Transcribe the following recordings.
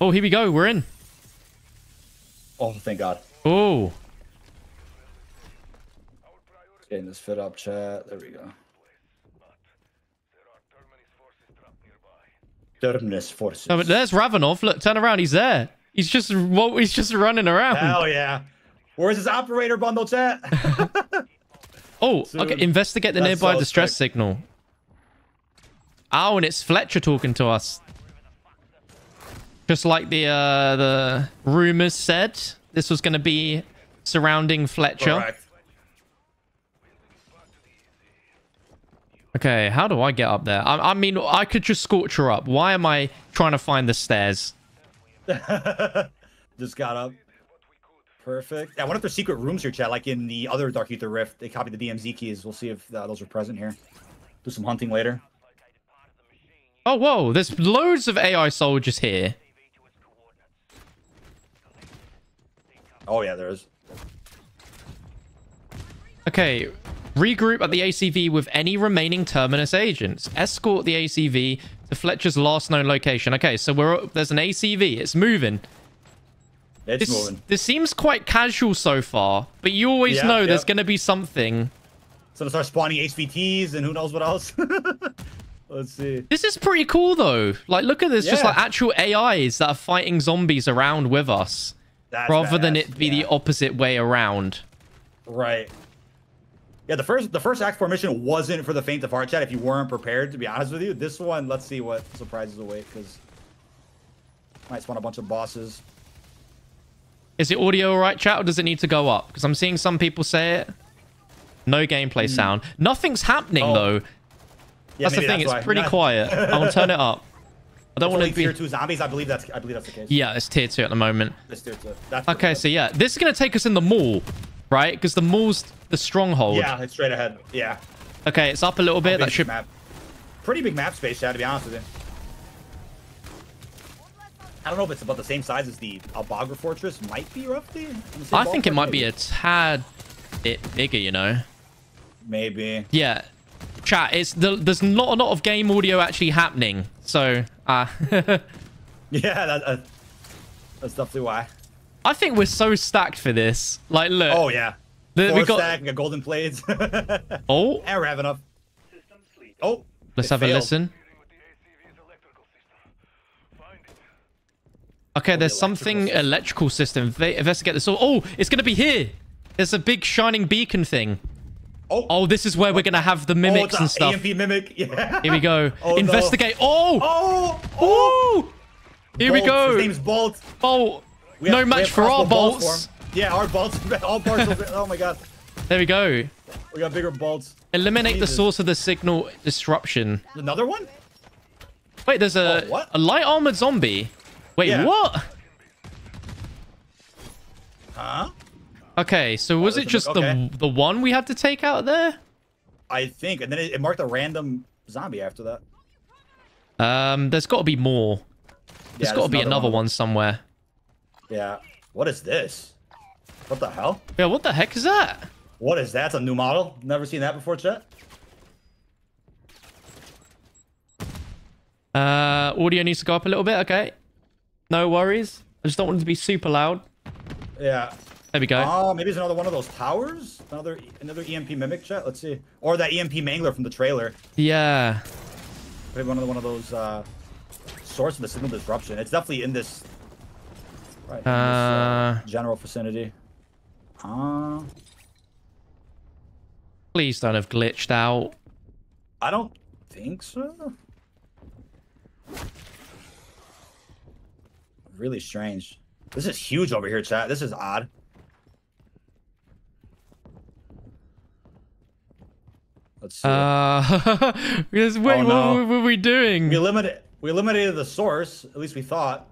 Oh, here we go. We're in. Oh, thank God. Oh. Getting this fit up, chat. There we go. Terminus forces. Oh, but there's Ravenov. Look, turn around. He's there. He's just well, he's just running around. Hell yeah. Where's his operator bundle, chat? oh, Dude, okay. Investigate the that's nearby so distress sick. signal. Oh, and it's Fletcher talking to us. Just like the uh, the rumors said, this was going to be surrounding Fletcher. Correct. Okay, how do I get up there? I, I mean, I could just scorch her up. Why am I trying to find the stairs? Just got up. Perfect. Yeah, I wonder if there's secret rooms here, chat. Like in the other Dark Aether Rift, they copied the DMZ keys. We'll see if uh, those are present here. Do some hunting later. Oh, whoa, there's loads of AI soldiers here. Oh yeah, there is. Okay, regroup at the ACV with any remaining Terminus agents. Escort the ACV to Fletcher's last known location. Okay, so we're there's an ACV. It's moving. It's This, moving. this seems quite casual so far, but you always Yeah, know there's going to be something. So to start spawning HVTs and who knows what else. Let's see. This is pretty cool though. Like, look at this, just like actual AIs that are fighting zombies around with us, That's rather than it be Yeah. the opposite way around. Right. Yeah, the first the first Act 4 mission wasn't for the faint of heart, chat. If you weren't prepared, to be honest with you, this one, let's see what surprises await, because might spawn a bunch of bosses. Is the audio alright, chat, or does it need to go up? Because I'm seeing some people say it. No gameplay hmm. sound. Nothing's happening. Oh. though. Yeah, that's the thing. It's why. pretty quiet. I'll turn it up. I don't want to be. tier two zombies. I believe that's I believe that's the case. Yeah, it's tier two at the moment. It's tier two. That's Okay, so yeah, this is gonna take us in the mall, right? Because the mall's the stronghold. yeah, it's straight ahead. Yeah. Okay, it's up a little bit. That should. map. Pretty big map space, chat. To be honest with you. I don't know if it's about the same size as the Al Bagra Fortress. Might be roughly. I think it might be a tad bit bigger. You know. Maybe. Yeah. Chat. It's the, there's not a lot of game audio actually happening. So, uh, Yeah, that, uh, that's definitely why. I think we're so stacked for this. Like, look. Oh yeah. The- we got- stack, we got golden plates. and Oh, we're having enough. Oh. let's have a listen. Okay, there's something electrical electrical system. Investigate this. Oh, it's gonna be here. There's a big shining beacon thing. Oh. Oh, this is where we're gonna have the oh, mimics it's and stuff. AMP mimic. Yeah. Here we go. Oh. Investigate. Oh, Oh. Oh. oh. Here we go. His name's Bolt. Bolt. We no have- match for our bolts bolts. Yeah, our bolts. All parts. Oh my god. There we go. We got bigger bolts. Eliminate the source of the signal disruption. Another one? Wait, there's a Oh, a light armored zombie. Wait, Yeah. what? Huh? Okay, so was there's it just okay. the the one we had to take out there? I think. And then it, it marked a random zombie after that. Um, there's got to be more. There's Yeah, got to be another one. one somewhere. Yeah. What is this? What the hell? Yeah, what the heck is that? What is that? It's a new model. Never seen that before, chat. Uh, audio needs to go up a little bit. Okay, no worries. I just don't want it to be super loud. Yeah. There we go. Oh, maybe it's another one of those towers. Another another EMP mimic chat. Let's see. Or that EMP mangler from the trailer. yeah. Maybe one of the, one of those uh, source of the signal disruption. It's definitely in this. Right. in this, Uh, general vicinity. Uh, please don't have glitched out. I don't think so. Really strange. This is huge over here, chat. This is odd. Let's see. Uh, wait, Oh, no. what, were we doing? we eliminated we eliminated the source. At least we thought.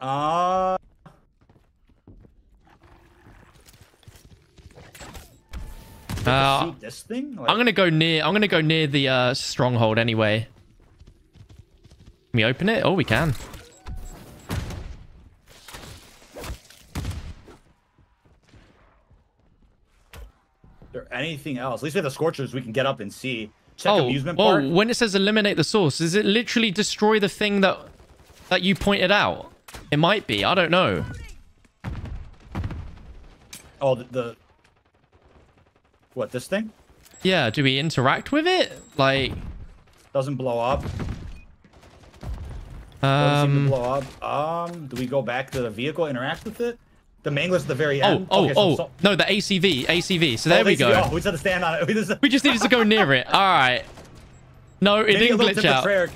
Uh. Uh, this thing? Like, I'm gonna go near. I'm gonna go near the uh, stronghold anyway. Can we open it? Oh, we can. There anything else? At least we have the scorchers we can get up and see. Check oh, amusement oh, park. when it says eliminate the source, does it literally destroy the thing that that you pointed out? It might be. I don't know. Oh, the, the what? This thing Yeah, do we interact with it? Like, doesn't blow up. Doesn't um... blow up. Um, do we go back to the vehicle, interact with it? The mangler's at the very Oh, end. oh, Okay, so- oh. so- No, the ACV. ACV. So oh, there we they see- go. Oh, we just had to stand on it. We just We just needed to go near it. All right. No, it maybe didn't glitch out. Treyarch,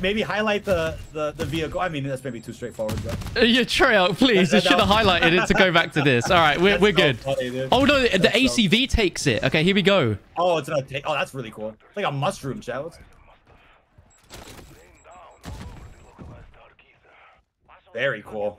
Maybe highlight the, the the vehicle. I mean, that's maybe too straightforward, but Uh, Yeah, Treyarch, please. You That- that- should have highlighted it to go back to this. All right, we're, That's we're so good. funny. Oh, no, the, the That's so- ACV takes it. Okay, here we go. Oh, it's an take. Oh, that's really cool. It's like a mushroom, chat. Very cool.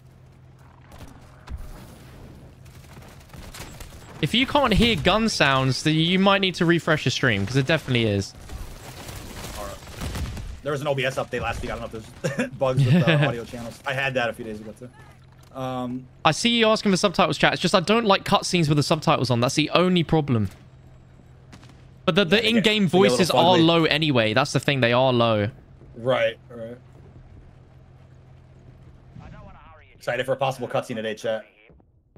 If you can't hear gun sounds, then you might need to refresh your stream because it definitely is. There was an OBS update last week. I don't know if there's bugs with the audio channels. I had that a few days ago too. Um, I see you asking for subtitles, chat. It's just I don't like cutscenes with the subtitles on. That's the only problem. But the, the get- in-game they get a little voices are low anyway. That's the thing. They are low. right, right. Excited for a possible cutscene today, chat.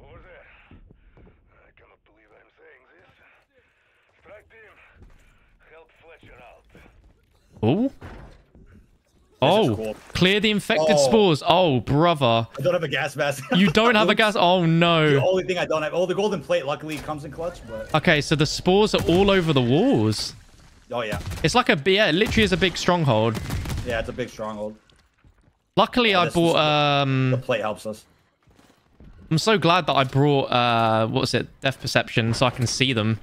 Over there. I cannot believe I'm saying this. Strike team, help Fletcher out. Oh. Oh, clear the infected Oh. spores. Oh, brother. I don't have a gas mask. You don't have a gas. Oh, no. The only thing I don't have. Oh, the golden plate luckily comes in clutch, but Okay, so the spores are all over the walls. oh yeah, It's like a, yeah, it literally is a big stronghold. yeah, it's a big stronghold. Luckily, Oh, I bought, The um, plate helps us. I'm so glad that I brought, uh, what was it? Depth perception so I can see them.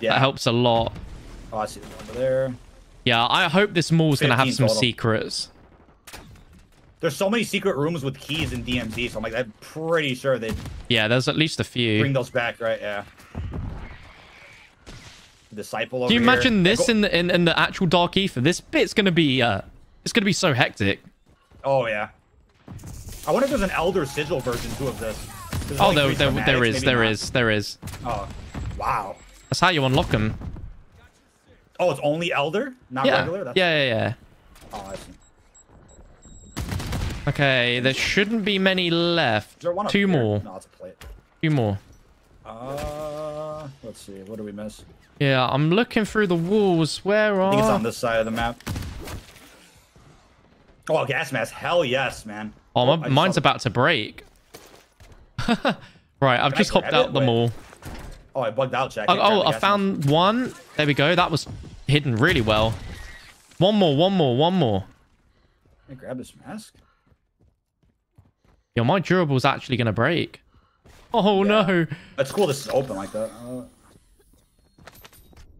Yeah, That helps a lot. Oh, I see the one over there. Yeah, I hope this mall's going to have some total. secrets. There's so many secret rooms with keys in DMZ, so I'm like, I'm pretty sure they Yeah, there's at least a few. bring those back, right? Yeah. Disciple over Can you here. imagine this in the in, in the actual Dark Aether? This bit's gonna be uh, it's gonna be so hectic. Oh yeah. I wonder if there's an Elder Sigil version too of this. there's Oh, there there, there is, there not. is, there is. Oh, wow. That's how you unlock them. Oh, it's only Elder, not Yeah, regular. That's... yeah, yeah, yeah. Oh, I see. Okay, there shouldn't be many Is left. there one Two more. No, it's a plate. Two more. Uh, let's see. What do we miss? Yeah, I'm looking through the walls. Where are? I think it's on this side of the map. Oh, gas mask. Hell yes, man. Oh, my, just mine's about to break. right, I've Can just hopped out it? the Wait. mall. Oh, I bugged out, Jack. Oh, oh, I found one. There we go. That was hidden really well. One more, one more, one more. Can I grab this mask? Yo, my durable's actually gonna break. Oh Yeah. no. That's cool this is open like that. Uh,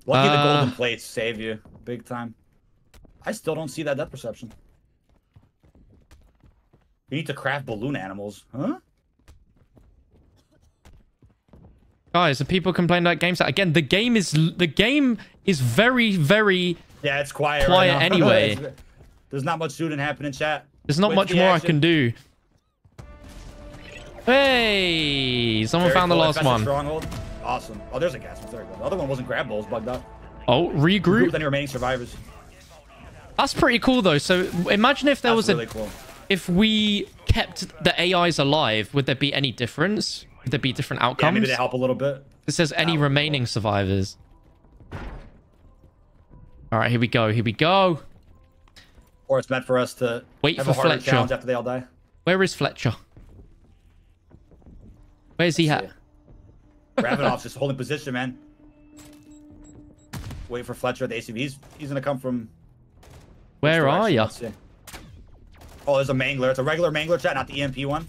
lucky the Uh. golden plates save you big time. I still don't see that depth perception. You need to craft balloon animals, huh? Guys, the people complain about games again. The game is the game is very very. Yeah, it's quiet. Quiet right anyway. There's not much shooting happening in chat. There's not much the more I can do. Hey, someone Very found the last one. Stronghold. Awesome. Oh, there's a gas. There we go. The other one wasn't grab balls bugged up. Oh, regroup. any remaining survivors. That's pretty cool though. So imagine if there That's was really a cool. if we kept the AIs alive, would there be any difference? Would there be different Yeah, outcomes? maybe they help a little bit. It says any That would be remaining survivors. All right, here we go. Here we go. Or it's meant for us to Wait have for Fletcher. challenge after they all die. Where is Fletcher? Where's he at? Ravenov's just holding position, man. Wait for Fletcher at the ACV. He's, he's gonna come from. Where are you? Oh, there's a mangler. It's a regular mangler chat, not the EMP one.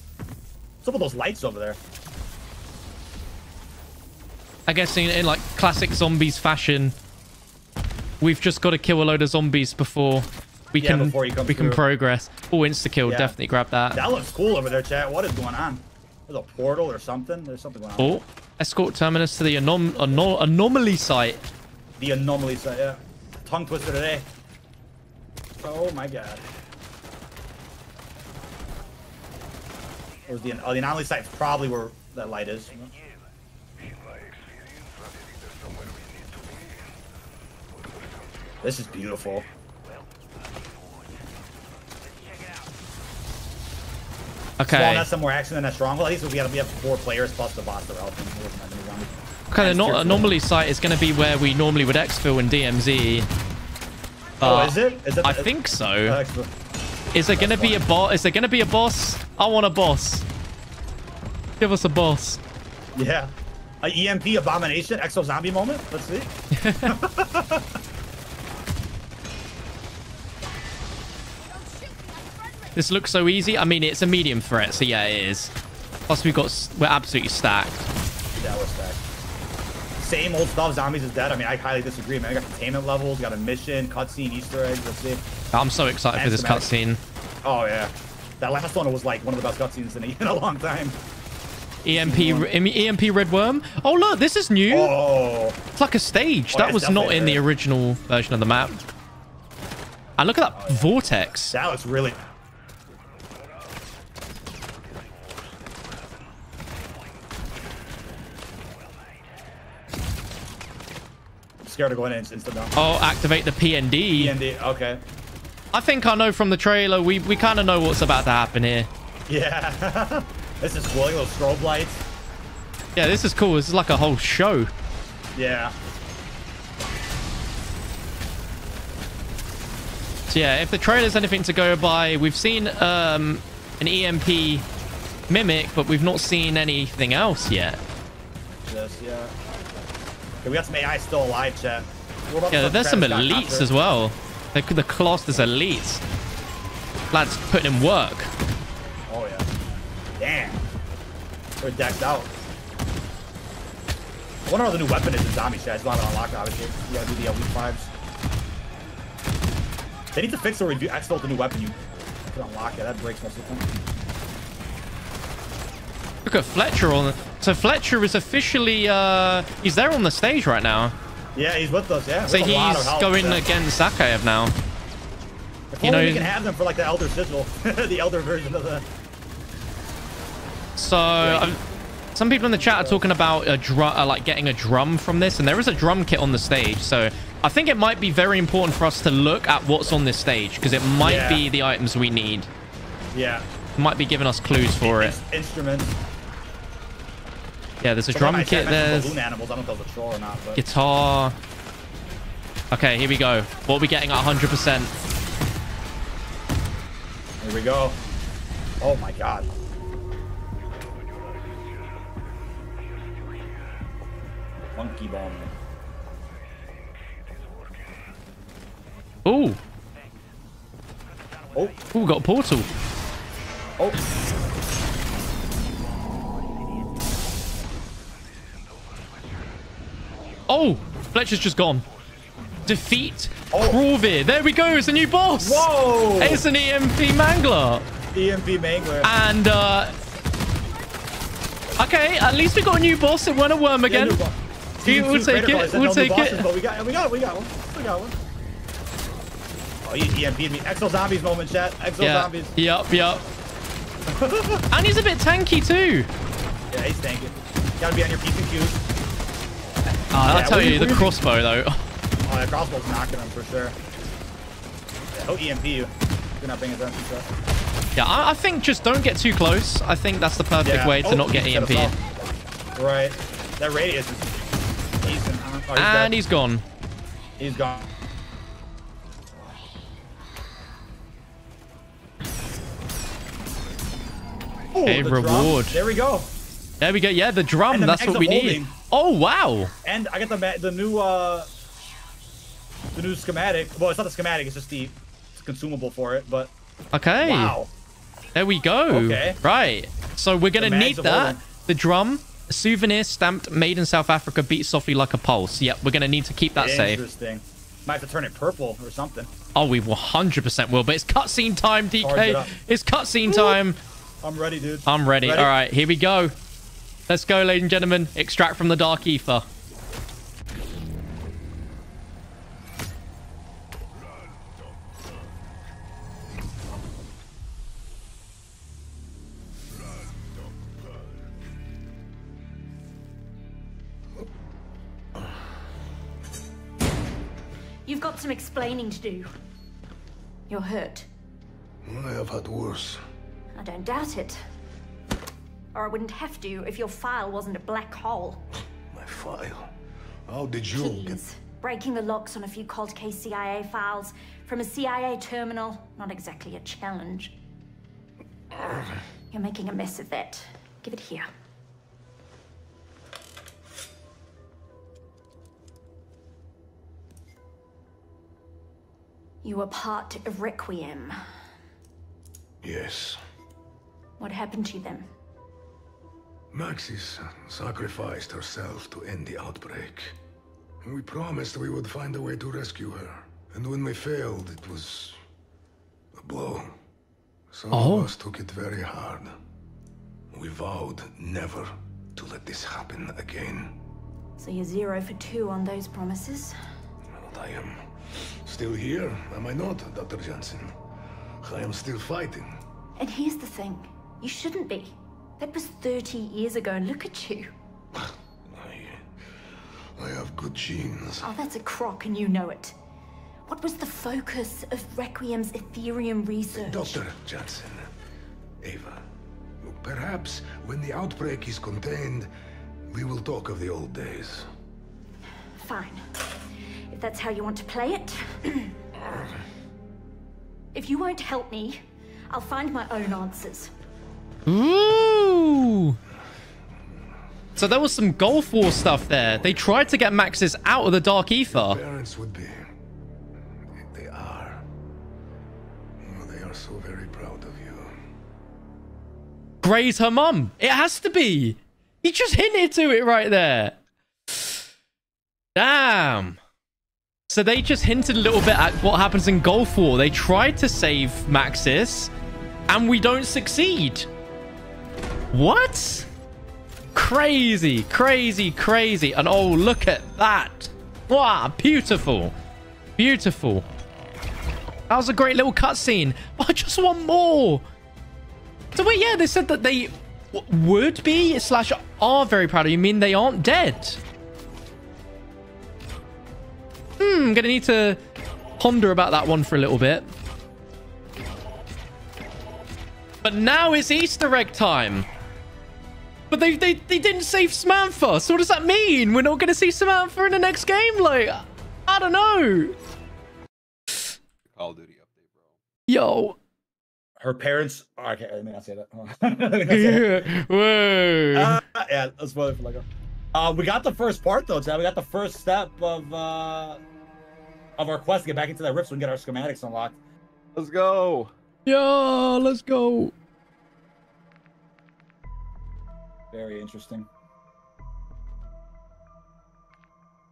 What's up with those lights over there? I guess in, in like classic zombies fashion, we've just got to kill a load of zombies before we Yeah, can before we can progress. Oh, insta kill, Yeah. definitely grab that. That looks cool over there, chat. What is going on? There's a portal or something. There's something going on. Oh, escort terminus to the anom anom anomaly site. The anomaly site, yeah. Tongue twister today. Oh my god. Or the, oh, the anomaly site probably where that light is. In my experience, Valerie, there's somewhere we need to be. But for some This is beautiful. Okay. has some more action than that stronghold. At least we have, we have four players plus the boss to help him. He doesn't have anyone. The Nice no anomaly site is going to be where we normally would exfil in DMZ. Oh, Uh, is it? Is it? I think so. Uh, Is there going to be a boss? Is there going to be a boss? I want a boss. Give us a boss. yeah. A EMP abomination exo zombie moment. Let's see. This looks so easy. I mean, it's a medium threat, so yeah, it is. Plus, we've got we're absolutely stacked. Yeah, what's that? Same old stuff. Zombies is dead. I mean, I highly disagree, man. I got containment levels, got a mission, cutscene, Easter eggs. Let's see. I'm so excited for this cutscene. Oh yeah, that last one was like one of the best cutscenes in a, in a long time. EMP EMP red worm. Oh look, this is new. Oh, It's like a stage. Oh, that was not in the original version of the map. And look at that oh, vortex. that looks really. Scared of going in instant down. Oh, activate the PND. PND. Okay. I think I know from the trailer. We we kind of know what's about to happen here. Yeah. this is glowing little strobe lights. Yeah, this is cool. This is like a whole show. Yeah. So yeah, if the trailer's anything to go by, we've seen um, an EMP mimic, but we've not seen anything else yet. This. Yeah. Okay, we got some AI still alive, chat. We're about to Yeah, there's some elites as well. The, the class elites. Lads putting in work. Oh yeah. Damn. We're decked out. I wonder what the new weapon is in zombie chat. It's not unlocked, obviously. You gotta do the elite fives. They need to fix or review exfil the new weapon. You can unlock it. That breaks most of the time. Look at Fletcher on. So Fletcher is officially uh he's there on the stage right now. Yeah, he's with us. Yeah. So with a lot of he's going yeah. against Zakhaev now. If you know- we can have them for like the Elder Sigil, the Elder version of the. So um, some people in the chat are talking about a drum, uh, like getting a drum from this, and there is a drum kit on the stage. So I think it might be very important for us to look at what's on this stage because it might Yeah. be the items we need. Yeah. Might be giving us clues for it. Instruments. Yeah, there's a drum my kit. There's balloon animals. I don't know if a troll or not, but guitar. Okay, here we go. What are we getting at 100%? here we go. Oh my god. Monkey bomb. Ooh, Oh, ooh, we got a portal. oh. Oh, Fletcher's just gone. Defeat Oh. There we go. It's a new boss. Whoa! It's an EMP Mangler. EMP Mangler. And, uh... Okay, at least we got a new boss. It went a worm again. Yeah, we'll take it, we'll take it. bosses, But we got, we got, we got one. We got one. Oh, he EMP'd me. Exo Zombies moment, chat. Exo Yeah. Zombies. Yup, yup. and he's a bit tanky too. Yeah, he's tanking. Gotta be on your P's and Q's. Ah, I'll Yeah, tell you, you- the what do you- crossbow though. Oh, that crossbow's knocking him for sure. Yeah, he'll EMP you. You're not paying attention to that. Yeah, I, I think just don't get too close. I think that's the perfect Yeah. way to Oh, not get he set us EMP'd. Right. That radius is decent. Oh, he's And dead. he's gone. he's gone. Oh, A the drum. reward. There we go. There we go. Yeah, the drum. That's what we of need. Oh, wow. And I got the the new uh the new schematic. Well, it's not the schematic. It's just the consumable for it. But Okay. wow, There we go. Okay. Right. So we're gonna need that. The drum, souvenir stamped made in South Africa, beats softly like a pulse. Yep, we're going to need to keep that safe. interesting. Might have to turn it purple or something. Oh, we 100% will. But it's cutscene time, it DK. It's cutscene time. I'm ready, dude. I'm ready. Ready? All right, here we go. Let's go, ladies and gentlemen. Extract from the Dark Aether. You've got some explaining to do. You're hurt. I have had worse. I don't doubt it. Or I wouldn't have to if your file wasn't a black hole. My file. How did you get... Keys. Breaking the locks on a few cold case CIA files from a CIA terminal. Not exactly a challenge. You're making a mess of that. Give it here. You were part of Requiem. Yes. What happened to them? Maxis sacrificed herself to end the outbreak. We promised we would find a way to rescue her. And when we failed, it was... a blow. Some Oh. of us took it very hard. We vowed never to let this happen again. So you're zero for two on those promises? But I am still here, am I not, Dr. Jensen? I am still fighting. And here's the thing you shouldn't be. That was 30 years ago, and look at you. I... I have good genes. Oh, that's a crock, and you know it. What was the focus of Requiem's Aetherium research? Dr. Jensen, Ava, perhaps when the outbreak is contained, we will talk of the old days. Fine. If that's how you want to play it. if you won't help me, I'll find my own answers. Ooh. So there was some Cold War stuff there. They tried to get Maxis out of the Dark Aether. Parents would be. They are. Oh, They are so very proud of you. Gray's her mum. It has to be. He just hinted to it right there. Damn. So they just hinted a little bit at what happens in Cold War. They tried to save Maxis, and we don't succeed. What? Crazy, crazy, crazy. And oh, look at that. Wow, beautiful. Beautiful. That was a great little cutscene. But I just want more. So wait, yeah, they said that they would be slash are very proud of you. Mean they aren't dead? Hmm, I'm gonna need to ponder about that one for a little bit. But now it's Easter egg time. But they, they, they didn't save Samantha. So what does that mean? We're not going to see Samantha in the next game? Like, I don't know. Call of Duty update, bro. Yo. Her parents. oh, okay, let me not say that. Let not say that. Whoa. Uh, yeah, let's spoil it for Lego. Uh, we got the first part though, Chad. We got the first step of uh of our quest to get back into that rift so we can get our schematics unlocked. Let's go. Yo, let's go. Very interesting.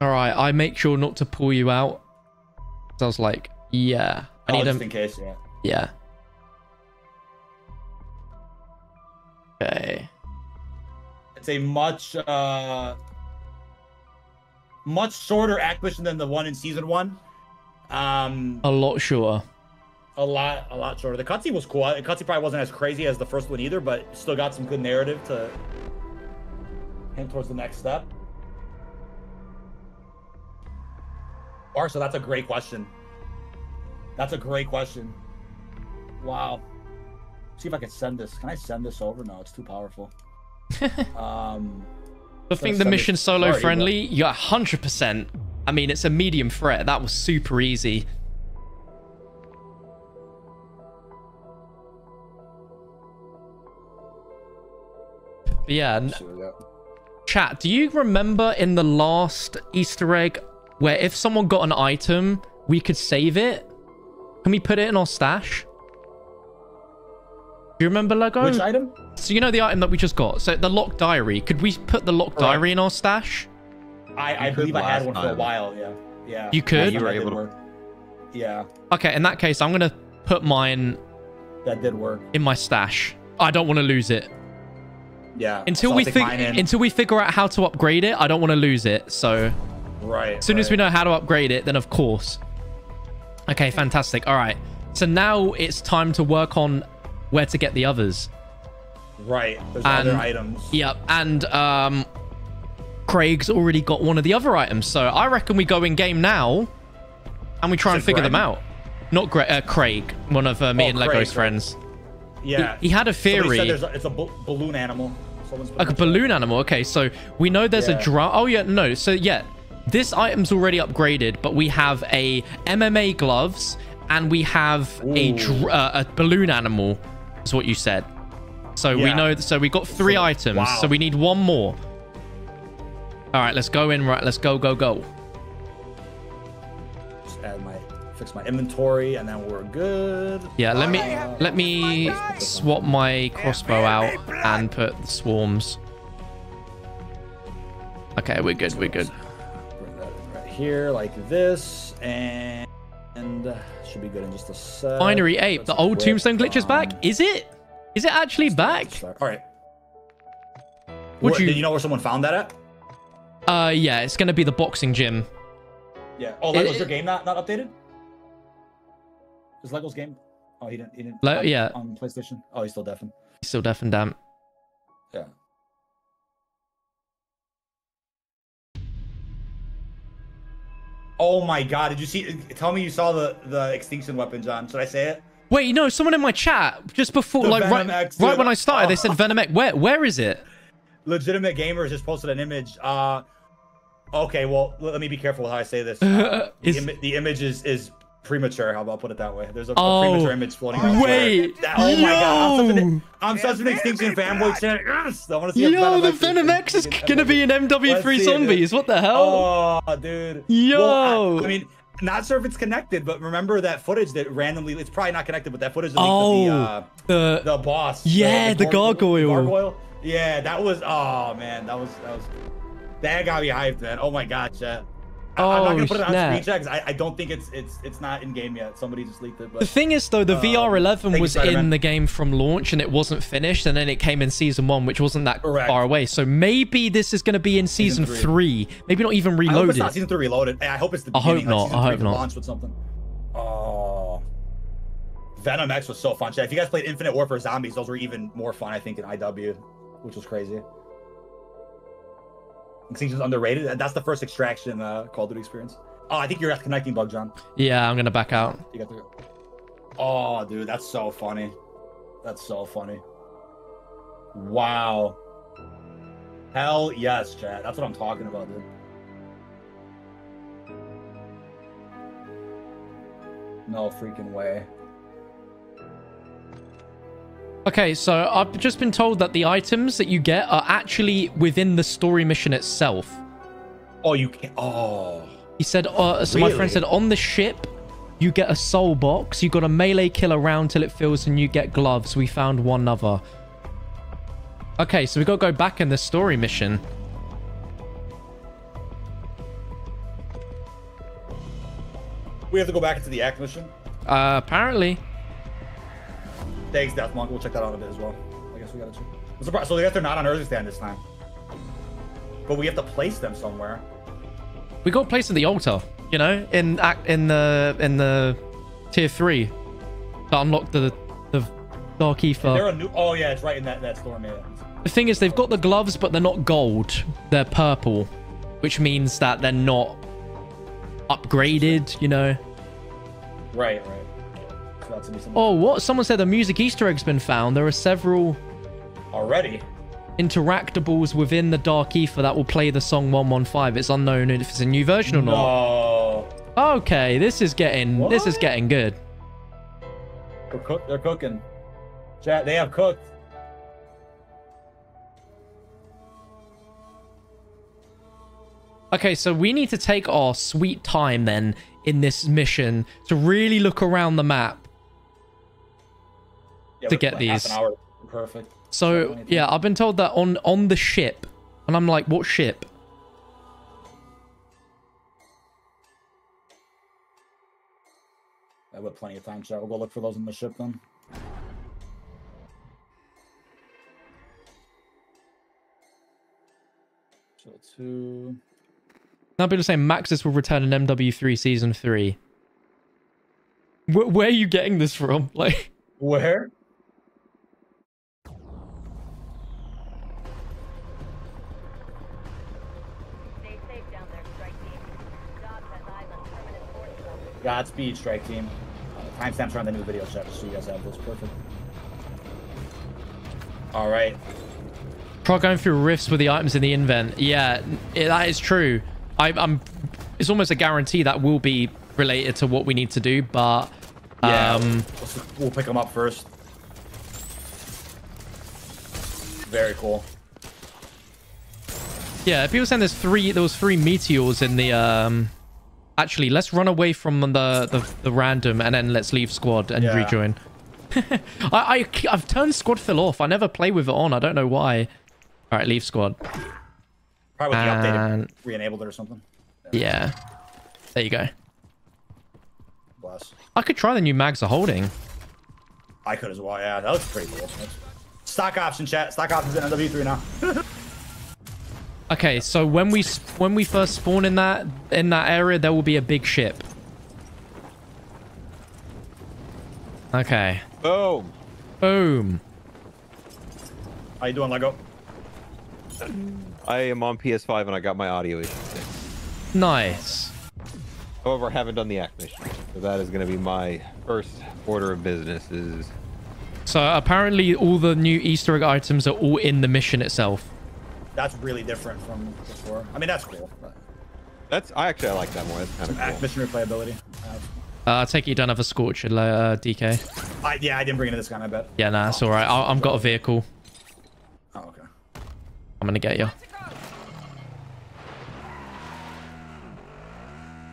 All right, I make sure not to pull you out. So I was like, yeah, I Oh, need just a in case, yeah. yeah. Okay. It's a much uh much shorter act mission than the one in season one. Um, A lot shorter. A lot, a lot shorter. The cutscene was cool. The cutscene probably wasn't as crazy as the first one either, but still got some good narrative to hint towards the next step. Or so that's a great question. That's a great question. Wow. See if I can send this. Can I send this over? No, it's too powerful. um, I think the mission this- solo Sorry, but- friendly, you're 100%. I mean, it's a medium threat. That was super easy. Yeah, n- See what we got. chat, do you remember in the last Easter egg where if someone got an item, we could save it? Can we put it in our stash? Do you remember, Lego? which item? So you know the item that we just got? So the locked diary. Could we put the locked Correct. diary in our stash? I, I believe I had last one for a while. Yeah, yeah. You could? You were able to- work. Yeah, Okay, in that case, I'm gonna put mine that did work. in my stash. I don't want to lose it Yeah. until we I'll take fig- mine in. until we figure out how to upgrade it. I don't want to lose it. So right. as soon as we know how to upgrade it, then of course. Okay, fantastic. All right. So now it's time to work on where to get the others. Right. There's And- other items. Yep, and um, Craig's already got one of the other items, so I reckon we go in game now, and we try and figure them out. Not Gre- uh, Craig, one of uh, me Oh, and Craig, Lego's right. friends. Yeah. he had a theory. said there's a, it's a balloon animal. Like a in the chat. balloon animal. Okay, so we know there's Yeah. a drum. Oh yeah, no. So yeah, this item's already upgraded, but we have a MMA gloves and we have a Ooh. uh, a balloon animal. Is what you said. So we know. So we got three So- items. wow. So we need one more. All right, let's go in. Right, let's go, go, go. Fix my inventory and then we're good. Yeah, let me let me swap my crossbow out and put the swarms. Okay, we're good. We're good. Bring that in right here like this and and uh, should be good in just a sec. Binary ape. Let's The old tombstone glitch is back. Is it? Is it actually back? All right. Would Where- you- Did you know where someone found that at? Uh, yeah, it's gonna be the boxing gym. Yeah. Oh, It- Lego's your game not not updated? Is Lego's game? Oh, he didn't. He didn't. Le- yeah. On PlayStation. Oh, he's still deafened. Still deaf and damp. Yeah. Oh my god! Did you see? Tell me you saw the the extinction weapon, John. Should I say it? Wait, no, someone in my chat just before, The like right, X, right when I started, they said. Venom X. Where, where is it? Legitimate gamers just posted an image. Uh, okay. Well, let me be careful with how I say this. Uh, the, Is- the image is is premature. How about put it that way? There's a, a Oh, premature image floating around. wait, oh my god! I'm such yo. an, I'm such an extinction fanboy. Yes, I want to see. Yo, the Venom X is gonna be in MW3 see it, Zombies. What the hell? Oh, dude. Yo. Well, I, I mean, not sure if it's connected, but remember that footage that randomly, it's probably not connected, but that footage oh, the, the uh, the boss. Yeah, the gargoyle. Gargoyle. Yeah, that was, oh man, that was, that was, that got me hyped, man. Oh my god, chat. I, I'm not Oh, gonna put it on snap. 'cause I, I don't think it's it's it's not in game yet. Somebody just leaked it, The thing is, though, the uh, VR11 thank you, was in the game from launch and it wasn't finished, and then it came in season one, which wasn't that Correct. far away. So maybe this is going to be in season, Season three. Maybe not even reloaded. I hope it's not season three reloaded. I hope it's the I hope beginning. like I hope not. Launch with something. Oh. Venom X was so fun. If you guys played Infinite Warfare Zombies, those were even more fun, I think, in IW, which was crazy. Extinction's underrated. That's the first extraction uh, Call of Duty experience. Oh, I think you're at the connecting bug, John. Yeah, I'm going to back out. You got the. Oh, dude, that's so funny. That's so funny. Wow. Hell yes, chat. That's what I'm talking about, dude. No freaking way. Okay, so I've just been told that the items that you get are actually within the story mission itself. Oh, you can't. Oh. He said, uh, so my friend said, on the ship, you get a soul box. You got a melee kill around till it fills, and you get gloves. We found one other. Okay, so we got to go back in the story mission. We have to go back into the act mission. Uh, apparently. Thanks, Death Monk. We'll check that out a bit as well. I guess we gotta check. I'm surprised. So I guess they're not on Urzikstan this time. But we have to place them somewhere. We got placed in the altar, you know, in act in the in the tier three to unlock the the dark aether. They're a new. Oh yeah, it's right in that that storm. Yeah. The thing is, they've got the gloves, but they're not gold. They're purple, which means that they're not upgraded, you know. Right, right. So that's gonna be something Oh, what? Someone said a music Easter egg's been found. There are several already. interactables within the Dark Aether that will play the song 115. It's unknown if it's a new version or not. No. Okay, this is getting this is getting good. They're, cook, they're cooking. Chat, they have cooked. Okay, so we need to take our sweet time then in this mission to really look around the map yeah, to get like these. Perfect. So yeah, I've been told that on on the ship, and I'm like, what ship? I've got plenty of time, so I'll go look for those on the ship then. So two. Now people saying Maxis will return in MW3 season three. Where, where are you getting this from? Like where? Godspeed, strike team. Uh, timestamps are on the new video chat, just so you guys have this. Perfect. All right. try going through rifts with the items in the invent. Yeah, it, that is true. I, I'm. It's almost a guarantee that will be related to what we need to do, but Yeah. um, let's- we'll pick them up first. Very cool. yeah. People saying there's three. There was three meteors in the um. Actually, let's run away from the the, the random and then let's leave squad and Yeah. rejoin. I, I I've turned squad fill off. I never play with it on. I don't know why. All right, leave squad. Probably with the update, And- it re-enabled it or something. Yeah. There you go. Bless. I could try the new mags are holding. I could as well. Yeah, that looks pretty cool. Stock option chat. Stock options in W3 now. Okay, so when we when we first spawn in that in that area, there will be a big ship. Okay. Boom. Boom. How you doing, Lego? I am on PS5 and I got my audio issue fixed. Nice. However, I haven't done the act mission. So that is going to be my first order of business is So apparently all the new Easter egg items are all in the mission itself. That's really different from before. I mean, that's cool. But that's I actually I like that more. That's kind of act cool. mission replayability. Uh, Uh, I take it you don't have a scorcher, uh, DK. I, yeah, I didn't bring it to this guy. I bet. Yeah, nah, that's all right. I- I've got a vehicle. Oh, okay. I'm gonna get you.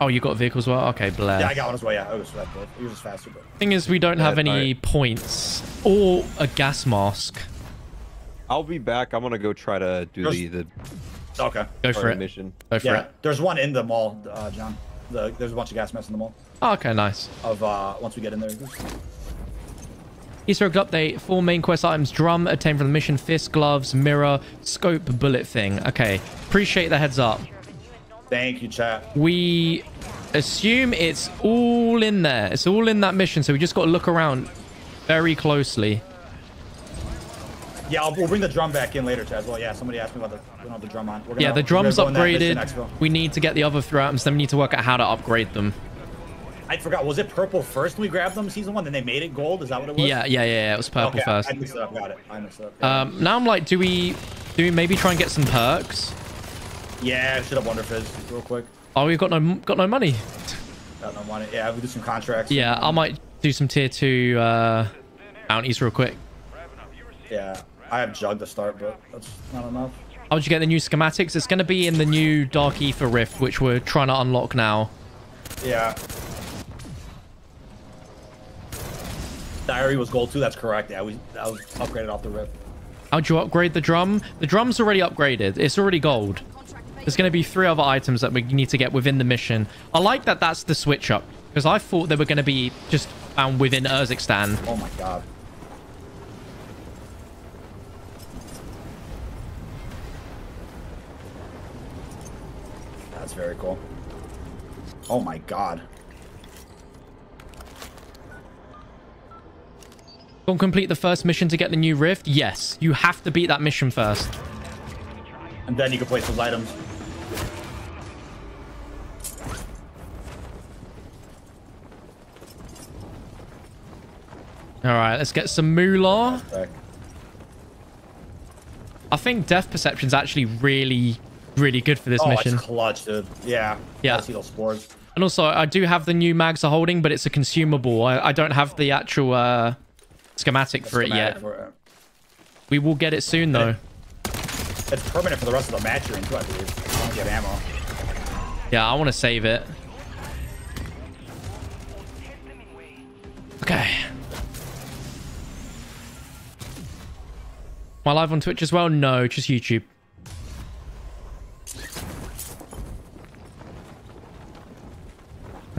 Oh, you got a vehicle as well? Okay, bless. Yeah, I got one as well. Yeah, it was, it was faster, but Thing is, we don't have any alright. points or a gas mask. I'll be back. I'm gonna go try to do the the okay. Go for it. mission. Go for Yeah, it. there's one in the mall, uh, John. The, there's a bunch of gas masks in the mall. Oh, okay, nice. Of uh, once we get in there. Easter egg update. Four main quest items. Drum obtained from the mission. Fist, gloves, mirror, scope, bullet thing. Okay. Appreciate the heads up. Thank you, chat. We assume it's all in there. It's all in that mission. So we just got to look around very closely. Yeah, I'll, we'll bring the drum back in later, chat. as well. Yeah, somebody asked me about the, we don't have the drum on. Gonna, Yeah, the drum's gonna go in that mission upgraded. We need to get the other three items. Then we need to work out how to upgrade them. I forgot. Was it purple first when we grabbed them season one? Then they made it gold. Is that what it was? Yeah, yeah, yeah. yeah. It was purple Okay, first. I mixed it up. Got it. I mixed it up. Yeah, Um, now I'm like, do we, do we maybe try and get some perks? yeah should have Wonder Fizz real quick. Oh, we've got no, got no money. Got no money. Yeah, we do some contracts. Yeah, I might do some tier two uh, bounties real quick. Yeah, I have Jug to start, but that's not enough. How would you get the new schematics? It's going to be in the new Dark Aether Rift, which we're trying to unlock now. Yeah. Diary was gold too. That's correct. Yeah, we that was upgraded off the rip. How'd you upgrade the drum? The drum's already upgraded. It's already gold. There's going to be three other items that we need to get within the mission. I like that that's the switch up, because I thought they were going to be just found within Urzikstan. Oh my god. That's very cool. Oh my god. Go and complete the first mission to get the new rift? Yes, you have to beat that mission first. And then you can place those items. All right, let's get some moolah. I think depth perception's actually really, really good for this Oh, mission. it's clutch, dude. Yeah. Yeah. Those spores. And also, I do have the new mags are holding, but it's a consumable. I, I don't have the actual uh, schematic for it yet. for it. We will get it soon, though. It's permanent for the rest of the match you're in too, I believe. I don't get ammo. Yeah, I want to save it. Okay. Am I live on Twitch as well? No, just YouTube.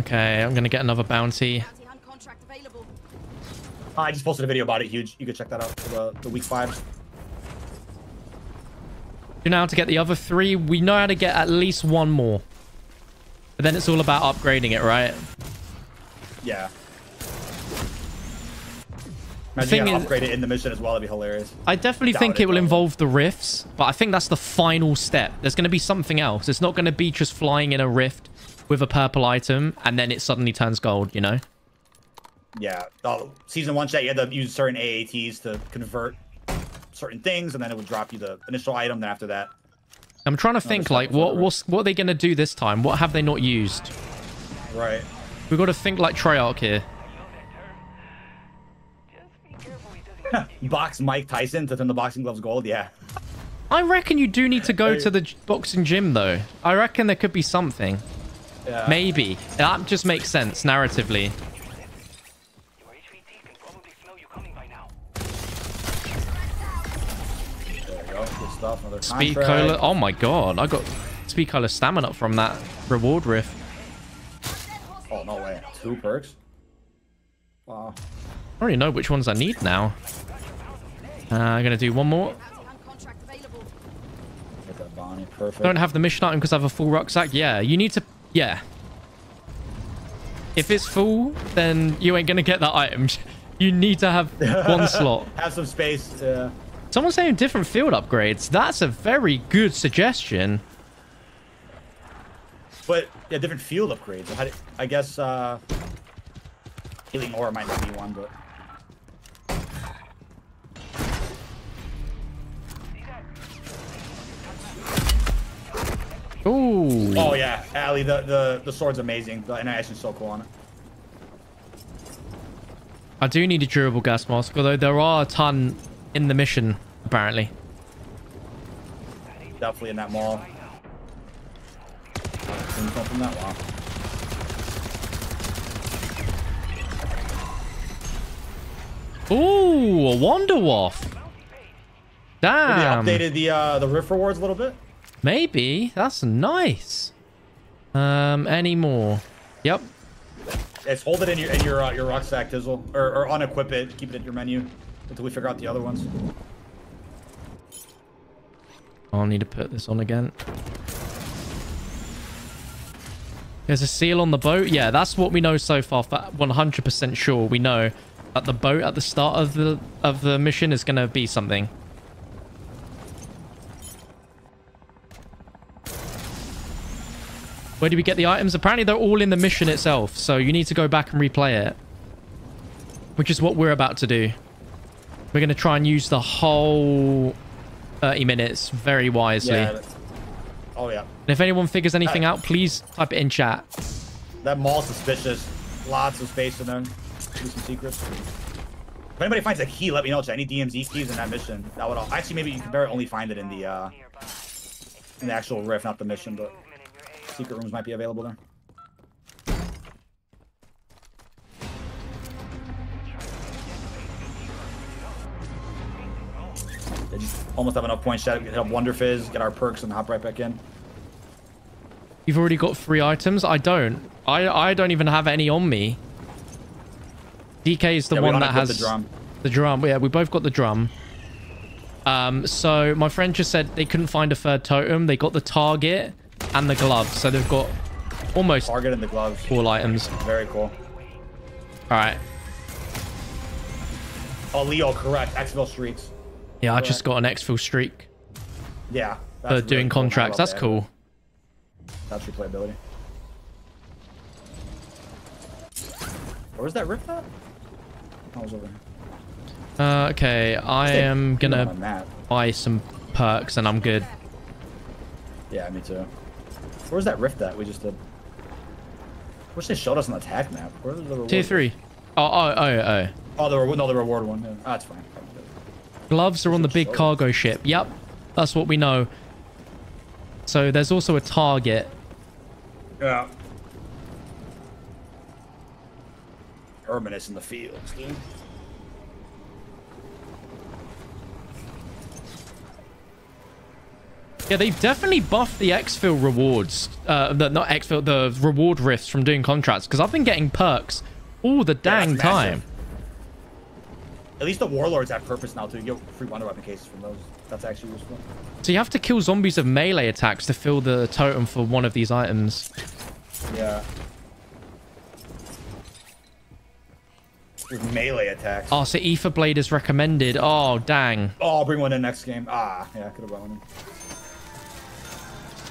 Okay, I'm gonna get another bounty. Bounty hunt contract available. I just posted a video about it, huge. You could check that out for the, the week fives. You know how to get the other three. We know how to get at least one more. But then it's all about upgrading it, right? Yeah. Imagine you is- upgrade it in the mission as well. That'd be hilarious. I definitely Doubt think it, it will involve the rifts, but I think that's the final step. There's going to be something else. It's not going to be just flying in a rift with a purple item and then it suddenly turns gold, you know? Yeah. Oh, season one chat, you had to use certain AATs to convert certain things, and then it would drop you the initial item. Then after that, I'm trying to think like what what's, what are they going to do this time? What have they not used? right. We've got to think like Treyarch here. Box Mike Tyson to turn the boxing gloves gold. Yeah. I reckon you do need to go to the boxing gym though. I reckon there could be something. Yeah. Maybe. That just makes sense narratively. Your HVT can probably smell you coming by now. There we go. Good stuff. Another Speed cola. Oh my god. I got speed cola stamina from that reward rift. Oh no way. Two perks. Wow. I already know which ones I need now. Uh, I'm going to do one more. Bonnie. Perfect. Don't have the mission item because I have a full rucksack. Yeah, you need to... Yeah. If it's full, then you ain't going to get that item. You need to have one slot. Have some space. Yeah. Someone's saying different field upgrades. That's a very good suggestion. But yeah, different field upgrades. I guess uh, healing aura might not be one, but Ooh. oh yeah, Ali, the the the sword's amazing. The animation's so cool on it. I do need a durable gas mask, although there are a ton in the mission, apparently. Definitely in that mall. From that wow. Ooh, a Wonder Waff. Damn. They updated the uh the rift rewards a little bit. Maybe. That's nice. Um, any more? Yep. It's hold it in your in your uh, your rucksack, Tizzle, or or unequip it, keep it in your menu until we figure out the other ones. I'll need to put this on again. There's a seal on the boat. Yeah, that's what we know so far. For 100% sure, we know that the boat at the start of the of the mission is going to be something. Where do we get the items? Apparently, they're all in the mission itself, so you need to go back and replay it. Which is what we're about to do. We're going to try and use the whole 30 minutes very wisely. Yeah. Oh yeah. And if anyone figures anything out, please type it in chat. That mall's suspicious. Lots of space in there. Do some secrets. If anybody finds a key, let me know. Any DMZ keys in that mission? That would all... actually maybe you can better only find it in the uh in the actual rift, not the mission, but secret rooms might be available there. They just almost have enough points. We can help Wonder Fizz, get our perks, and hop right back in. You've already got three items. I don't. I I don't even have any on me. DK is the Yeah, one that has the drum. The drum. Yeah, we both got the drum. Um, so my friend just said they couldn't find a third totem. They got the target and the gloves, so they've got almost Target and the gloves. all items. Very cool. All right. Oh, Leo, correct. Exfil streaks. Yeah, I just got an exfil streak Yeah. for that's doing really cool. Contracts. That's that. cool. That's replayability. Where's that rift at? It was over here. Uh, okay, I am Put it on gonna buy some perks and I'm good. Yeah, me too. Where's that rift at? We just did. Wish they showed us on the attack map. Where's the reward? Tier three. Oh, oh, oh, oh. Oh, the reward. No, the reward one. Yeah. Ah, that's fine. Gloves are on the big cargo ship. Yep, that's what we know. So there's also a target. Yeah. Urbanus in the fields, dude. Yeah, they've definitely buffed the exfil rewards. Uh, the, not exfil, the reward rifts from doing contracts. Because I've been getting perks all the dang massive. time. At least the warlords have purpose now too. You get free wonder weapon cases from those. That's actually useful. So you have to kill zombies of melee attacks to fill the totem for one of these items. Yeah. With melee attacks. Oh, so Aether Blade is recommended. Oh, dang. Oh, I'll bring one in next game. Ah, yeah, I could have brought one in.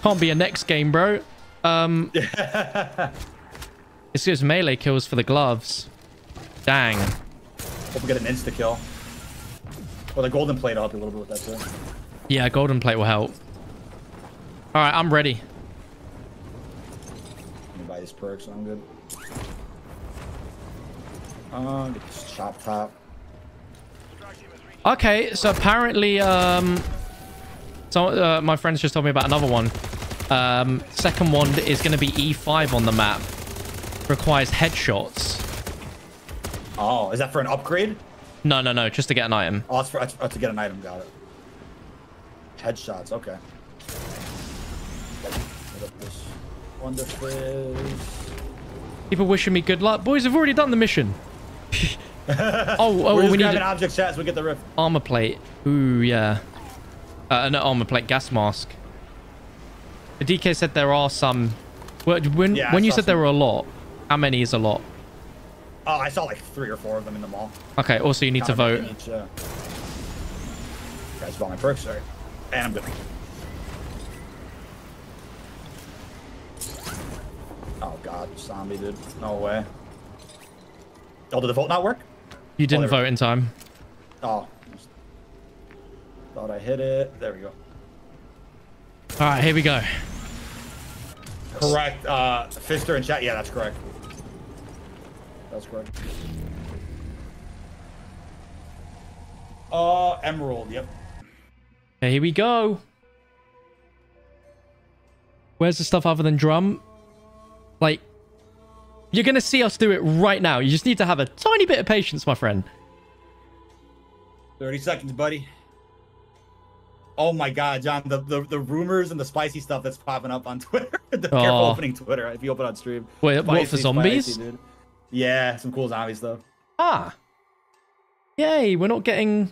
Can't be a next game, bro. Um, it's just melee kills for the gloves. Dang. Hope we get an insta kill. Or the golden plate will help you a little bit with that too. Yeah, golden plate will help. All right, I'm ready. Let me buy these perks, so I'm good. Uh, get this chop top. Okay, so apparently, um, so uh, my friends just told me about another one. Um, second one is going to be E5 on the map. Requires headshots. Oh, is that for an upgrade? No, no, no, just to get an item. Oh, that's for that's to get an item. Got it. Headshots. Okay. Put up this Wonder Fizz. People wishing me good luck. Boys, I've already done the mission. oh, oh, we need an object so we get the rift. armor plate. Ooh, yeah. Uh, no, armor plate, gas mask. The DK said there are some. When, Yeah, when you said there were a lot, how many is a lot? Oh, I saw like three or four of them in the mall. Okay, also you need to vote. each, yeah. Guys, my perks, sorry. And I'm good. Oh god, zombie dude. No way. Oh, did the vote not work? You didn't we vote in time. Oh. Thought I hit it. There we go. All right, here we go. Correct. Uh, Fister and chat. Yeah, that's correct. That's correct. Uh, Emerald. Yep. Okay, here we go. Where's the stuff other than drum? Like, you're going to see us do it right now. You just need to have a tiny bit of patience, my friend. 30 seconds, buddy. Oh my god, John, the, the, the rumors and the spicy stuff that's popping up on Twitter. the careful Oh. opening Twitter if you open on stream. Wait, what, for zombies? spicy, dude. Yeah, some cool zombie stuff. Ah. Yay, we're not getting...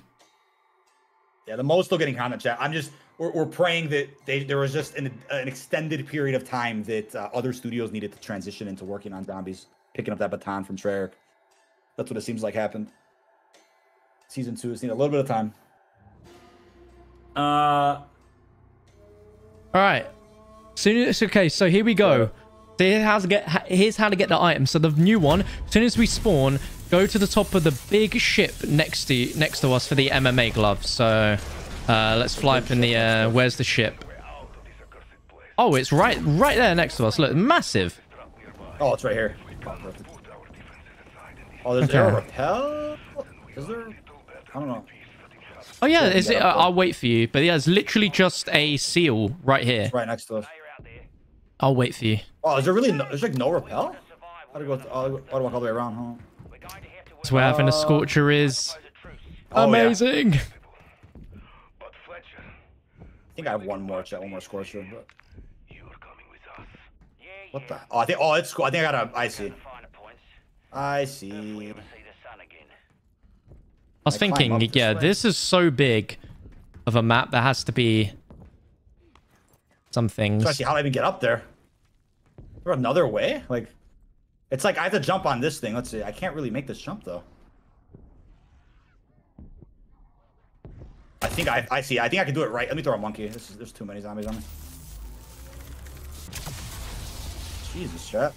Yeah, the most still getting comment chat. I'm just we're, we're praying that they, there was just an, an extended period of time that uh, other studios needed to transition into working on zombies, picking up that baton from Treyarch. That's what it seems like happened. Season two has needed a little bit of time. Uh, All right. Soon as, okay, so here we go. So here's how to get here's how to get the item. So the new one, as soon as we spawn, go to the top of the big ship next to next to us for the MMA gloves. So uh, let's fly up in the air. Where's the ship? Oh, it's right right there next to us. Look, massive. oh, it's right here. Oh. There's Okay. air repel. Is there? I don't know. Oh yeah, Yeah, is it? okay. I'll wait for you. But yeah, it's literally just a seal right here. It's right next to us. I'll wait for you. Oh, is there really? No, there's like no repel. How do I go? Oh, I uh, do walk all the way around? Huh? That's where having a scorcher is. Oh. Amazing. But Fletcher, I think I have one more chat, one more scorcher. But you're coming with us. what the? Oh, I think. Oh, it's cool. I think I got a. I see. I see. we ever see the sun again. I was I thinking, this yeah, way? this is so big of a map. There has to be some things. Especially how do I even get up there? Is there another way? Like, it's like I have to jump on this thing. Let's see. I can't really make this jump though. I think I, I see. I think I can do it right. Let me throw a monkey. Is, there's too many zombies on me. Jesus, chat.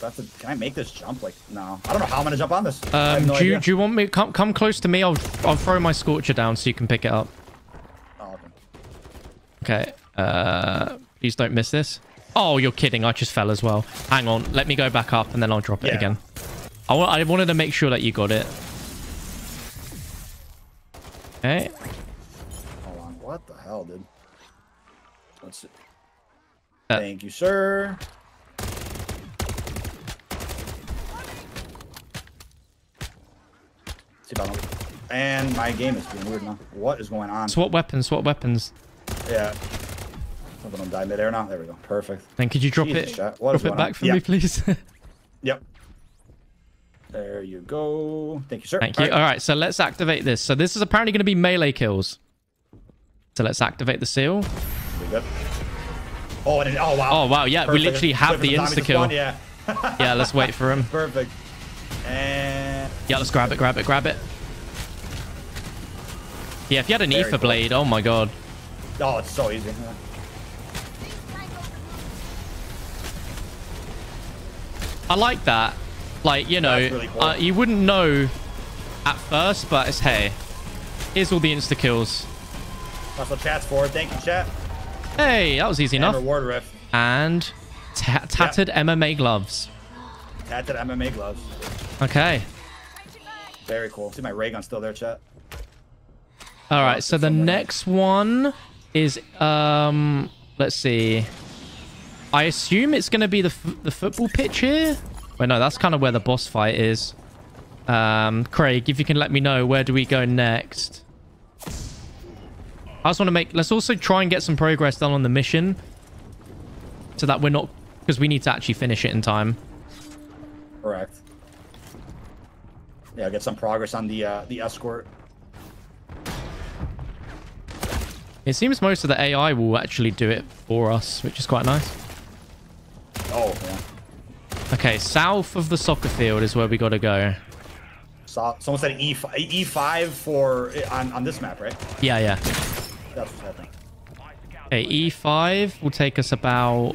That's a, can I make this jump? Like, no. I don't know how I'm gonna jump on this. Um, no do you do you want me come come close to me? I'll I'll throw my scorcher down so you can pick it up. Oh, okay. Okay. Uh, please don't miss this. Oh, you're kidding! I just fell as well. Hang on, let me go back up and then I'll drop it Yeah. again. I I wanted to make sure that you got it. Okay. Hold on. What the hell, dude? Let's see. Uh, Thank you, sir. If I. And my game is being weird now. What is going on? Swap weapons. Swap weapons. Yeah. Hope I don't die midair now. There we go. Perfect. Then could you drop Jesus, it? What Drop it back on? for Yeah. me, please. Yep. There you go. Thank you, sir. Thank you. All All right. right, so let's activate this. So this is apparently going to be melee kills. So let's activate the seal. Good. Oh, and oh wow. Oh, wow, yeah, we literally have Wait the insta-kill. Yeah. Yeah, let's wait for him. Perfect. And Yeah, let's grab it, grab it, grab it. Yeah, if you had an Very aether cool. blade, oh my god. oh, it's so easy. I like that. Like, you know, really cool. uh, you wouldn't know at first, but it's hey. Here's all the insta kills. That's what chat's for. Thank you, chat. Hey, that was easy And enough. reward rift. And ta- tattered MMA gloves. Tattered MMA gloves. Okay. Very cool. See my ray gun still there, chat. All right. So the next one is um. Let's see. I assume it's going to be the f- the football pitch here. Wait, no, that's kind of where the boss fight is. Um, Craig, if you can let me know, where do we go next? I just want to make. Let's also try and get some progress done on the mission, so that we're not because we need to actually finish it in time. Correct. Yeah, get some progress on the uh, the escort. It seems most of the AI will actually do it for us, which is quite nice. Oh, yeah. Okay, south of the soccer field is where we got to go. So, someone said E E5 for on on this map, right? Yeah, yeah. That's what's happening. Okay, E5 will take us about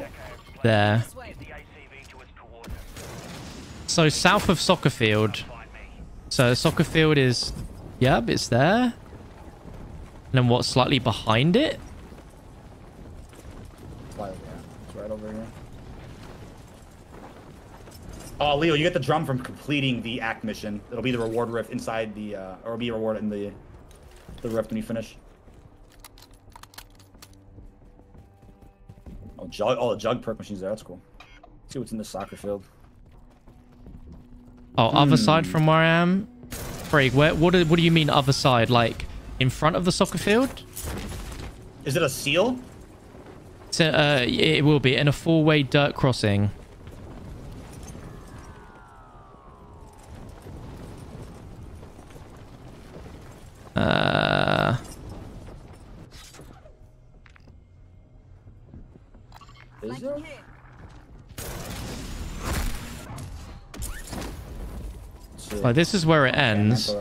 there. The ACV to its coordinates. So south of soccer field. So the soccer field is, yep, it's there. And then what's slightly behind it? Right over here. Oh, Leo, you get the drum from completing the act mission. It'll be the reward rift inside the, uh, or be a reward in the, the rift when you finish. Oh, jug, oh, the jug perk machine's there. That's cool. see what's in the soccer field. Oh, other side from where I am. Craig, where? What do, what do you mean other side? Like in front of the soccer field? Is it a seal? So, uh, it will be in a four-way dirt crossing. Uh, Is there? So- oh, this is where it ends.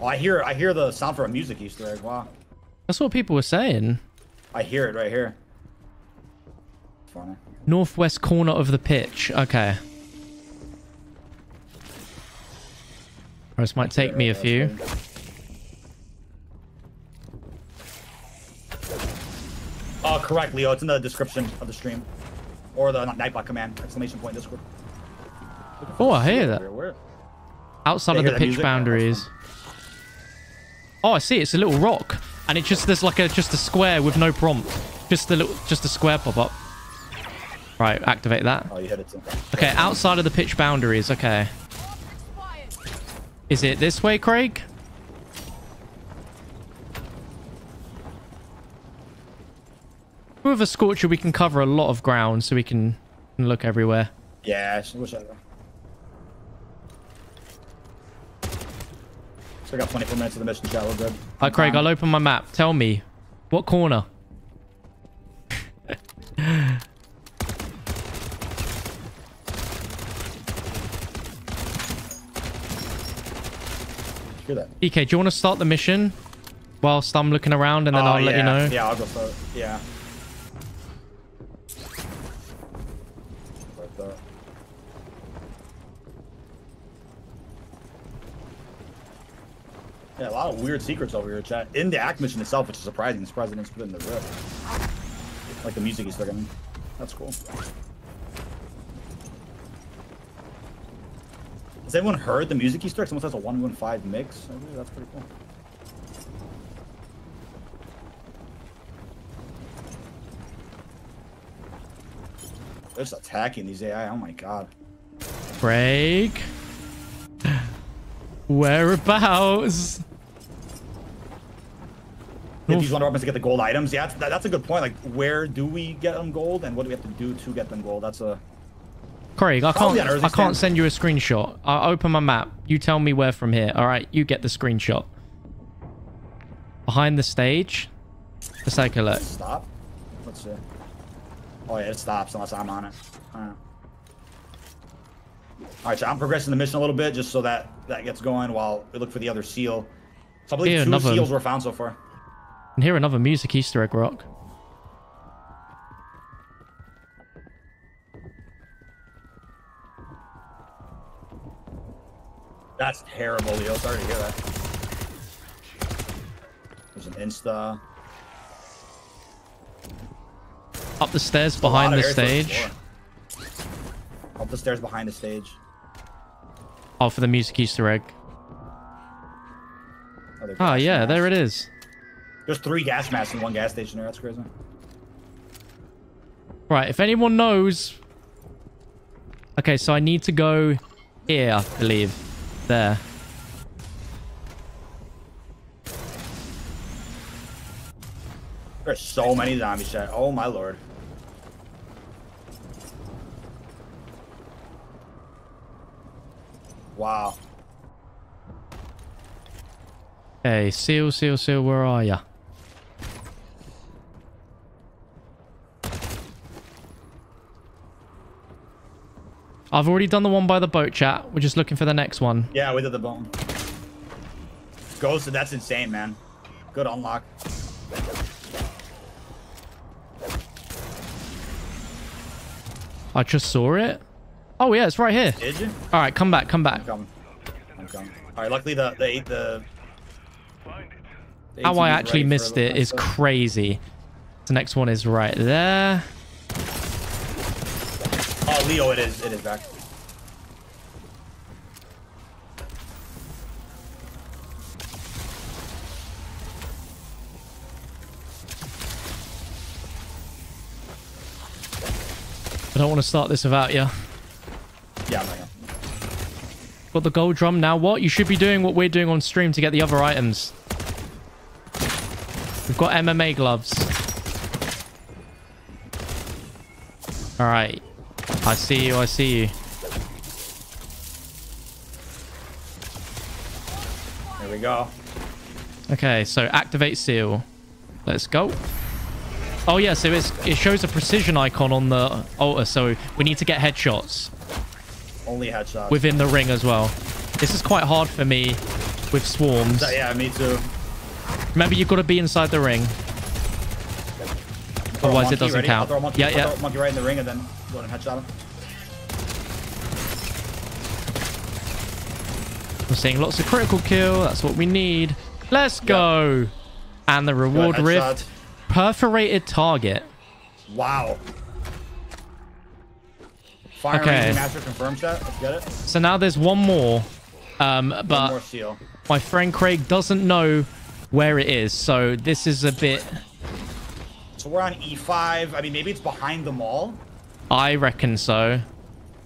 Oh, I hear I hear the sound for a music Easter egg. Wow. That's what people were saying. I hear it right here. Funny. Northwest corner of the pitch. Okay. This might take me a few. Oh, correct, Leo. It's in the description of the stream. Or the Nightbot command. Exclamation point Discord. Oh, I hear that. Where- where- Outside Yeah, of the pitch music? Boundaries. Oh, I see. It's a little rock, and it's just there's like a just a square with no prompt. Just a little, just a square pop up. Right, activate that. Oh, you hit it too. Okay, outside of the pitch boundaries. Okay. Is it this way, Craig? With a Scorcher, we can cover a lot of ground, so we can can look everywhere. Yeah, I wish I got 24 minutes of the mission chat. We're good. Hi, Craig. I'll open my map. Tell me, what corner? Hear that? DK, do you want to start the mission whilst I'm looking around, and then Oh, I'll let you know? Yeah, I'll go start. Yeah. Like that. Yeah, a lot of weird secrets over here, chat. In the act mission itself, which is surprising. It's surprising it's put in the rift. Like the music he's looking. That's cool. Has anyone heard the music Easter egg? Someone says a 115 mix. Oh, I believe That's pretty cool. They're just attacking these AI. Oh my god. Craig, whereabouts? Get these wonder weapons to get the gold items. Yeah, that's, that, that's a good point. Like, where do we get them gold, and what do we have to do to get them gold? That's a Craig, I can't. I can't send you a screenshot. I'll open my map. You tell me where from here. All right, you get the screenshot. behind the stage. Let's take a look. Stop. Let's see. Oh yeah, it stops unless I'm on it. Alright. Alright, so I'm progressing the mission a little bit just so that that gets going while we look for the other seal. So I believe Yeah, two another- seals were found so far. And here another music Easter egg rock. That's terrible, Leo. Sorry to hear that. There's an Insta. Up the stairs behind the stage. explore. Up the stairs behind the stage. Oh, for the music Easter egg. Other Ah, yeah, there it is. There's three gas masks in one gas station there. That's crazy. Right, if anyone knows... Okay, so I need to go here, I believe. There. There's so many zombies chat. Oh my lord. Wow. Hey, Seal, Seal, Seal, where are ya? I've already done the one by the boat chat. We're just looking for the next one. Yeah, we did the bone. Ghosted, that's insane, man. Good unlock. I just saw it. Oh, yeah, it's right here. Did you? All right, come back, come back. I'm coming. I'm coming. Alright, luckily the the the, the How I actually missed it is stuff. crazy. The next one is right there. Oh, Leo, it is. It is back. I don't want to start this without you. Yeah, not. Got the gold drum now. What? You should be doing what we're doing on stream to get the other items. We've got MMA gloves. All right. I see you. I see you. There we go. Okay, so activate seal. Let's go. Oh yeah, so it's, it shows a precision icon on the altar, so we need to get headshots Only headshots. within the ring as well. This is quite hard for me with swarms. yeah, me too. Remember, you've got to be inside the ring. Otherwise, it doesn't ready? Count. Yeah, I'll yeah. monkey right in the ring and then go and headshot him. We're seeing lots of critical kill. That's what we need. Let's go. And the reward rift. headshot. Perforated target. Wow. Fire Okay. Master chat. Let's get it. So now there's one more. Um, One but more seal. my friend Craig doesn't know where it is. So this is a bit... So we're on E5. I mean, maybe it's behind the mall. I reckon so.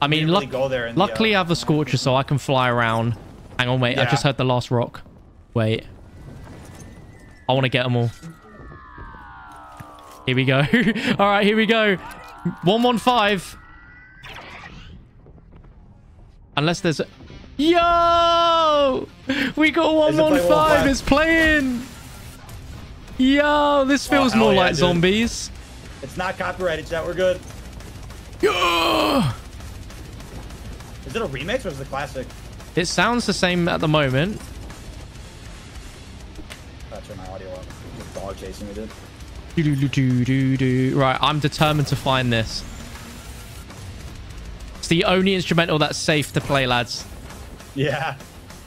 I mean, really luck- go there in the, luckily uh, I have the Scorcher so I can fly around. Hang on, wait. I just heard the last rock. Wait. I want to get them all. Here we go. all right, here we go. 115. Unless there's... A... Yo! We got Is it playing 115. It's playing. Yo, this feels Oh, more yeah, like dude. zombies. It's not copyrighted chat. We're good. Yo! Is it a remix or is it a classic? It sounds the same at the moment. I'll turn my audio up. The dog chasing me, dude. Do-do-do-do-do. Right, I'm determined to find this. It's the only instrumental that's safe to play, lads. Yeah.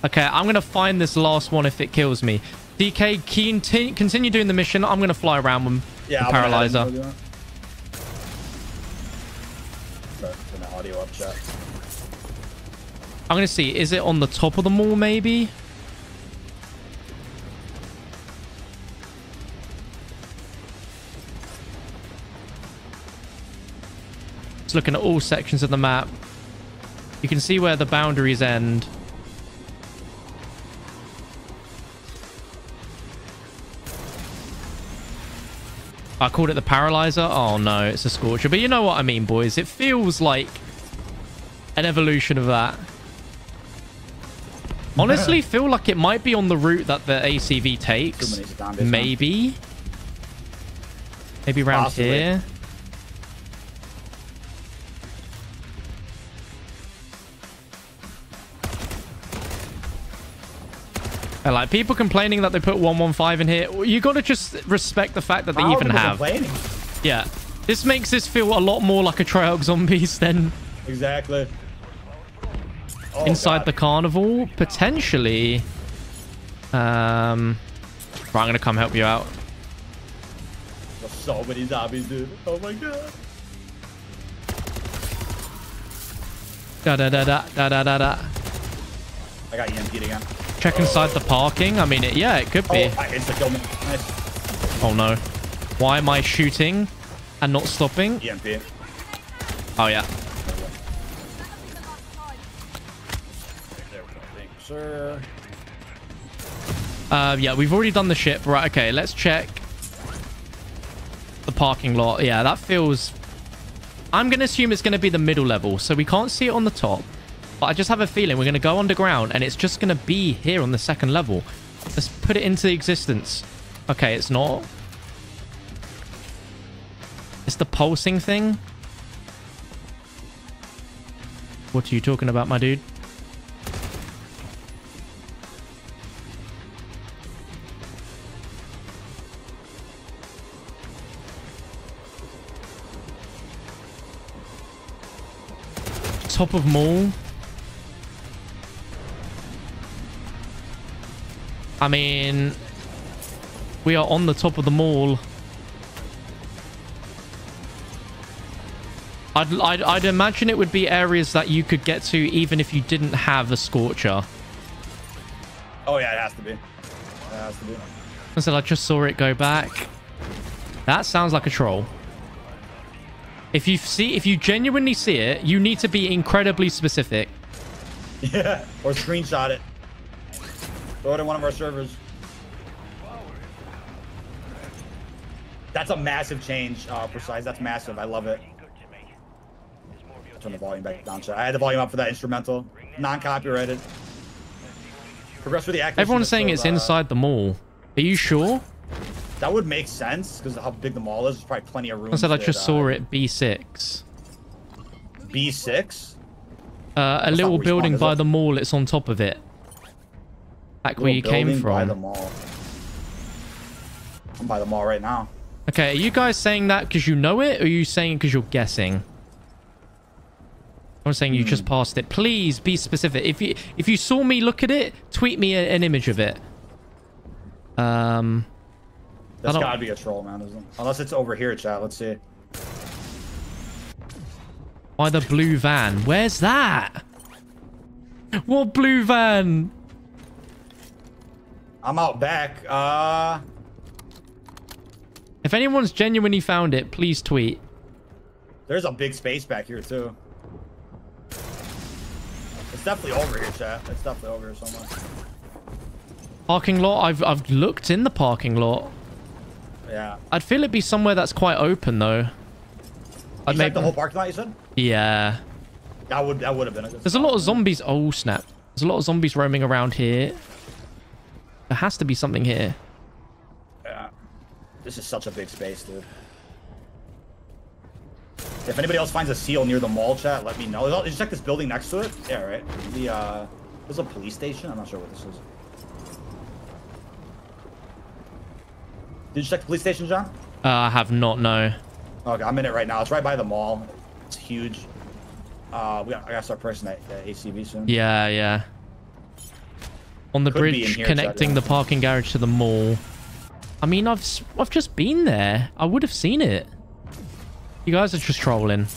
Okay, I'm going to find this last one if it kills me. DK, keen continue doing the mission. I'm going to fly around with Yeah. the I'll go ahead and paralyzer. I'm going to see. Is it on the top of the mall, maybe? It's looking at all sections of the map. You can see where the boundaries end. I called it the paralyzer. Oh no, it's a scorcher. But you know what I mean, boys. It feels like an evolution of that. Honestly, feel like it might be on the route that the ACV takes. Two minutes down this one. Maybe. Maybe around Possibly. here. And like people complaining that they put 115 in here, you got to just respect the fact that they even have. Yeah. This makes this feel a lot more like a Treyarch Zombies than Exactly. Oh, inside God. the carnival. Potentially. Um, right, I'm going to come help you out. There's so many zombies, dude. Oh my god. Da da da da da da da da. I got EMP'd again. Check inside the parking. I mean, it, yeah, it could be. Oh. I insta killed me. Nice. Oh no. Why am I shooting and not stopping? EMP. Oh yeah. Sir. Uh, yeah, we've already done the ship. Right, okay, let's check the parking lot. Yeah, that feels... I'm going to assume it's going to be the middle level, so we can't see it on the top. But I just have a feeling we're going to go underground, and it's just going to be here on the second level. Let's put it into existence. Okay, it's not. It's the pulsing thing. What are you talking about, my dude? Top of mall. I mean, we are on the top of the mall. I'd, I'd, I'd imagine it would be areas that you could get to even if you didn't have a Scorcher. Oh yeah, it has to be. It has to be. I said I just saw it go back. That sounds like a troll. If you see, if you genuinely see it, you need to be incredibly specific. Yeah. Or screenshot it. Throw it in one of our servers. That's a massive change, uh, precise. That's massive. I love it. Turn the volume back down. I had the volume up for that instrumental. Non-copyrighted. Progress for the. Everyone's saying it's inside the mall. Are you sure? That would make sense because of how big the mall is. There's probably plenty of room. I said I just saw it B6. B6. Uh, a not little building by it? the mall. It's on top of it. Back where you came building By the from. mall. I'm by the mall right now. Okay, are you guys saying that because you know it, or are you saying it because you're guessing? I'm saying you Hmm. just passed it. Please be specific. If you if you saw me look at it, tweet me a, an image of it. Um, That's gotta be a troll, man. It? Unless it's over here, chat. Let's see. by the blue van. Where's that? What blue van? I'm out back. Uh, If anyone's genuinely found it, please tweet. there's a big space back here too. It's definitely over here, chat. It's definitely over here somewhere. Parking lot. I've I've looked in the parking lot. Yeah. I'd feel it'd be somewhere that's quite open though. I'd You make the whole parking lot. You said yeah. that would that would have been a good. There's a lot of zombies. Oh snap! There's a lot of zombies roaming around here. There has to be something here. Yeah. This is such a big space, dude. If anybody else finds a seal near the mall, chat, let me know. Did you check this building next to it? Yeah, right. The uh, there's a police station. I'm not sure what this is. Did you check the police station, John? Uh, I have not. No. Okay, I'm in it right now. It's right by the mall. It's huge. Uh, we got, I gotta start pressing that, that ACV soon. Yeah, yeah. On the Could bridge here, connecting the parking garage to the mall. I mean, I've I've just been there. I would have seen it. You guys are just trolling.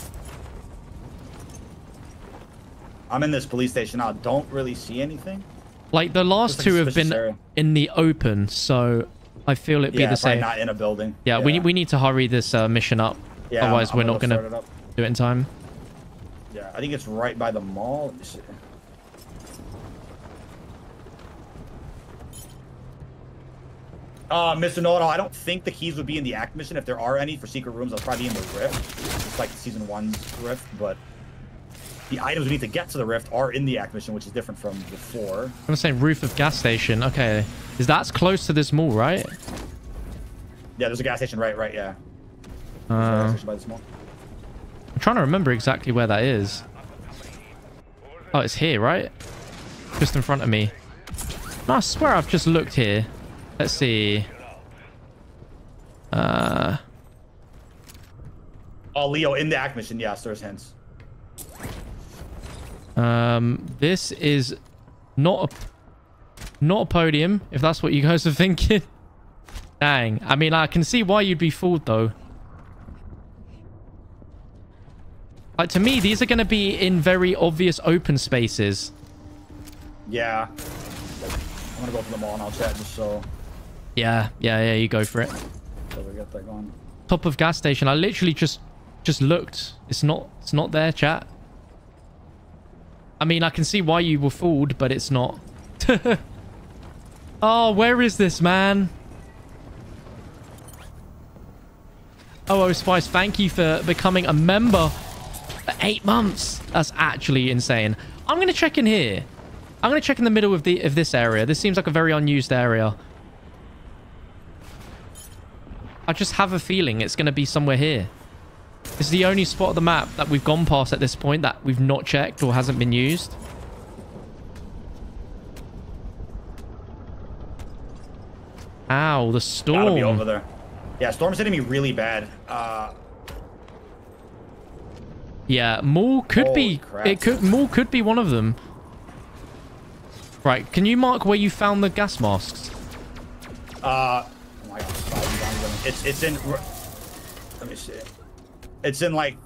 I'm in this police station now. Don't really see anything. Like the last two have been area. in the open, so I feel it'd be yeah, the same. not in a building. Yeah, we we need to hurry this uh, mission up. Yeah, Otherwise, I'm- we're I'm not gonna gonna start it up. do it in time. Yeah, I think it's right by the mall. Let me see. Uh, Mr. Know-It-All, I don't think the keys would be in the act mission. If there are any for secret rooms, they'll probably be in the rift. It's like season one's rift, but the items we need to get to the rift are in the act mission, which is different from before. I'm gonna say roof of gas station. Okay. Is that's close to this mall, right? Yeah, there's a gas station right, right, yeah. There's a gas Uh, by the small. I'm trying to remember exactly where that is. Oh, it's here, right? Just in front of me. No, I swear I've just looked here. Let's see. Uh, Oh, Leo, in the act mission, yes, there's hints. Um, this is not a, not a podium, if that's what you guys are thinking. Dang. I mean, I can see why you'd be fooled, though. Like, to me, these are going to be in very obvious open spaces. Yeah. I'm gonna go for the mall now, chat, just so, Yeah, yeah, yeah, you go for it. so we get that going. Top of gas station. I literally just just looked. It's not it's not there, chat. I mean, I can see why you were fooled, but it's not. oh, where is this, man? Oh, oh, Spice, thank you for becoming a member for eight months. That's actually insane. I'm going to check in here. I'm going to check in the middle of the of this area. This seems like a very unused area. I just have a feeling it's going to be somewhere here. It's the only spot of the map that we've gone past at this point that we've not checked or hasn't been used. Ow, the storm. Gotta be over there. Yeah, storm's hitting me really bad. Uh, Yeah, Mall could Holy be. crap. It could. Mall could be one of them. Right, can you mark where you found the gas masks? uh, oh my god, it's it's in. Let me see. It's in like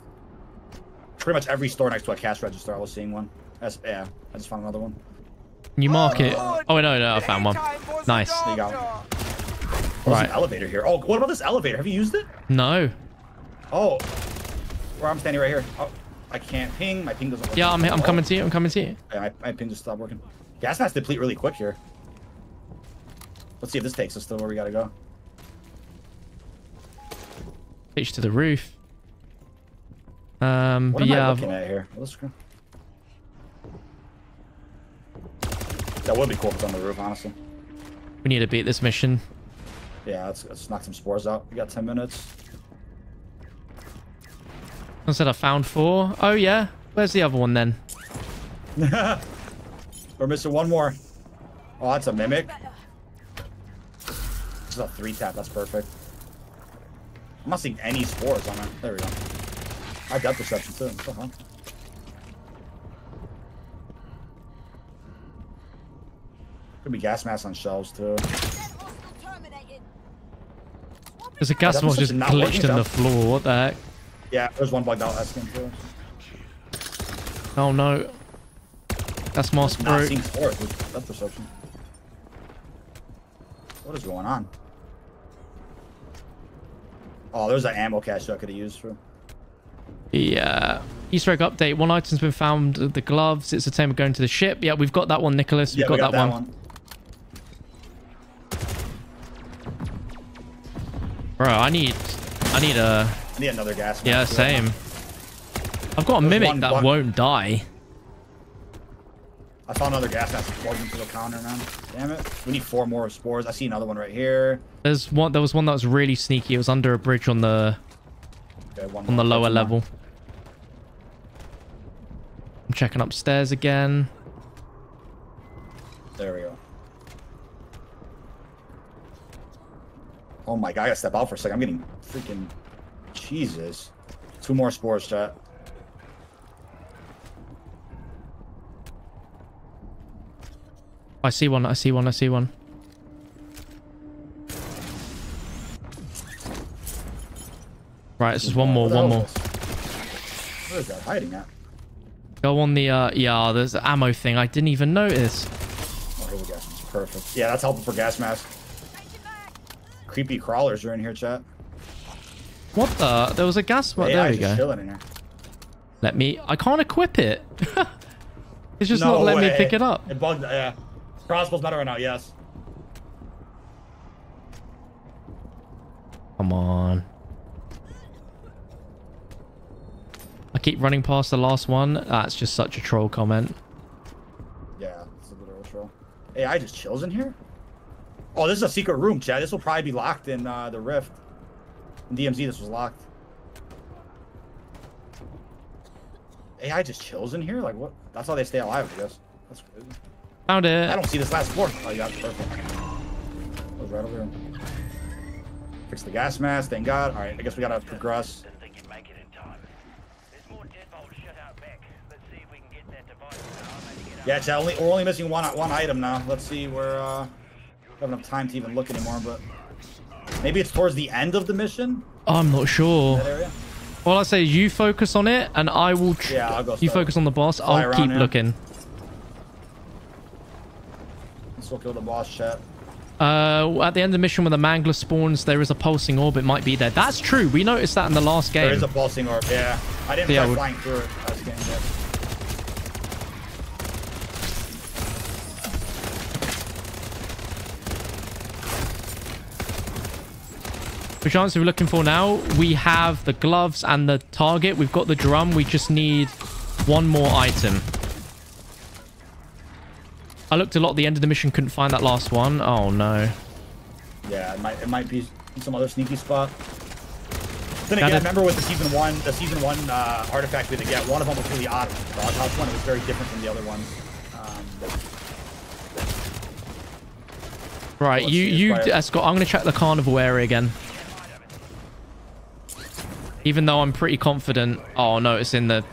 pretty much every store next to a cash register. I was seeing one. That's, yeah, I just found another one. Can you mark it? Oh no, no, I found one. Nice. There you go. Oh, there's Right. an elevator here. Oh, what about this elevator? Have you used it? No. Oh, where I'm standing right here. Oh, I can't ping. My ping doesn't work. Yeah, I'm. I'm Oh, coming to you. I'm coming to you. Yeah, my, my ping just stopped working. Gas mask deplete really quick here. Let's see if this takes us to where we gotta go. Pitch to the roof. Um, What am I yeah, looking at here? Let's go. That would be cool if it's on the roof, honestly. we need to beat this mission. Yeah, let's, let's knock some spores out. We got 10 minutes. I said I found four. Oh yeah. Where's the other one then? We're missing one more. Oh, that's a mimic. This is a three tap. That's perfect. I'm not seeing any spores on it. There we go. I got perception too. So, huh? Could be gas masks on shelves too. There's a gas mask just perception not working, glitched in the floor. What the heck? Yeah, there's one bugged out asking too. Oh no. Gas mask broke. seeing spores with that perception. What is going on? Oh, there's an ammo cache I could have used for. Yeah. Uh, Easter egg update. One item's been found. The gloves. It's a time of going to the ship. Yeah, we've got that one, Nicholas. We've Yeah, got, we got that, one. Bro, I need... I need a... I need another gas. Yeah, same. I've got a There's mimic one that won't die. I found another gas mask plugged into the counter, man. Damn it. We need four more spores. I see another one right here. There's one. There was one that was really sneaky. It was under a bridge on the Okay, one on the lower level. more. I'm checking upstairs again. There we go. Oh my god, I gotta step out for a second. I'm getting freaking Jesus. Two more spores, chat. I see one. I see one. I see one. Right, this is one more. One more. Where is that hiding at? Go on the uh yeah. There's the ammo thing. I didn't even notice. Oh, here we go. It's perfect. Yeah, that's helpful for gas mask. Creepy crawlers are in here, chat. What the? There was a gas. The there AI we go. chilling in here. Let me. I can't equip it. it's just No not letting me pick it up. It bugged. Yeah. Crossbow's better right now. Yes. Come on. I keep running past the last one. That's just such a troll comment. Yeah, it's a literal troll. AI just chills in here? Oh, this is a secret room, Chad. This will probably be locked in uh, the Rift. In DMZ, this was locked. AI just chills in here? Like, what? That's how they stay alive, I guess. That's crazy. Found it. I don't see this last floor. Oh, you got it. Perfect. That was right over here. Fix the gas mask, thank God. All right, I guess we gotta progress. Didn't think you'd make it in time. There's more deadbolt shut out back. Let's see if we can get that device now. Maybe get Yeah, Chad, only, we're only missing one one item now. Let's see where, uh, don't have enough time to even look anymore, but maybe it's towards the end of the mission, I'm not sure. All I say you focus on it, and I will. Yeah, I'll go You start. focus on the boss. Fly I'll keep looking. Let's go kill the boss, Chat. Uh, at the end of the mission, when the mangler spawns, there is a pulsing orb. It might be there. That's true. We noticed that in the last game. There is a pulsing orb, yeah. I didn't Yeah, try we'll- flying through it. I was getting Which answer we're looking for now? We have the gloves and the target. We've got the drum. We just need one more item. I looked a lot at the end of the mission, couldn't find that last one. Oh no. Yeah, it might it might be some other sneaky spot. Then again, remember with the season one, the season one uh, artifact we had to get, one of them was really odd. The doghouse one, it was very different from the other ones. Um, Right, you you let's try it. uh, Scott. I'm gonna check the carnival area again. Even though I'm pretty confident. Oh no, it's in the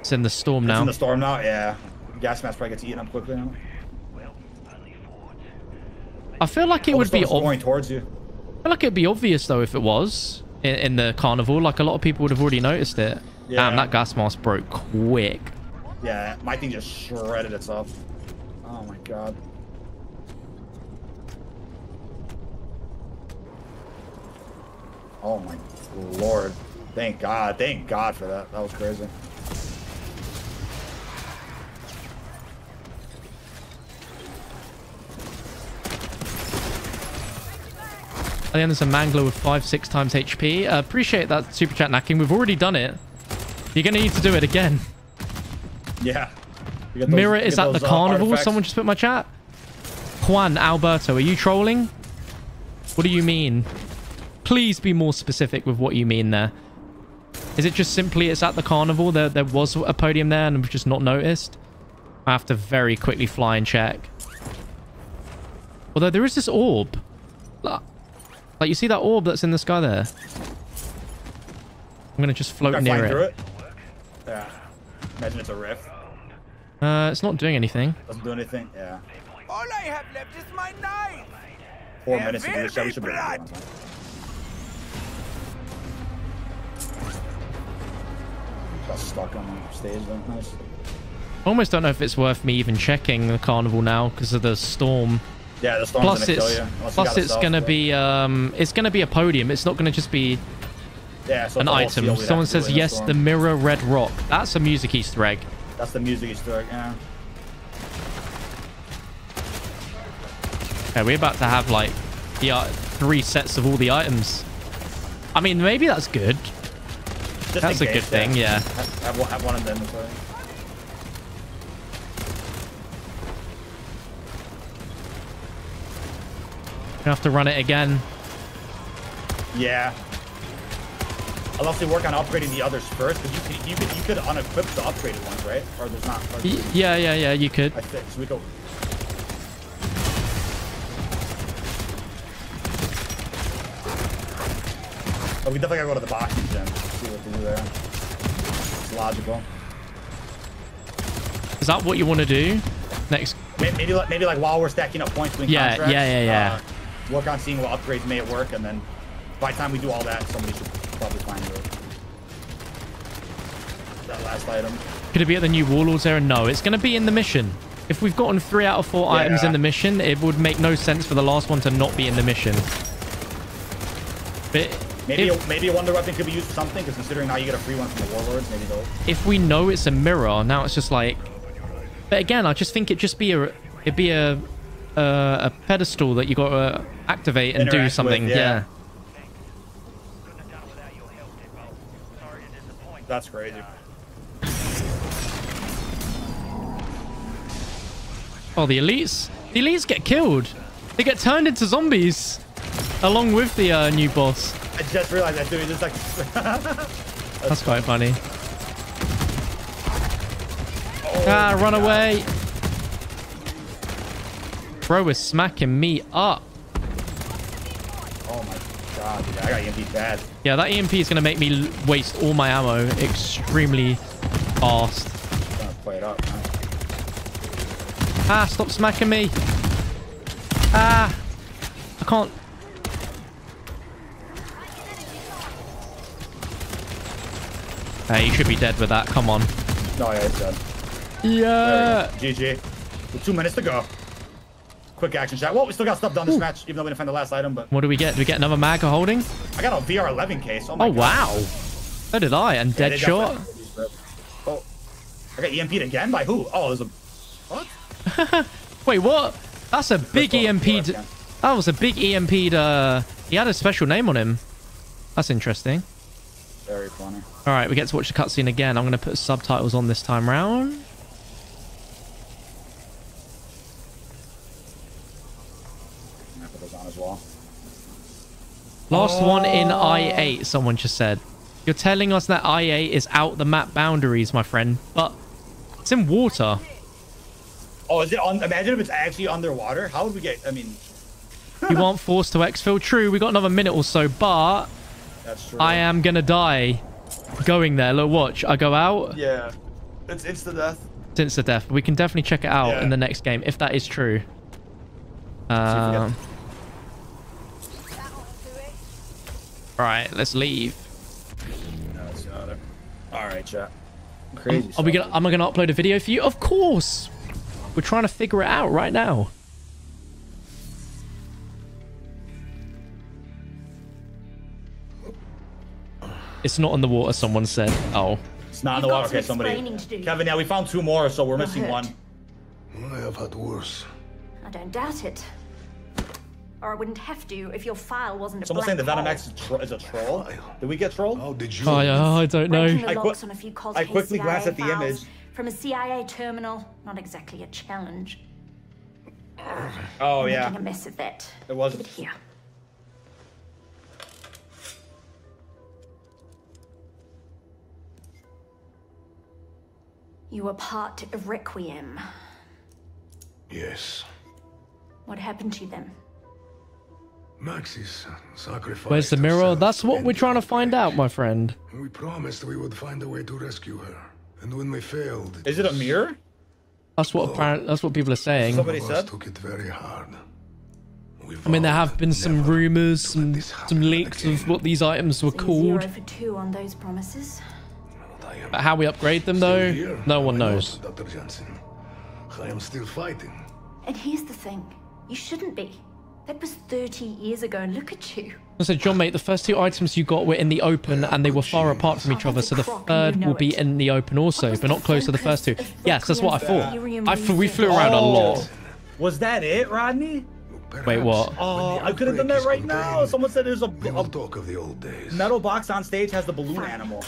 it's in the storm it's now. in the storm now, yeah. Gas mask probably gets eaten up quickly now. I feel like it Oh, would be going towards you. I feel like it'd be obvious though if it was in, in the carnival. Like a lot of people would have already noticed it. Yeah. Damn, that gas mask broke quick. Yeah, my thing just shredded itself. Oh my god. Oh my lord. Thank God. Thank God for that. That was crazy. At the end, there's a mangler with five, six times HP. Uh, appreciate that super chat knacking. We've already done it. You're gonna need to do it again. Yeah. Those- Mirror is at the uh, carnival. artifacts. Someone just put my chat. Juan Alberto, are you trolling? What do you mean? Please be more specific with what you mean there. Is it just simply it's at the carnival? There, there was a podium there and we've just not noticed? I have to very quickly fly and check. Although there is this orb. Like, like, you see that orb that's in the sky there? I'm going to just float Try near flying it. through it. Yeah. Imagine it's a rift. Uh, it's not doing anything. Doesn't do anything. Yeah. All I have left is my knife. Four Yeah, minutes to do this. Yeah, we should be Got stuck on the stage. Nice. I almost don't know if it's worth me even checking the carnival now because of the storm. Yeah, the storm's Plus gonna kill it's you. unless you plus a it's gonna be um it's gonna be a podium. It's not gonna just be yeah, so an it's a whole item. seal we'd have Someone says yes, the mirror red rock. That's a music Easter egg. That's the music Easter egg. Yeah. Okay, we're about to have like the uh, three sets of all the items. I mean, maybe that's good. Just That's a good thing, yeah. Have, have, one, have one of them. Sorry. You have to run it again. Yeah. Unless they work on upgrading the others first, because you could you could you could unequip the upgraded ones, right? Or there's not. Or, Y- yeah, yeah, yeah. You could. I think so. We go. Oh, we definitely gotta go to the boxing gym. See what they do there. It's logical. Is that what you want to do next? Maybe maybe like, maybe like while we're stacking up points doing Yeah, contracts. yeah, yeah, yeah. Uh, work on seeing what upgrades may work, and then by the time we do all that, somebody should probably find the that last item. Could it be at the new Warlords area? No, it's going to be in the mission. If we've gotten three out of four items in the mission, it would make no sense for the last one to not be in the mission. But Maybe if, a, maybe a wonder weapon could be used for something, because considering now you get a free one from the warlords, maybe they'll. If we know it's a mirror, now it's just like. But again, I just think it'd just be a it'd be a a, a pedestal that you got to activate and Interact do something. With, yeah. yeah. That's crazy. Oh, the elites. The elites get killed. They get turned into zombies along with the uh, new boss. I just realized that, dude. It's like... That's quite funny. ah, run away. Bro is smacking me up. oh my god, dude. I got EMP bad. Yeah, that EMP is going to make me waste all my ammo extremely fast. Play it up. Ah, stop smacking me. Ah. I can't. Hey, you should be dead with that. Come on. No, yeah, it's dead. Yeah. There we go. GG. With two minutes to go. Quick action shot. Well, we still got stuff done this match, even though we didn't find the last item, but What do we get? Do we get another mag holding? I got a VR11 case. Oh my Oh, wow. So did I. And Yeah, they Deadshot. Oh. I got EMP'd again? By who? Oh, there's a... What? Wait, what? That's a big EMP. That was a big EMP. Uh, he had a special name on him. That's interesting. Very funny. All right, we get to watch the cutscene again. I'm going to put subtitles on this time round. I'm gonna put those on as well. Last oh. one in I-8, someone just said. You're telling us that I-8 is out the map boundaries, my friend, but it's in water. Oh, is it on? Imagine if it's actually underwater. How would we get? I mean, You aren't forced to exfil. True, we got another minute or so, but that's true. I am going to die going there. Look, watch. I go out. Yeah. It's insta death. since the death. We can definitely check it out Yeah. in the next game if that is true. Um, all right, let's leave. No, it's not it. All right, chat. Crazy. Are we gonna, am I gonna upload a video for you? Of course. We're trying to figure it out right now. It's not in the water. Someone said. Oh, It's not in the water. Okay, somebody. explaining to do. Kevin, yeah, we found two more, so we're You're missing hurt. one. I have had worse. I don't doubt it. Or I wouldn't have to if your file wasn't a Someone's saying the Venom hole. X is, is a troll. Did we get trolled? Oh, did you? oh yeah, I don't know. I locks qui- on a few cold I quickly CIA glanced at the image. From a CIA terminal, not exactly a challenge. Oh yeah. Making yeah, a mess of that. it was. Give it here. You were part of Requiem. Yes. What happened to them? Maxis uh, sacrificed. Where's the mirror? That's what we're trying to find out, my friend. We promised we would find a way to rescue her. And when we failed, Is it a mirror? That's what apparent. That's what people are saying. Somebody Some of us said? took it very hard. I mean, there have been some rumors, some some happen leaks of what these items were So called. Zero for two on those promises. But I am But how we upgrade them, though, here, no one knows. Dr. Jensen. I am still fighting. And here's the thing you shouldn't be. That was 30 years ago, and look at you. I said, John, mate, the first two items you got were in the open and they were far apart from each other, so the third will be in the open also, but not close to the first two. Yes, that's what I thought. Imperium I f- we flew around a Oh. lot. Was that it, Rodney? Wait, what? Oh, I could have done that right now. Someone said there's a, We a talk of the old days. metal box on stage has the balloon animal.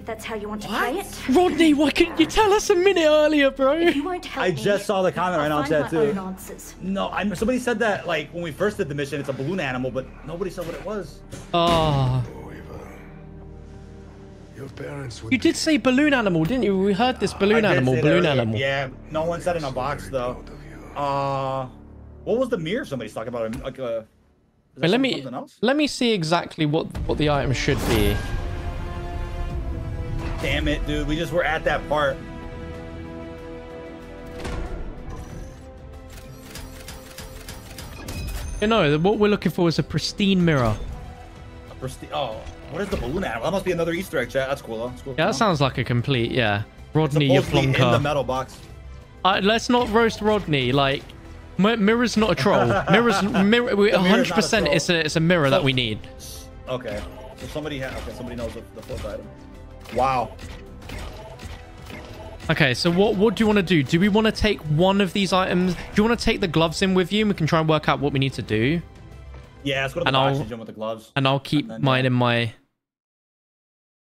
If that's how you want to play it, Rodney, why couldn't you tell us a minute earlier, bro? you won't help I me. just saw the comment right I'll now in find chat too. No, I somebody said that like when we first did the mission, it's a balloon animal, but nobody said what it was. Oh, Oh, Your parents would you did say balloon animal, didn't you? We heard this balloon I animal, say that balloon animal. Yeah, no one said in a box though. proud. Uh, what was the mirror somebody's talking about? Like a. is Wait, let me else? let me see exactly what what the item should be. Damn it, dude. We just were at that part. You know, what we're looking for is a pristine mirror. A presti- oh, what is the balloon animal? That must be another Easter egg chat. That's cool though. That's cool. Yeah, that sounds like a complete yeah. Rodney, Supposedly in the metal box. Uh, let's not roast Rodney. Like, Mirror's not a troll. Mirror's mirror. The mirror's 100. not a percent troll. It's a it's a mirror that we need. Okay. So somebody ha- okay, somebody knows the, the fourth item. Wow. Okay, so what what do you want to do? Do we want to take one of these items? Do you want to take the gloves in with you? and We can try and work out what we need to do, Yeah, let's go to the And I'll- oxygen with the gloves. and I'll keep And then, mine uh, in my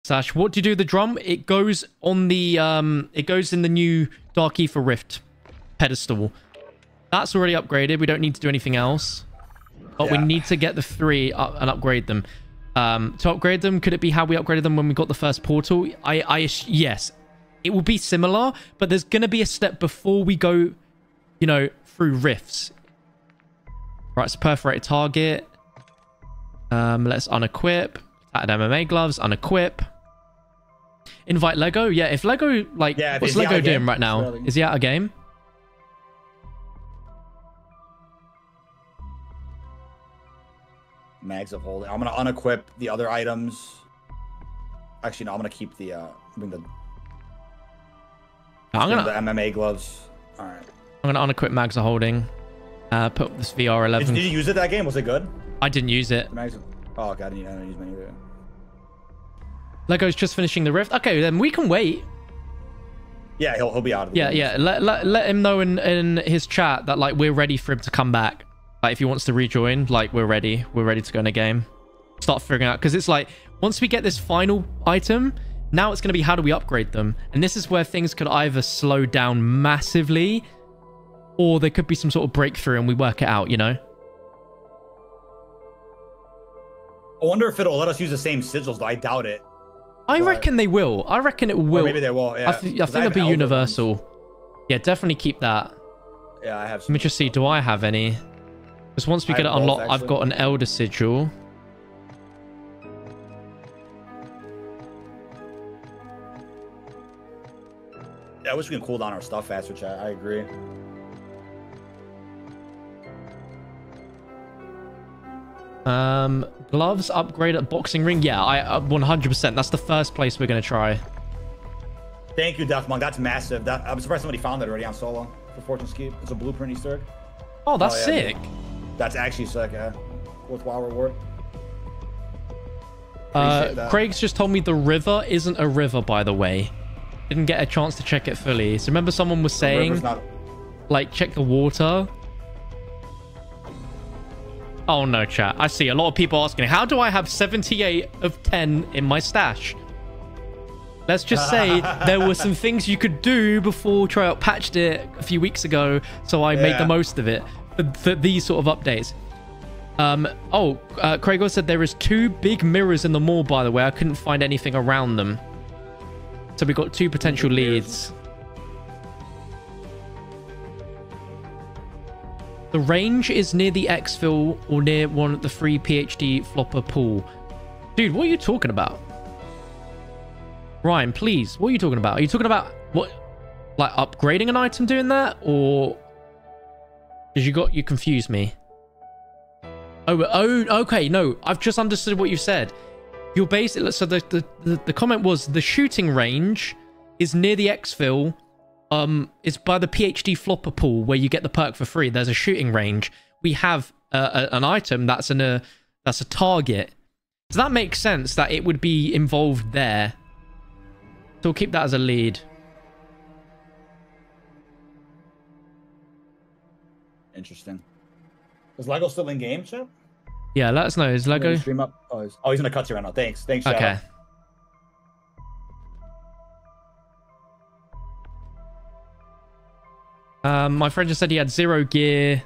sash. What do you do? with The drum it goes on the um it goes in the new Dark Aether Rift pedestal. That's already upgraded. We don't need to do anything else. But we need to get the three up and upgrade them. Um, to upgrade them, could it be how we upgraded them when we got the first portal? I, I, yes, it will be similar, but there's gonna be a step before we go, you know, through rifts. Right, so perforated target. Um, let's unequip. Tattered MMA gloves, unequip. Invite Lego. Yeah, if Lego like, Yeah, what's Lego doing right now? really. Is he out of game? Mags of holding. I'm gonna unequip the other items. Actually, no. I'm gonna keep the. uh bring the, I'm gonna, the MMA gloves. All right. I'm gonna unequip Mags of holding. Uh, put this VR 11. did you use it that game? Was it good? I didn't use it. Mags. Oh god, I didn't, I didn't use many either. Lego's just finishing the rift. Okay, then we can wait. Yeah, he'll he'll be out of the Yeah, game. yeah. Let, let, let him know in, in his chat that like we're ready for him to come back. Like if he wants to rejoin, like we're ready. We're ready to go in a game. Start figuring out because it's like once we get this final item, now it's going to be how do we upgrade them, and this is where things could either slow down massively, or there could be some sort of breakthrough and we work it out. You know. I wonder if it'll let us use the same sigils. Though I doubt it. I But- reckon they will. I reckon it will. Or maybe they will. Yeah. I, th- I think have it'll be Elder ones. universal. Yeah, definitely keep that. Yeah, I have. Let me just see. Do I have any? Because once we get it unlocked, I've got an Elder Sigil. Yeah, I wish we could cool down our stuff faster, chat. I agree. Um, gloves upgrade at boxing ring. Yeah, I uh, 100%. That's the first place we're gonna try. Thank you, Death Monk. That's massive. That I'm surprised somebody found that already on solo for Fortune's Keep. It's a blueprint Easter. Oh, that's Oh, yeah, sick. That's actually sick. Yeah, worthwhile reward. Uh. Craig's just told me the river isn't a river, by the way. Didn't get a chance to check it fully. So remember, someone was saying not. like check the water. Oh no, chat. I see a lot of people asking, how do I have 78 of 10 in my stash? Let's just say there were some things you could do before Treyarch patched it a few weeks ago, so I made the most of it for, for these sort of updates. Um, oh, uh, said there is two big mirrors in the mall, by the way. I couldn't find anything around them. So we've got two potential leads. The range is near the exfil or near one of the free PhD flopper pool. Dude, what are you talking about? Ryan, please, what are you talking about? Are you talking about what, like upgrading an item doing that, or because you got you confused me? Oh, oh, okay, no, I've just understood what you said. You're basically so the the, the, the comment was the shooting range is near the exfil um it's by the phd flopper pool where you get the perk for free. There's a shooting range. We have a, an item that's an a that's a target. Does that make sense that it would be involved there. So we'll keep that as a lead Interesting. Is Lego still in game, chat? yeah let us know is lego Stream up. Oh, he's, oh, he's gonna cut you right now. Thanks. Thanks. chat. okay um my friend just said he had zero gear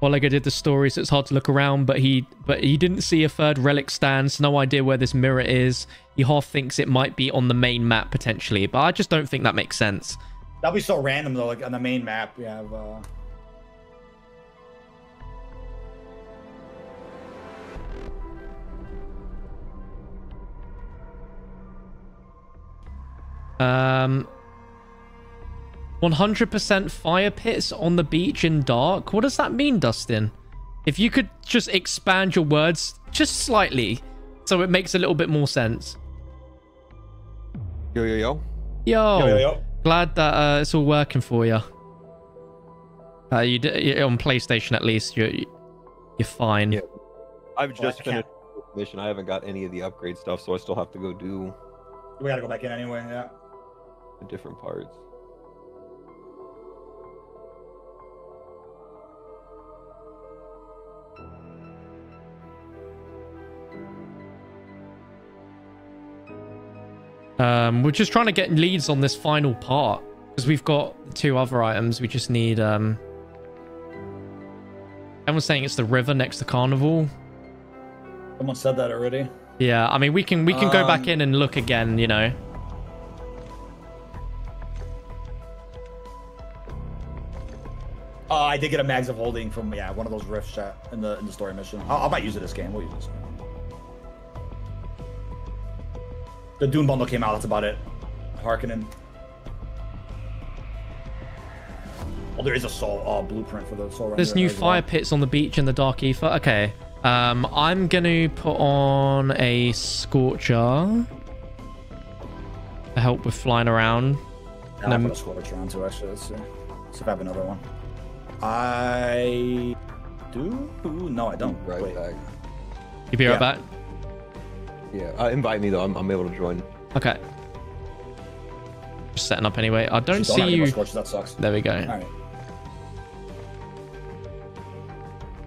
while Lego did the story, so it's hard to look around. But he, but he didn't see a third relic stand. So no idea where this mirror is. He half thinks it might be on the main map potentially, but I just don't think that makes sense. That'd be so random though. Like on the main map, we have. uh Um, 100% fire pits on the beach in dark. What does that mean, Dustin? If you could just expand your words just slightly, so it makes a little bit more sense. Yo, yo, yo. Yo, Yo, yo, yo. glad that uh, it's all working for you. Uh, you d- on PlayStation at least. You're you're fine. Yeah. I've just can't- finished the mission. I haven't got any of the upgrade stuff, so I still have to go do We gotta go back in anyway. Yeah. The different parts. Um, we're just trying to get leads on this final part because we've got two other items. We just need um Everyone's saying it's the river next to Carnival. Someone said that already. Yeah, I mean we can we can go back Um, in and look again, you know. Uh, I did get a mags of holding from yeah one of those rifts chat in the in the story mission. I, I might use it this game. We'll use this. Game. The Dune bundle came out. That's about it. Harkonnen. Oh, there is a soul uh, blueprint for the soul. There's new well. fire pits on the beach in the Dark Aether. Okay. Um, I'm gonna put on a Scorcher to help with flying around. Yeah, I'll And put then- a scorcher on too. Actually, let's see. See if I have another one. I do. No, I don't. Right Wait. back. You be right Yeah. back. Yeah, uh, invite me though. I'm, I'm able to join. Okay. Just setting up anyway. I don't Don't see have any more you. scorchers, That sucks. There we go. All right.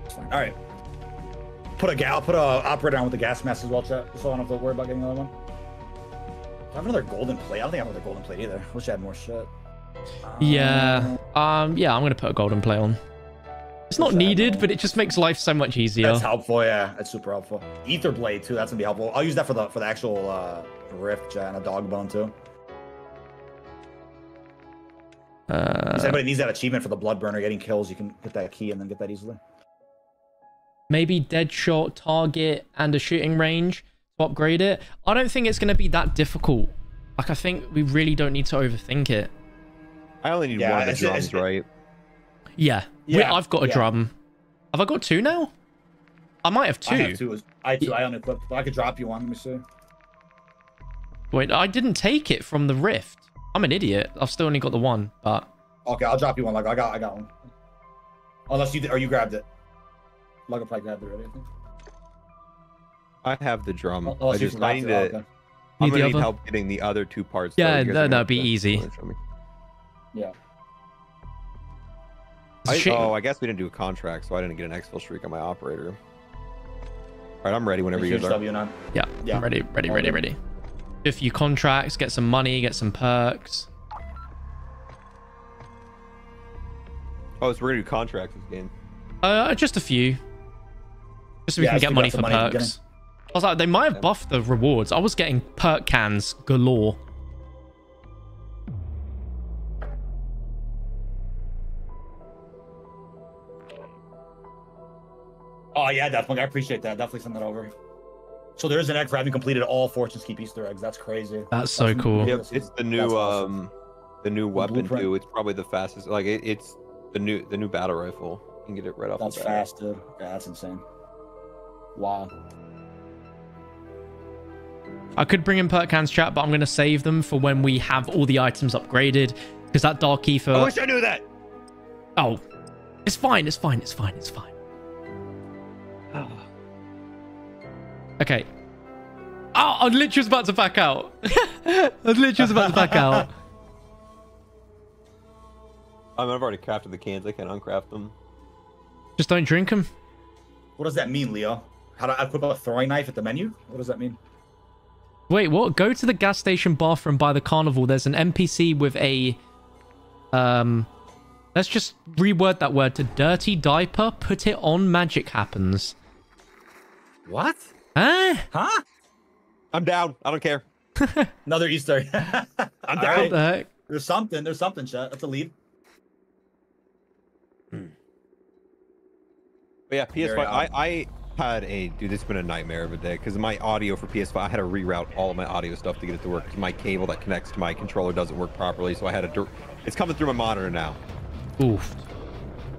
It's fine. All right. Put a gal. Put a operator on with the gas mask as well, chat. So I don't have to worry about getting another one. Do I have another golden plate. I don't think I have another golden plate either. I Wish I had more shit. Yeah. Um. Yeah. I'm gonna put a golden play on. It's not needed, but it just makes life so much easier. That's helpful. Yeah, that's super helpful. Aether Blade too. That's gonna be helpful. I'll use that for the for the actual uh, rift and a dog bone too. If Uh, anybody needs that achievement for the blood burner getting kills, you can hit that key and then get that easily. maybe dead shot, target, and a shooting range to upgrade it. I don't think it's gonna be that difficult. Like I think we really don't need to overthink it. I only need Yeah, one of the it's- drums, it's- right? Yeah. We- Yeah, I've got a yeah. drum. Have I got two now? I might have two. I have two. I have two. I unequipped. But I could drop you one. Let me see. Wait, I didn't take it from the rift. I'm an idiot. I've still only got the one, but Okay, I'll drop you one. Like I got, I got one. Unless you did, or you grabbed it. Lugger probably grabbed it already. I think. I have the drum. Oh, oh, I Unless you just I need to. to. Oh, okay. I'm Need gonna need help getting the other two parts. Yeah, You guys no, are gonna no, have be to- easy. Show me. Yeah. It's a I, shame. oh, I guess we didn't do a contract, so I didn't get an exfil streak on my operator. All right, I'm ready whenever you Huge guys are. W nine. yeah, yeah. I'm ready, ready, ready, good. ready. Do a few contracts, get some money, get some perks. Oh, so we're gonna do contracts this game. Uh, just a few. Just so we Yeah, can get money for money at the perks. I was like, they might have buffed the rewards. I was getting perk cans galore. Oh yeah, definitely. I appreciate that. Definitely send that over. So there is an egg for having completed all Fortune's Keep Easter eggs. That's crazy. That's so cool. Yep, it's the new awesome. um, the new weapon blueprint. too. It's probably the fastest. Like it, it's the new the new battle rifle. You can get it right off That's the fast, dude. Yeah, that's insane. Wow. I could bring in perk cans chat, but I'm going to save them for when we have all the items upgraded. Because that Dark Aether... I wish I knew that. Oh, it's fine. It's fine. It's fine. It's fine. Okay. Oh, I literally was about to back out. I literally was about to back out. I mean, I've already crafted the cans. I can't uncraft them. Just don't drink them. What does that mean, Leo? How do I equip a throwing knife at the menu? What does that mean? Wait, what? Go to the gas station bathroom by the carnival. There's an NPC with a... Um... Let's just reword that word to dirty diaper. Put it on. Magic happens. What? Huh? Huh? I'm down. I don't care. Another Easter. I'm What the heck? There's something. There's something, chat. That's a lead. But yeah, PS5. Very I. I had a dude. It's been a nightmare of a day because my audio for PS5. I had to reroute all of my audio stuff to get it to work. 'cause my cable that connects to my controller doesn't work properly, so I had to. It's coming through my monitor now. Oof.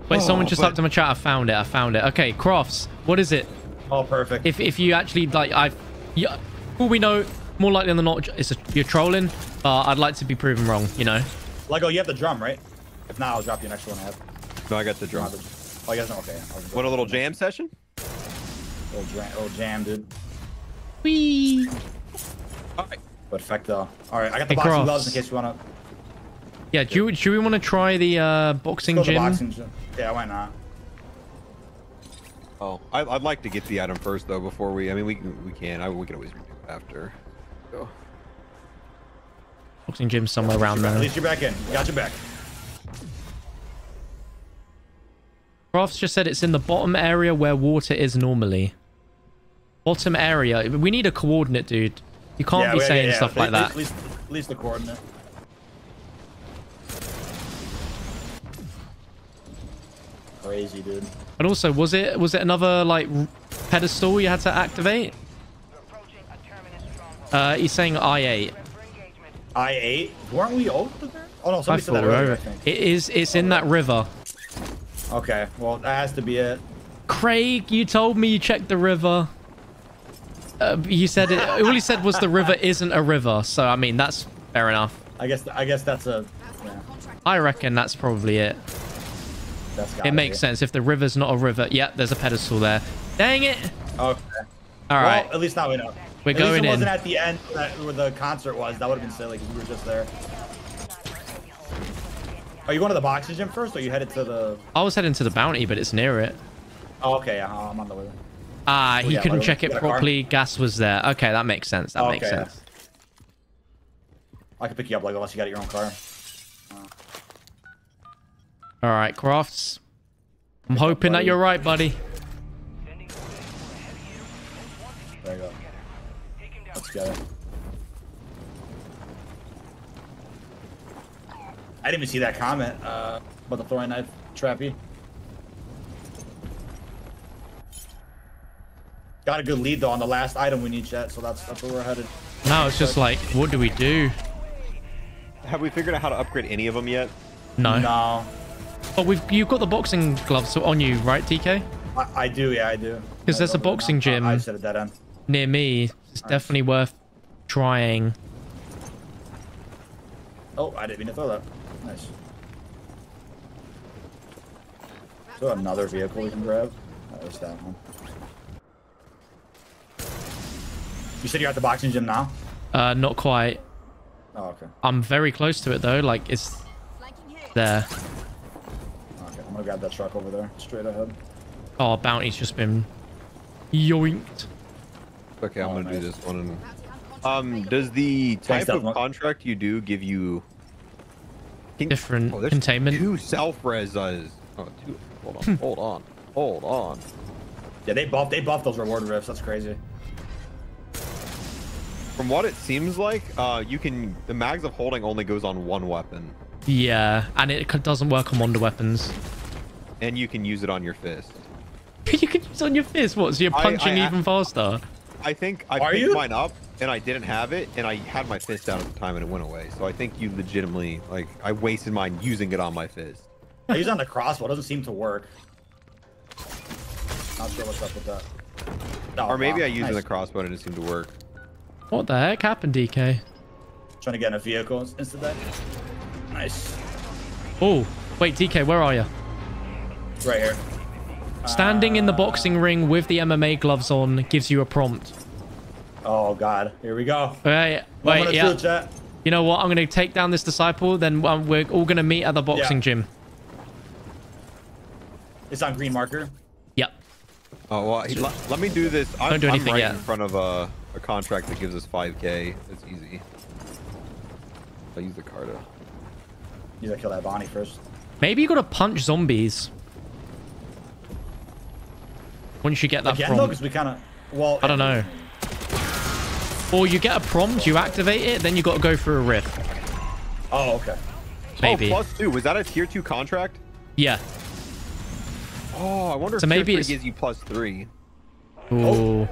Wait, Oh, someone just but- typed in my chat. I found it. I found it. Okay, Crofts. What is it? Oh, perfect. If if you actually like, I, yeah, all we know, more likely than not, it's a, you're trolling. But I'd like to be proven wrong. You know. Lego, you have the drum, right? If not, I'll drop you an extra one I have. No, I got the drum. Oh, you guys know? Okay. What a little jam session? Little jam, little jam dude. Whee! Perfecto. All right, I got the Hey, boxing Crofts. gloves in case you want to. Yeah. Do you, do we want to try the uh, boxing Go to the gym? boxing gym. Yeah, why not? Oh, I, I'd like to get the item first though before we. I mean, we can- we can. I, we can always redo it after. Go. Boxing gym somewhere around there. At least you're back in. You got your back. Crafts just said it's in the bottom area where water is normally. Bottom area. We need a coordinate, dude. You can't Yeah, be we- saying yeah, stuff at like least- that. At least, at least the coordinate. Crazy, dude. And also, was it was it another like pedestal you had to activate? Uh, he's saying I8. I eight. Weren't we over there? Oh no, I said that we were earlier. I over. think. It is. It's in that river. Okay, well that has to be it. Craig, you told me you checked the river. Uh, you said it. All he said was the river isn't a river. So I mean, that's fair enough. I guess I guess that's a. Yeah, I reckon that's probably it. That's It makes be. sense if the river's not a river. Yeah, there's a pedestal there. Dang it! Okay. All well, at least now we know. We're at going least it in. wasn't at the end that, where the concert was. That would have been silly because we were just there. Are you going to the boxing gym first, or you headed to the? I was heading to the bounty, but it's near it. Oh, okay, yeah, I'm on the way. Ah, he yeah, couldn't like, check it properly. Gas was there. Okay, that makes sense. That makes Okay. sense. I can pick you up like unless you got your own car. All right, Crofts. I'm hoping that you're right, buddy. There you go. Let's get it. I didn't even see that comment uh, about the throwing knife trappy. Got a good lead though on the last item we need, chat. So that's that's where we're headed. Now it's just like, what do we do? Have we figured out how to upgrade any of them yet? No. No, But we've you've got the boxing gloves on you, right, TK? I, I do. Yeah, I do. Because there's a don't know. boxing gym. I, I said a dead end. Near me. It's definitely worth trying. Oh, I didn't mean to throw that. Nice. Is there another vehicle we can grab? That was that one. You said you're at the boxing gym now? Uh, not quite. Oh, okay. I'm very close to it though. Like it's there. Okay, I'm gonna grab that truck over there, straight ahead. Oh, bounty's just been yoinked. Okay, I'm Oh, gonna do this one. And... Um, does the type Thanks, of contract you do give you Can- Different Oh, containment. Two self reses. Oh, two. Hold on. hold on. Hold on. Yeah, they buffed they buffed those reward rifts. That's crazy. From what it seems like, uh, you can the mags of holding only goes on one weapon, Yeah, and it doesn't work on wonder weapons. And you can use it on your fist. you can use it on your fist. What? So you're punching I- even faster. I think I Are picked you? mine up and I didn't have it, and I had my fist down at the time and it went away. So I think you legitimately like I wasted mine using it on my fist. I use it on the crossbow. It doesn't seem to work. Not sure what's up with that. Oh, Or maybe wow, I used it nice. the crossbow and it didn't seem to work. What the heck happened, DK? Trying to get in a vehicle instead. Nice. Oh, wait, DK, where are you? Right here. Standing in the boxing ring with the MMA gloves on gives you a prompt. Oh god. Here we go. Wait, wait, yeah. truth, chat. You know what? I'm going to take down this disciple. Then um, we're all going to meet at the boxing Yeah. gym. It's on green marker. Yep. Oh well, he- let, let me do this. I'm, Don't do I'm anything right yet. in front of a, a contract that gives us 5k. It's easy. I'll use the Carta. You gotta kill that Bonnie first. Maybe you got to punch zombies. Once you get that Again though, prompt. because we kind of. Well, I don't know. Or you get a prompt, you activate it, then you got to go through a rift. Oh, okay. Oh, maybe. Oh, plus two. Was that a tier two contract? Yeah. Oh, I wonder So if maybe tier three gives you plus three. Ooh.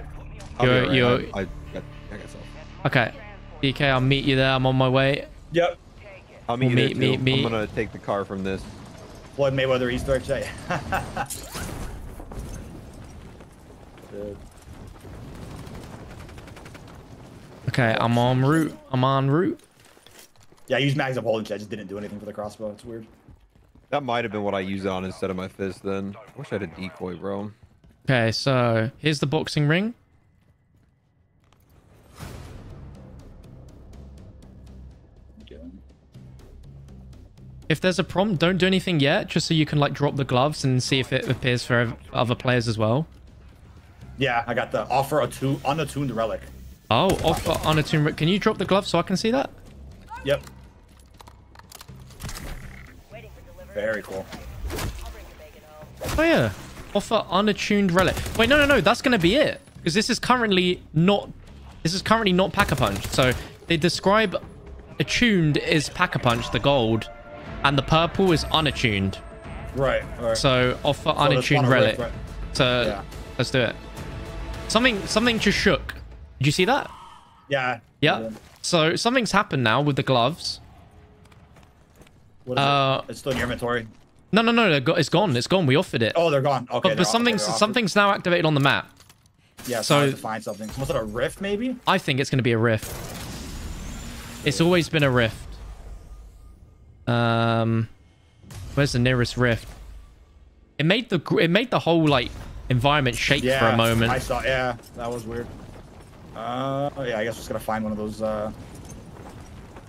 I'll You're, alright. you're, I, I, got, I got self. okay. DK, I'll meet you there. I'm on my way. Yep. I'll meet we'll you meet, there, meet, meet. I'm gonna take the car from this. Floyd Mayweather Easter egg chat. Dude. Okay, I'm on route. I'm on route. Yeah, I used mags of holding chat. I just didn't do anything for the crossbow. It's weird. That might have been what I used on instead of my fist. Then I wish I had a decoy, bro. Okay, so here's the boxing ring. If there's a prompt, don't do anything yet, just so you can like drop the gloves and see if it appears for other players as well. Yeah, I got the offer a two unattuned relic. Oh, offer unattuned. tomb. Can you drop the glove so I can see that? Yep. Waiting for delivery. Very cool. I'll bring your bacon home. Oh yeah. Offer unattuned relic. Wait, no, no, no. That's gonna be it because this is currently not. This is currently not pack a punch. So they describe attuned is pack a punch, the gold, and the purple is unattuned. Right. Right. So offer So unattuned relic. right. So Yeah. let's do it. Something something just shook. Did you see that? Yeah. Yeah. So something's happened now with the gloves. What is Uh, it? It's still in your inventory. No, no, no. go- It's gone. It's gone. We offered it. Oh, they're gone. Okay. but but something's they're something's now activated on the map. Yeah. So so- I have to find something. Was it a rift maybe? I think it's going to be a rift. It's always been a rift. Um, where's the nearest rift? It made the it made the whole like environment shake Yeah. for a moment. I saw. Yeah. That was weird. Uh. Yeah. I guess we're just gonna find one of those. Uh.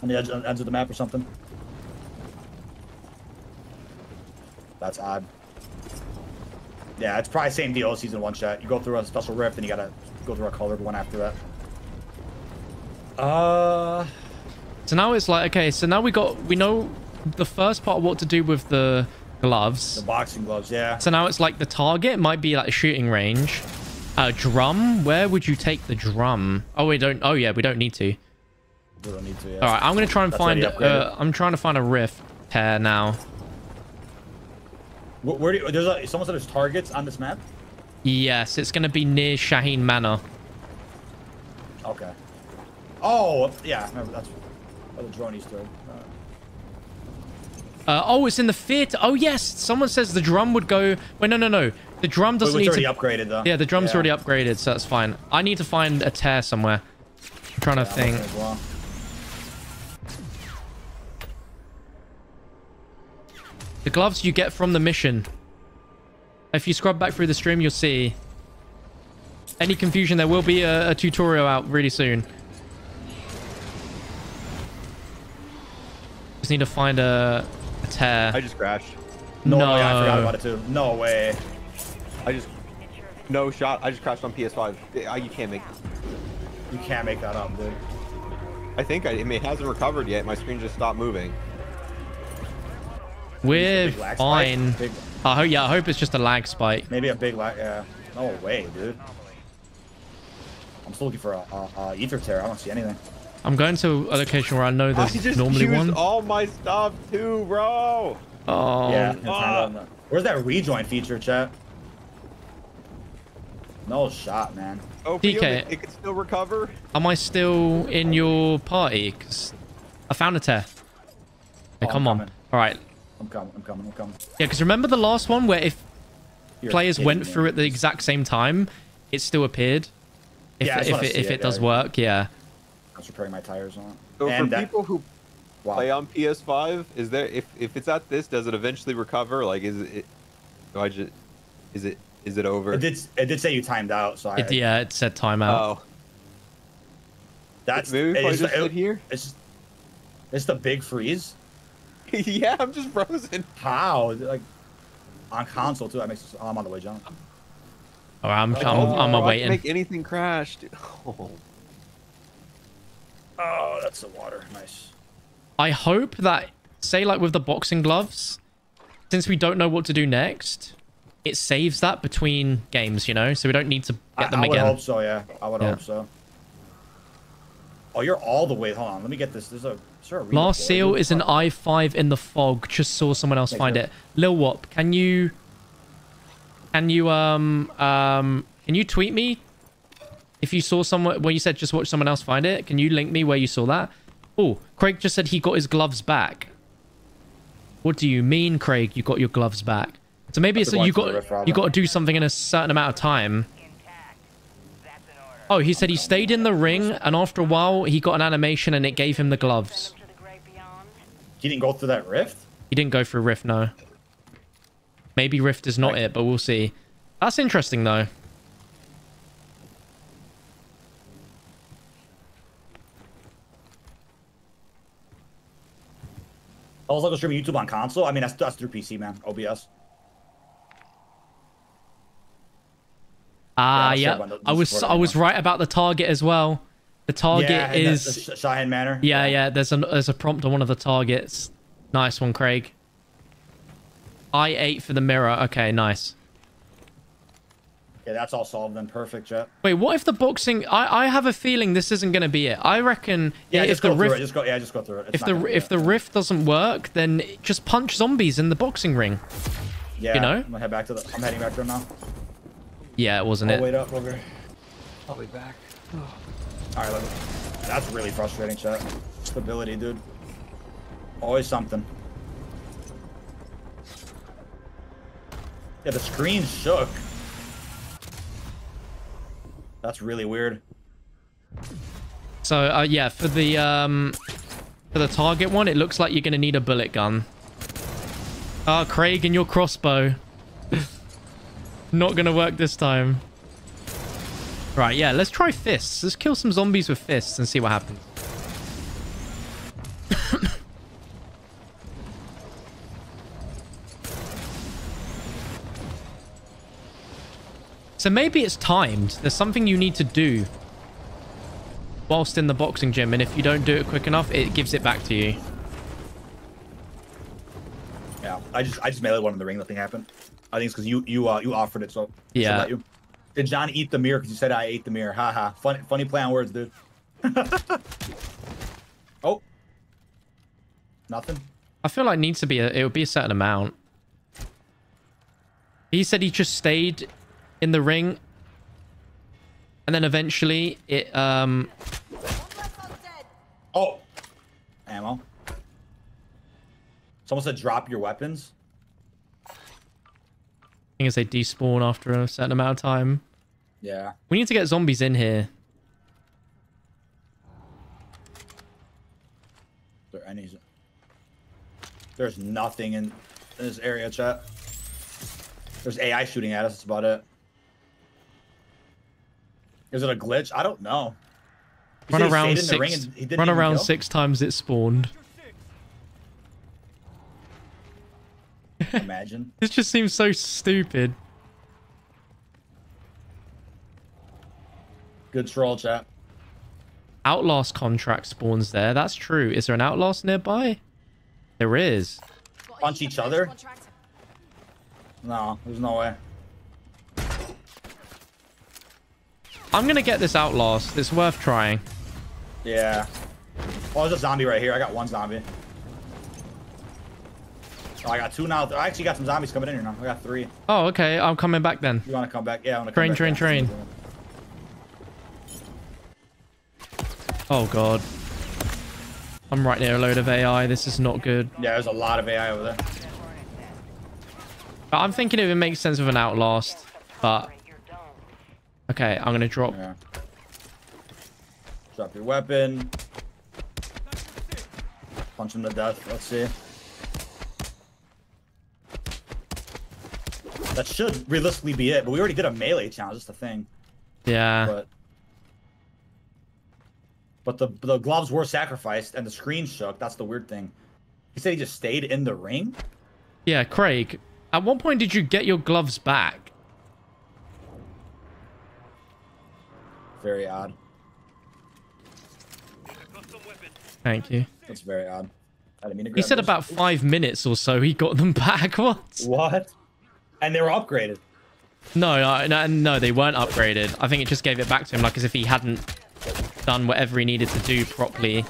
On the edge, on the edge of the map or something. That's odd. Yeah, it's probably same deal as season one shot. You go through a special rift and you gotta go through a colored one after that. Uh. So now it's like okay. So now we got we know the first part of what to do with the gloves. The boxing gloves, yeah. So now it's like the target might be like a shooting range. A drum. Where would you take the drum? Oh, we don't. Oh yeah, we don't need to. We don't need to. Yeah. All right, I'm gonna try and That's find. Uh. I'm trying to find a rift pair now. Where, where do you, there's a, someone said there's targets on this map. Yes, it's gonna be near Shahin Manor. Okay. Oh yeah, remember that's where the drone Easter egg. Uh, oh, it's in the theater. Oh yes, someone says the drum would go. Wait, no, no, no. The drum doesn't it's need already to. upgraded though. Yeah, the drum's Yeah. already upgraded, so that's fine. I need to find a tear somewhere. I'm trying to Yeah, I'm think. well. The gloves you get from the mission. If you scrub back through the stream, you'll see. Any confusion, there will be a, a tutorial out really soon. Just need to find a tear. Uh, I just crashed. No, No. way, I forgot about it too. No way. I just no shot. I just crashed on PS5. Uh, you can't make. You can't make that up, dude. I think I, I mean, it hasn't recovered yet. My screen just stopped moving. We're fine. Big- I hope, yeah, I hope it's just a lag spike. Maybe a big lag. Yeah. No way, dude. I'm still looking for a, a, a aether tear. I don't see anything. I'm going to a location where I know there's I there's just normally used one. all my stuff too, bro. Oh, yeah. it's not on the- Where's that rejoin feature, chat? No shot, man. Oh, DK. it, it could still recover. am I still in your party? Because I found a tear. Hey, Oh, come on. All right. I'm coming. I'm coming. I'm coming. Yeah, because remember the last one where if You're players went me. through at the exact same time, it still appeared. If, Yeah, I just if it, if it, it does yeah. work, yeah. I was repairing my tires on. So and for that- people who wow. play on PS5, is there if if it's at this, does it eventually recover? Like, is it? Do I just is it is it over? It did. It did say you timed out, so I. It, yeah, it said timeout. Oh, That's. maybe if I it's, just it- sit here. It's. It's the big freeze. yeah, I'm just frozen. How? Like on console too. That makes. Oh, I'm on the way, John. All right, I'm, Oh, I'm, Oh, I'm bro, I can awaiting. Make anything crash. Dude. Oh. Oh, that's the water. Nice. I hope that, say, like with the boxing gloves, since we don't know what to do next, it saves that between games, you know? So we don't need to get I, them I would again. hope so. Yeah, I would Yeah. hope so. Oh, you're all the way. Hold on. Let me get this. There's a. Last seal is an i5 in the fog. Just saw someone else Make find sure. it. Lil Wop, can you... Can you, um... um Can you tweet me? If you saw someone... Where you said just watch someone else find it, can you link me where you saw that? Oh, Craig just said he got his gloves back. What do you mean, Craig? You got your gloves back? So maybe it's That's that you got for the rift, you got to do something in a certain amount of time. Oh, he said he stayed in the ring, and after a while, he got an animation, and it gave him the gloves. To the great beyond. He didn't go through that rift. He didn't go through Rift, no. Maybe Rift is not Like- it, but we'll see. That's interesting, though. I was like streaming YouTube on console. I mean, that's that's through PC, man. OBS. Ah, Yeah, yeah. I was I was right about the target as well. The target yeah, is the Shahin Manor. yeah, yeah. There's a there's a prompt on one of the targets. Nice one, Craig. I eight for the mirror. Okay, nice. Okay, that's all solved then. Perfect, chat. Wait, what if the boxing? I I have a feeling this isn't going to be it. I reckon Yeah, if just the go through rift it. Just go. Yeah, just go through it. It's if the if it. the rift doesn't work, then just punch zombies in the boxing ring. yeah, you know? I'm gonna head back to the. I'm heading back there now. Yeah, it wasn't Oh, it. wait up, over. I'll be back. Oh. All right, let me. That's really frustrating, chat. Stability, dude. Always something. Yeah, the screen shook. That's really weird. So uh, yeah, for the um for the target one, it looks like you're gonna need a bullet gun. Ah, Craig and your crossbow. Not gonna work this time. Right, yeah, let's try fists. Let's kill some zombies with fists and see what happens. so maybe it's timed. There's something you need to do whilst in the boxing gym, and if you don't do it quick enough, it gives it back to you. Yeah, I just I just meleeed one in the ring. Nothing happened. I think it's because you you uh you offered it, so so Yeah. you. Did John eat the mirror? Because you said I ate the mirror. Haha. Funny funny play on words, dude. oh. Nothing. I feel like it needs to be a, it would be a certain amount. He said he just stayed in the ring, and then eventually it um Oh. Ammo. Someone said drop your weapons. I think as they despawn after a certain amount of time. Yeah. We need to get zombies in here. Is there any? There's nothing in, in this area, chat. There's AI shooting at us. That's about it. Is it a glitch? I don't know. He Run around stayed in the ring six. and he didn't Run around kill? six times it spawned. Imagine. This just seems so stupid. Good troll, chat. Outlast contract spawns there. That's true. Is there an Outlast nearby? There is. Punch each other? No, there's no way. I'm gonna get this Outlast. It's worth trying. Yeah. Oh, there's a zombie right here. I got one zombie. Oh, I got two now. I actually got some zombies coming in here now. I got three. Oh, okay. I'm coming back then. You want to come back? Yeah, I want to Train, come back. train, Yeah. train. Oh god. I'm right near a load of AI. This is not good. Yeah, there's a lot of AI over there. But I'm thinking if it makes sense with an Outlast. But okay, I'm gonna drop. Yeah. Drop your weapon. Punch him to death. Let's see. That should realistically be it, but we already did a melee challenge. That's the thing. Yeah. But but the the gloves were sacrificed and the screen shook. That's the weird thing. He said he just stayed in the ring. Yeah, Craig. At what point did you get your gloves back? Very odd. Thank you. That's very odd. I didn't mean to He said those. about five minutes or so he got them back. What? What? And they were upgraded. No, no, no, no, they weren't upgraded. I think it just gave it back to him like as if he hadn't done whatever he needed to do properly.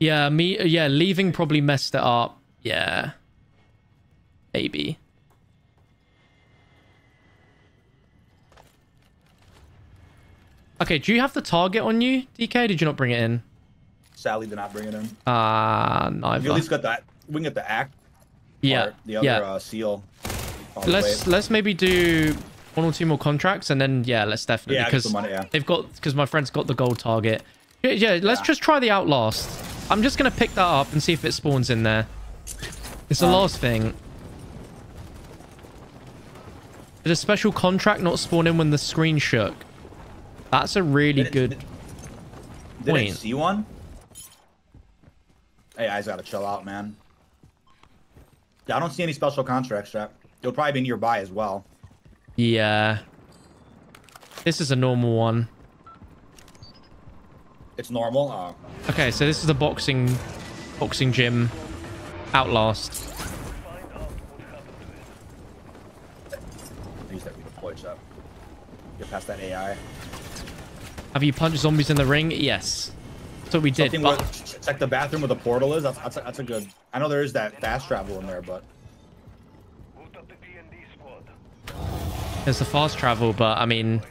Yeah, me, yeah, leaving probably messed it up. Yeah. Maybe. Okay, do you have the target on you, DK? Did you not bring it in? Sally did not bring it in. Ah, You neither. at least got that. We can get the act. Yeah, part, The other yeah. uh, seal. let's let's maybe do one or two more contracts, and then yeah, let's definitely Yeah, because money, yeah. they've got because my friend's got the gold target. Yeah, yeah let's Yeah. just try the outlast. I'm just gonna pick that up and see if it spawns in there. It's the Um, last thing. Did a special contract not spawn in when the screen shook? That's a really Did it- good Did I see one? Hey, I gotta chill out, man. Yeah, I don't see any special contracts, Strap. It'll probably be nearby as well. Yeah. This is a normal one. It's normal. Oh. Okay, so this is the boxing boxing gym outlast. Use that redeploy shot. Get past that AI. Have you punched zombies in the ring? Yes. That's what we did. Something But where, check the bathroom where the portal is. That's, that's, a, that's a good. I know there is that fast travel in there, but Moved up the P&D squad. there's the fast travel, but I mean,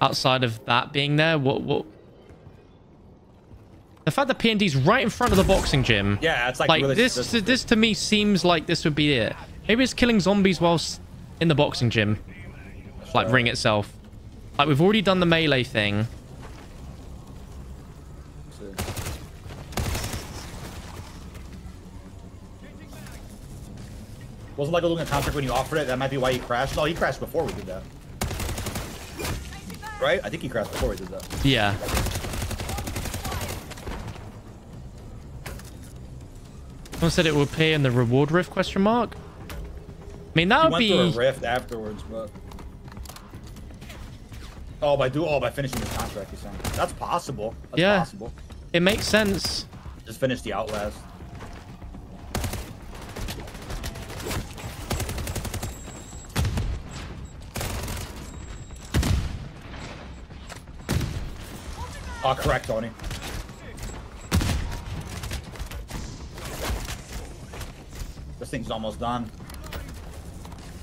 outside of that being there, what what? The fact that P&D's right in front of the boxing gym. yeah, it's like, like really. this, this to me seems like this would be it. Maybe it's killing zombies whilst in the boxing gym, like ring itself. Like we've already done the melee thing. Wasn't like a looking at contract when you offered it. That might be why he crashed. No, he crashed before we did that. Right? I think he crashed before we did that. Yeah. Someone said it will appear in the reward rift question mark. I mean that would went through a be rift afterwards, but. Oh, by do oh by finishing the contract, you're saying that's possible. That's Yeah. possible. it makes sense. Just finish the outlast. Oh, correct, Tony. This thing's almost done.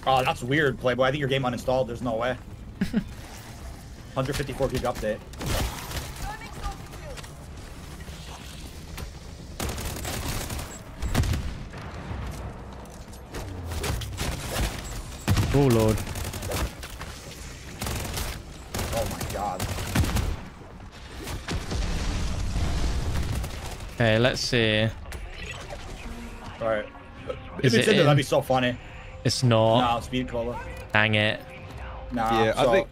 Oh, ah, that's weird, Playboy. I think your game uninstalled. There's no way. 154 gig update. Oh lord. Oh my god. Okay, let's see. Alright. Is If it in there, that'd be so funny. It's not. No, speed cola. Dang it. Nah, Yeah, I think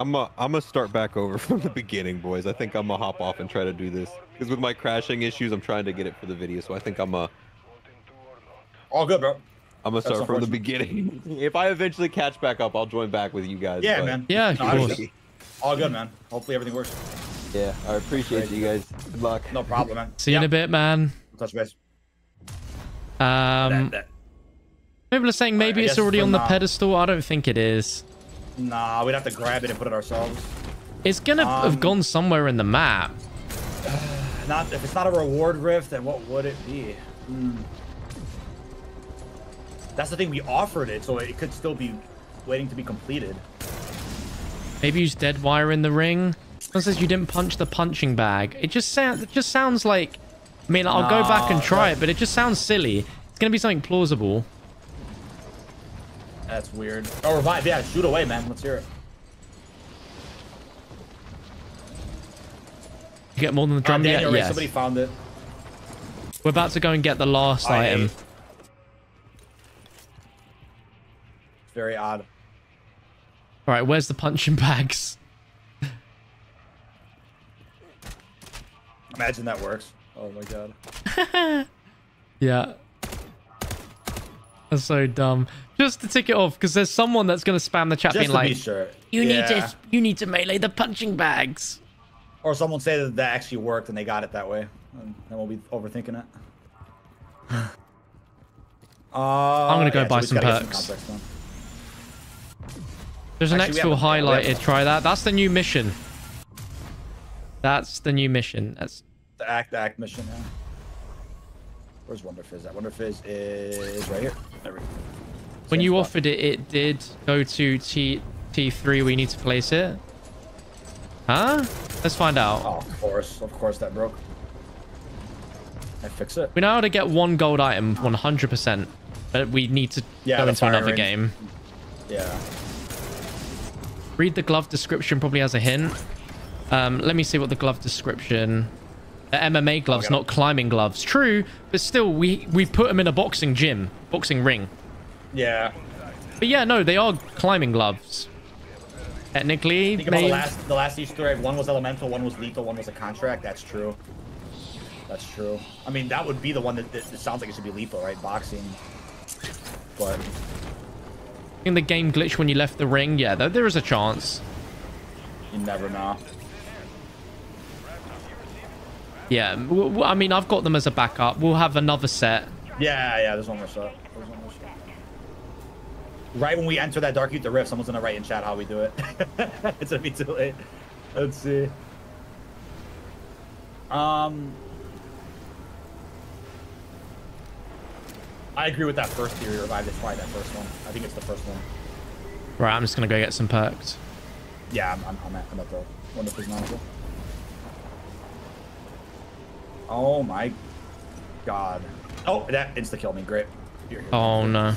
I'm a, I'm gonna start back over from the beginning, boys. I think I'm gonna hop off and try to do this because with my crashing issues, I'm trying to get it for the video. So I think I'm a All good, bro. I'm gonna start from the beginning. if I eventually catch back up, I'll join back with you guys. Yeah, but- man. Yeah, No, I course. All good, man. Hopefully everything works. Yeah, I appreciate you guys. Good luck. No problem, man. See you in a bit, man. Touch base. Um, That- that- people are saying maybe I it's already on the now. pedestal. I don't think it is. Nah, we'd have to grab it and put it ourselves. It's gonna Um, have gone somewhere in the map. Not if it's not a reward rift, then what would it be? Hmm. That's the thing. We offered it, so it could still be waiting to be completed. Maybe use dead wire in the ring. Someone says you didn't punch the punching bag. It just sounds. It just sounds like. I mean, I'll go back and try that- it, but it just sounds silly. It's gonna be something plausible. That's weird. Oh, revive. Yeah, shoot away, man. Let's hear it. You get more than the Uh, drum yet? Ray, Yes. somebody found it. We're about to go and get the last I item. ate. Very odd. All right, where's the punching bags? Imagine that works. Oh my god. Yeah. That's so dumb. Just to tick it off, because there's someone that's gonna spam the chat Just being like, be sure. "You need to, you need to melee the punching bags." Or someone say that that actually worked and they got it that way. And then we'll be overthinking it. Uh, I'm gonna go yeah, buy we just some perks. context done. There's an Actually, we exfil haven't- yeah, we highlighted. Try that. That's the new mission. That's the new mission. That's The act, the act mission. Yeah. Where's Wonder Fizz at? Wonder Fizz is right here. There we go. when Same you spot. offered it, it did go to T T3. We need to place it. Huh? Let's find out. Oh, of course, of course that broke. I fix it. We know how to get one gold item 100%, but we need to Yeah, go into another firing. game. Yeah. Read the glove description probably has a hint. Um, let me see what the glove description. The MMA gloves, Okay. not climbing gloves. True, but still, we we put them in a boxing gym, boxing ring. Yeah. But yeah, no, they are climbing gloves. Technically, Think about the last, the last Easter egg. One was elemental, one was lethal, one was a contract. That's true. That's true. I mean, that would be the one that, that, that sounds like it should be lethal, right? Boxing. But In the game glitch when you left the ring, yeah, there, there is a chance. you never know. Yeah, w- w- I mean, I've got them as a backup. We'll have another set. Yeah, yeah, there's one more shot. There's one more shot. Right when we enter that Dark Aether Rift, someone's gonna write in chat how we do it. it's gonna be too late. Let's see. Um, I agree with that first theory. Revive. It's probably that first one. I think it's the first one. Right, I'm just gonna go get some perks. Yeah, I'm, I'm, I'm at, I'm at the one that is nautical. Oh my god. Oh, that insta killed me. Great. Here, here. Oh no.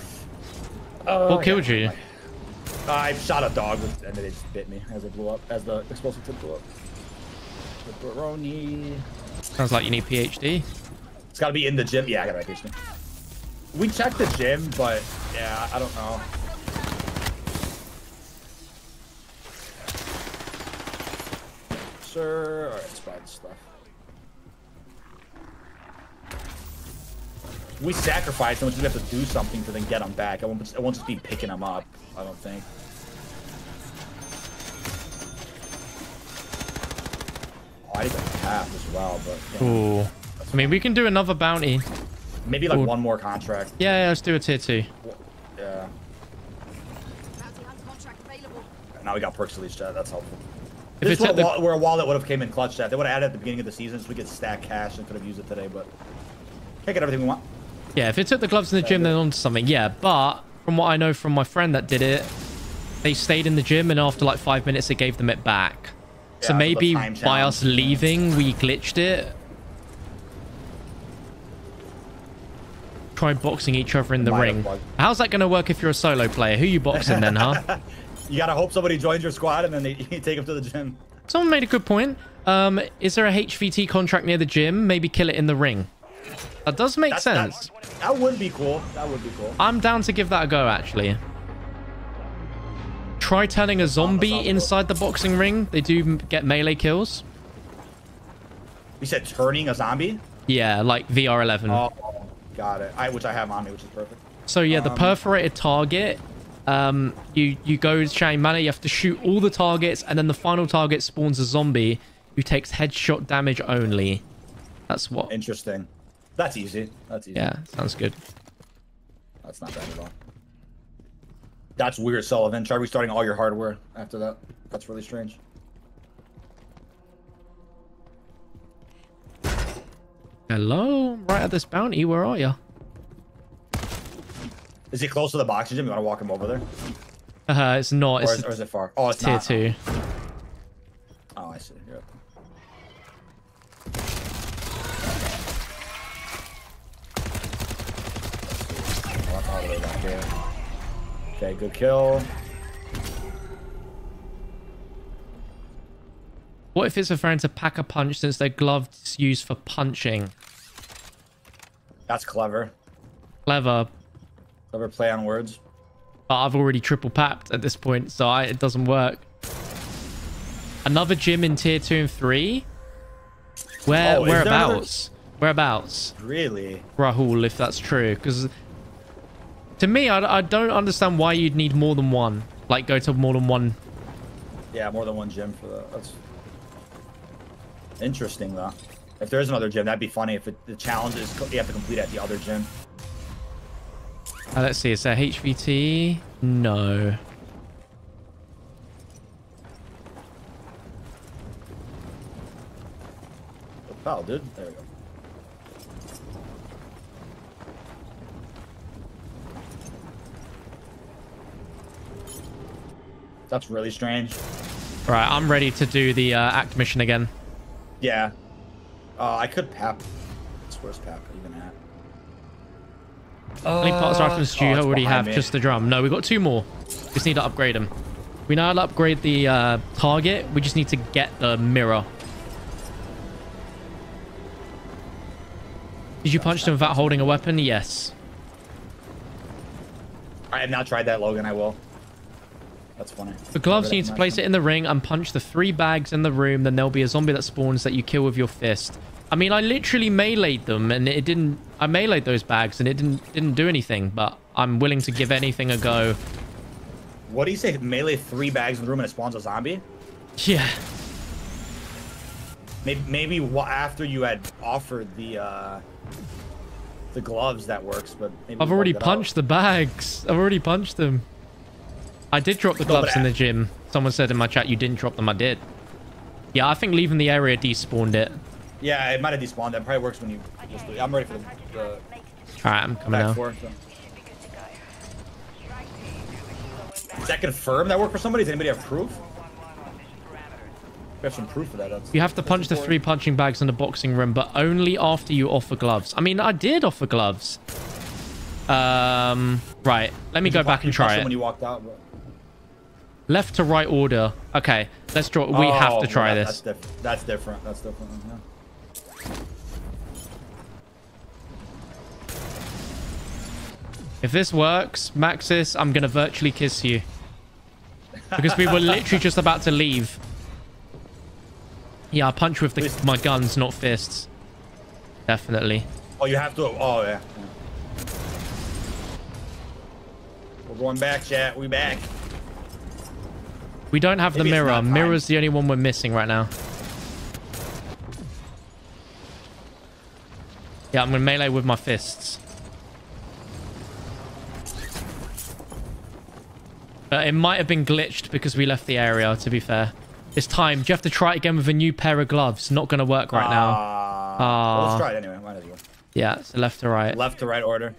Oh, What killed yeah. you? I shot a dog and then it just bit me as it blew up, as the explosive tip blew up. Pepperoni. Sounds like you need PhD. It's got to be in the gym. Yeah, I got my PhD. We checked the gym, but yeah, I don't know. Sure. All right, let's buy stuff. We sacrifice them, which we have to do something to then get them back. I won't, it won't just be picking them up. I don't think. Oh, I need a half as well, but yeah. Ooh. I mean, we can do another bounty. maybe like Ooh. one more contract. Yeah, yeah, let's do a tier two. Yeah. Now we got perks to leech chat. That's helpful. If this it's is the- where, where a wallet would have came in clutch chat. They would have added at the beginning of the season so we could stack cash and could have used it today, but can't get everything we want. Yeah, if it took the gloves in the gym, then onto something. Yeah, but from what I know from my friend that did it, they stayed in the gym and after like five minutes, they gave them it back. Yeah, so maybe by us leaving, we glitched it. Try boxing each other in the Might ring. How's that going to work if you're a solo player? Who you boxing then, huh? You gotta hope somebody joins your squad and then they you take them to the gym. Someone made a good point. Um, is there a HVT contract near the gym? Maybe kill it in the ring. That does make That's sense. That, that would be cool. That would be cool. I'm down to give that a go, actually. Try turning a zombie inside the boxing ring. They do get melee kills. You said turning a zombie? Yeah, like VR11. Oh, got it. I which I have on me, which is perfect. so yeah, the um, perforated target. Um, you you go to chain mana. You have to shoot all the targets, and then the final target spawns a zombie who takes headshot damage only. That's what. Interesting. That's easy. That's easy. Yeah, sounds good. That's not bad at all. That's weird, Sullivan. Try restarting all your hardware after that. That's really strange. Hello, I'm right at this bounty. Where are you? Is he close to the boxing gym? You want to walk him over there? Uh, it's not. Or It's is, or is it far? Oh, it's tier not. two. Oh, I see. You're up there. That's all the way back here. Okay, good kill. What if it's referring to pack a punch since their gloves used for punching? That's clever. Clever. Clever play on words. But I've already triple papped at this point, so I, it doesn't work. Another gym in tier two and three? Where Oh, another- whereabouts? Whereabouts? Really? Rahul, if that's true. Because to me, I, I don't understand why you'd need more than one. Like, go to more than one. Yeah, more than one gym for that. That's interesting, though. If there is another gym, that'd be funny. If it, the challenge is you have to complete at the other gym. Uh, let's see. Is there HVT? No. Oh, dude. There we go. That's really strange. Right, I'm ready to do the uh, act mission again. Yeah. Uh, I could pap. Where's pap even at? How many parts Uh, rifles do you oh, already have? me. Just the drum. No, we got two more. We Just need to upgrade them. We know how to upgrade the uh, target. We just need to get the mirror. Did you punch them without holding a weapon? Yes. I have not tried that, Logan. I will. That's funny. The gloves, you need to place it in the ring and punch the three bags in the room. Then there'll be a zombie that spawns that you kill with your fist. I mean, I literally meleeed them and it didn't... I meleeed those bags and it didn't didn't do anything. But I'm willing to give anything a go. What do you say? Melee three bags in the room and it spawns a zombie? Yeah. Maybe maybe after you had offered the uh, the gloves that works, but maybe I've already it out. punched the bags. I've already punched them. I did drop the gloves in the gym. Someone said in my chat you didn't drop them. I did. Yeah, I think leaving the area despawned it. Yeah, it might have despawned. That probably works when you. Just, I'm ready for the, the All right, I'm coming back now. four. So. Does that confirm that worked for somebody? Does anybody have proof? We have some proof of that. That's, You have to punch the three punching bags in the boxing room, but only after you offer gloves. I mean, I did offer gloves. Um, right. Let me go back and try it. when you walked out. But... Left to right order. Okay, let's draw. We oh, have Oh, to try this. That's, diff- that's different. That's different. Yeah. If this works, Maxis, I'm gonna virtually kiss you. Because we were literally just about to leave. Yeah, I punch with the, my guns, not fists. Definitely. Oh, you have to. Oh, yeah. yeah. We're going back, chat. We back. We don't have the Maybe it's mirror. Mirror's the only one we're missing right now. Yeah, I'm gonna melee with my fists. But it might have been glitched because we left the area, to be fair. It's time. Do you have to try it again with a new pair of gloves? Not gonna work right now. Uh, well, let's try it anyway. Might as well. Yeah, so left to right. Left to right order.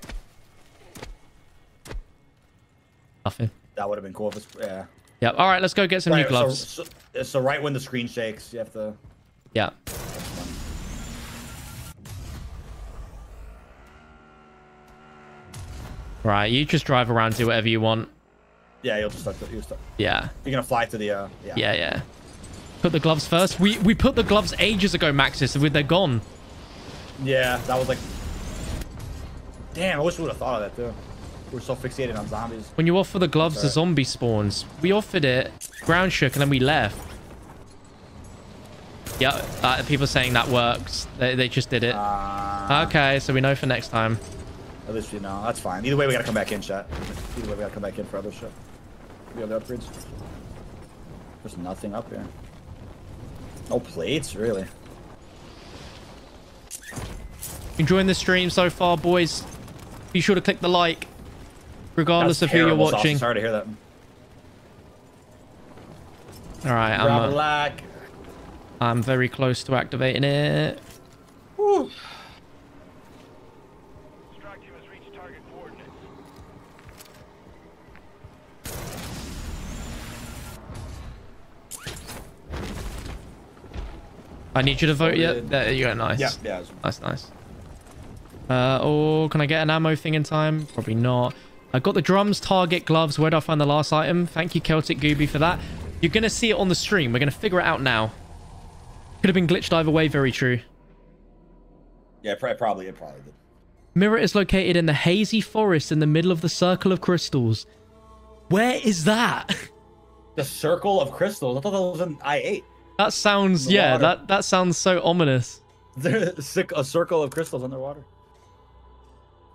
Nothing. That would have been cool if it's. Yeah. Yeah, alright, let's go get some new Right, so- gloves. So, so, right when the screen shakes, you have to. Yeah. Right, you just drive around, do whatever you want. Yeah, you'll just start. To, you'll start. Yeah. You're gonna fly to the. Uh, yeah. Yeah, yeah. Put the gloves first. We we put the gloves ages ago, Maxis. They're gone. Yeah, that was like. Damn, I wish we would have thought of that too. We're so fixated on zombies. When you offer the gloves, the zombie spawns. We offered it, ground shook, and then we left. Yeah, uh, people saying that works. They, they just did it. Uh, okay, so we know for next time. At least you know. That's fine. Either way, we gotta come back in, chat. Either way, we gotta come back in for other shit. We have the other upgrades. There's nothing up here. No plates, really. Enjoying the stream so far, boys. Be sure to click the like, regardless That's of who you're terrible sauce. watching. Sorry to hear that. All right, I'm, uh, like. I'm very close to activating it. Whew. Strike team has reached target coordinates. I need you to vote yet. Voted. There you go. Nice. Yeah, yeah. it's- Nice, nice. Uh, oh, can I get an ammo thing in time? Probably not. I got the drums, target, gloves. Where do I find the last item? Thank you, Celtic Gooby, for that. You're going to see it on the stream. We're going to figure it out now. Could have been glitched either way. Very true. Yeah, probably, probably, it probably did. Mirror is located in the hazy forest in the middle of the circle of crystals. Where is that? The circle of crystals. I thought that was an I8. That sounds, The yeah, water. that, that sounds so ominous. There's a circle of crystals underwater.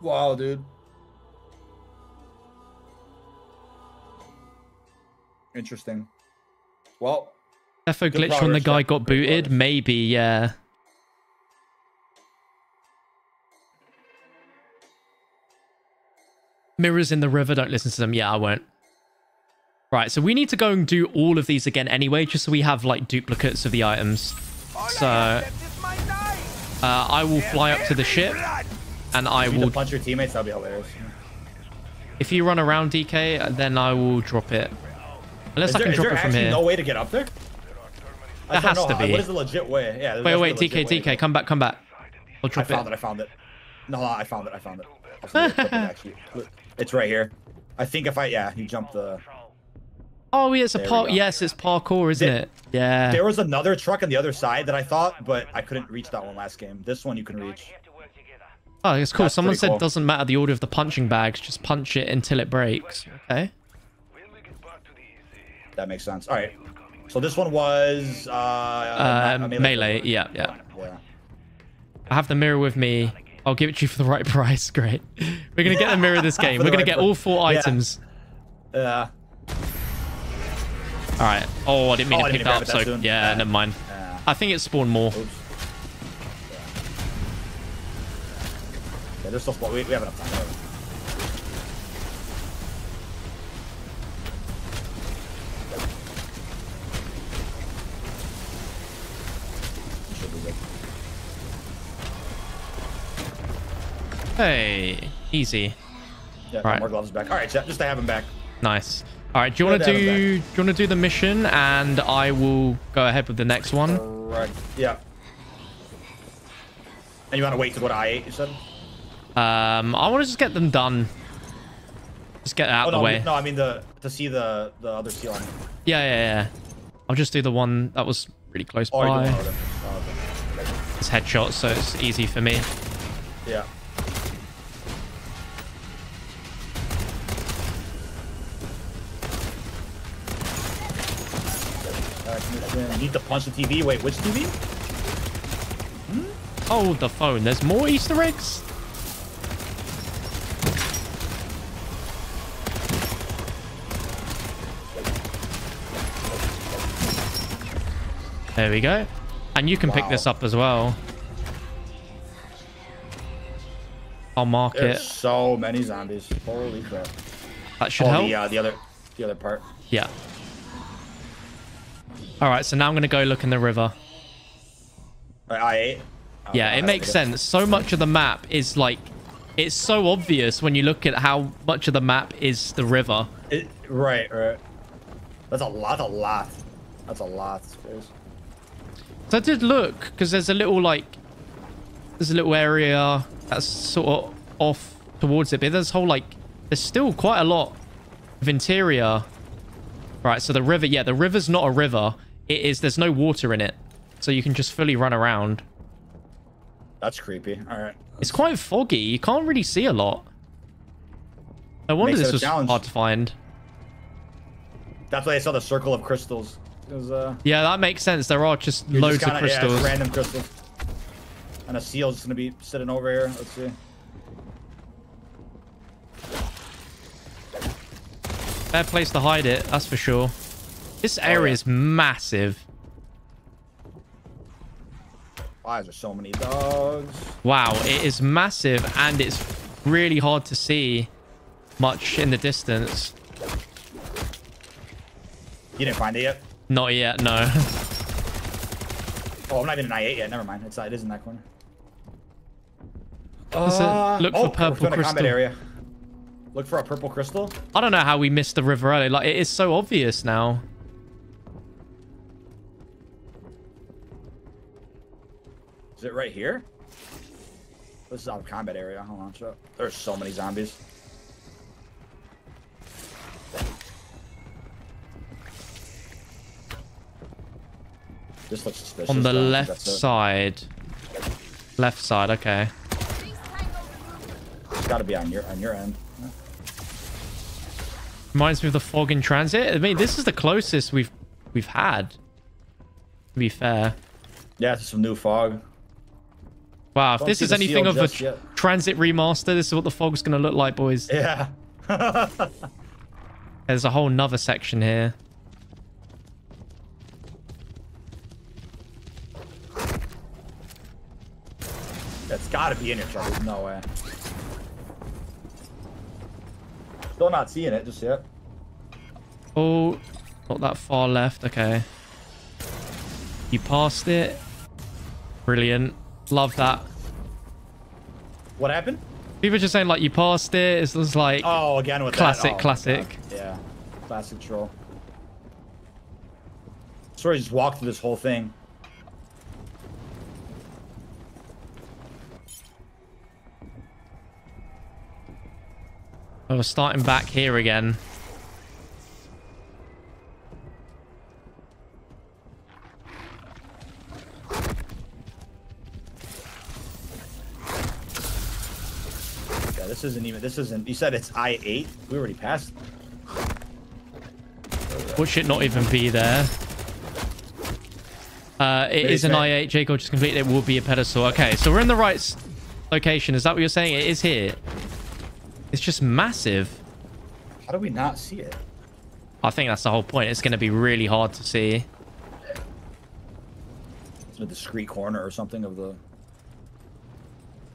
Wow, dude. Interesting. Well, Defo Good glitched when the guy got booted? progress. Maybe, yeah. Mirrors in the river, don't listen to them. Yeah, I won't. Right, so we need to go and do all of these again anyway, just so we have, like, duplicates of the items. So- I have left is my knife. Uh, I will fly up to the ship, and I you need to will... punch your teammates. That'd be hilarious. If you run around, DK, then I will drop it. Unless Is I there, can is drop it from actually here. no way to get up there? There has know to be. What is the legit way? Yeah. Wait, wait, a DK, way DK, come back, come back. I'll I found it. it. I found it. No, I found it. I found it. I found it, actually. It's right here. I think if I yeah, you jump the. Oh, yeah, it's a park. Yes, it's parkour, isn't There- it? Yeah. There was another truck on the other side that I thought, but I couldn't reach that one last game. This one you can reach. Oh, it's cool. That's Someone said cool. it doesn't matter the order of the punching bags, just punch it until it breaks. Okay. That makes sense. All right. So this one was uh, Uh, a melee. Yeah, yeah. Yeah. I have the mirror with me. I'll give it to you for the right price. Great. We're gonna get the mirror this game. We're gonna right get all four Yeah. items. Yeah. All right. Oh, I didn't mean Oh, to pick that up. So soon. yeah, never mind. I think it spawned more. Oops. Yeah, there's still. We, we have enough time. Hey, easy. Yeah, Right. more gloves back. All right, just to have him back. Nice. All right, do you want to do? Do you want to do the mission, and I will go ahead with the next one. Right. Yeah. And you want to wait to go to I8, you said? Um, I want to just get them done. Just get out Oh, of no, the way. no, I mean the to see the the other seal. Yeah, yeah, yeah. I'll just do the one that was really close Oh, by. Oh, okay. It's headshot, so it's easy for me. Yeah. Need to punch the TV. Wait, which TV? Oh, the phone. There's more Easter eggs? There we go. And you can pick this up as well. I'll mark There's it. so many zombies. Holy crap. That should oh, help. the uh, the other the other part. Yeah. All right, so now I'm going to go look in the river. Alright, I8. Yeah, it makes sense. So much of the map is like, it's so obvious when you look at how much of the map is the river. It, right, right. That's a lot, a lot. That's a lot space. So I did look because there's a little like, there's a little area that's sort of off towards it, but there's whole like, there's still quite a lot of interior. Right, so the river, yeah, the river's not a river. It is. There's no water in it, so you can just fully run around. That's creepy. All right. It's quite foggy. You can't really see a lot. No wonder this was challenge. hard to find. That's why I saw the circle of crystals. Was, uh, Yeah, that makes sense. There are just loads just kinda, of crystals. it's random crystals. And a seal's just gonna be sitting over here. Let's see. Fair place to hide it, that's for sure. This oh, area Oh, yeah. is massive. Why is there so many dogs? Wow, it is massive and it's really hard to see much in the distance. You didn't find it yet? Not yet, no. Oh, I'm not even in I8 yet. Never mind. It's, uh, it is in that corner. Listen, uh, look for oh, purple a combat crystal. area. Look for a purple crystal. I don't know how we missed the river earlier. Like, it is so obvious now. It right here? This is our combat area. Hold on, shut up. There's so many zombies. This looks suspicious. On the though. left side. Left side, okay. It's got to be on your on your end. Reminds me of the fog in transit. I mean, this is the closest we've we've had. To be fair. Yeah, it's some new fog. Wow, if Don't this is anything of a tr- yet. transit remaster, this is what the fog's gonna look like, boys. Yeah. There's a whole nother section here. That's got to be in here, Charlie. There's no way. Still not seeing it just yet. Oh, not that far left. Okay. You passed it. Brilliant. Love that. What happened? People just saying like you passed it. It's just like Oh, again with Classic, that. Oh, classic. God. Yeah, classic troll. Sorry, just walked through this whole thing. Oh, I was starting back here again. This isn't even. This isn't. You said it's I eight. We already passed. What should not even be there? Uh, it is an I8. Jacob just completed. It will be a pedestal. Okay, so we're in the right location. Is that what you're saying? It is here. It's just massive. How do we not see it? I think that's the whole point. It's going to be really hard to see. It's in a discreet corner or something of the.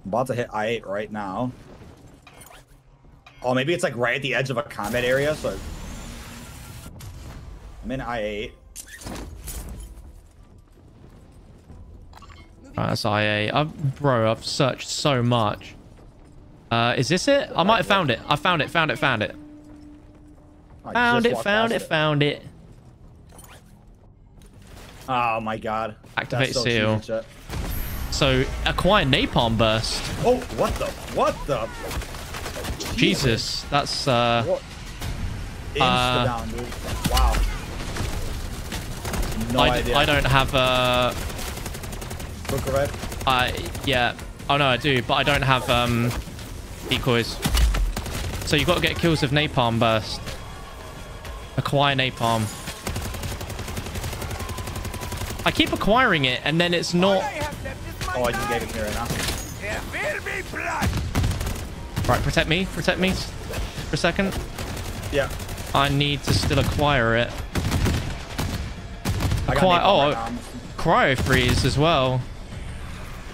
I'm about to hit I8 right now. Oh, maybe it's like right at the edge of a combat area, so. I'm in I8. Right, that's IA. I've, bro, I've searched so much. Uh, is this it? I might have found it. I found it, found it, found it. Found it, found past it, found it. Oh my god. Activate so seal. cheesy. So, acquire napalm burst. Oh, what the? What the? Jesus, that's uh What? Insta Uh, down, dude. Wow. No I, idea. I don't have uh Look red. I yeah. Oh no, I do, but I don't have um decoys. So you've got to get kills with napalm burst. Acquire napalm. I keep acquiring it and then it's not Oh, I just gave it to me right Right, protect me, protect me for a second. Yeah. I need to still acquire it. Acquire oh cryo freeze as well.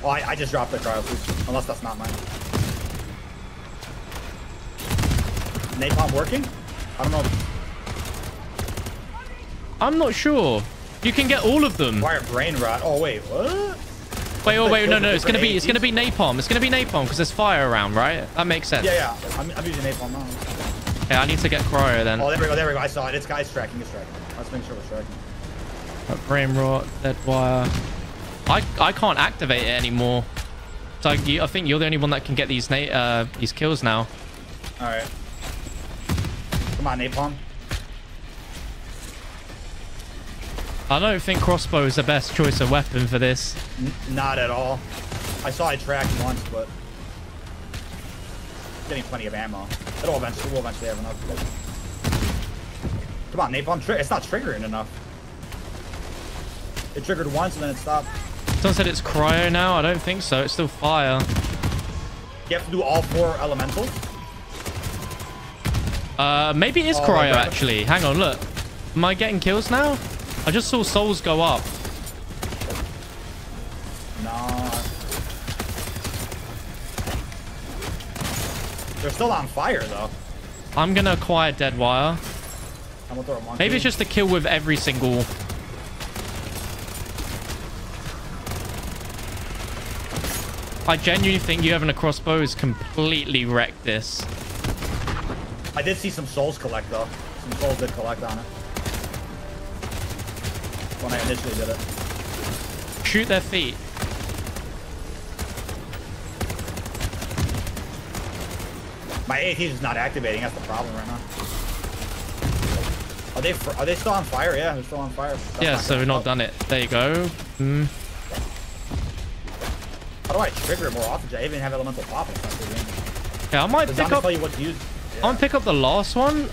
Oh, I, I just dropped the cryo freeze. Unless that's not mine. Napalm working? I don't know. I'm not sure. You can get all of them. Wire brain rot. Oh wait, what? Wait, oh, Like wait, no, no, it's gonna be, it's gonna be napalm. It's gonna be napalm because there's fire around, right? That makes sense. Yeah, yeah. I'm, I'm using napalm now. Yeah, I need to get cryo then. Oh, there we go. There we go. I saw it. It's guys tracking. It's tracking. Let's make sure it's tracking. Brain rot, dead wire. I I can't activate it anymore. So you, I think you're the only one that can get these na uh these kills now. All right. Come on, napalm. I don't think crossbow is the best choice of weapon for this. N not at all. I saw it tracked once, but getting plenty of ammo. It'll eventually, we'll eventually have enough. Come on, napalm. Tri it's not triggering enough. It triggered once and then it stopped. Someone said it's cryo now. I don't think so. It's still fire. You have to do all four elementals. Uh, maybe it is cryo actually. Hang on, look. Am I getting kills now? I just saw souls go up. No. They're still on fire though. I'm gonna acquire dead wire. I'm gonna throw a monkey. Maybe it's just a kill with every single. I genuinely think you having a crossbow has completely wrecked this. I did see some souls collect though. Some souls did collect on it. When I initially did it. Shoot their feet. My AT is not activating. That's the problem right now. Are they are they still on fire? Yeah, they're still on fire. That's Yeah, not so we've not done it. There you go. Hmm. How do I trigger it more often? I even have elemental pop. It's not triggering. Yeah, I might Does pick up. tell you what to use? I might pick up the last one.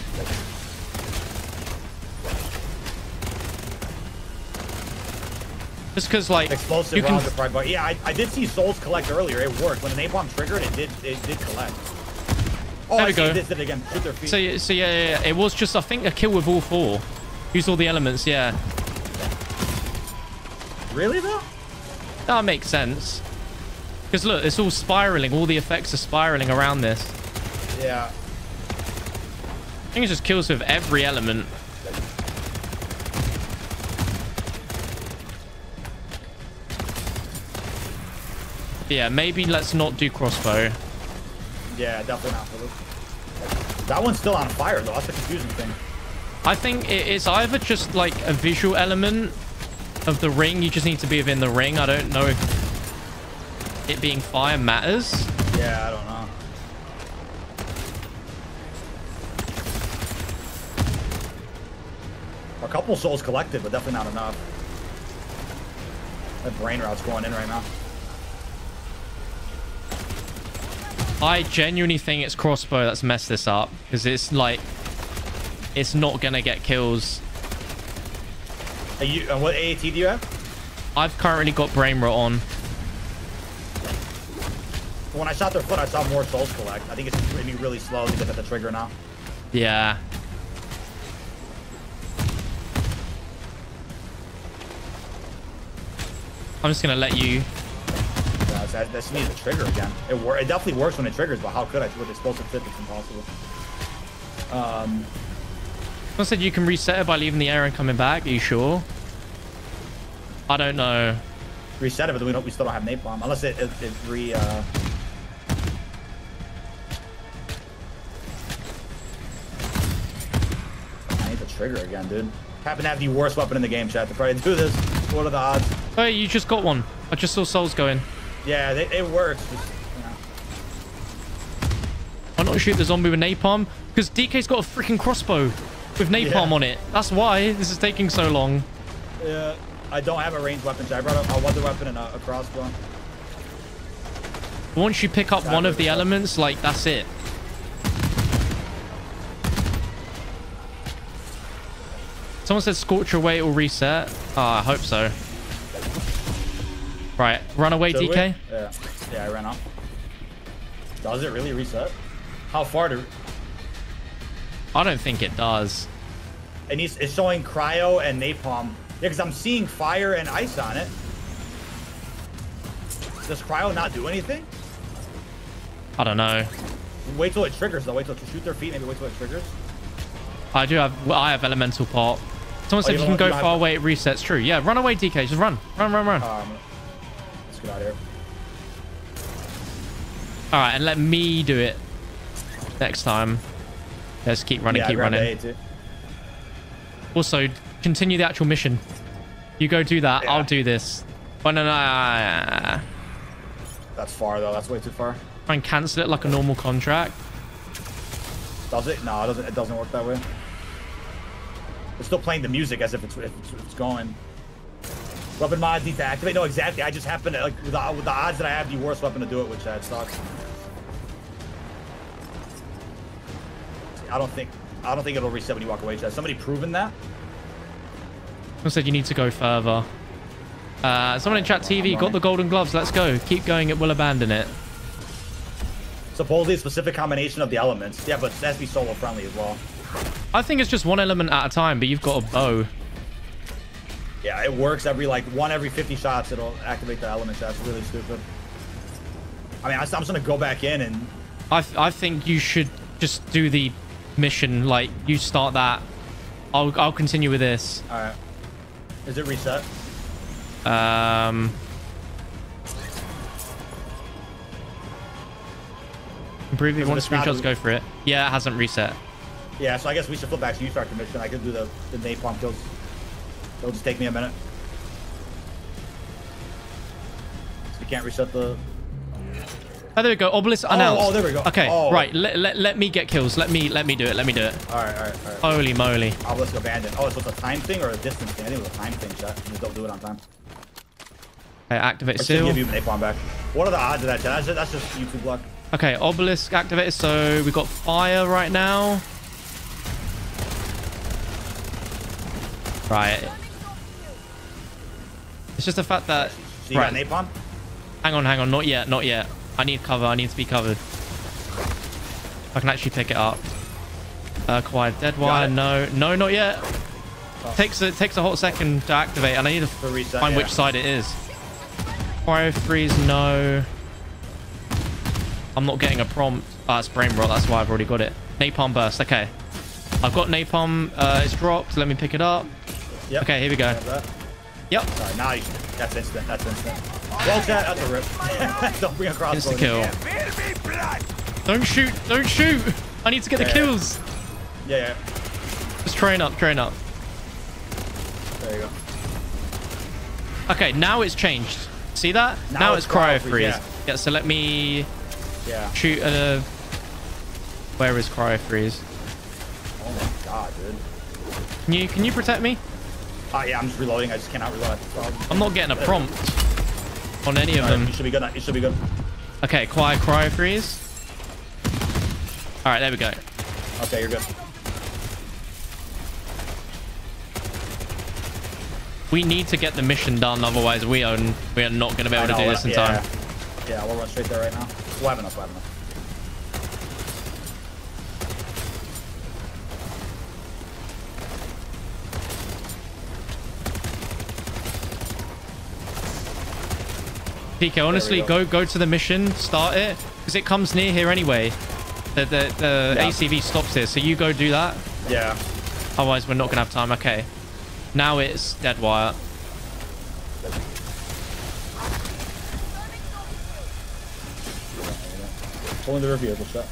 Just because, like, Explosive you can probably. But yeah, I, I did see souls collect earlier. It worked when the napalm triggered. It did it did collect. Oh, There I we see. go. It did it again. Shoot their feet. So, so yeah, yeah, yeah, it was just, I think, a kill with all four. Use all the elements, yeah. Really though? That makes sense. Because look, it's all spiraling. All the effects are spiraling around this. Yeah. I think it just kills with every element. Yeah, maybe let's not do crossbow. Yeah, definitely not for this. That one's still on fire though. That's the confusing thing. I think it's either just like a visual element of the ring. You just need to be within the ring. I don't know if it being fire matters. Yeah, I don't know. A couple souls collected, but definitely not enough. That brain rot's going in right now. I genuinely think it's crossbow that's messed this up because it's like it's not gonna get kills. Are you, uh, what AAT do you have? I've currently got brain rot on. When I shot their foot, I saw more souls collect. I think it's really, really slow to get at the trigger now. Yeah. I'm just gonna let you. Uh, so I just needed to trigger again. It, wor- it definitely works when it triggers, but how could I with explosive tip? It's impossible. Um, Someone said you can reset it by leaving the area and coming back. Are you sure? I don't know. reset it, but we don't. We still don't have napalm unless it it, it re. Uh... I need to trigger again, dude. Happen to have the worst weapon in the game, chat. To probably do this. What are the odds? Hey, you just got one. I just saw souls going. Yeah, they, it works. Just, know. Why not shoot the zombie with napalm? Because DK's got a freaking crossbow with napalm Yeah. on it. That's why this is taking so long. Yeah, I don't have a ranged weapon. chat. I brought a, a weather weapon and a, a crossbow. Once you pick up one of the elements, like, that's it. Someone said Scorcher Away will reset. Oh, I hope so. Right, run away, Should we? DK. Yeah, yeah, I ran off. Does it really reset? How far do? I don't think it does. It needs. It's showing cryo and napalm. Yeah, because I'm seeing fire and ice on it. Does cryo not do anything? I don't know. Wait till it triggers though. Wait till it shoot their feet. Maybe wait till it triggers. I do have. Well, I have elemental pot. Someone Oh, said you you can go far away. It resets. True. Yeah. Run away, DK. Just run. Run. Run. Run. Um, get out of here. All right, and let me do it next time. Let's keep running. yeah, keep running. Also, continue the actual mission. You go do that. Yeah. I'll do this. Oh, no, no, no. That's far though. That's way too far. Try and cancel it like a normal contract. Does it? No, it doesn't. It doesn't work that way. It's still playing the music as if it's if it's, if it's going. Weapon mod deactivate. No, exactly. I just happen to like with the, with the odds that I have the worst weapon to do it, which that sucks. I don't think I don't think it'll reset when you walk away. Has somebody proven that? Someone said you need to go further. Uh, someone in chat TV got the golden gloves. Let's go. Keep going. It will abandon it. Supposedly a specific combination of the elements. Yeah, but it has to be solo friendly as well. I think it's just one element at a time, but you've got a bow. Yeah, it works every like one every 50 shots. It'll activate the elements. That's really stupid. I mean, I, I'm just gonna go back in and I, th- I think you should just do the mission. Like, you start that. I'll, I'll continue with this. all right. Is it reset? Um, improve if you want it's not- screenshots, go for it. Yeah, it hasn't reset. Yeah, so I guess we should flip back to you start the mission. I could do the, the napalm kills. It'll just take me a minute. We can't reset the. Oh, there we go. Obelisk oh, oh, announced. oh, there we go. Okay, Oh. right. Let, let, let me get kills. Let me let me do it. Let me do it. All right, all right, all right. Holy moly. Oh, let's go bandit. Oh, so it's a time thing or a distance thing? I think it was a time thing, chat. Just don't do it on time. Okay, activate seal. give you napalm back. What are the odds of that, chat? That's just, that's just YouTube luck. Okay, obelisk activated. So we got fire right now. Right. It's just the fact that. So right. napalm? Hang on, hang on. Not yet, not yet. I need cover. I need to be covered. I can actually pick it up. Uh, acquired dead wire. No, no, not yet. Takes a takes a hot second to activate, and I need to reset, find yeah. which side it is. Cryo freeze. No. I'm not getting a prompt. Ah, it's brain rot. That's why I've already got it. Napalm burst. Okay. I've got napalm. Uh, it's dropped. Let me pick it up. Yep. Okay, here we go. Have that. Yep. Sorry, now you That's instant. That's instant. Well, chat, that's a rip. don't bring a crossbow. Insta kill. Feel! Don't shoot. Don't shoot. I need to get the kills. Yeah, yeah. Just train up. Train up. There you go. Okay, now it's changed. See that? Now, Now it's it's cryo cryo freeze, freeze. yeah. Yeah. So let me Yeah. shoot a. Where is cryo freeze? Oh my god, dude. Can you can you protect me? Oh yeah, I'm just reloading. I just cannot reload. I'm not getting a prompt on any of them. you should be good. You should be good. Okay, quiet cryo freeze. All right, there we go. Okay, you're good. We need to get the mission done, otherwise we are we are not going to be able to do this in yeah. time. Yeah, we'll run straight there right now. We'll have enough. We'll have enough. PK, honestly, go. go. go to the mission, start it, because it comes near here anyway. The the, the Yeah. ACV stops here, so you go do that. Yeah. Otherwise, we're not gonna have time. Okay. Now it's dead wire. Pulling the rear vehicle shut.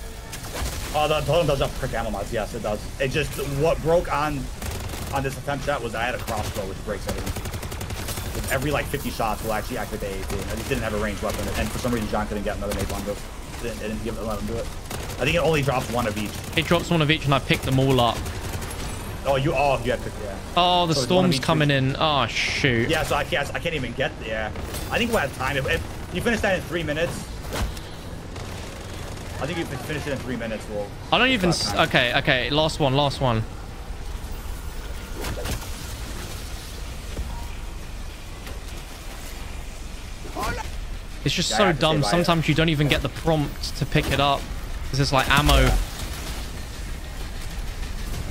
Oh, the totem does have quick ammo mods. Yes, it does. It just what broke on on this attempt shot was I had a crossbow, which breaks everything. Every like 50 shots will actually activate the AAT. I just didn't have a ranged weapon, and for some reason John couldn't get another napalm build. Didn't, didn't give let him do it. I think it only drops one of each. It drops one of each, and I picked them all up. Oh, you oh you had picked yeah. Oh, the So it's one of storm's coming in. Oh shoot. Yeah, so I can't I can't even get yeah. I think we'll have time. If, if you finish that in three minutes, I think if you finish it in three minutes, we'll. I don't even. have. Okay, okay. Last one. Last one. It's just Yeah, so have to stay dumb. by it. Sometimes you don't even get the prompt to pick it up. Because it's like ammo.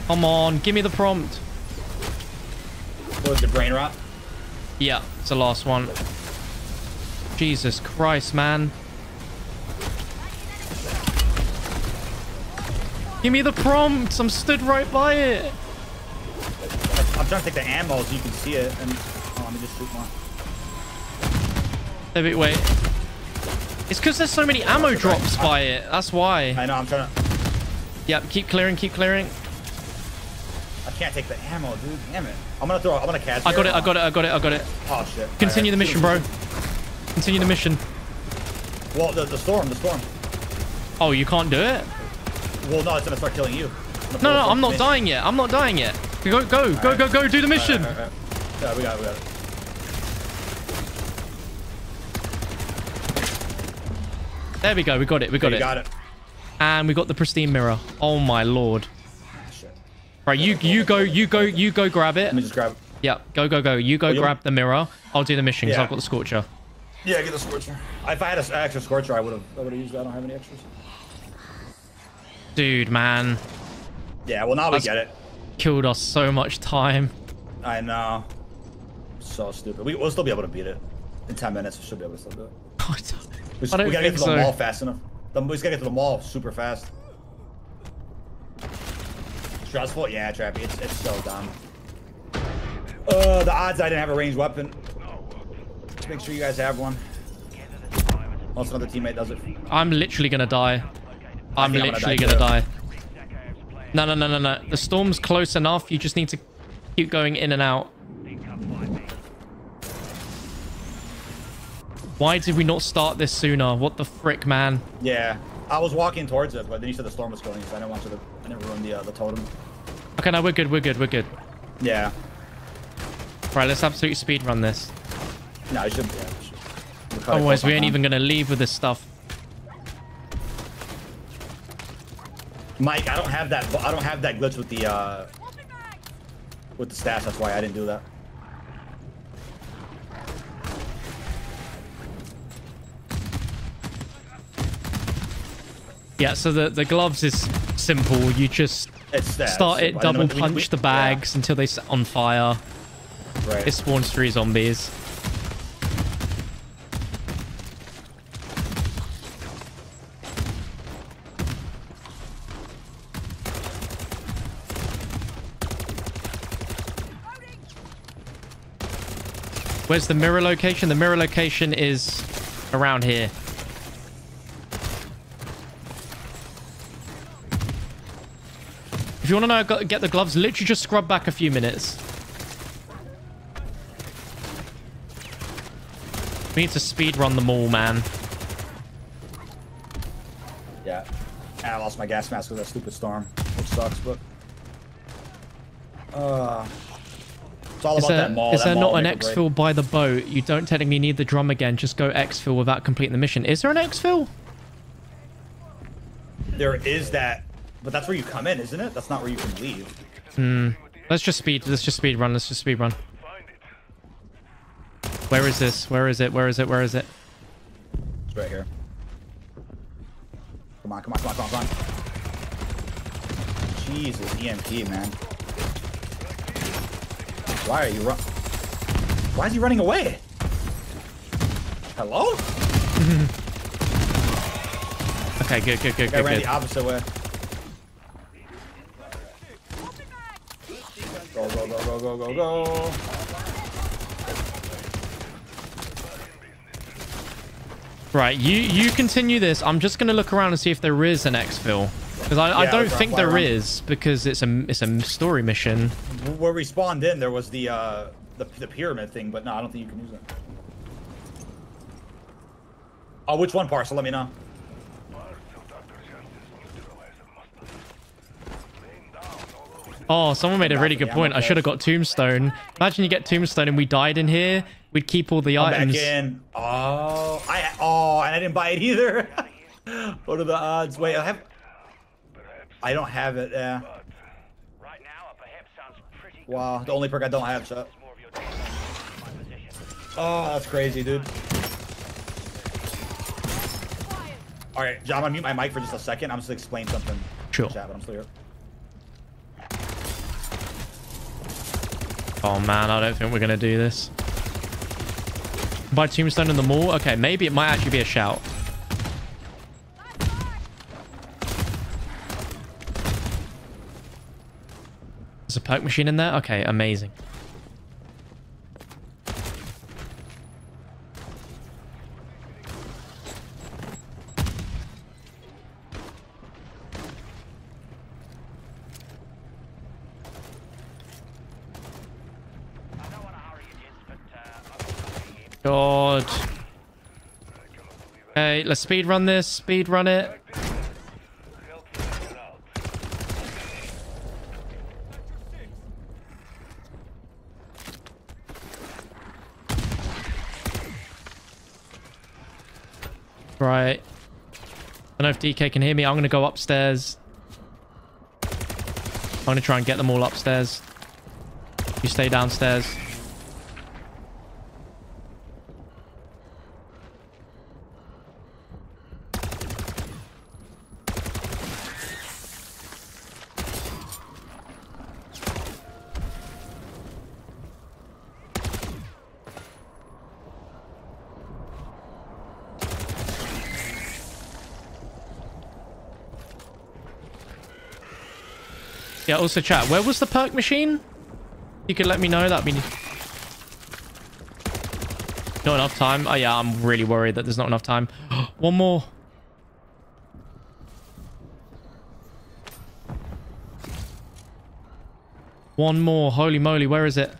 Come on, give me the prompt. What was the brain rot? Yeah, it's the last one. Jesus Christ, man. Give me the prompt. I'm stood right by it. I'm trying to take the ammo so you can see it. And oh, let me just shoot one. Wait, wait, wait. It's because there's so many ammo drops by it. That's why. I know. I'm trying to. Yep, keep clearing, keep clearing. I can't take the ammo, dude. Damn it. I'm gonna throw. I'm gonna catch. I got it, I got it, I got it, I got it. Oh shit. Continue the mission, bro. Continue the mission. Well, the, the storm, the storm. Oh, you can't do it? Well, no, it's gonna start killing you. No, no, I'm not dying yet. I'm not dying yet. Go, go, go, go, go, do the mission. Yeah, we got it. We got it. There we go, we got it, we got you it. got it. And we got the pristine mirror. Oh my lord. Shit. Right, you you go, you go, you go grab it. Let me just grab. It. Yep, go, go, go. You go Oh, you- grab the mirror. I'll do the mission because Yeah. I've got the scorcher. Yeah, get the scorcher. If I had an extra scorcher, I would have. I would have used. it. I don't have any extras. Dude, man. Yeah. Well, now That's- we get it. Killed us so much time. I know. So stupid. We, we'll still be able to beat it. In 10 minutes, we should be able to still do it. We, just, I don't we gotta get to the so. mall fast enough. The- We just gotta get to the mall super fast. Stressful? Yeah, Trappy. It's, it's so dumb. Uh, the odds I didn't have a ranged weapon. Just make sure you guys have one. Unless another teammate does it. I'm literally gonna die. I'm I'm gonna literally die gonna die. No, no, no, no, no. The storm's close enough. You just need to keep going in and out. Why did we not start this sooner? What the frick, man? Yeah. I was walking towards it, but then you said the storm was going, so I didn't want you to. I didn't ruin the uh, the totem. Okay, no, we're good, we're good, we're good. Yeah. Right, let's absolutely speed run this. No, you should. Yeah, you should. Otherwise, we ain't even gonna leave with this stuff. Mike, I don't have that. I don't have that glitch with the uh, with the stats. That's why I didn't do that. Yeah, so the, the gloves is simple. You just start it, double punch the bags until they set on fire. right. It spawns three zombies. Where's the mirror location? The mirror location is around here. If you want to know, how to get the gloves, literally just scrub back a few minutes. We need to speed run them all, man. Yeah. And I lost my gas mask with that stupid storm, which sucks, but. Uh, it's all Is about there, that mall. is that there mall not an make or break. exfil by the boat? You don't technically need the drum again. Just go exfil without completing the mission. Is there an exfil? There is that, but that's where you come in, isn't it? That's not where you can leave. Hmm. Let's just speed. Let's just speed run. Let's just speed run. Where is this? Where is it? Where is it? Where is it? It's right here. Come on, come on, come on, come on, come on. Jesus, EMP, man. Why are you run? Why is he running away? Hello? Okay, good, good, good, I good, ran good. the opposite way. Go, go, go, go, go, go, go. Right, you you continue this. I'm just gonna look around and see if there is an exfil. Because I, I don't think there around. is because it's a it's a story mission. Where we spawned in, there was the uh the, the pyramid thing, but no, I don't think you can use it. Oh, which one parcel? Let me know. Oh, someone made a really good point. I should have got tombstone. Imagine you get tombstone and we died in here. We'd keep all the I'm items. back in. Oh, I oh, and I didn't buy it either. what are the odds? Wait, I have. I don't have it. Yeah. Right now, a perhaps sounds pretty Wow, the only perk I don't have, shut. more of your team in my position. Oh, that's crazy, dude. All right, John, I'm gonna mute my mic for just a second. I'm just gonna explain something. Sure. Chat, but I'm still here. Oh man, I don't think we're gonna do this. By tombstone in the mall? Okay, maybe it might actually be a shout. There's a perk machine in there? Okay, amazing. I don't want to hurry you, gents, but uh, I've got something here. God. Okay, let's speed run this. Speed run it. Right. I don't know if DK can hear me. I'm going to go upstairs. I'm going to try and get them all upstairs. You stay downstairs. Yeah, also chat, where was the perk machine? You could let me know, that'd be... Not enough time? Oh yeah, I'm really worried that there's not enough time. One more. One more. Holy moly, where is it?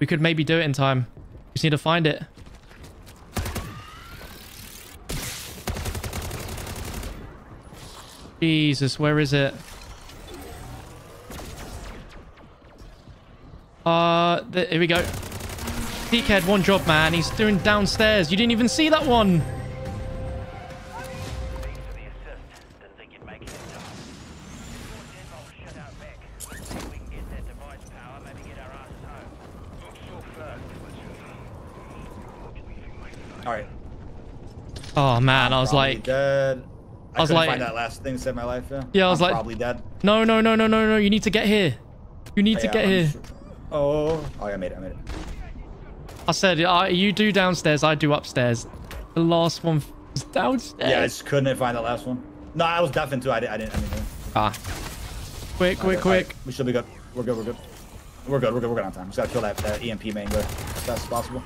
We could maybe do it in time. Just need to find it. Jesus, where is it? Uh, here we go. DK had one job, man. He's doing downstairs. You didn't even see that one. Thanks for the assist. Didn't think you'd make it in time. More deadbolt shut out back. See if we can get that device power, maybe get our asses home. Not so fast, All right. Oh man, I was like, dead. I, I was like- find that last thing save my life. Yeah. Yeah, I was I'm like- probably dead. no, no, no, no, no, no. You need to get here. You need to Yeah, get I'm here. sure- Oh, oh, yeah, I made it. I made it. I said, I, you do downstairs, I do upstairs. The last one is downstairs. Yeah, I just couldn't find that last one. No, I was deafened too. I didn't. I didn't. I didn't. Ah. Quick, quick, quick. We should be good. We're good. We're good. We're good. We're good. We're good on time. Just gotta kill that, that EMP main guy as fast as possible.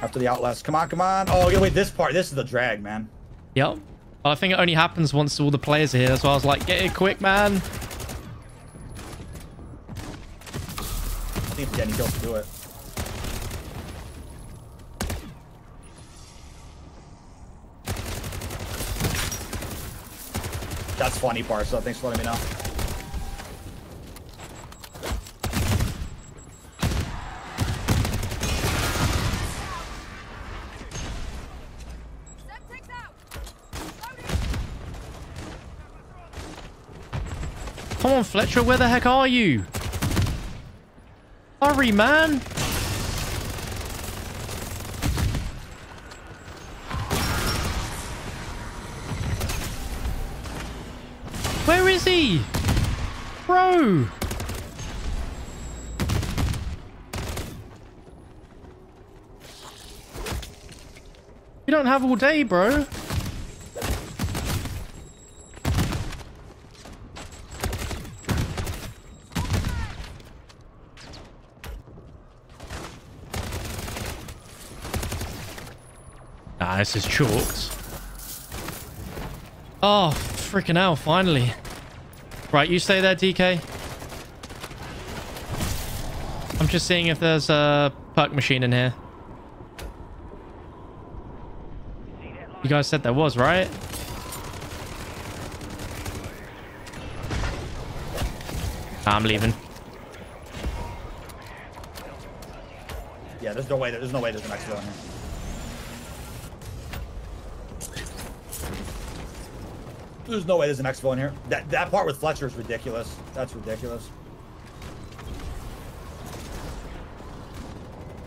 After the outlast. Come on, come on. Oh, yeah, wait. This part. This is the drag, man. Yep. I think it only happens once all the players are here. That's why I was like, get it quick, man. Think if kills to do it. That's funny part, so thanks for letting me know. Come on, Fletcher, where the heck are you? Hurry, man. Where is he? Bro. We don't have all day, bro. This is chalked. Oh, freaking hell, finally. Right, you stay there, DK. I'm just seeing if there's a perk machine in here. You guys said there was, right? I'm leaving. Yeah, there's no way. There's no way there's an exfil in here. There's no way there's an exfil in here. That that part with Fletcher is ridiculous. That's ridiculous.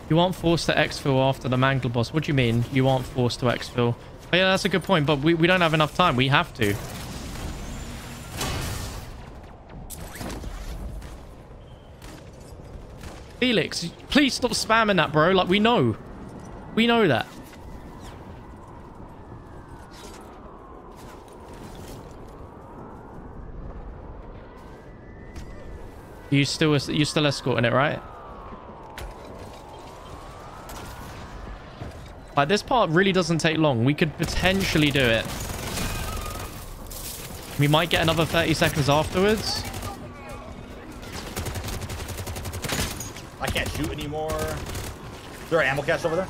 You aren't forced to exfil after the Mangle boss. What do you mean? You aren't forced to exfil? Oh, yeah, that's a good point, but we, we don't have enough time. We have to. Felix, please stop spamming that, bro. Like, we know. We know that. You still you still escorting it, right? Like, this part really doesn't take long. We could potentially do it. We might get another 30 seconds afterwards. I can't shoot anymore. Is there an ammo cache over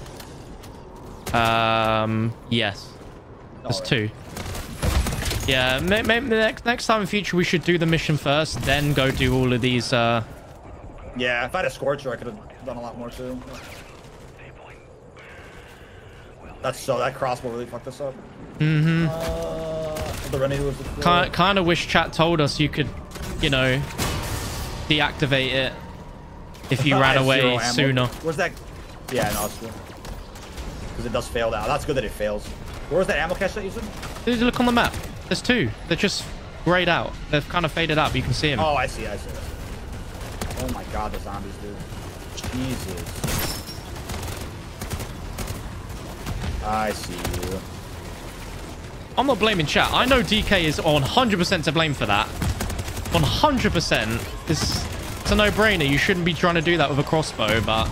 there? Um, yes. There's two. Yeah, may- maybe next, next time in future we should do the mission first, then go do all of these, uh... Yeah, if I had a Scorcher, I could have done a lot more too. That's so, that crossbow really fucked us up. Mm-hmm. Uh, the Rennie was the Kind, kind of wish chat told us you could, you know, deactivate it if you ran away sooner. Where's that? Yeah, no, it's good. Because it does fail now. That's good that it fails. Where's that ammo cache that you said? Dude, look on the map. There's two. They're just grayed out. They've kind of faded out, but you can see them. Oh, I see, I see. Oh my god, the zombies, dude. Jesus. I see you. I'm not blaming chat. I know DK is 100% to blame for that. 100%. It's, it's a no-brainer. You shouldn't be trying to do that with a crossbow, but...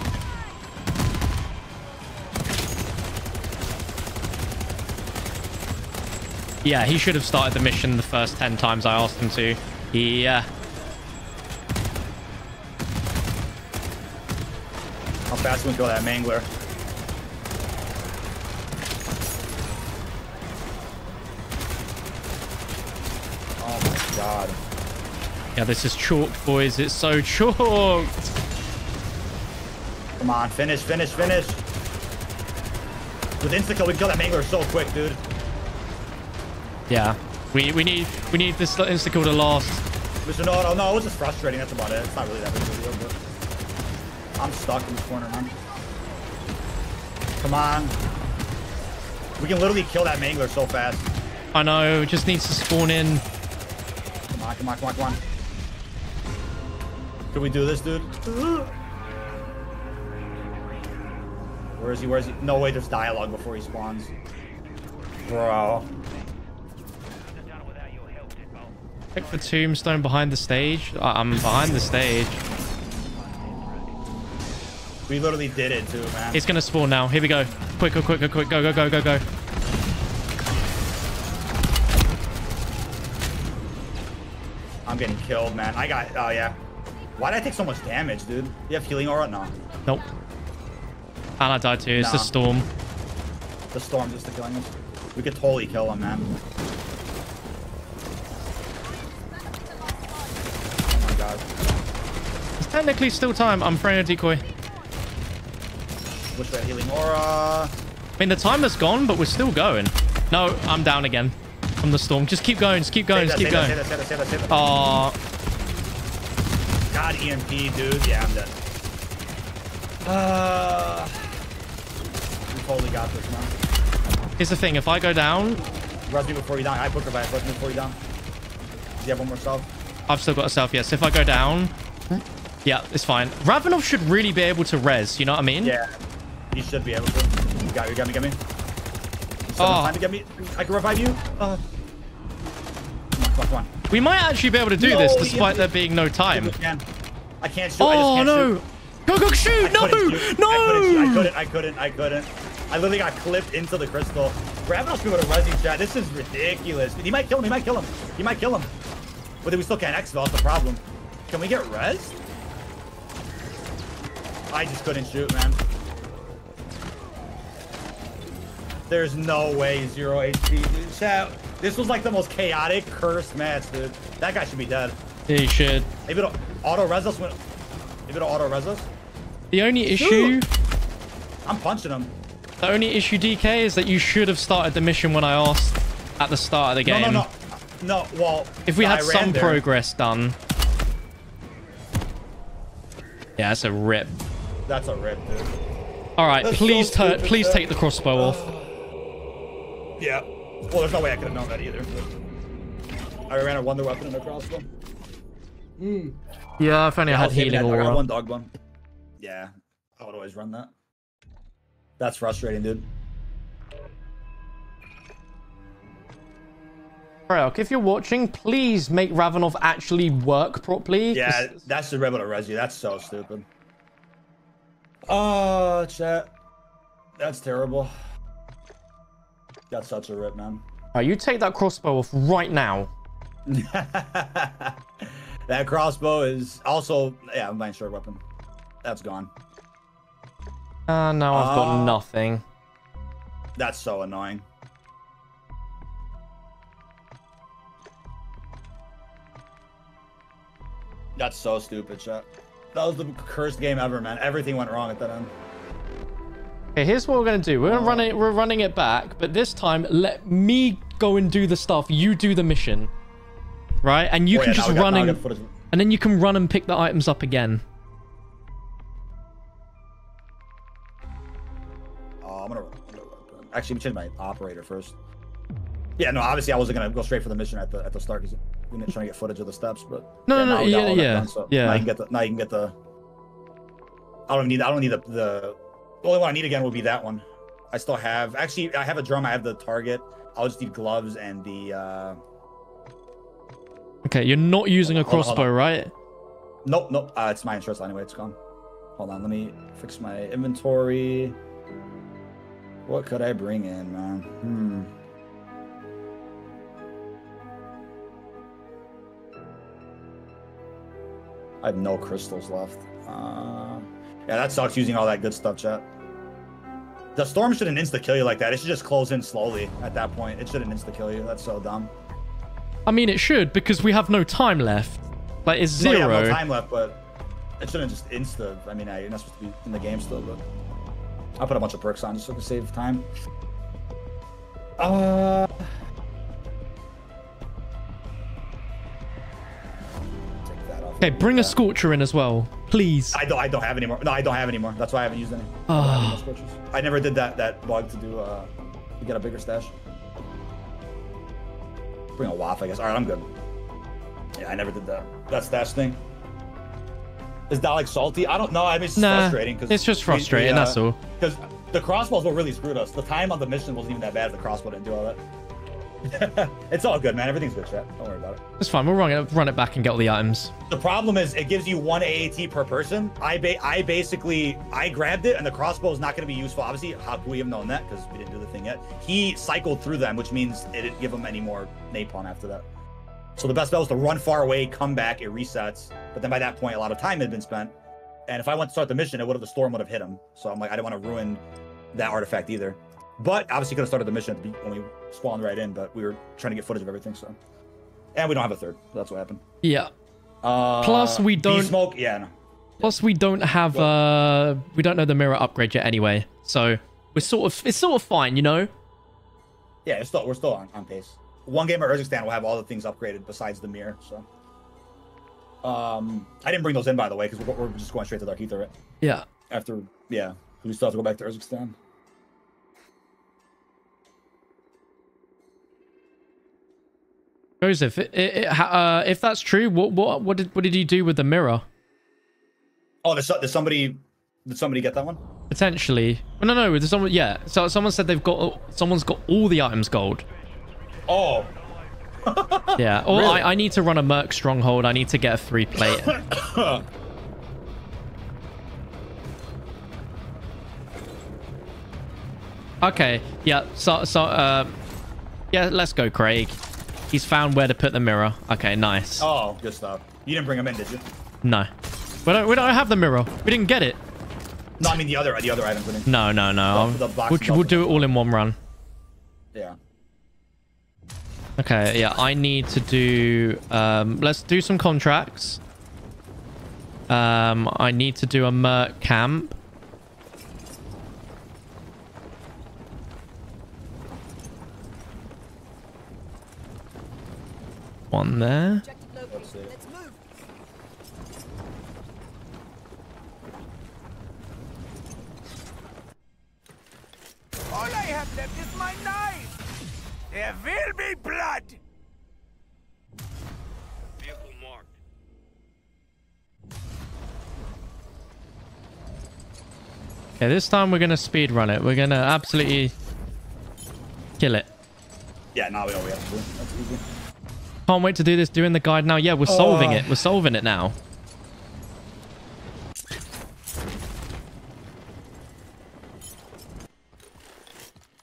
Yeah, he should have started the mission the first 10 times I asked him to. Yeah. How fast can we kill that mangler? Oh my god. Yeah, this is chalked, boys. It's so chalked. Come on, finish, finish, finish. With insta-kill, we can kill that mangler so quick, dude. Yeah. We, we need we need this insta-kill to last. Mr. No, no, no, it was just frustrating. That's about it. It's not really that big of a deal, but I'm stuck in this corner, man. Come on. We can literally kill that mangler so fast. I know, it just needs to spawn in. Come on, come on, come on, come on. Can we do this, dude? Where is he? Where is he? No way, there's dialogue before he spawns. Bro. Check for tombstone behind the stage. I'm behind the stage. We literally did it too, man. It's gonna spawn now. Here we go. Quick, quick, quick, quick. Go, go, go, go, go. I'm getting killed, man. I got, oh yeah. Why did I take so much damage, dude? You have healing aura? No. Nope. And I died too. It's the storm. The storm's just killing us. We could totally kill him, man. Oh my god. It's technically still time. I'm throwing a decoy. Wish we had healing aura. I mean, the timer's gone, but we're still going. No, I'm down again from the storm. Just keep going. Just keep going. Just keep going. Aw. God, EMP, dude. Yeah, I'm dead. Uh, we totally got this, man. Here's the thing. If I go down, Res me before you down. I put revive. Me before you down. Do you have one more self? I've still got a self. Yes. If I go down, yeah, it's fine. Ravenov should really be able to res. You know what I mean? Yeah. You should be able to. You got, you got me, got me. Oh. time to get me. I can revive you. Uh, come on, come on, come on. We might actually be able to do No, this yeah. despite there being no time. I can. I can't shoot. Oh can't no! Shoot. Go go shoot! I No! shoot. I couldn't. I couldn't. I couldn't. I couldn't. I literally got clipped into the crystal. Gravitos me with a resi chat. This is ridiculous. He might kill him. He might kill him. He might kill him. But then we still can't exfil. That's the problem. Can we get res? I just couldn't shoot, man. There's no way zero HP, dude. Chat. This was like the most chaotic, cursed match, dude. That guy should be dead. He should. Maybe it'll auto res us when. Maybe it'll auto res us. The only issue, I'm punching him. the only issue, DK, is that you should have started the mission when I asked at the start of the game. No, no, no. No, well. If we had some there. progress done. Yeah, that's a rip. That's a rip, dude. All right, That's so please, tu- stupid, please take the crossbow off. Yeah. Well, there's no way I could have known that either. I ran a wonder weapon and a crossbow. Hmm. Yeah, if only I I had healing that dog. I got one dog bone. Yeah, I would always run that. That's frustrating, dude. Alright, if you're watching, please make Ravenov actually work properly. Yeah, 'cause- that's the rebel to res you. That's so stupid. Oh, chat. That's terrible. That's such a rip, man. Alright, you take that crossbow off right now. that crossbow is also yeah, I'm buying short weapon. That's gone. Ah, no, I've got Ah. nothing. That's so annoying. That's so stupid, chat. That was the cursed game ever, man. Everything went wrong at that end. Okay, here's what we're gonna do. We're oh. gonna run it. We're running it back, but this time let me go and do the stuff. You do the mission, right? And you Oh, can yeah, just run and, and then you can run and pick the items up again. Oh, I'm gonna. Actually, change my operator first. Yeah, no, obviously I wasn't gonna go straight for the mission at the at the start because we didn't trying to get footage of the steps, but No, yeah, no, no, now we got yeah, yeah, done, so yeah. Now you can get the. Now you can get the. I don't need. I don't need the the. The only one I need again would be that one. I still have. Actually, I have a drum. I have the target. I'll just need gloves and the. uh Okay, you're not using a Hold on, hold crossbow, on. right? Nope, nope. Uh, it's my insurance anyway. It's gone. Hold on. Let me fix my inventory. What could I bring in, man? Hmm. I have no crystals left. Uh, yeah, that sucks using all that good stuff, chat. The storm shouldn't insta kill you like that. It should just close in slowly at that point. It shouldn't insta kill you. That's so dumb. I mean, it should because we have no time left. Like it's zero. you have no time left, but it shouldn't just insta. I mean, you're not supposed to be in the game still, but I'll put a bunch of perks on just so to save time. Uh. Okay, bring a scorcher in as well, please. I don't. I don't have any more. No, I don't have any more. That's why I haven't used any. I, don't have any more scorches. I never did that that bug to do uh to get a bigger stash. Bring a waff, I guess. All right, I'm good. Yeah, I never did that that stash thing. Is that like salty? I don't know. I mean, it's just Nah, frustrating because it's just frustrating, that's all. Because the crossbows what really screwed us. The time on the mission wasn't even that bad. if The crossbow didn't do all that. it's all good, man. Everything's good, chat. Don't worry about it. It's fine. We'll run it, run it back and get all the items. The problem is it gives you one AAT per person. I ba- I basically I grabbed it and the crossbow is not going to be useful. Obviously, how could we have known that? Because we didn't do the thing yet. He cycled through them, which means it didn't give him any more napalm after that. So the best bet was to run far away, come back, it resets. But then by that point, a lot of time had been spent. And if I went to start the mission, it would have the storm would have hit him. So I'm like, I don't want to ruin that artifact either. But obviously, could have started the mission at the when we spawned right in. But we were trying to get footage of everything. So, and we don't have a third. That's what happened. Yeah. Uh, Plus, we don't- smoke. Yeah, no. Plus, we don't have uh, we don't know the mirror upgrade yet anyway, so we're sort of it's sort of fine, you know. Yeah, it's still we're still on, on pace. One game at Urzikstan will have all the things upgraded besides the mirror. So, um, I didn't bring those in by the way because we're, we're just going straight to Dark Aether right? Yeah. after. Yeah, we still have to go back to Urzikstan. Joseph, i i uh, if that's true, what what what did what did you do with the mirror? Oh, did, so- did somebody did somebody get that one? Potentially. Well, no, no. There's someone. Yeah. So someone said they've got. Someone's got all the items gold. Oh, Yeah. Or Really? I, I need to run a Merc stronghold. I need to get a three plate. okay. Yeah. So so uh, yeah. Let's go, Craig. He's found where to put the mirror. Okay. Nice. oh, good stuff. You didn't bring him in, did you? No. We don't. We don't have the mirror. We didn't get it. No, I mean the other the other items. Think. No. No. No. The- the we'll, we'll do it all in one run. Yeah. Okay, yeah, I need to do... Um, let's do some contracts. Um, I need to do a Merc camp. One there. All I have left is my knife. There will be blood. Vehicle marked. Okay, this time we're going to speed run it. We're going to absolutely kill it. Yeah, now we know what we have to. That's easy. Can't wait to do this, doing the guide now. Yeah, we're solving Oh. it. We're solving it now.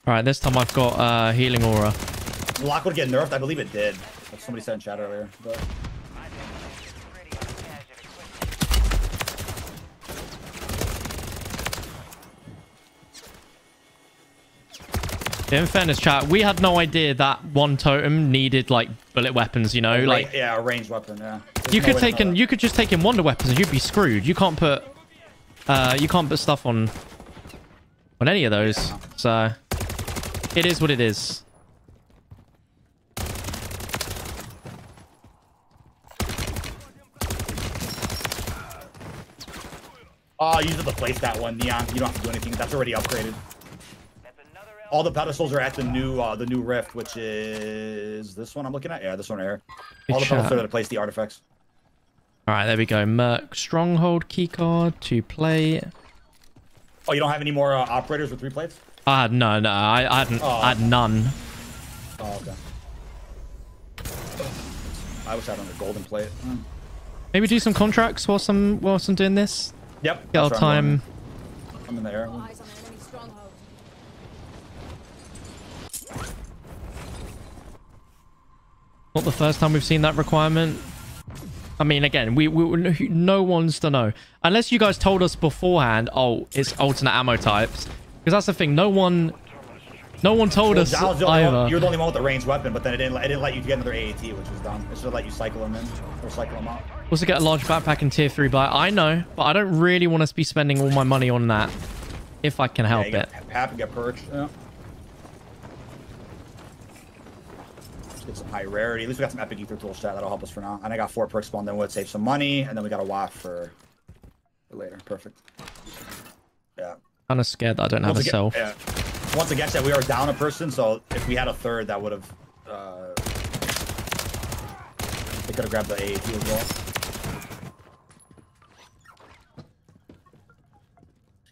All right, this time I've got uh, healing aura. Lock would get nerfed. I believe it did. Like somebody said in chat earlier. But Ready on cash if it quick. In fairness, chat, we had no idea that one totem needed like bullet weapons. You know, like yeah, a ranged weapon. Yeah. There's you no could take in, you could just take in wonder weapons and you'd be screwed. You can't put, uh, you can't put stuff on, on any of those. So, it is what it is. Oh, you just have to place that one, Neon. You don't have to do anything. That's already upgraded. That's another All the pedestals are at the new uh, the new rift, which is this one I'm looking at. Yeah, this one right here. All the shot. pedestals are to place the artifacts. All right, there we go. Merc stronghold keycard to play. Oh, you don't have any more uh, operators with three plates? I had no, no, I, I hadn't, Oh. I had none. Oh, okay. I wish I had on a golden plate. Hmm. Maybe do some contracts whilst I'm whilst I'm doing this. Yep. Get our that's where I'm going. time. I'm in the air. Eyes on an enemy stronghold. Not the first time we've seen that requirement. I mean, again, we, we no one's to know unless you guys told us beforehand. Oh, it's alternate ammo types because that's the thing. No one, no one told Well, us Giles, you're, the only one, either. you're the only one with the ranged weapon, but then it didn't, it didn't let you get another AAT, which was dumb. It should let you cycle them in or cycle them out. Also get a large backpack in tier three, but I know, but I don't really want to be spending all my money on that if I can help yeah, you it. get Hap and get perched. Yeah. Get some high rarity. At least we got some epic aether tool stat. That'll help us for now. And I got four perk spawn. Then we'll save some money, and then we got a waft for, for later. Perfect. Yeah. Kind of scared that I don't have a Once self. yeah. Once again, chat, we are down a person, so if we had a third, that would have. Uh, they could have grabbed the AAT as well.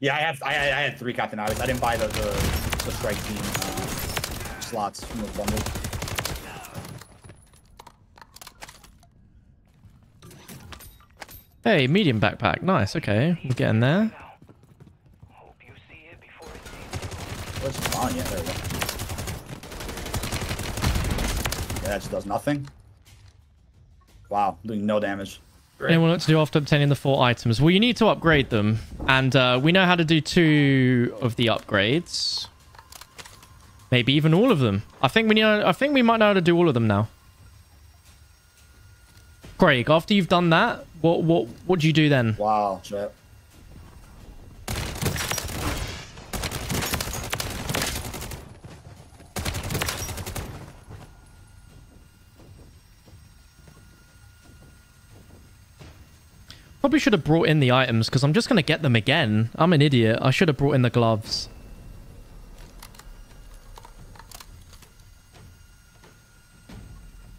Yeah, I have. I, I I had three Captain Obvious. I didn't buy the the, the strike team uh, slots from the bundle. Hey, medium backpack. Nice. Okay, we're getting there. Hope you see it before it sees What's it on? Yeah, there we go. Yeah, that just does nothing. Wow, doing no damage. Great. Anyone what to do after obtaining the four items? Well, you need to upgrade them, and uh, we know how to do two of the upgrades. Maybe even all of them. I think we need. I think we might know how to do all of them now. Craig, after you've done that, what what what do you do then? Wow, chat. Probably should have brought in the items because I'm just gonna get them again. I'm an idiot. I should have brought in the gloves.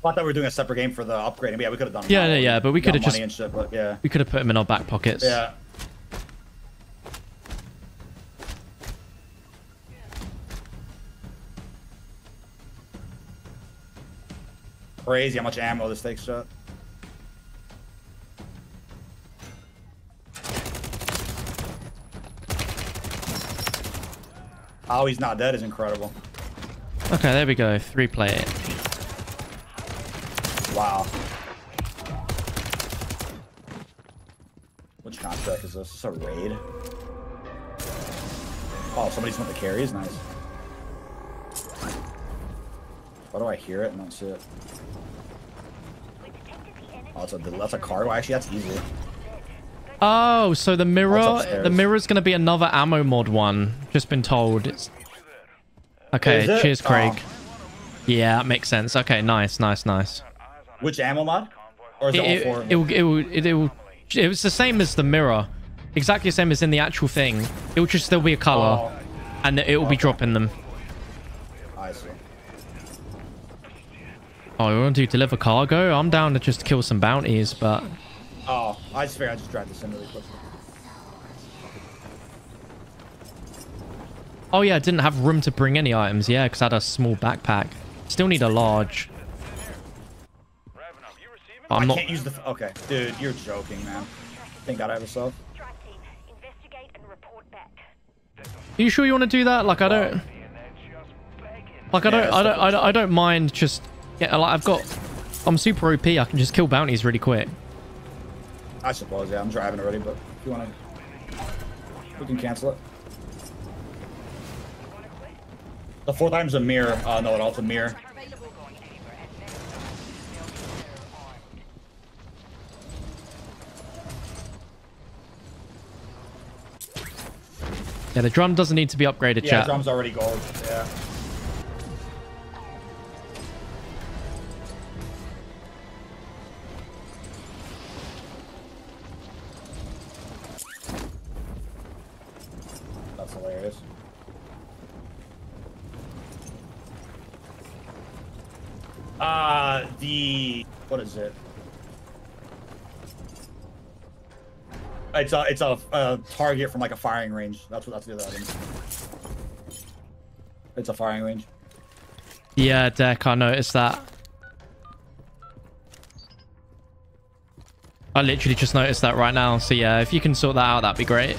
I thought we were doing a separate game for the upgrading. But yeah, we could have done. Yeah, yeah, yeah, but we could have just. Shit, but yeah. We could have put him in our back pockets. Yeah. Crazy how much ammo this takes up. Oh, he's not dead is incredible. Okay, there we go. Three player Wow. Which contract is this? Is this a raid? Oh, somebody's with the carries? Nice. Why do I hear it and don't see it? Oh, it's a, that's a card? Well, actually, that's easy. Oh, so the mirror, oh, upstairs. the mirror's going to be another ammo mod one. Just been told. It's... Okay, it? cheers, Craig. Oh. Yeah, that makes sense. Okay, nice, nice, nice. Which ammo mod? Or is It, it, all it, four? it, will- it, will- it, will- it was the same as the mirror. Exactly the same as in the actual thing. It will just still be a color. Oh, And it will be dropping them. I see. Oh, you want to deliver cargo? I'm down to just kill some bounties, but... Oh, I just figured I'd just drag this in really quick. Oh yeah, I didn't have room to bring any items. Yeah, because I had a small backpack. Still need a large. I'm I not... can't use the. Okay, dude, you're joking, man. Thank God I have a self. Strike team, investigate and report back. Are you sure you want to do that? Like, I don't... Like, I don't, I don't, I don't, I don't mind just... Yeah, like, I've got... I'm super OP. I can just kill bounties really quick. I suppose, yeah. I'm driving already, but if you want to, we can cancel it. The fourth item's a mirror. Uh, no, it's a mirror. Yeah, the drum doesn't need to be upgraded, Yeah, chat. drum's already gold. Yeah. That's hilarious. Uh, the what is it? It's a it's a, a target from like a firing range. That's what that's the other item. It's a firing range. Yeah, Deck, I noticed that. I literally just noticed that right now. So yeah, if you can sort that out, that'd be great.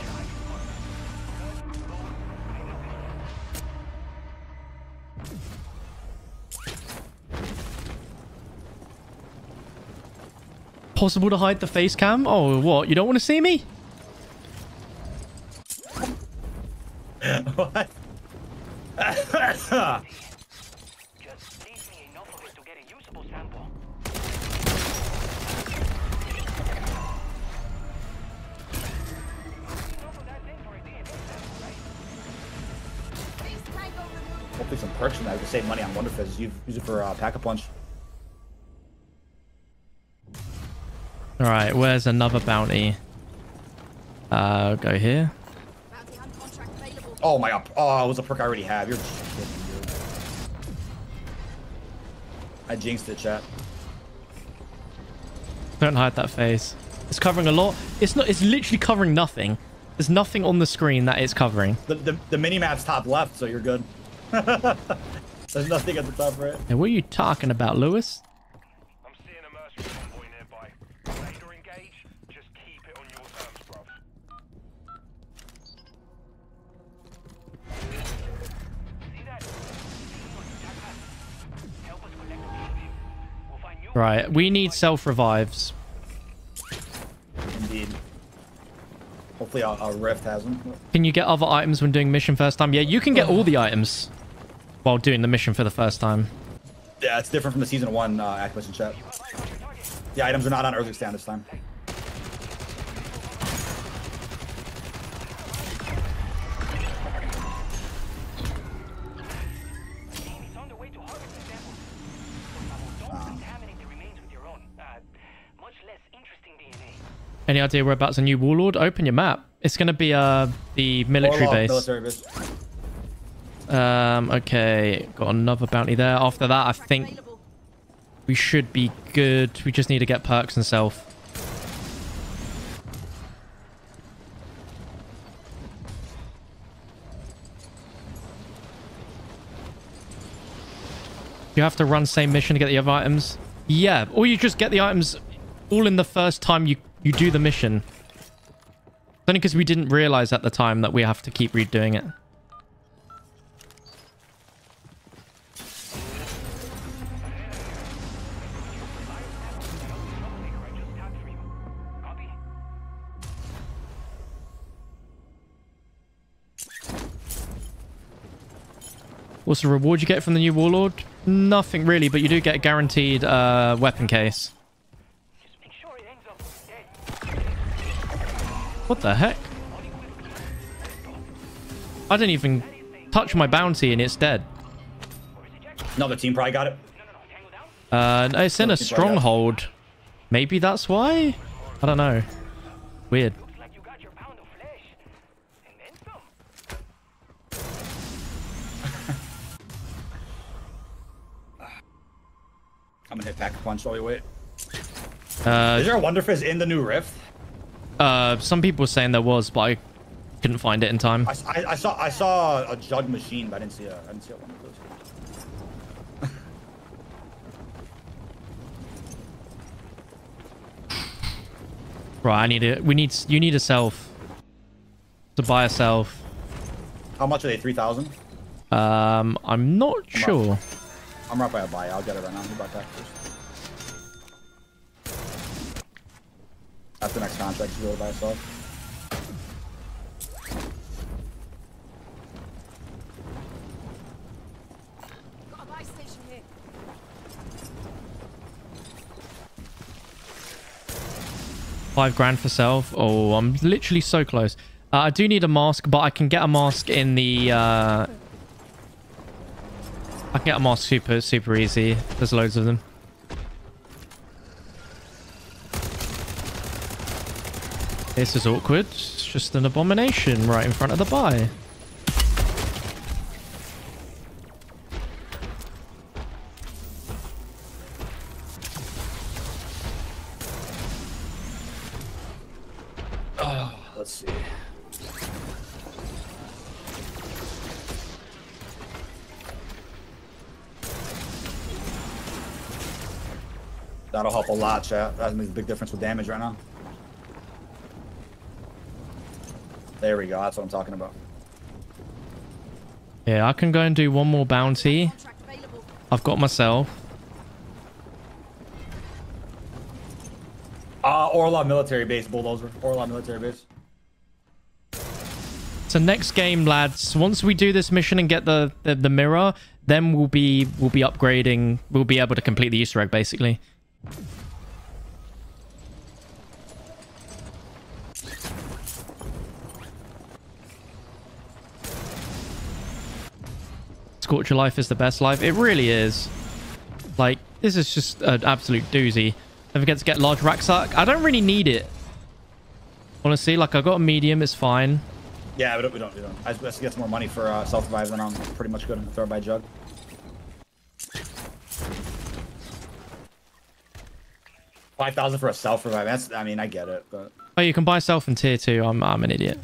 Possible to hide the face cam? Oh, what? You don't want to see me? what? Just leave me enough of it to get a usable sample. Hopefully some perks in that to save money on Wonder Fizz. Use, use it for uh, pack a. All right, where's another bounty? Uh, go here. Oh my god. Oh, it was a perk I already have. You're kidding, dude. I jinxed it, chat. Don't hide that face. It's covering a lot. It's not. It's literally covering nothing. There's nothing on the screen that it's covering. The, the, the mini-map's top left, so you're good. There's nothing at the top right. Hey, what are you talking about, Lewis? Right, we need self revives. Indeed. Hopefully a, a rift has them. Can you get other items when doing mission first time? Yeah, you can get all the items while doing the mission for the first time. Yeah, it's different from the season one uh, acquisition chat. The items are not on Stand this time. Any idea whereabouts a new warlord? Open your map. It's going to be uh the military base. Military base. Um, okay, got another bounty there. After that, I think we should be good. We just need to get perks and self. You have to run same mission to get the other items. Yeah, or you just get the items all in the first time you, you do the mission. It's only because we didn't realize at the time that we have to keep redoing it. What's the reward you get from the new Warlord? Nothing really, but you do get a guaranteed uh, weapon case. What the heck? I didn't even touch my bounty and it's dead. Another team probably got it. Uh, no, it's in a Something like that. stronghold. Maybe that's why? I don't know. Weird. I'm gonna hit pack a punch while we wait. Uh, Is there a Wonder Fizz in the new Rift? Uh, some people were saying there was, but I couldn't find it in time. I, I, I saw I saw a jug machine, but I didn't see a I didn't see a Wonder Fizz. Right, I need it. We need. You need a self to buy a self. How much are they? Three thousand. Um, I'm not sure. I'm right by a buy. I'll get it right now. Who bought that first? That's the next contract. You go to buy yourself. Got a buy station here. Five grand for self. Oh, I'm literally so close. Uh, I do need a mask, but I can get a mask in the. Uh... I can get a mask super super easy. There's loads of them. This is awkward. It's just an abomination right in front of the buy. Ah, let's see. That'll help a lot, chat. That makes a big difference with damage right now. There we go. That's what I'm talking about. Yeah, I can go and do one more bounty. I've got myself. Uh, Orlov military base, bulldozer. Orlov military base. So next game, lads. Once we do this mission and get the, the the mirror, then we'll be we'll be upgrading. We'll be able to complete the Easter egg, basically. Scorcher life is the best life. It really is. Like this is just an absolute doozy. Don't forget to get large rucksack. I don't really need it. Honestly, like I got a medium, it's fine. Yeah, we don't. We don't. We don't. I just get some more money for uh, self revive, then I'm pretty much good. In the throw by jug. Five thousand for a self revive. That's. I mean, I get it, but Oh, you can buy self in tier two. I'm I'm an idiot.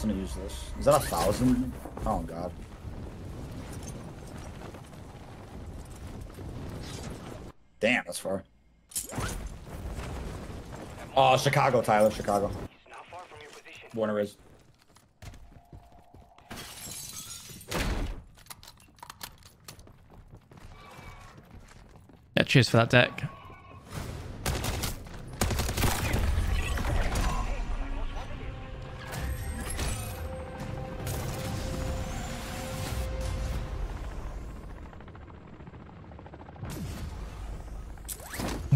Just gonna use this. Is that a thousand? Oh god. Damn, that's far. Oh, Chicago, Tyler, Chicago. Warner is. Yeah, cheers for that deck.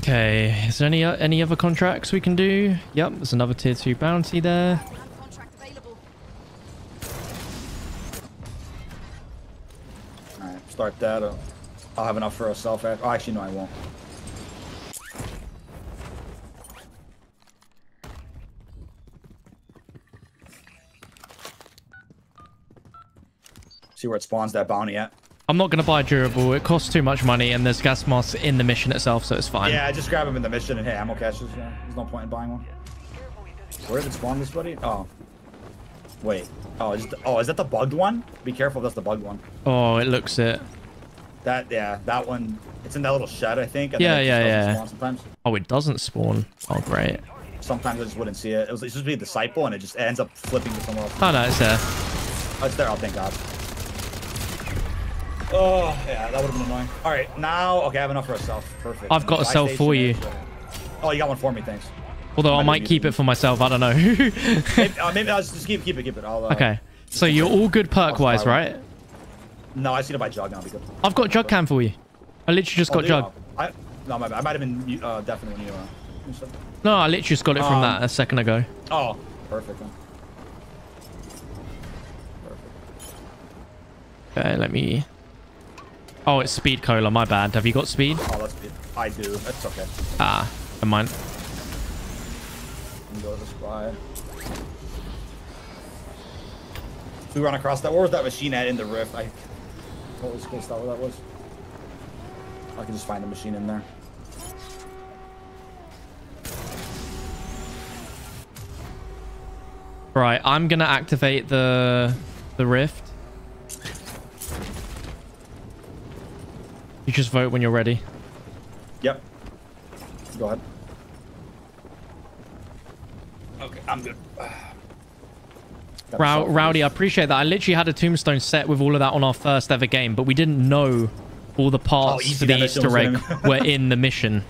Okay, is there any any other contracts we can do? Yep, there's another tier two bounty there. Alright, start that. Uh, I'll have enough for a self. Oh, actually, no, I won't. See where it spawns that bounty at. I'm not going to buy durable. It costs too much money, and there's gas masks in the mission itself, so it's fine. Yeah, I just grab him in the mission and hit ammo caches. Yeah, there's no point in buying one. Where did it spawn this buddy? Oh. Wait. Oh, is, it- oh, is that the bugged one? Be careful, that's the bugged one. Oh, it looks it. That yeah, that one. It's in that little shed, I think. Yeah, yeah, yeah. Sometimes, Oh, it doesn't spawn. Oh, great. sometimes I just wouldn't see it. It was it's supposed to be a disciple, and it just ends up flipping to somewhere else. Oh, no, it's there. Oh, it's there. Oh, thank God. Oh, yeah, that would have been annoying. All right, now, okay, I have enough for a self. Perfect. I've got a Buy self for you. Oh, you got one for me, thanks. Although I Might might keep it for myself. I don't know. Maybe, uh, maybe I'll just just keep, keep it, keep it. I'll, uh, okay. So you're all good perk-wise, right? No, I see it by jug now. Because I've got jug cam for you. I literally just Oh, got jug. I, no, my bad. I might have been uh, definitely when you. Uh, No, I literally just got it from Um, that a second ago. oh, perfect. Then. Okay, let me... Oh, it's speed cola. My bad. Have you got speed? Oh, that's good. I do. That's okay. Ah, never mind. Go to spy. We run across that. Where was that machine at in the rift? I totally spaced out where that was. I can just find the machine in there. Right, I'm gonna activate the the rift. You just vote when you're ready. Yep. Go ahead. Okay, I'm good. Row myself- Rowdy, I appreciate that. I literally had a tombstone set with all of that on our first ever game, but we didn't know all the parts Oh, easy for the Easter egg were in the mission.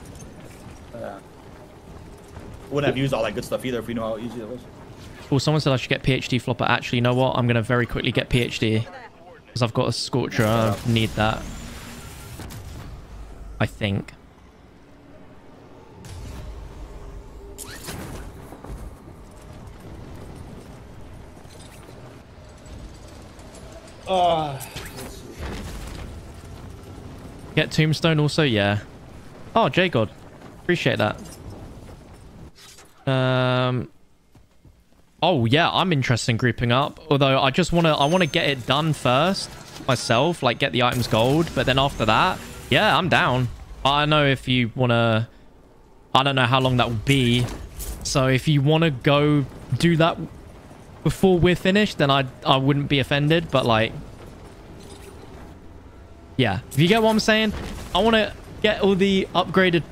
Yeah. Uh, wouldn't have used all that good stuff either if we knew how easy it was. Well, someone said I should get PhD flopper. Actually, you know what? I'm gonna very quickly get PhD because I've got a scorcher. I need that. I think. Uh, Get tombstone also, yeah. Oh, J God, appreciate that. Um. Oh yeah, I'm interested in grouping up. Although I just wanna, I wanna get it done first myself, like get the items gold. But then after that, yeah, I'm down. I don't know if you wanna. I don't know how long that will be. So if you wanna go do that before we're finished, then I I wouldn't be offended. But like, yeah, if you get what I'm saying, I want to get all the upgraded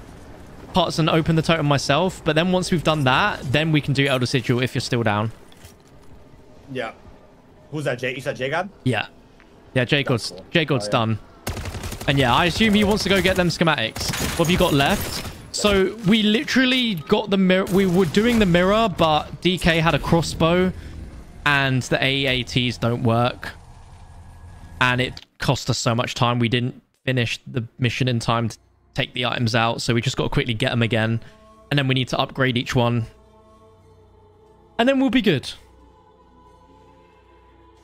parts and open the totem myself. But then once we've done that, then we can do Elder Sigil if you're still down. yeah. Who's that? Jay? You said J God? Yeah. Yeah, J God's, cool. J Oh, yeah. done. And yeah, I assume he wants to go get them schematics. What have you got left? So we literally got the mirror. We were doing the mirror, but DK had a crossbow and the AATs don't work. And it cost us so much time. We didn't finish the mission in time to take the items out. So we just got to quickly get them again. And then we need to upgrade each one. And then we'll be good.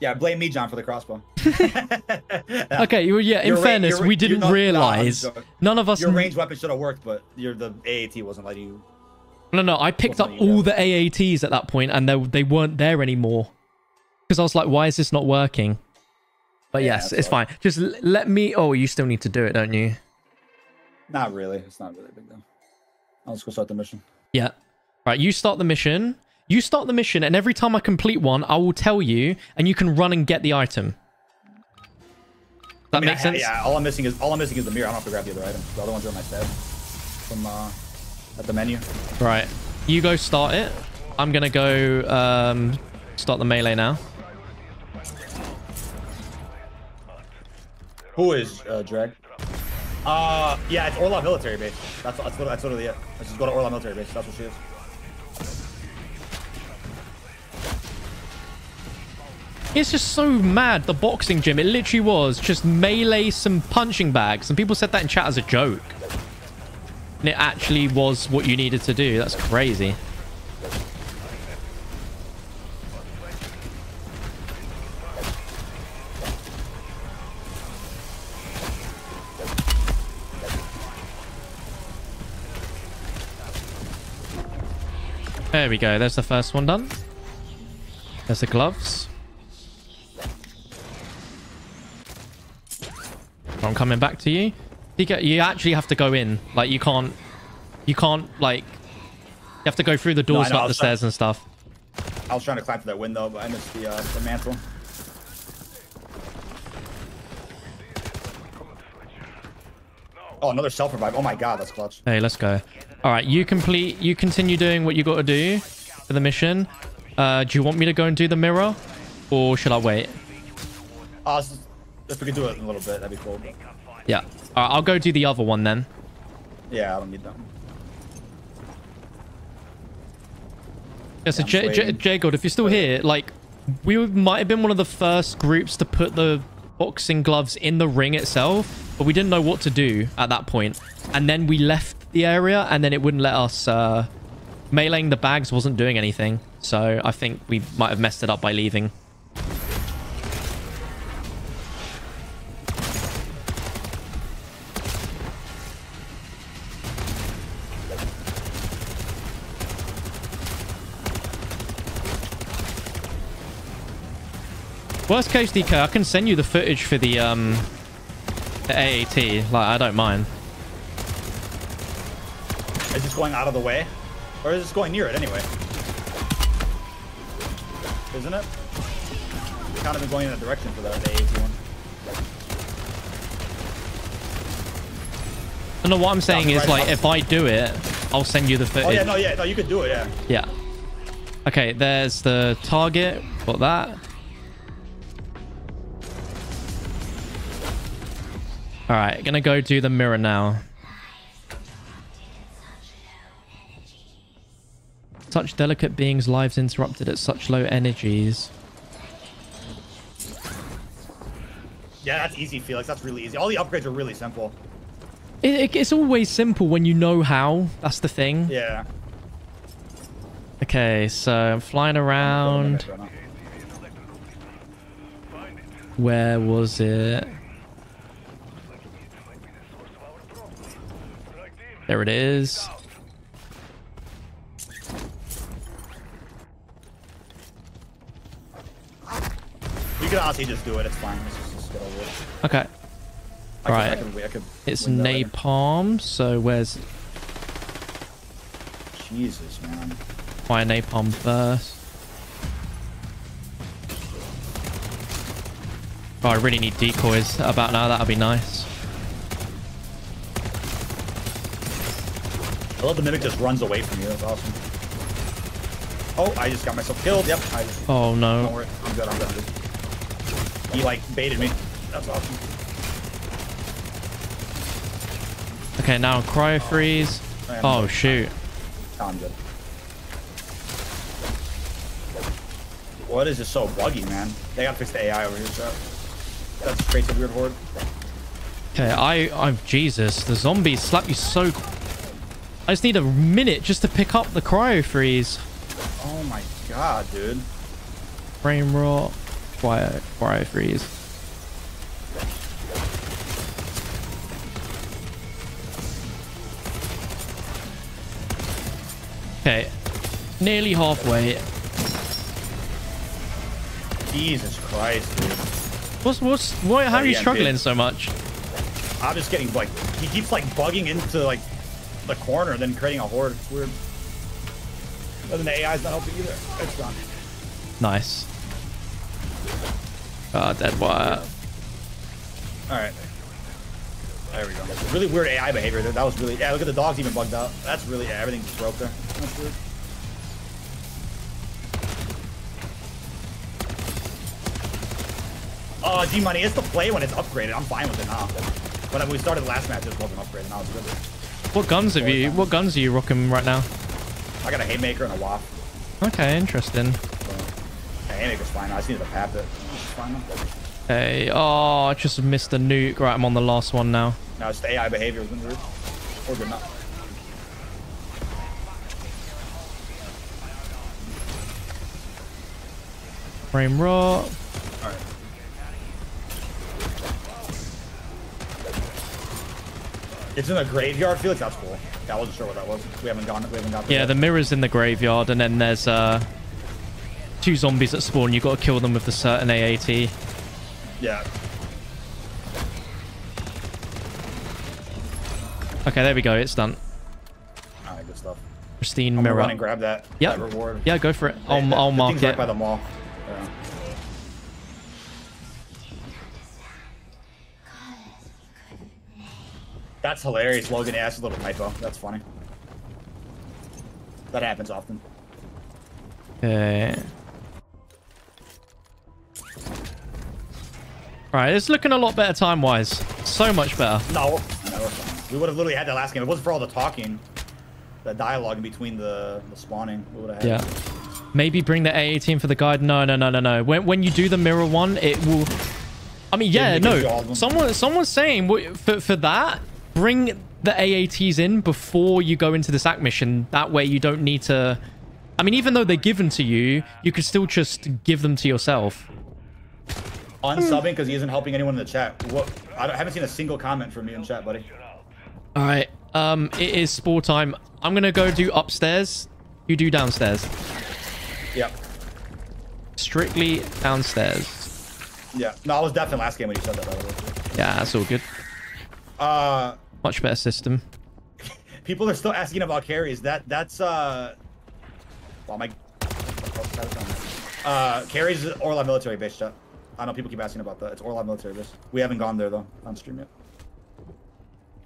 Yeah, blame me, John, for the crossbow. Okay, you- yeah, in Your fairness, we didn't not- realize. joking. None of us. Your ranged weapon should have worked, but your the AAT wasn't letting you. No, no, I picked up Wasn't letting you all the AATs at that point, and they they weren't there anymore. Because I was like, why is this not working? But Yeah, yes, it's all. fine. Just l- let me. Oh, you still need to do it, don't you? Not really. It's not really a big deal. I'll just go start the mission. Yeah. Right, you start the mission. You start the mission, and every time I complete one, I will tell you, and you can run and get the item. That I mean, makes I- sense. Yeah. All I'm missing is all I'm missing is the mirror. I don't have to grab the other items. The other ones are in my stead from uh, at the menu. Right. You go start it. I'm gonna go um, start the melee now. Who is uh, Drag? Uh, yeah, it's Orlov military base. That's that's what that's literally it. Let's just go to Orlov military base. That's what she is. It's just so mad, the boxing gym. It literally was just melee some punching bags. And people said that in chat as a joke. And it actually was what you needed to do. That's crazy. There we go. There's the first one done. There's the gloves. I'm coming back to you. You get- You actually have to go in. Like you can't. You can't like. You have to go through the doors, know, up the stairs and stuff. I was trying to climb to that window, but I missed the uh, the mantle. Oh, another self revive. Oh my god, that's clutch. Hey, let's go. All right, you complete. You continue doing what you got to do for the mission. Uh, do you want me to go and do the mirror, or should I wait? Uh, if we could do it in a little bit, that'd be cool. Yeah. Right, I'll go do the other one then. Yeah, I don't need that. Yeah, so I'm J- J-. If you're still here, like, we might have been one of the first groups to put the boxing gloves in the ring itself, but we didn't know what to do at that point. And then we left the area, and then it wouldn't let us, uh, meleeing the bags wasn't doing anything. So I think we might have messed it up by leaving. Worst case, DK, I can send you the footage for the um the AAT. Like, I don't mind. Is this going out of the way? Or is this going near it anyway? Isn't it? It's kind of been going in a direction for that the AAT one. No, what I'm saying is, right like, up. if I do it, I'll send you the footage. Oh yeah, no, yeah, no, you could do it, yeah. Yeah. Okay, there's the target. Got that. All right, gonna go do the mirror now. Such delicate beings' lives interrupted at such low energies. Yeah, that's easy, Felix. That's really easy. All the upgrades are really simple. It, it- it's always simple when you know how. That's the thing. Yeah. Okay, so I'm flying around. Where was it? There it is. You can honestly just do it. It's fine. Let's just, just get over it. Okay. I could- I Right. I could It's napalm. So where's Jesus, man. fire napalm first? Oh, I really need decoys about now. That'd be nice. I love the mimic just runs away from you. That's awesome. Oh, I just got myself killed. Yep. I Oh don't worry. I'm good. I'm good. He like baited me. That's awesome. Okay, now cryo oh, freeze. Man, Oh I'm- shoot. Oh, I'm good. What is this so buggy, man? They gotta fix the AI over here, so that's straight to weird horde. Okay, I, I'm Jesus. The zombies slap you so. I just need a minute just to pick up the cryo freeze. Oh my god, dude. Brain rot. Cryo, cryo freeze. Okay, nearly halfway. Jesus Christ, dude. What's what's what? How oh, are you yeah, struggling dude. so much? I'm just getting like he keeps like bugging into like the corner, then creating a horde. It's weird. And then the AI's not helping either. It's gone. Nice. Ah, dead wire. All right. There we go. Really weird AI behavior. There. That was really yeah. Look at the dogs even bugged out. That's really yeah. Everything just broke there. That's weird. Uh, G Money, it's the play when it's upgraded. I'm fine with it now. But when we started the last match, it wasn't upgraded. Now it's good. What guns have you? What guns are you rocking right now? I got a haymaker and a waff. Okay, interesting. The haymaker's fine. I just needed to pap it. Hey, oh, I just missed the nuke. Right, I'm on the last one now. No, it's the AI behavior has been weird. Or good not. Brain rot. Alright. It's in the graveyard, Felix. That's cool. Yeah, I wasn't sure what that was. We haven't gone. We haven't got. Yeah, yet. the mirror's in the graveyard, and then there's uh two zombies that spawn. You got to kill them with the certain AAT. Yeah. Okay, there we go. It's done. Alright, good stuff. Pristine I'm mirror. run and grab that, that reward. Yeah, go for it. I'll, I'll mark it. right by the mall. That's hilarious. Logan asked a little typo. That's funny. That happens often. Okay. Alright, it's looking a lot better time-wise. So much better. No, no, we're fine. We would have literally had that last game. If it wasn't for all the talking, the dialogue in between the, the spawning. We would have had. Yeah. Maybe bring the AAT for the guide. No, no, no, no, no. When, when you do the mirror one, it will... I mean, yeah, it gives you all no. Someone, someone's saying for, for that, bring the AATs in before you go into the sack mission. That way you don't need to... I mean, even though they're given to you, you could still just give them to yourself. Unsubbing because he isn't helping anyone in the chat. What? I, haven't seen a single comment from you in chat, buddy. All right. Um, it is spore time. I'm gonna go do upstairs. You do downstairs. Yep. Strictly downstairs. Yeah. No, I was definitely last game when you said that. By the way. Yeah, that's all good. Uh, Much better system. people are still asking about carries. That that's uh. Well, my. Uh, carries is Orlov military base chat. I know people keep asking about that. It's Orlov military base. We haven't gone there though on stream yet.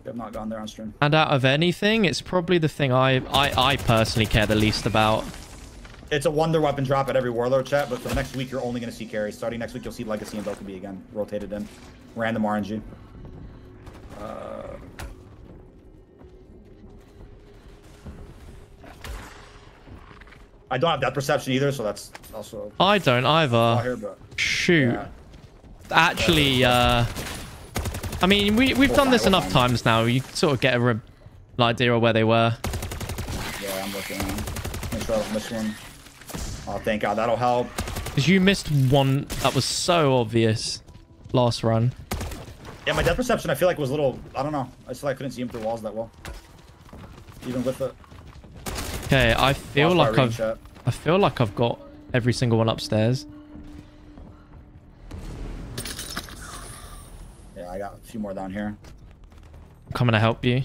We have not gone there on stream. And out of anything, it's probably the thing I, I, I personally care the least about. It's a wonder weapon drop at every warlord chat, but for the next week you're only gonna see carries. Starting next week you'll see legacy and Dokkaebi again, rotated in, random RNG. Uh, I don't have that perception either, so that's also I don't either. here, but Shoot. yeah. Actually, uh... I mean, we, we've done this enough times now. You sort of get a, an idea of where they were. Yeah, I'm looking. Make sure I don't miss one. Oh, thank God, that'll help. Because you missed one that was so obvious last run. Yeah, my death perception I feel like was a little. I don't know. I feel like I couldn't see him through walls that well. Even with it. Okay, I feel like I've... chat. I feel like I've got every single one upstairs. Yeah, I got a few more down here. I'm coming to help you.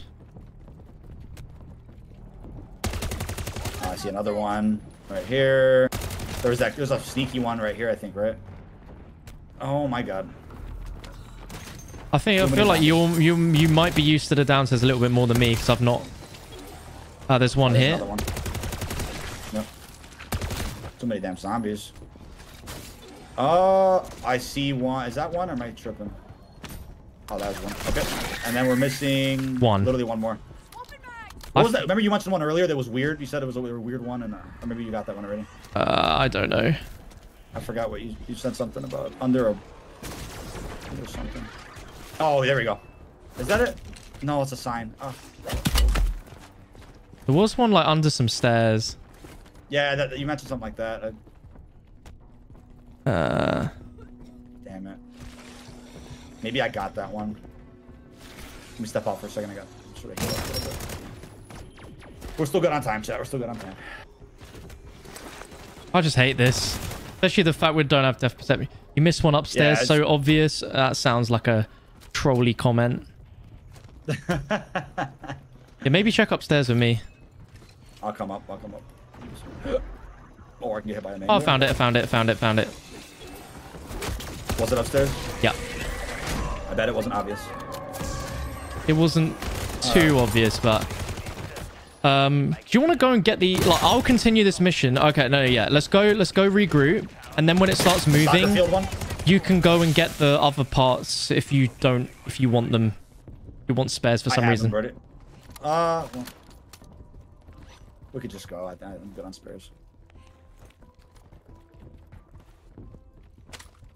Oh, I see another one right here. There's that. There's a sneaky one right here. I think, right? Oh my God. I think I feel like you you you might be used to the downstairs a little bit more than me because I've not. Uh, there's one Oh, there's here. Another one. Yep. Too many damn zombies. Uh, I see one. Is that one or am I tripping? Oh, that was one. Okay. And then we're missing One. Literally one more. What was that? Remember you mentioned one earlier that was weird? You said it was a weird one, and uh, or maybe you got that one already. Uh, I don't know. I forgot what you you said something about under a under something. Oh, there we go. Is that it? No, it's a sign. Oh. There was one like under some stairs. Yeah, that, you mentioned something like that. I, Uh, damn it. Maybe I got that one. Let me step out for a second. I got. I heal up a little bit? We're still good on time, chat. We're still good on time. I just hate this, especially the fact we don't have depth perception. You missed one upstairs, Yeah, so obvious. That sounds like a trolly comment. yeah, maybe check upstairs with me. I'll come up. I'll come up. Or I can get hit by a man. Oh, I found it. I found it. I found it. Found it. Was it upstairs? Yeah. I bet it wasn't obvious. It wasn't too obvious, but um, do you want to go and get the? Like, I'll continue this mission. Okay, no, yeah. Let's go. Let's go regroup, and then when it starts moving, field one. You can go and get the other parts if you don't. If you want them, you want spares for I some have reason. them, Birdie. Uh, well, we could just go. I, I'm good on spares.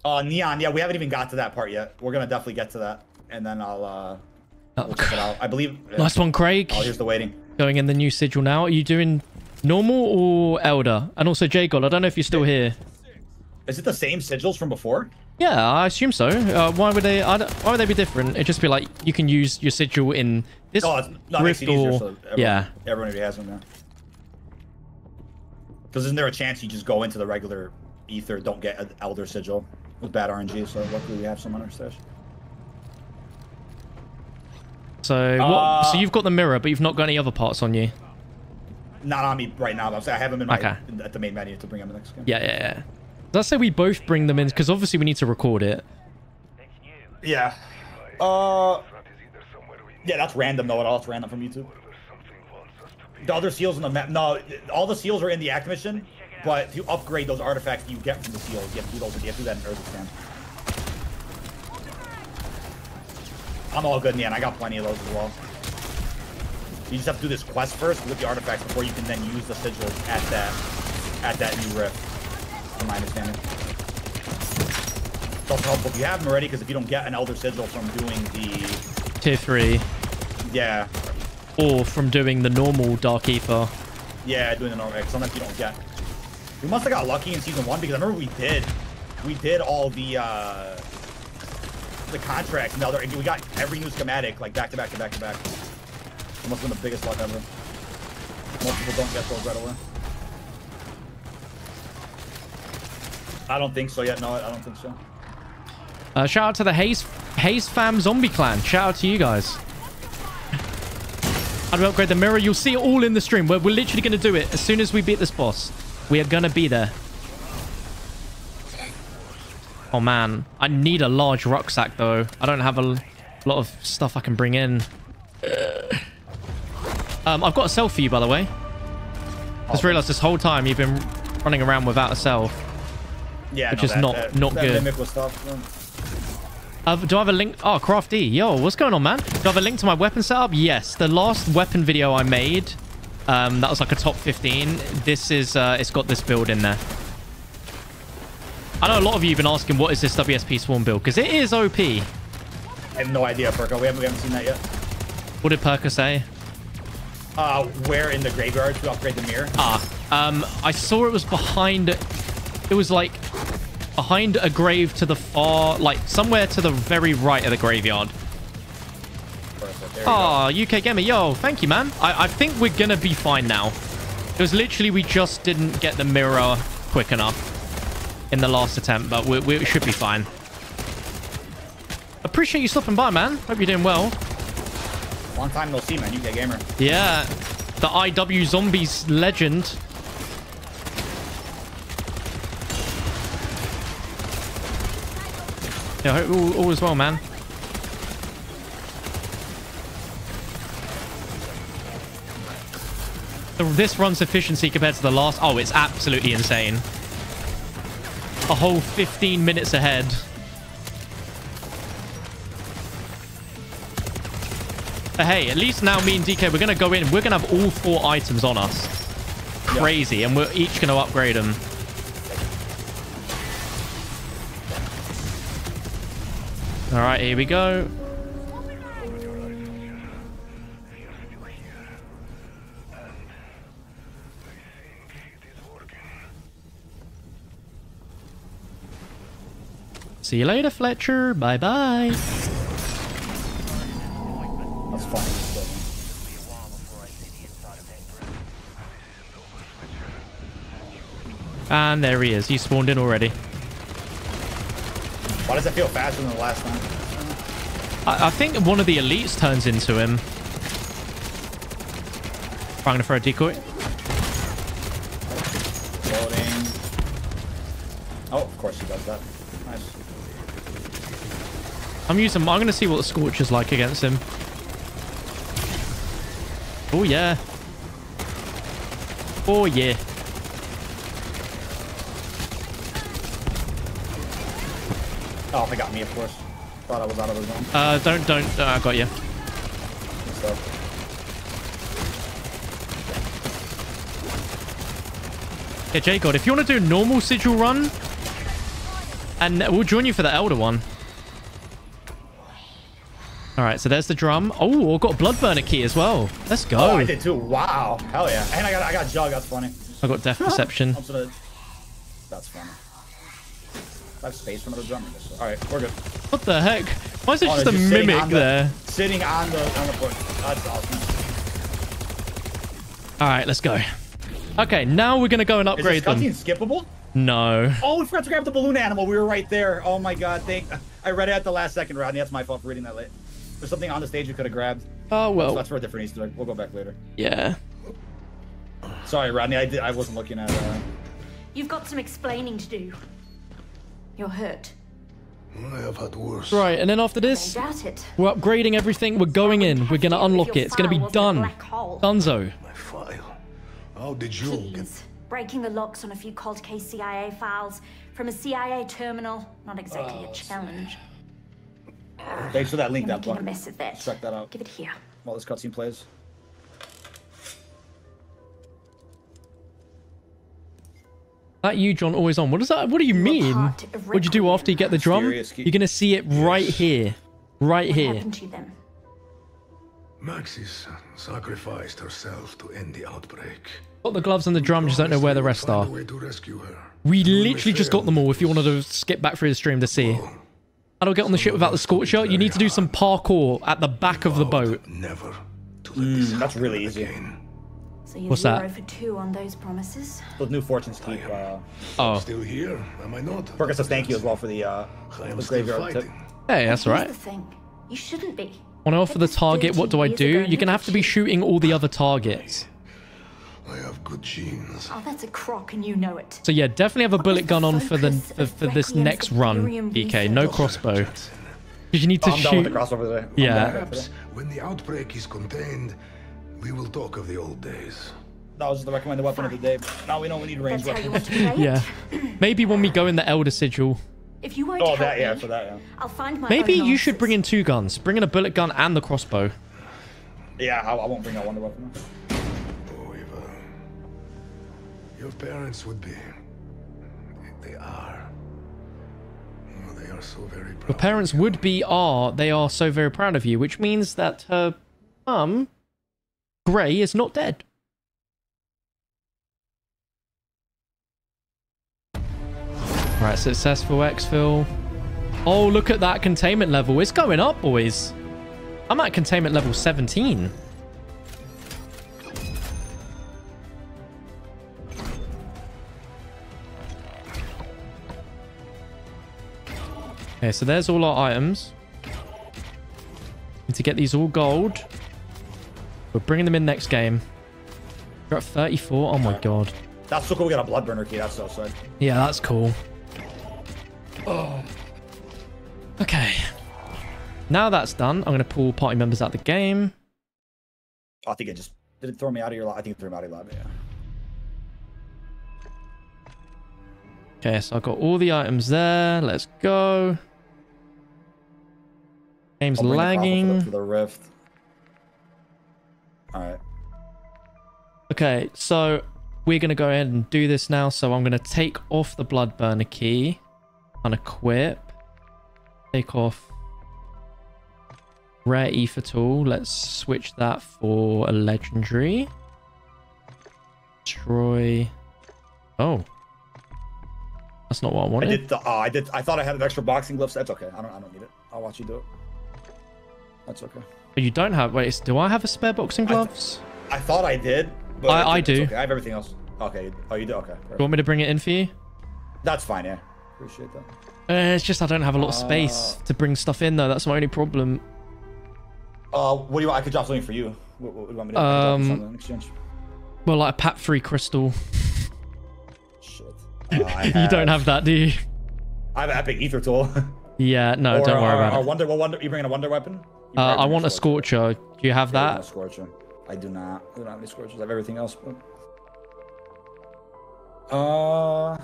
Uh, neon. Yeah, we haven't even got to that part yet. We're gonna definitely get to that, and then I'll uh, Oh, we'll check it out. I believe. Nice one, Craig. Oh, here's the waiting. Going in the new sigil now. Are you doing normal or elder? And also J-God, I don't know if you're still here. Is it the same sigils from before? Yeah, I assume so. Uh, why would they? I don't, why would they be different? It'd just be like you can use your sigil in this No, it's not rift easier. or So everyone, yeah. everyone already has them now. Because isn't there a chance you just go into the regular aether, don't get an elder sigil with bad RNG? So luckily we have some on our stash. So what, Uh, so you've got the mirror, but you've not got any other parts on you. not on me right now. But I'm saying I have them in my Okay. at the main menu to bring them the next game. Yeah, yeah, yeah. Let's say we both bring them in because obviously we need to record it. Yeah. Uh. Yeah, that's random though. All, it's random from YouTube. The other seals in the map. No, all the seals are in the act mission, but to upgrade those artifacts you get from the seals, you have to do those. You have to do that in Urza's I'm all good in the end. I got plenty of those as well. You just have to do this quest first with the artifacts before you can then use the sigils at that at that new rift. From my understanding. It's also helpful if you have them already, because if you don't get an Elder Sigil from doing the Tier 3. yeah Or from doing the normal Dark Aether. yeah doing the normal, because sometimes you don't get. We must have got lucky in season one because I remember we did we did all the uh the contracts and the other we got every new schematic like back to back to back to back. It must have been the biggest luck ever. Most people don't get those right away. I don't think so yet. No, I don't think so. Uh, shout out to the Haze, Haze Fam Zombie Clan. Shout out to you guys. How do upgrade the mirror? You'll see it all in the stream. We're, we're literally going to do it as soon as we beat this boss. We are going to be there. Oh, man. I need a large rucksack, though. I don't have a lot of stuff I can bring in. Um, I've got a cell for you, by the way. Just realized this whole time you've been running around without a cell. Yeah, Which no, is that- not- that- not that good. Mimic was tough. yeah. Uh, do I have a link? Oh, Crafty. Yo, what's going on, man? Do I have a link to my weapon setup? Yes. The last weapon video I made, um, that was like a top 15. This is, uh, it's got this build in there. I know a lot of you have been asking, what is this WSP Swarm build? Because it is OP. I have no idea, Perko. We haven't, we haven't seen that yet. What did Perka say? Uh, where in the graveyard to upgrade the mirror? Ah, um, I saw it was behind, it was like behind a grave to the far, like somewhere to the very right of the graveyard. Perfect. There you go. Ah, oh, UK Gamer, yo, thank you, man. I, I think we're gonna be fine now. It was literally we just didn't get the mirror quick enough in the last attempt, but we, we should be fine. Appreciate you stopping by, man. Hope you're doing well. Long time no see, man. UK gamer. Yeah, the IW Zombies legend. Yeah, hope all, all is well, man. This run's efficiency compared to the last... Oh, it's absolutely insane. A whole 15 minutes ahead. But hey, at least now me and DK, we're going to go in. We're going to have all four items on us. Crazy. And we're each going to upgrade them. All right, here we go. See you later, Fletcher. Bye bye. That's. And there he is. He spawned in already. Why does that feel faster than the last time? I, I think one of the elites turns into him. I'm gonna throw a decoy. Loading. Oh, of course he does that. Nice. I'm using. I'm gonna see what the scorch is like against him. Oh yeah. Oh yeah. Oh, they got me, of course. Thought I was out of the zone. Uh, don't don't. Uh, I got you. Stuff. Yeah, J God, if you want to do normal sigil run, and we'll join you for the elder one. All right, so there's the drum. Oh, I've got a blood burner key as well. Let's go. Oh, I did too. Wow. Hell yeah. And I got I got jug. That's funny. I got death perception. I'm sort of- That's funny. I have space for another drum. I guess so. All right, we're good. What the heck? Why is there Oh, just they're a sitting mimic the- there? Sitting on the on the board. That's awesome. All right, let's go. Okay, now we're gonna go and Is upgrade this cutscene them. skippable? No. Oh, we forgot to grab the balloon animal. We were right there. Oh my god, thank. I read it at the last second, Rodney. That's my fault for reading that late. There's something on the stage we could have grabbed. Oh So well. that's for a different Easter egg. We'll go back later. Yeah. Sorry, Rodney. I did. I wasn't looking at. Uh... You've got some explaining to do. You're hurt. I have had worse. Right, and then after this, doubt it. we're upgrading everything. We're going in. We're going to unlock it. It's going to be done. Dunzo. My file. How did you get... Keys. Breaking the locks on a few cold case CIA files from a CIA terminal. Not exactly a oh, challenge. Thanks for that link. You're That making a one. mess of that. Check that out Give it here. while this cutscene plays. That you, John, always on. What does that? What do you mean? part of What'd you do after you get the drum? Mysterious. You're gonna see it right here, right What here. happened to them? Maxis sacrificed herself to end the outbreak. Got the gloves and the drum. Just don't know where the rest are. Find a way to rescue her. We And literally just got them all. If you wanted to skip back through the stream to see. well, How do I get on the ship without the scorcher? You need to do some parkour at the back of the boat. Never to let this Mm, that's really easy. Again. So you're What's zero that? for two on those promises. Those new fortunes keep. Uh, Oh, Still here, am I not? Perkins says thank you as well for the uh, I the graveyard tip. hey, that's right. the thing. You shouldn't be. When I offer the target? What do I do? You're gonna have to be shooting all the other targets. I have good genes. Oh, that's a crock and you know it. So yeah, definitely have a bullet gun on for the for, for this next run, Imperium DK. No crossbow. Because you need to I'm done with the shoot. crossover today. Yeah. done with it Perhaps when the outbreak is contained, we will talk of the old days. That was the recommended weapon of the day. Now we know we need ranged That's you want weapons. to play. Yeah. Maybe when we go in the Elder Sigil. If you won't Oh, help that yeah, me, for that yeah. I'll find my Maybe you should bring in two guns. Bring in a bullet gun and the crossbow. Yeah, I, I won't bring that wonder weapon. Oh, Eva. Your parents would be. They are. Oh, they are so very proud. Your parents would be are. They are so very proud of you, which means that her mum, Grey, is not dead. Right, successful exfil. Oh, look at that containment level. It's going up, boys. I'm at containment level 17. Okay, so there's all our items. Need to get these all gold. We're bringing them in next game. We're at 34. Oh my god. That's so cool. We got a blood burner key. That's so sick. Yeah, that's cool. Oh. Okay. Now that's done, I'm going to pull party members out of the game. I think it just did it throw me out of your lab. I think it threw me out of your lab. Yeah. Okay, so I've got all the items there. Let's go. Game's lagging. The, for the rift. All right. Okay, so we're going to go ahead and do this now. So I'm going to take off the blood burner key, unequip, take off rare aether tool. Let's switch that for a legendary. Destroy. Oh. That's not what I wanted. I did. The, uh, I did. I thought I had an extra boxing gloves. That's okay. I don't. I don't need it. I'll watch you do it. That's okay. You don't have. Wait, do I have a spare boxing I th- gloves? I thought I did. But I- it's- I do. Okay. I have everything else. Okay. Oh, you do. Okay. Do you want me to bring it in for you? That's fine. Yeah. Appreciate that. Uh, it's just I don't have a lot of space Uh, to bring stuff in though. That's my only problem. Uh, what do you want? I could drop something for you. What, what do you want me to I drop Um, in exchange? Well, like a pat free crystal. Shit. Uh, I you don't have that, do you? I have an epic aether tool. Yeah, no, or, don't worry or, about or it. wonder. What wonder? You bringing a wonder weapon? Uh, I want a scorcher. Do you have Yeah, I want a that? scorcher. I do not. I do not have any scorchers. I have everything else. But... Uh.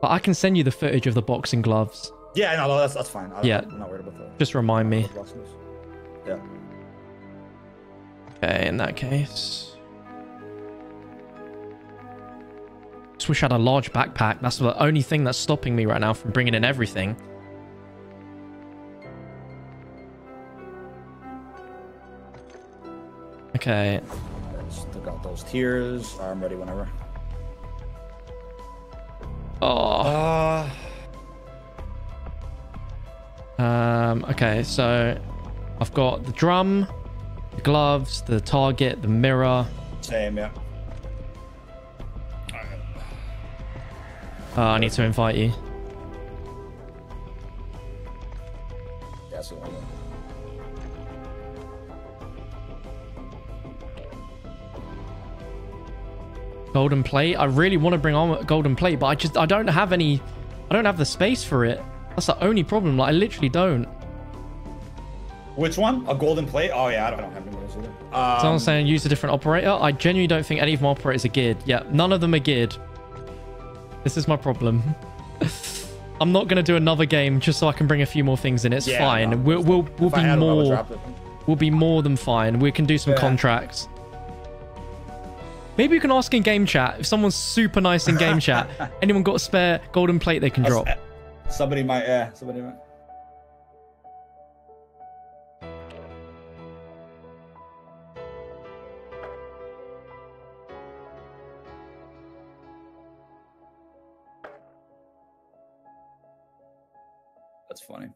But I can send you the footage of the boxing gloves. Yeah, no, no, that's that's fine. I, Yeah. I'm not worried about that. Just remind me. Yeah. Okay, in that case. Just wish I had a large backpack. That's the only thing that's stopping me right now from bringing in everything. Okay. Took out those tears. I'm ready whenever. Oh. Uh, Um, okay, so I've got the drum, the gloves, the target, the mirror. same, yeah. Uh, I need to invite you. That's what I mean. Golden plate. I really want to bring on golden plate, but I just I don't have any. I don't have the space for it. That's the only problem. Like I literally don't. Which one? A golden plate? Oh yeah, I don't, I don't have any of those either. Um, Someone's saying use a different operator. I genuinely don't think any of my operators are geared. Yeah, none of them are geared. This is my problem. I'm not gonna do another game just so I can bring a few more things in. It's Yeah, fine. no, we'll we'll, we'll be had them, I would more. We'll be more than fine. We can do some Yeah. contracts. Maybe you can ask in game chat if someone's super nice in game chat. Anyone got a spare golden plate they can drop? Somebody might, yeah, somebody might. That's funny.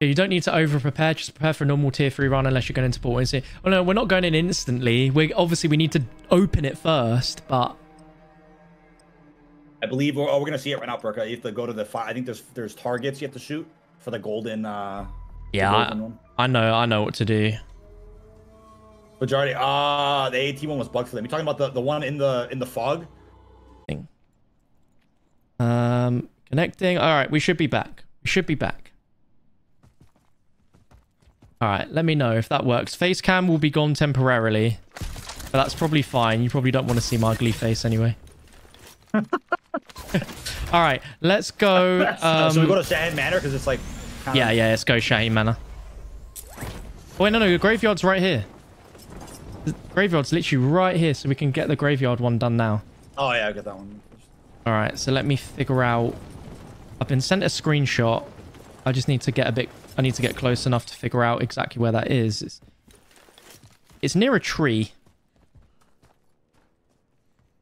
Yeah, You don't need to over prepare. Just prepare for a normal tier three run unless you're going into port. Well, no, we're not going in instantly. We obviously we need to open it first, but I believe we're, oh, we're gonna see it right now, Perka. You have to go to the fi I think there's there's targets you have to shoot for the golden. uh the yeah, golden I. I know, I know what to do. Majority. Ah, the AT one was bugged for them. You talking about the the one in the in the fog? Um, connecting. All right, we should be back. We should be back. All right, let me know if that works. Face cam will be gone temporarily, but that's probably fine. You probably don't want to see my ugly face anyway. All right, let's go. Um, so we go to Sand Manor because it's like. yeah, yeah, let's go Shahin Manor. Oh, wait, no, no, the graveyard's right here. The graveyard's literally right here, so we can get the graveyard one done now. Oh yeah, I'll get that one. All right, so let me figure out. I've been sent a screenshot. I just need to get a bit. I need to get close enough to figure out exactly where that is. It's, it's near a tree.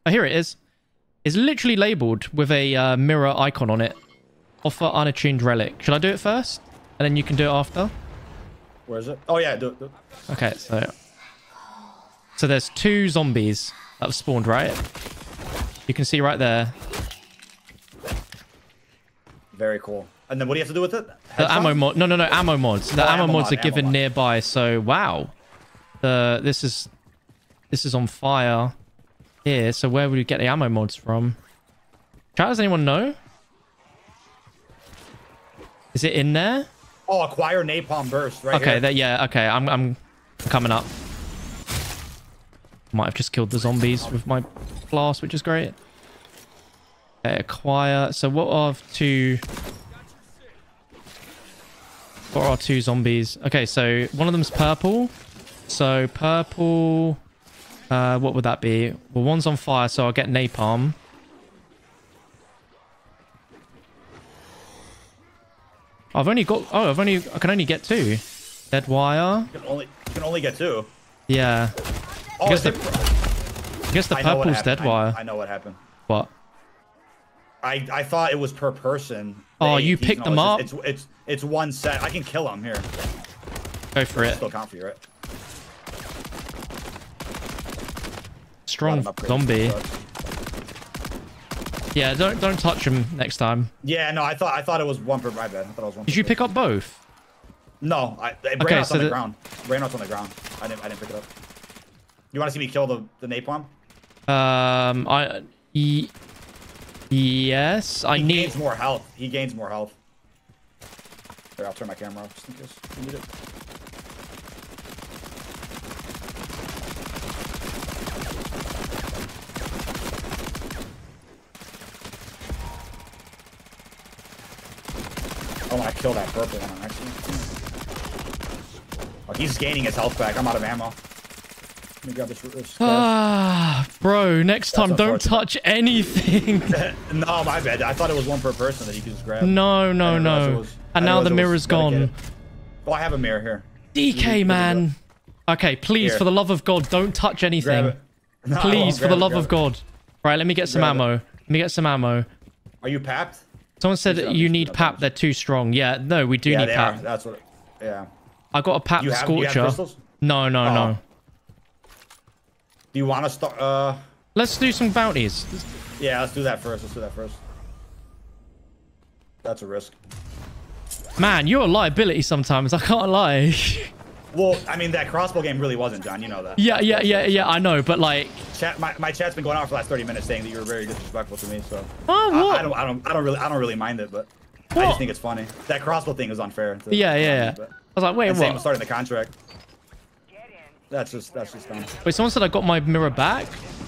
Oh, here it is. It's literally labeled with a uh, mirror icon on it. Offer unattuned relic. Should I do it first? And then you can do it after? Where is it? Oh yeah, do, do. Okay, so... So there's two zombies that have spawned, right? You can see right there. Very cool. And then what do you have to do with it? The ammo mod. No, no, no. Ammo mods. The Oh, ammo, ammo mods mod, are given mod. nearby. So wow, the this is this is on fire here. So where would we get the ammo mods from? Chat, does anyone know? Is it in there? Oh, acquire napalm burst right okay, here. that yeah. Okay, I'm I'm coming up. Might have just killed the zombies with my blast, which is great. Acquire. So what are two? What are two zombies? Okay, so one of them's purple. So purple. Uh, what would that be? Well, one's on fire, so I'll get napalm. I've only got. Oh, I've only. I can only get two. Dead wire. You can only you can only get two. Yeah. Oh, I guess the, I guess the I purple's dead I- wire. I, know what happened. What? I I thought it was per person. Oh, you picked them up? It's, it's it's one set. I can kill them here. Go for it. Still you, right? Strong zombie. Yeah, don't don't touch him next time. Yeah, no, I thought I thought it was one per. My bad. I thought it was one. Did you person. pick up both? No, I, Brain rot's Okay, on so the, the- ground. Brain rot's on the ground. I didn't I didn't pick it up. You want to see me kill the the napalm? Um, I. Y- yes, I he need. gains more health. He gains more health. Here, I'll turn my camera off just in case you need it. Oh, I want to kill that purple one on accident. Oh, he's gaining his health back. I'm out of ammo. Let me grab this. this Ah, bro. Next time, don't touch anything. no, my bad. I thought it was one per person that you could just grab. no, no, it no. was- And now the it mirror's gone. Oh, I have a mirror here. DK, man. Okay, please, Here. for the love of God, don't touch anything. No, Please, for the it, love grab of it. God. Right, let me get some Grab it. ammo. Let me get some ammo. Are you papped? Someone said Please you need pap. They're too strong. Yeah, no, we do yeah, need pap. are. That's what. Yeah. I got a pap You have, do you have scorcher. crystals? No, no, Oh. no. Do you want to start? Uh, Let's do some bounties. yeah. Let's do that first. Let's do that first. That's a risk. Man, you're a liability sometimes. I can't lie. Well, I mean, that crossbow game really wasn't, John. You know that. Yeah, yeah, yeah, yeah. I know, but like, Chat, my, my chat's been going on for the last 30 minutes saying that you were very disrespectful to me. So Oh, I- what? I, don't, I don't, I don't really, I don't really mind it, but I just think it's funny. That crossbow thing was unfair. yeah, yeah, me, yeah. I was like, wait, and same with starting the contract. That's just, that's just dumb. Wait, someone said I got my mirror back.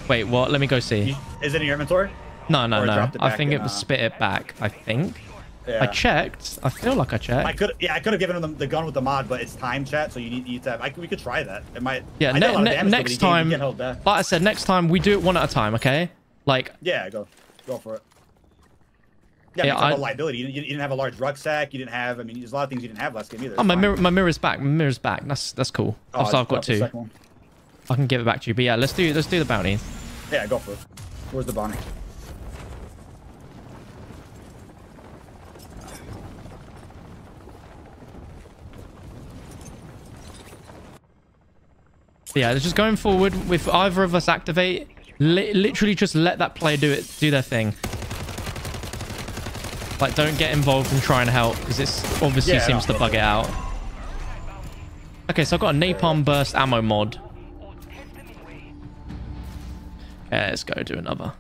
Wait, what? Let me go see. You, is it in your inventory? No, no, or no. I think in, it was uh, spit it back. I think. Yeah. I checked. I feel like I checked. I could, yeah, I could have given him the, the gun with the mod, but it's time chat, so you need, you need to have. I, we could try that. It might. Yeah, ne- a lot of ne- damage to it, but next he can't- he time, can't hold back. like I said, next time we do it one at a time, okay? Like, Yeah, go, go for it. Yeah, Yeah, I- I, liability. You, didn't- you didn't have a large rucksack. You didn't have. I mean, there's a lot of things you didn't have last game either. oh, my fine. mirror, my mirror's back. My mirror's back. That's that's cool. Oh, so I've got two. I can give it back to you. But yeah, let's do let's do the bounty. Yeah, go for it. Where's the bounty? Yeah, just going forward. with either of us activate, li- literally just let that player do it, do their thing. Like, don't get involved and try and help because it's obviously Yeah, seems to bug it out. Okay, so I've got a napalm burst ammo mod. Yeah, let's go do another.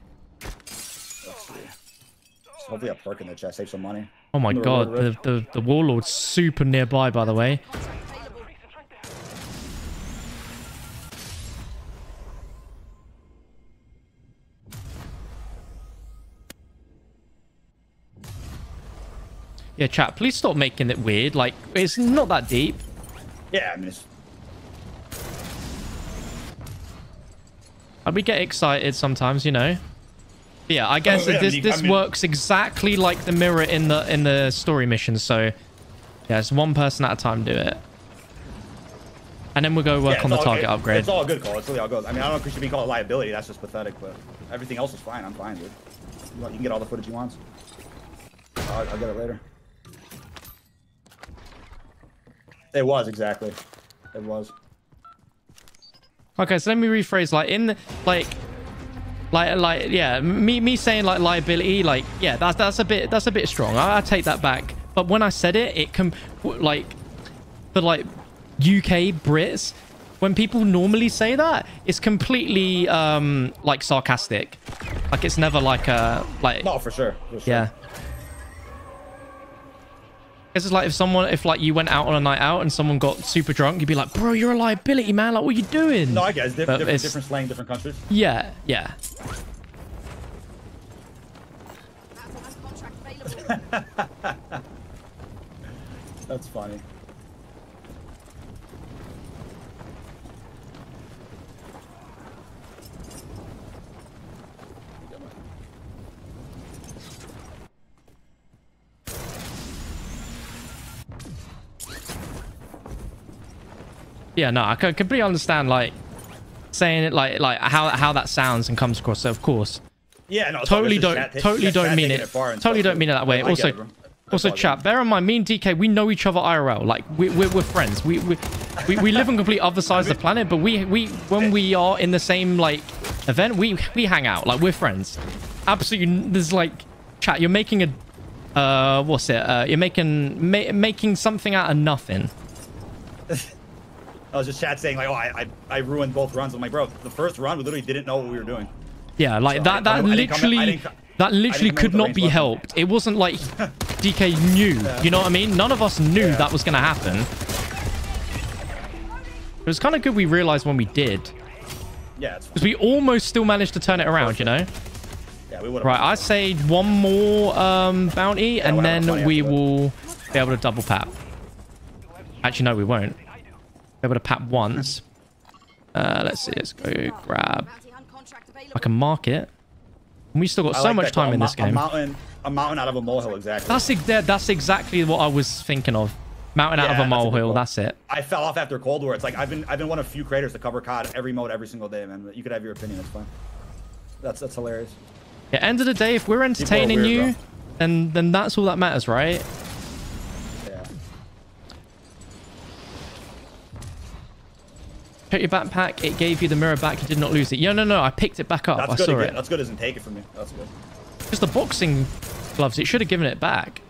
Hopefully, a perk in the chest. Save some money. Oh my The god, the, the, the warlord's super nearby, by the way. Yeah, chat, please stop making it weird. Like, it's not that deep. Yeah, I mean, it's, And we get excited sometimes, you know. But yeah, I oh, guess Oh, yeah, this I mean- this I mean- works exactly like the mirror in the in the story mission. So yeah, it's one person at a time do it, and then we'll go work yeah, on the target it- upgrade. It's all good, call. It's really all good. I mean, I don't know if we should be called a liability. That's just pathetic, but everything else is fine. I'm fine, dude. You, you can get all the footage you want. I'll, I'll get it later. It was exactly. It was. Okay, so let me rephrase. Like in the, like, like like yeah, me me saying like liability, like yeah, that's that's a bit that's a bit strong. I, I take that back. But when I said it, it can like for like UK Brits, when people normally say that, it's completely um like sarcastic. Like it's never like a like No, for sure. For sure. yeah. It's just like if someone, if like you went out on a night out and someone got super drunk, you'd be like, bro, you're a liability, man. Like, what are you doing? No, I guess. Diff- different, it's- different slang, different countries. Yeah, yeah. That's funny. Yeah, no, I can completely understand like saying it like like how how that sounds and comes across. So of course, Yeah, no. totally good. It's just don't chat- totally don't mean it. Totally don't mean it that way. I Also, it, bro. That's also chat. Bear in mind, me and DK, we know each other IRL. Like we we're, we're friends. We we, we we live on complete other sides of the planet, but we we when we are in the same like event, we we hang out. Like we're friends. Absolutely, there's like chat. You're making a uh what's it? Uh, you're making ma- making something out of nothing. I was just chat saying like, oh, I, I I ruined both runs. I'm like, bro, the first run we literally didn't know what we were doing. Yeah, like So that. That come in- I didn't come in- I literally, that literally could not be weapon. helped. It wasn't like DK knew. You know what I mean? None of us knew Yeah. that was gonna happen. It was kind of good we realized when we did, Yeah, it's because we almost still managed to turn it around. You know? yeah, we would. Right. I say one more um, bounty, and we'll have a then we will be able to double pap. Actually, no, we won't. Able to pat once. Uh, let's see. Let's go grab. Bounty hunt contract available. I can mark it. And we still got I so like much time a in this A game. mountain, a mountain out of a molehill, exactly. That's ex- that's exactly what I was thinking of. Mountain out Yeah, of a that's a molehill. call. That's it. I fell off after Cold War. It's like I've been I've been one of few creators to cover COD every mode every single day, man. You could have your opinion. It's fine. That's that's hilarious. Yeah. End of the day, if we're entertaining weird, you, bro. then then that's all that matters, right? Yeah. Check your backpack. It gave you the mirror back. You did not lose it. Yeah, no, no. I picked it back up. That's I good. saw it. That's good. Doesn't take it from me. That's good. Just the boxing gloves. It should have given it back.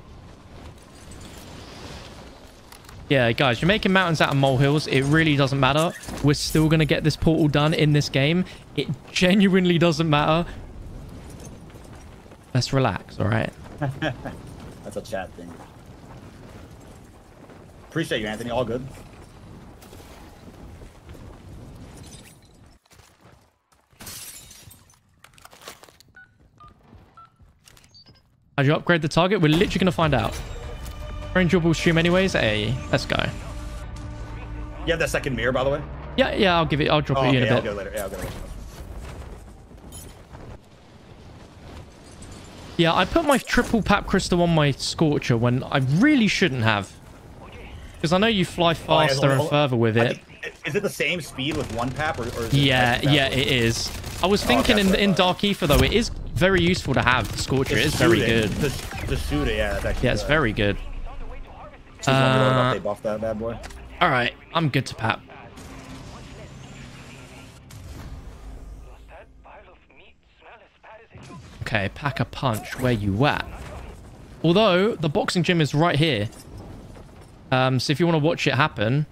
Yeah, guys, you're making mountains out of molehills. It really doesn't matter. We're still going to get this portal done in this game. It genuinely doesn't matter. Let's relax, all right? That's a chat thing. Appreciate you, Anthony. All good. How'd you upgrade the target? We're literally going to find out. We're stream anyways. Hey, let's go. You have that second mirror, by the way. Yeah, yeah, I'll give it. I'll drop Oh, it you okay, in a I'll bit. go later. Yeah, I'll go later. Yeah, I put my triple pap crystal on my Scorcher when I really shouldn't have. Because I know you fly Oh, yeah, faster hold- and further with it. Is it the same speed with one pap, or, or is it Yeah, yeah, it is. I was Oh, thinking okay, in in Dark Aether though, it is very useful to have the Scorcher. It is very good. Just shoot it, yeah. Yeah, it's good. very good. Just wonder whether or not Uh, they buffed that bad boy. all right, I'm good to pap. Okay, pack a punch. Where you at? Although the boxing gym is right here. Um, so if you want to watch it happen,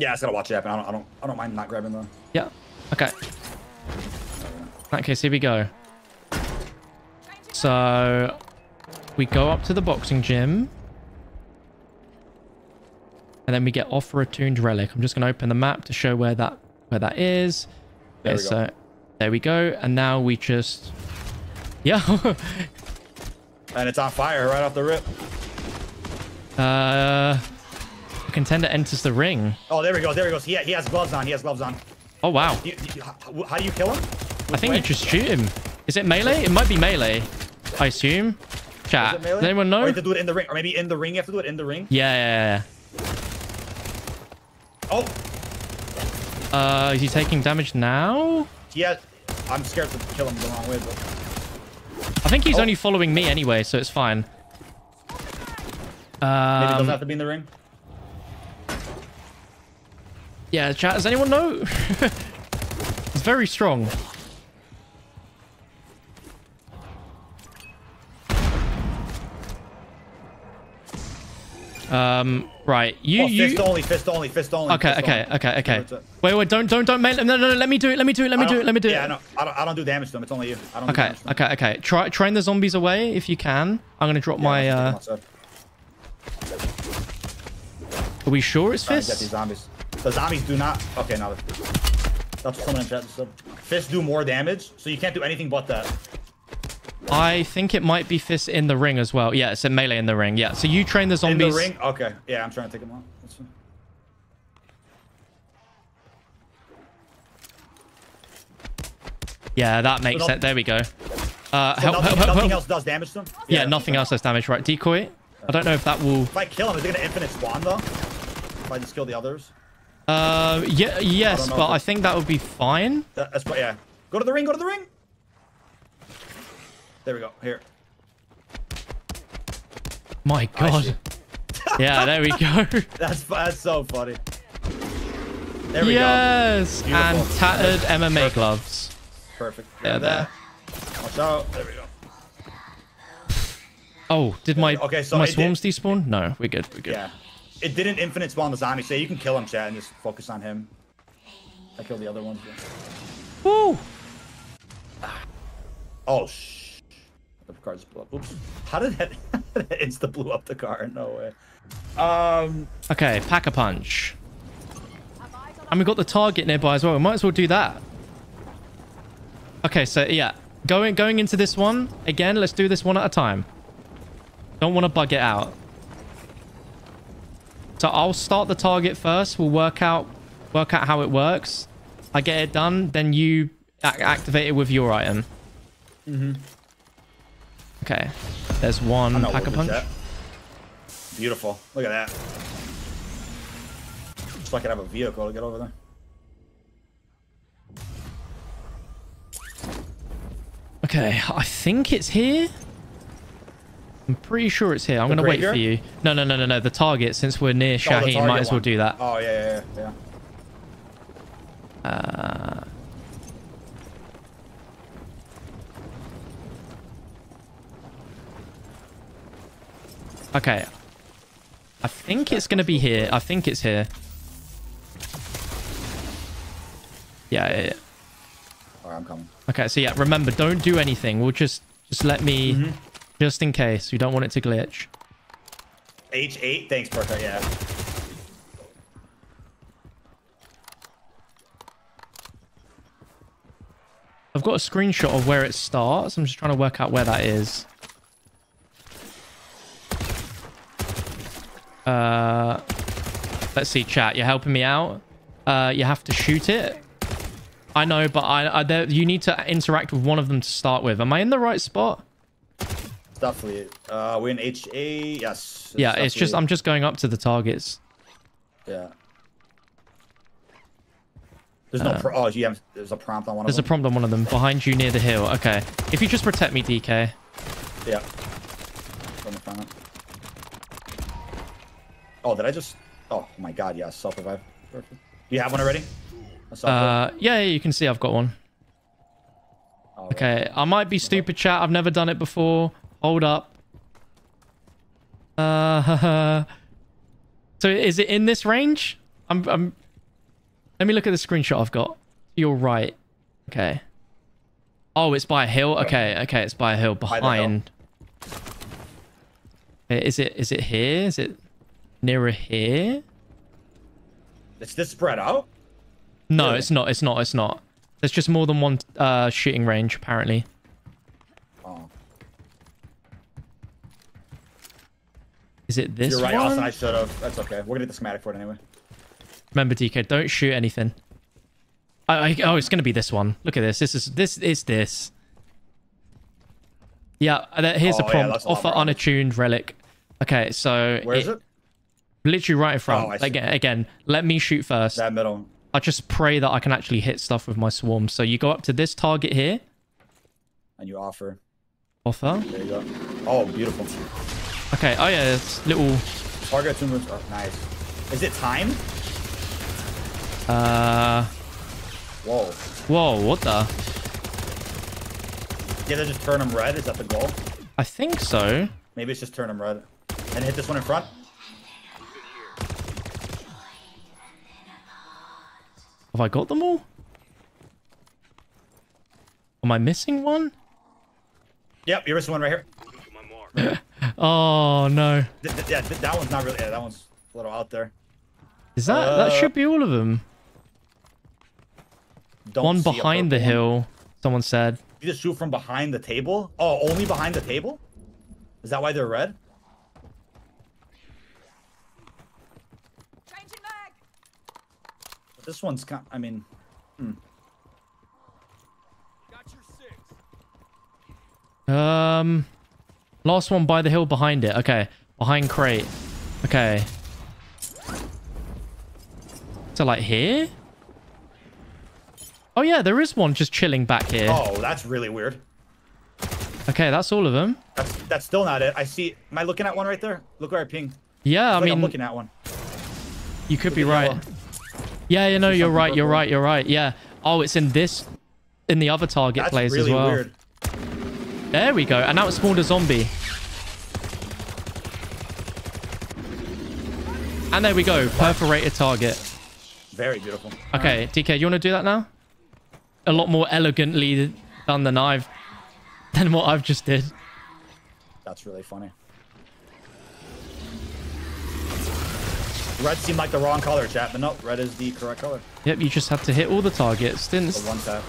Yeah, I just gotta watch it happen. I don't, I don't, I don't mind not grabbing them. yeah. Okay. In that case, here we go. So we go up to the boxing gym. And then we get off for a tuned relic. I'm just going to open the map to show where that where that is. There okay, we go. so there we go. And now we just Yeah. And it's on fire right off the rip. uh contender enters the ring. Oh, there we go. There he goes. He, he has gloves on. He has gloves on. Oh wow. Do you, do you- how, how do you kill him? I think you just shoot him. Is it melee? It might be melee. I assume. Is Chat. it melee? Does anyone Or know? you have to do it in the ring, or maybe in the ring. You have to do it in the ring. Yeah, yeah, Oh, yeah. Uh, is he taking damage now? yeah. I'm scared to kill him the wrong way, but I think he's Oh. only following me anyway, so it's fine. maybe it doesn't Um, have to be in the ring. Yeah, chat. Does anyone know? it's very strong. Um, right. You, Oh, you. fist only, fist only, fist only. Okay, fist okay, only. okay, okay. Wait, wait, don't, don't, don't. No, no, no, let me do it, let me do it, let me do it, let me do Yeah, it. no, I don't, I don't do damage to him. It's only you. I don't do Okay, damage to okay, okay. Try, train the zombies away if you can. I'm gonna drop Yeah, my, uh, are we sure it's to get these zombies. The zombies do not. Okay, now that's what someone in chat said. Fists do more damage, so you can't do anything but that. I think it might be fists in the ring as well. Yeah, it's a melee in the ring. Yeah, so you train the zombies. In the ring. Okay. Yeah, I'm trying to take them out. That's. Yeah, that makes So sense. There we go. Uh, So help, nothing, help, help, nothing else does damage to them. Yeah, nothing else does damage. Right, decoy. I don't know if that will. If I kill him, is it gonna infinite spawn though? If I just kill the others. Uh, yeah, yes, know but I think that would be fine. That's what. Yeah. Go to the ring. Go to the ring. There we go. Here. My God. yeah, there we go. That's that's so funny. There we go. yes, and tattered MMA Perfect. gloves. Perfect. There, Grab that. Watch out. There we go. Oh, did my Okay, so my it did- swarms despawn? No, we're good. We're good. Yeah. It didn't infinite spawn the zombie, so you can kill him, chat, and just focus on him. I killed the other ones. Woo! Oh, shh. The car just blew up. Oops. How did that, that insta blew up the car? No way. Um, Okay, pack a punch. And we got the target nearby as well. We might as well do that. Okay, so yeah, going going into this one again. Let's do this one at a time. Don't want to bug it out. So I'll start the target first. We'll work out work out how it works. I get it done, then you activate it with your item. Mm-hmm. Okay. There's one pack a punch. Beautiful. Look at that. Looks like I have a vehicle to get over there. Okay, I think it's here. I'm pretty sure it's here. I'm gonna wait for you. No, no, no, no, no. The target, since we're near Oh, Shahin, target might as well one. do that. Oh, yeah, yeah, yeah. Uh, Okay. I think it's going to be here. I think it's here. Yeah, yeah, yeah. All right, I'm coming. Okay, so yeah, remember, don't do anything. We'll just just let me, just in case. You don't want it to glitch. H8. Thanks, Parker. Yeah. I've got a screenshot of where it starts. I'm just trying to work out where that is. Uh, let's see, chat. You're helping me out. Uh, you have to shoot it. I know, but I, I there, you need to interact with one of them to start with. Am I in the right spot? Definitely. Uh, we're in HA. Yes. yeah, it's just I'm just going up to the targets. Yeah. There's no. Uh, Pro- oh, yeah. There's a prompt on one There's a of them. prompt on one of them behind you near the hill. Okay, if you just protect me, DK. yeah. From the front. Oh, did I just? Oh my God! Yes, self revive. Perfect. Do you have one already? A Uh, yeah, yeah, you can see I've got one. Okay, I might be stupid, chat. I've never done it before. Hold up. Uh, so is it in this range? I'm, I'm. Let me look at the screenshot I've got. You're right. Okay. Oh, it's by a hill. Okay, okay, it's by a hill the hill. behind. Is it? Is it here? Is it nearer here? It's this spread out. No, Really? it's not. It's not. It's not. There's just more than one uh, shooting range, apparently. Oh, Is it this you're right, one? Austin. I should have. That's okay. We're gonna get the schematic for it anyway. Remember, DK, don't shoot anything. I, I, oh, it's gonna be this one. Look at this. This is this is this. Yeah, uh, here's Oh, a prompt. lot Offer more unattuned relic. Okay, so Where is it? literally right in front. Oh, I see. again, again, let me shoot first. That middle. I just pray that I can actually hit stuff with my swarm. So you go up to this target here. And you offer. Offer. There you go. Oh, beautiful. Okay. Oh yeah, it's little. Target two moves. Oh, nice. Is it time? Uh. Whoa. Whoa. What the? Yeah, they just turn them red. Is that the goal? I think so. Maybe it's just turn them red. And hit this one in front. Have I got them all? Am I missing one? Yep, you're missing one right here. Oh no. Th- th- yeah, th- that one's not really. Yeah, that one's a little out there. Is that that Uh, should be all of them? Don't one behind the one. hill. Someone said. You just shoot from behind the table. Oh, only behind the table? Is that why they're red? Changing mag. This one's kind. I mean, Got your six. Um, last one by the hill behind it. Okay, behind crate. Okay. So like here? Oh yeah, there is one just chilling back here. oh, that's really weird. Okay, that's all of them. That's that's still not it. I see. Am I looking at one right there? Look where I ping. Yeah, I Like I'm mean, looking at one. you could be Look at right. Yeah, you know, you're right. You're right. You're right. Yeah. Oh, it's in this, in the other target That's place really as well. weird. There we go. And now it spawned a zombie. And there we go. Perforated target. Very beautiful. Okay, DK, you want to do that now? A lot more elegantly done than I've than what I've just did. That's really funny. Red seemed like the wrong color, chat, but no, red is the correct color. Yep, you just had to hit all the targets, didn't? The one tap.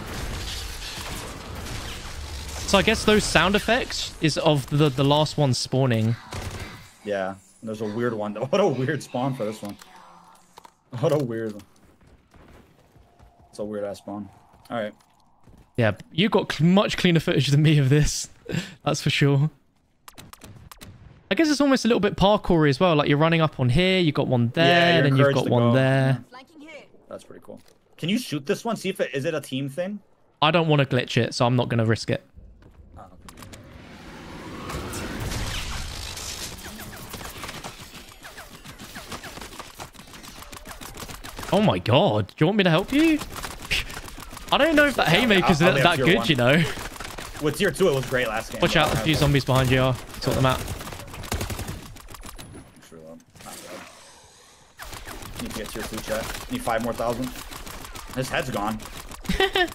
So I guess those sound effects is of the the last one spawning. Yeah. There's a weird one. What a weird spawn for this one. What a weird one. It's a weird ass spawn. All right. Yeah, you got much cleaner footage than me of this. That's for sure. I guess it's almost a little bit parkoury as well. Like you're running up on here, you got one there, you're then you've got one go. there. That's pretty cool. Can you shoot this one? See if it is it a team thing? I don't want to glitch it, so I'm not going to risk it. Oh my god. Do you want me to help you? I don't know if that haymaker's yeah, that, good, one. you know. With tier 2, it was great last game. Watch out. A few zombies behind you. Are talk sort them out. Need to get tier 2 chat. Need 5 more thousand. His head's gone.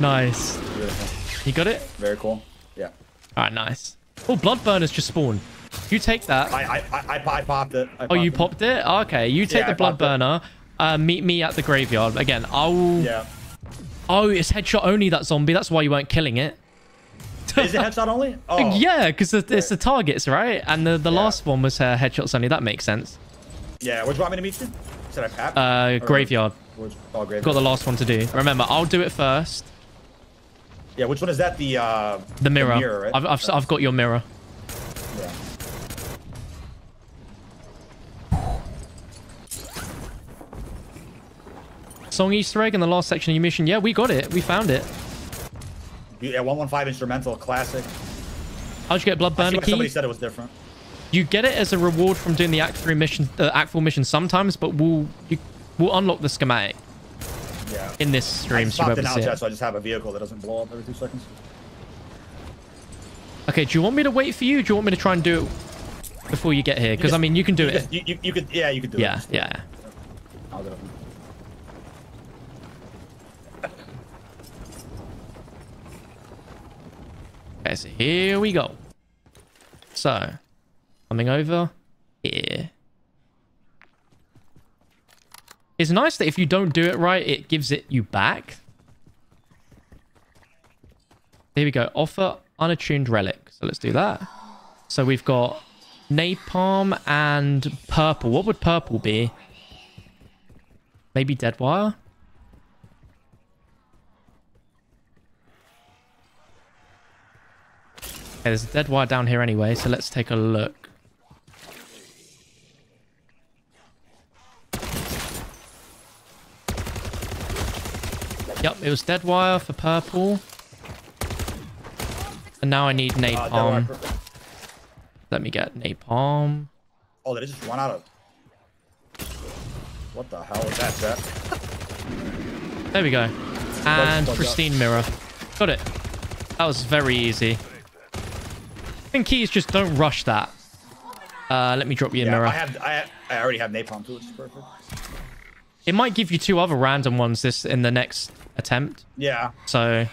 nice. Beautiful. You got it? Very cool. Yeah. All right, nice. Oh, blood burners just spawned. You take that. I I I, I, popped it. I Oh, you it. popped it? Okay, you take Yeah, the blood burner. Uh, meet me at the graveyard. Again, I'll... Yeah. Oh, it's headshot only, that zombie. That's why you weren't killing it. Is it headshot only? Oh. Yeah, because it's the targets, right? And the, the last one was uh, headshots only. That makes sense. Yeah. Where'd you want me to meet you? Said I pap? Uh, graveyard. Which, oh, graveyard. Got the last one to do. Remember, I'll do it first. Yeah. Which one is that? The uh. The mirror. right? I've, I've, I've got your mirror. Yeah. Song Easter egg in the last section of your mission. Yeah, we got it. We found it. Yeah. One one five instrumental classic. How'd you get blood I feel burner like somebody said it was different. You get it as a reward from doing the Act 3 mission, the Act 4 mission sometimes, but we'll you, we'll unlock the schematic Yeah. in this I stream, just so you'll popped be able to out see chat, it. so I just have a vehicle that doesn't blow up every two seconds. Okay, do you want me to wait for you? Do you want me to try and do it before you get here? Because I mean, you can do You, it. just- you, you, you could. Yeah. You could do it. Yeah, it. yeah. I'll So here we go. So, coming over here. It's nice that if you don't do it right, it gives it you back. Here we go. Offer unattuned relic. So let's do that. So we've got napalm and purple. What would purple be? Maybe dead wire? Okay, there's a dead wire down here anyway, so let's take a look. Yep, it was dead wire for purple. And now I need Uh, napalm. purple. Let me get napalm. Oh, it just run out of? What the hell is that? There we go. And pristine mirror. Got it. That was very easy. I think keys just don't rush that. Uh, let me drop you a Yeah, mirror. I have. I I already have napalm too, which is perfect. It might give you two other random ones this in the next attempt. Yeah. So.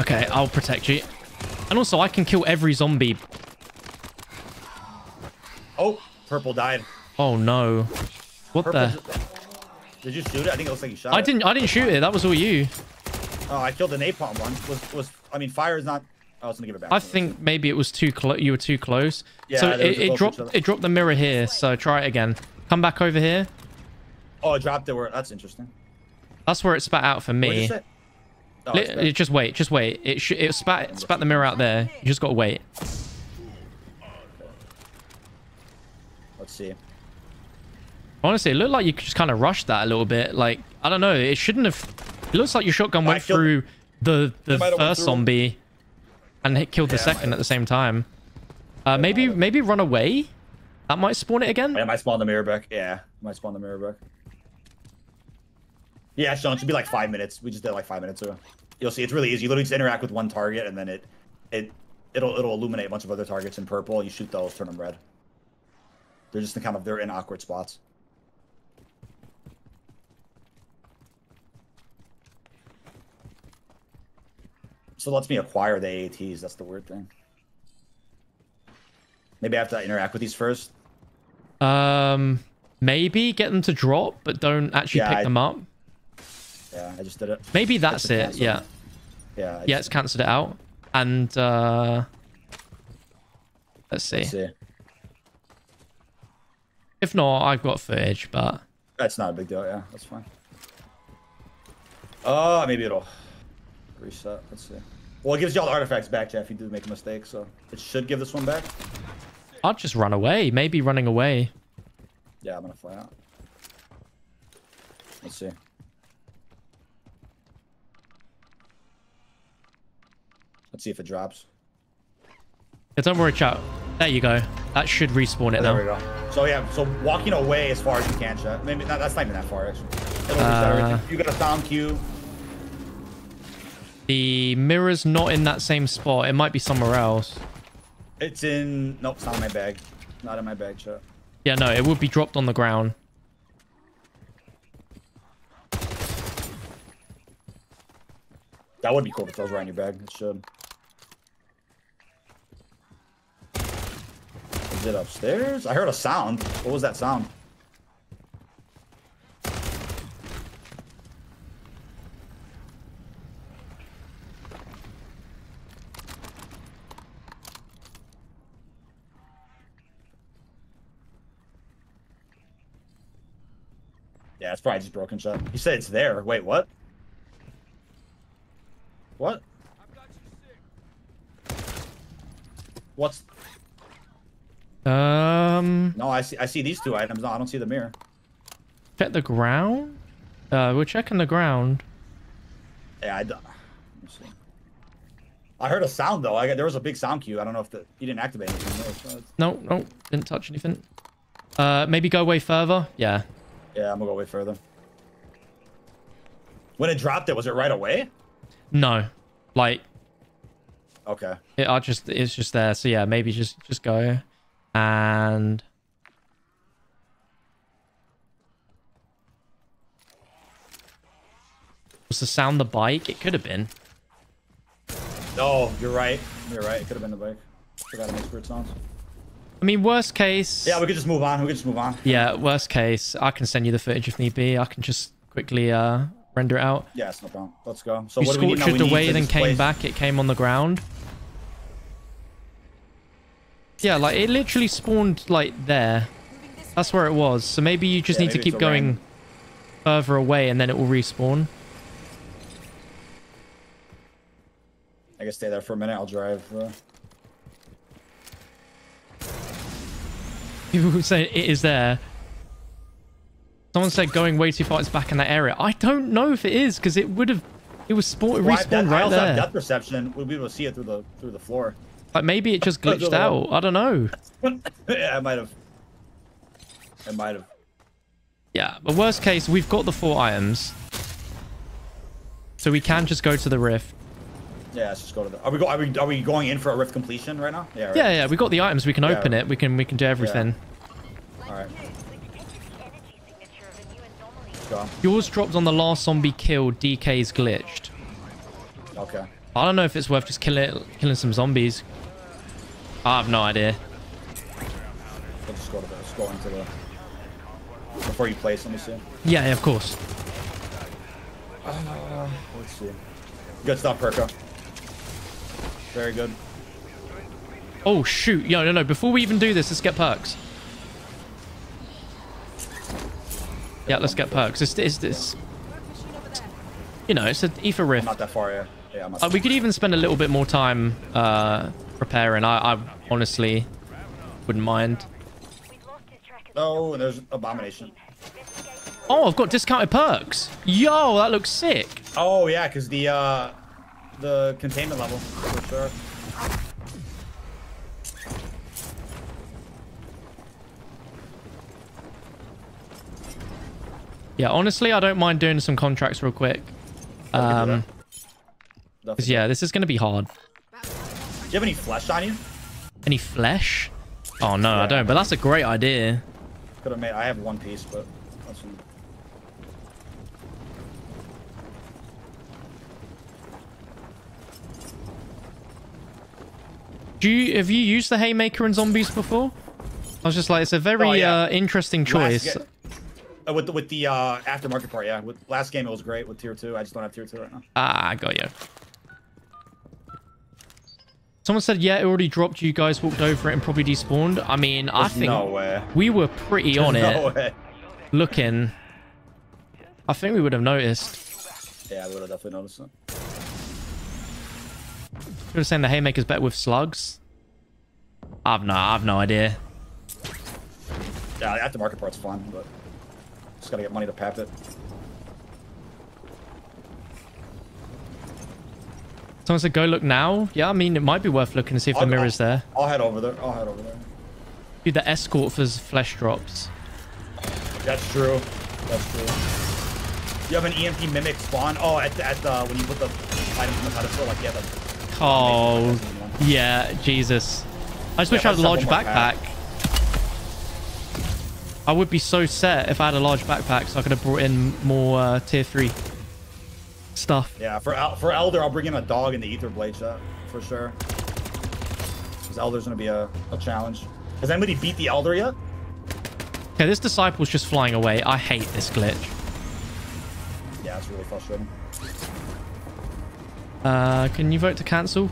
Okay, I'll protect you. And also, I can kill every zombie. Oh, purple died. Oh no! What Purple. the? Did you shoot it? I think it looks like you shot I it. didn't. I didn't shoot it. That was all you. Oh, I killed the napalm one. Was was? I mean, fire is not. I was gonna give it back. I think maybe it was too close. You were too close. Yeah, so it, it dropped. It dropped the mirror here. So try it again. Come back over here. Oh, it dropped it. Where? That's interesting. That's where it spat out for me. Oh, it- just wait. Just wait. It it spat spat the mirror out there. You just gotta wait. Let's see. Honestly, it looked like you just kind of rushed that a little bit. Like I don't know. It shouldn't have. It looks like your shotgun went through the the It might have went first zombie, and it killed the Yeah, it second at the same time. Uh, maybe maybe run away. That might spawn it again. Yeah, might spawn the mirror back. Yeah, might spawn the mirror back. Yeah, Sean, it should be like five minutes. We just did like five minutes ago. You'll see, it's really easy. You literally just interact with one target, and then it, it, it'll it'll illuminate a bunch of other targets in purple. You shoot those, turn them red. They're just in kind of they're in awkward spots. So lets me acquire the AATs. That's the weird thing. Maybe I have to interact with these first. Um, maybe get them to drop, but don't actually Yeah, pick I- them up. Yeah, I just did it. Maybe that's it. cancel. Yeah. Yeah. I Yeah, it's cancelled it out. And uh let's see. Let's see. If not, I've got footage, but That's not a big deal. Yeah, that's fine. Oh, maybe it'll reset. Let's see. Well, it gives you all the artifacts back, Jeff. If you do make a mistake, so it should give this one back. I'll just run away. Maybe running away. Yeah, I'm gonna fly out. Let's see. Let's see if it drops. Yeah, don't worry, chat. There you go. That should respawn it There now. we go. So yeah, so walking away as far as you can, chat. Maybe not, that's not even that far actually. Uh. You got a sound cue. The mirror's not in that same spot. It might be somewhere else. It's in. Nope, it's not in my bag. Not in my bag, chat. Yeah, no, it would be dropped on the ground. That would be cool if it was right in your bag. It should. Is it upstairs? I heard a sound. What was that sound? Yeah, it's probably just broken shut. You said it's there. Wait, what? What? What's Um, no? I see. I see these two items. No, I don't see the mirror. check the ground. Uh, we're checking the ground. Yeah, I don't. Let me see. I heard a sound though. I got, there was a big sound cue. I don't know if the you didn't activate anything. No, no, didn't touch anything. Uh, maybe go way further. Yeah. Yeah, I'm gonna go way further. When it dropped it, was it right away? No, like Okay. it. I just it's just there. So yeah, maybe just just go and. Was the sound the bike? It could have been. No, you're right. You're right. It could have been the bike. Forgot to make spirit sounds. I mean, worst case. Yeah, we could just move on. We could just move on. Yeah, worst case, I can send you the footage if need be. I can just quickly uh render it out. Yeah, it's no problem. Let's go. So we what do we need scorched We away, then came back. It came on the ground. Yeah, like it literally spawned like there. That's where it was. So maybe you just Yeah, need to keep going rain. further away, and then it will respawn. I guess stay there for a minute. I'll drive. Uh... People who say it is there. Someone said going way too far. It's back in that area. I don't know if it is because it would have. It was spawn, Well, respawned depth- I right also have depth perception. We'll be able to see it through the through the floor. Like maybe it just glitched out. I don't know. yeah, I might have. I might have. Yeah, but worst case, we've got the four items. So we can just go to the rift. Yeah, let's just go to the. Are we go? Are we are we going in for a rift completion right now? Yeah. Right. Yeah, yeah, we got the items. We can Yeah. open it. We can we can do everything. All right. Let's go. Yours dropped on the last zombie kill. DK's glitched. Okay. I don't know if it's worth just killing killing some zombies. I have no idea. Let's just go to the. Let's go into the. Before you place, let me see. Yeah, yeah, of course. Uh, let's see. Good stuff, Perko. Very good. Oh shoot! Yo, no, no. Before we even do this, let's get perks. Yeah, let's get perks. It's it's this. You know, it's an aether I'm rift. not that far, yeah. Yeah, Uh, we could even spend a little bit more time uh, preparing. I, I honestly wouldn't mind. Oh, and there's abomination. Oh, I've got discounted perks. Yo, that looks sick. Oh yeah, because the uh, the containment level for sure. Yeah, honestly, I don't mind doing some contracts real quick. Yeah, we can do Um. 'cause, yeah, this is going to be hard. Do you have any flesh on you? Any flesh? Oh no, I don't. But that's a great idea. Could have made. I have one piece, but Do you have you used the haymaker in zombies before? I was just like, it's a very Oh, yeah. uh, interesting choice. uh, with the, with the uh, aftermarket part, yeah. With last game, it was great with tier two. I just don't have tier two right now. Ah, I got you. Someone said, yeah, it already dropped. You guys walked over it and probably despawned. I mean, I think no we were pretty on There's it, way. looking. I think we would have noticed. Yeah, I would have definitely noticed it. You were saying the haymaker's better with slugs. I've no, I've no idea. Yeah, at the aftermarket part's fun, but just gotta get money to pap it. Someone said, go look now. Yeah, I mean, it might be worth looking to see if the I'll- mirror's there. I'll head over there. I'll head over there. Do the escort for flesh drops. That's true. That's true. You have an EMP mimic spawn. Oh, at the, at the when you put the items in the pedestal, like yeah, the Oh, yeah, Jesus. I just wish I had a large backpack. I would be so set if I had a large backpack, so I could have brought in more uh, tier three stuff. Yeah, for El- for Elder, I'll bring in a dog in the Aether Blade shot for sure. Because Elder's gonna be a, a challenge. Has anybody beat the Elder yet? Okay, this disciple's just flying away. I hate this glitch. Yeah, it's really frustrating. Uh, can you vote to cancel?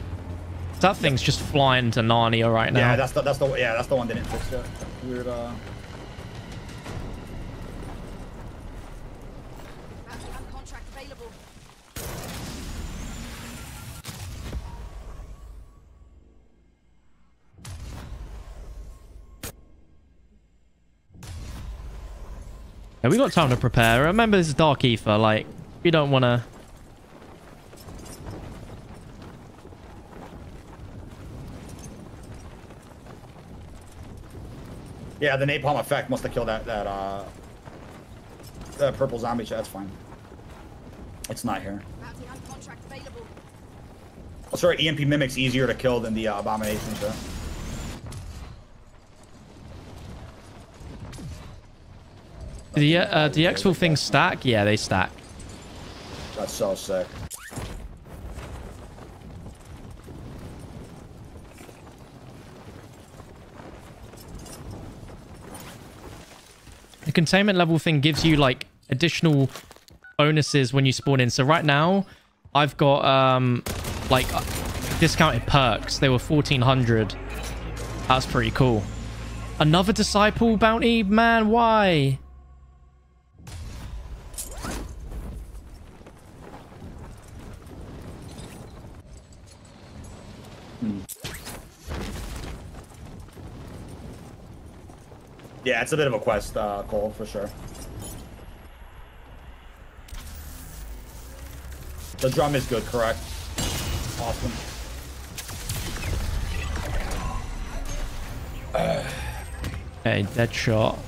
That thing's just flying to Narnia right now. Yeah, that's the that's the yeah that's the one they didn't fix yet. Weird. Uh, Bounty hunt contract available. Yeah, we got time to prepare. Remember, this is Dark Aether. Like, we don't want to... yeah, the napalm effect must have killed that that uh that purple zombie. That's fine. It's not here. Bounty hunt contract available. Oh, sorry, EMP mimics easier to kill than the uh, abomination. So. The, uh, the exfil things stack? Yeah, they stack. That's so sick. The containment level thing gives you, like, additional bonuses when you spawn in. So right now, I've got, um, like, uh, discounted perks. They were 1400 That's pretty cool. Another disciple bounty? Man, why? Yeah, it's a bit of a quest, uh, Cole, for sure. The drum is good, correct? Awesome. Hey, dead shot.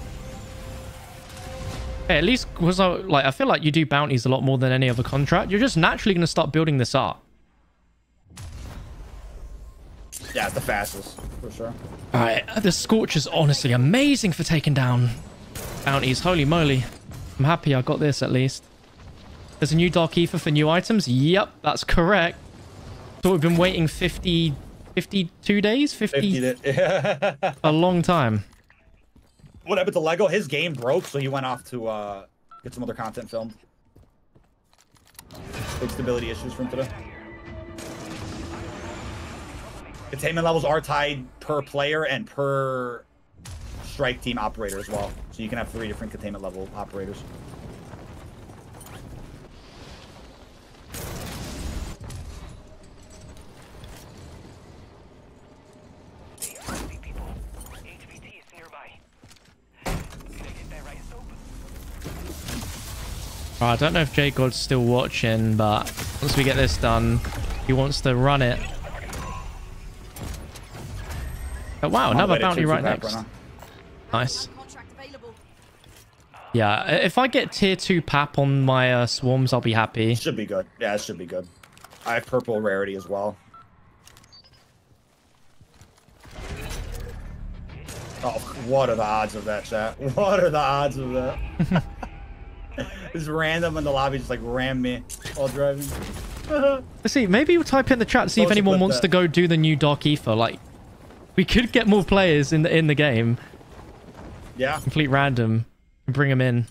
Hey, at least was I like I feel like you do bounties a lot more than any other contract. You're just naturally gonna start building this up. Yeah, it's the fastest, for sure. Alright, the Scorch is honestly amazing for taking down bounties. Holy moly. I'm happy I got this at least. There's a new Dark Aether for new items? Yep, that's correct. So we've been waiting 50, 52 days? 50, 50 to- a long time. what happened to Lego? His game broke, so he went off to uh, get some other content filmed. Big stability issues from today. Containment levels are tied per player and per strike team operator as well. So you can have three different containment level operators. I don't know if J God's still watching, but once we get this done, he wants to run it. Oh, wow, another bounty right next. now. Nice. Contract available. Yeah, if I get tier 2 pap on my uh, swarms, I'll be happy. Should be good. Yeah, it should be good. I have purple rarity as well. Oh, what are the odds of that, chat? What are the odds of that? Just random in the lobby, just like ram me while driving. Let's see, maybe we'll type in the chat, see if anyone wants that- to go do the new Dark Aether. Like, we could get more players in the, in the game. Yeah, Complete random. and Bring them in.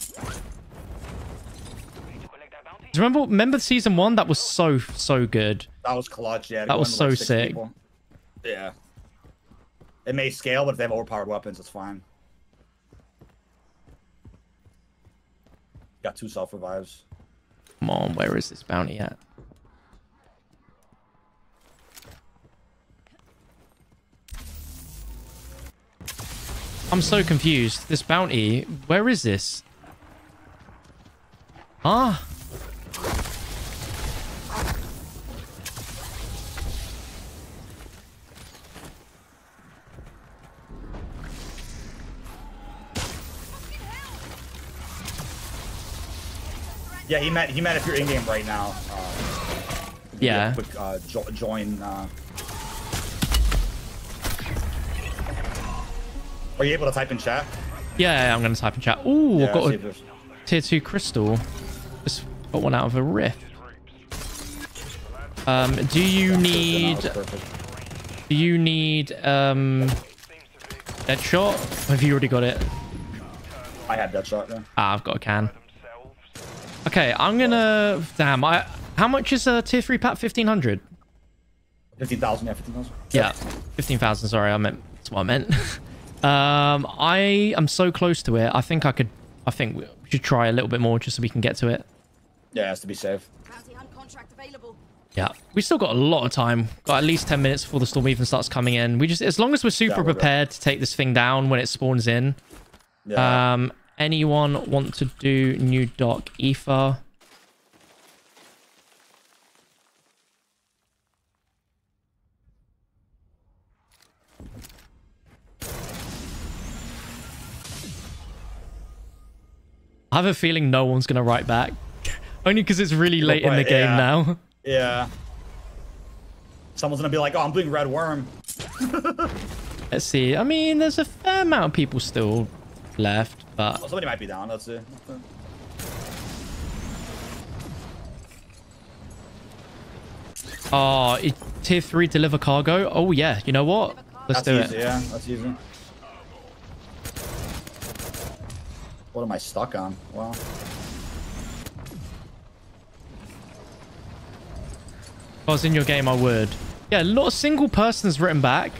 Do you Remember, remember season one? That was so, so good. that was clutch. Yeah, That was into, like, so sick. people. Yeah. It may scale, but if they have overpowered weapons, it's fine. Got two self revives. Come on, where is this bounty at? I'm so confused. This bounty, where is this? Ah. Yeah, he meant he meant if you're in game right now. Uh, you can do a Yeah. Quick uh, jo- join. Uh... Are you able to type in chat? Yeah, I'm gonna type in chat. Ooh, Yeah, I've got a tier two crystal. Just got one out of a rift. Um, do you need? Do you need um, dead shot? Have you already got it? I had that shot there. Ah, I've got a can. Okay, I'm gonna. Damn, I. How much is a tier three pack? Fifteen hundred. Fifteen thousand, yeah, fifteen thousand. Yeah, fifteen thousand. Sorry, I meant that's what I meant. um, I am so close to it. I think I could. I think we should try a little bit more just so we can get to it. Yeah, it has to be safe. Bounty hunt contract available. Yeah, we still got a lot of time. Got at least ten minutes before the storm even starts coming in. We just, as long as we're super we're good. prepared to take this thing down when it spawns in. Yeah. Um, anyone want to do new dark aether? I have a feeling no one's gonna write back, only because it's really late in the game yeah. now. yeah. Someone's gonna be like, "Oh, I'm doing red worm." Let's see. I mean, there's a fair amount of people still left, but Oh, somebody might be down. Let's see. Oh, it, tier three deliver cargo. Oh yeah, you know what? Let's That's do easy. it. Yeah, that's easy. What am I stuck on? Well... If I was in your game, I would. Yeah, not a single person's written back.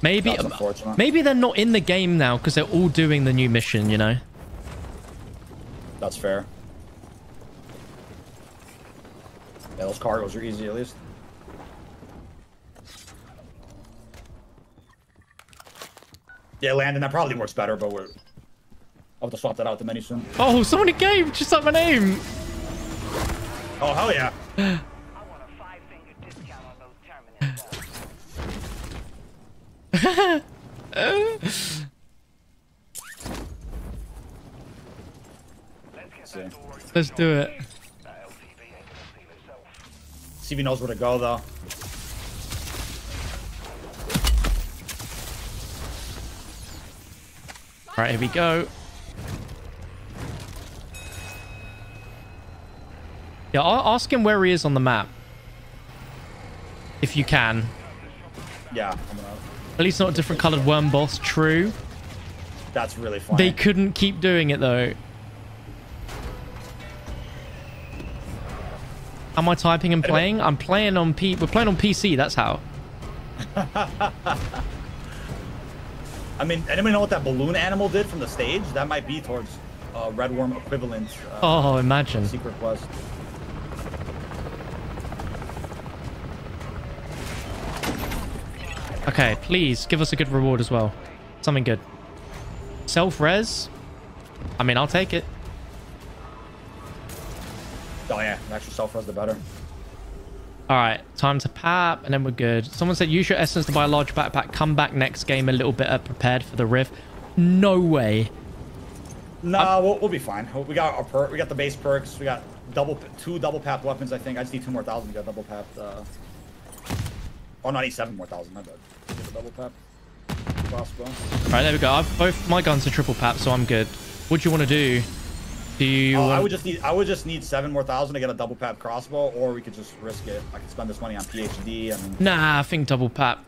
Maybe, maybe they're not in the game now because they're all doing the new mission. You know. That's fair. Yeah, those cargoes are easy at least. Yeah, Landon, that probably works better, but we're. I'll have to swap that out the menu soon. Oh, someone in game just like my name. Oh, hell yeah. I want a five-finger discount on those terminals. Let's get See. that door open. Let's do it. That LTV ain't gonna seal itself. See if he knows where to go, though. All right, here we go. Yeah, I'll ask him where he is on the map. If you can. Yeah, I'm gonna. At least not a different colored worm boss. True. That's really funny. They couldn't keep doing it though. Am I typing and playing? I'm playing on P. We're playing on PC. That's how. I mean, anybody know what that balloon animal did from the stage? That might be towards uh, red worm equivalent. Uh, Oh, imagine. Secret quest. Okay, please give us a good reward as well. Something good. Self res. I mean, I'll take it. Oh yeah, the extra self res the better. All right, time to pap, and then we're good. Someone said use your essence to buy a large backpack. Come back next game a little bit uh, prepared for the rift. No way. Nah, we'll, we'll be fine. We got our per we got the base perks. We got double two double papped weapons. I think I just need two more thousand to get double papped. Uh... Oh, no, I need seven more thousand. My bad. Get the double pap. All right, there we go. I've, both my guns are triple pap, so I'm good. What do you want to do? Do you? Oh, I would just need I would just need seven more thousand to get a double pap crossbow, or we could just risk it. I could spend this money on PhD. I mean, Nah, I think double pap.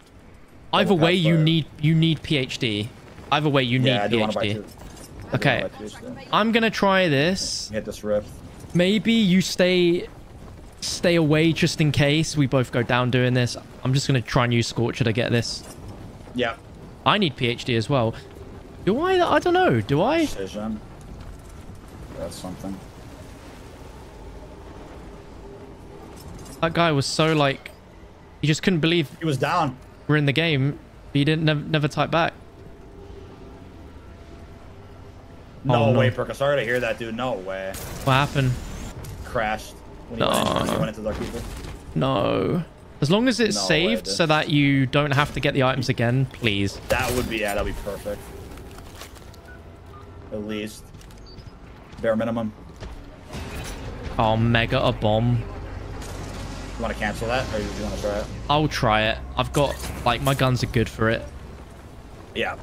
Either Double way, pap you need you need PhD. Either way, you need yeah, I do want to buy PhD. Okay, I do wanna buy PhD. I'm gonna try this. Hit this rift. Maybe you stay stay away just in case we both go down doing this. I'm just gonna try and use Scorcher to get this. Yeah. I need PhD as well. Do I? I don't know. Do I? Precision. That's something. That guy was so like, he just couldn't believe He was down. we're in the game. He didn't never, never type back. No, Oh, no. way, Perk. Sorry to hear that, dude. No way. What happened? Crashed. When he, went, into, when he into Dark People. No. As long as it's No saved so that you don't have to get the items again, please. That would be, yeah, that'd be perfect. At least. Bare minimum. Oh, mega a bomb. You want to cancel that, or do you want to try it? I'll try it. I've got, like, my guns are good for it. Yeah.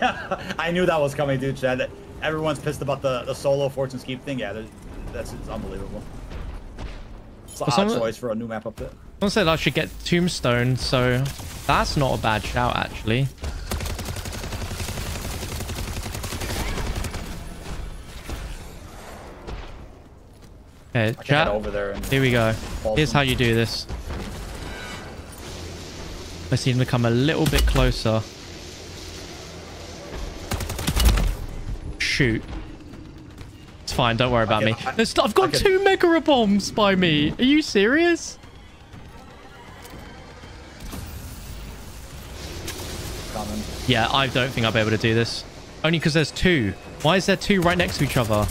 I knew that was coming, dude, Chad. Everyone's pissed about the, the solo Fortune Keep thing. Yeah, that's it's unbelievable. It's a Well, hot some- choice for a new map update. Someone said I should get Tombstone, so that's not a bad shout, actually. Okay, I chat. over there and Here we go. Here's them. how you do this. Let's to come a little bit closer. Shoot. It's fine. Don't worry about can- me. I- I've got I can- two mega bombs by me. Are you serious? coming. Yeah, I don't think I'll be able to do this. Only because there's two. Why is there two right next to each other?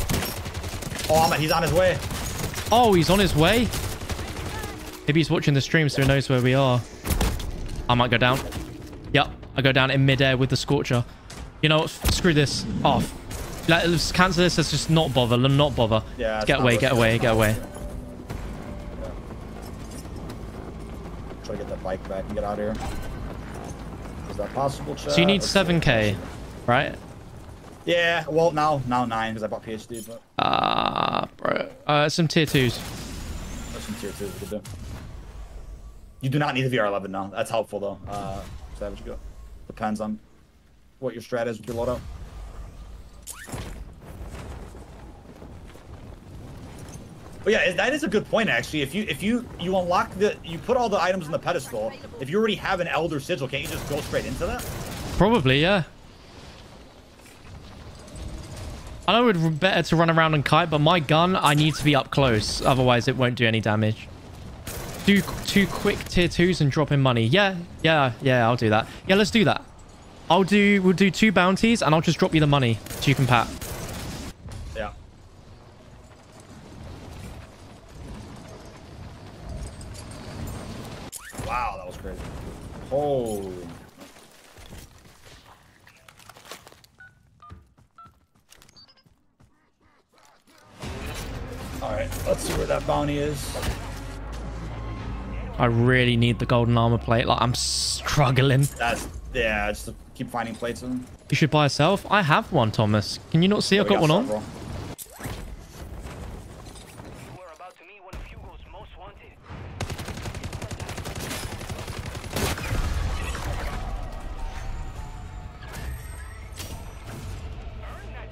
Oh, I'm, he's on his way. Oh, he's on his way. Maybe he's watching the stream so he knows where we are. I might go down. Yep, I go down in midair with the Scorcher. You know what? Screw this. Off. Like, let's cancel this. Let's just not bother. Let's not bother. Yeah, Get away, get away, get away. Try to get that bike back and get out of here. Is that possible, Chad? So you need Let's 7k, right? Yeah, well, now now 9 because I bought PhD, but Ah, bro. Uh, some tier 2s. there's some tier 2 we could do. You do not need the VR11 now. That's helpful, though. Uh, Savage Go. Depends on what your strat is with your loadout. But yeah, that is a good point actually. If you if you you unlock the you put all the items on the pedestal, if you already have an Elder Sigil, can't you just go straight into that? Probably, yeah. I know it would be better to run around and kite, but my gun, I need to be up close. Otherwise, it won't do any damage. Do two quick tier twos and drop in money. Yeah, yeah, yeah, I'll do that. Yeah, let's do that. I'll do, we'll do two bounties and I'll just drop you the money so you can pat. Yeah. Wow, that was crazy. Holy. All right, let's see where that bounty is. I really need the golden armor plate. Like, I'm struggling. That's yeah. Just to keep finding plates of them. You should buy a self. I have one, Thomas. Can you not see I've We got one on? several. We're about to meet one of Hugo's most wanted.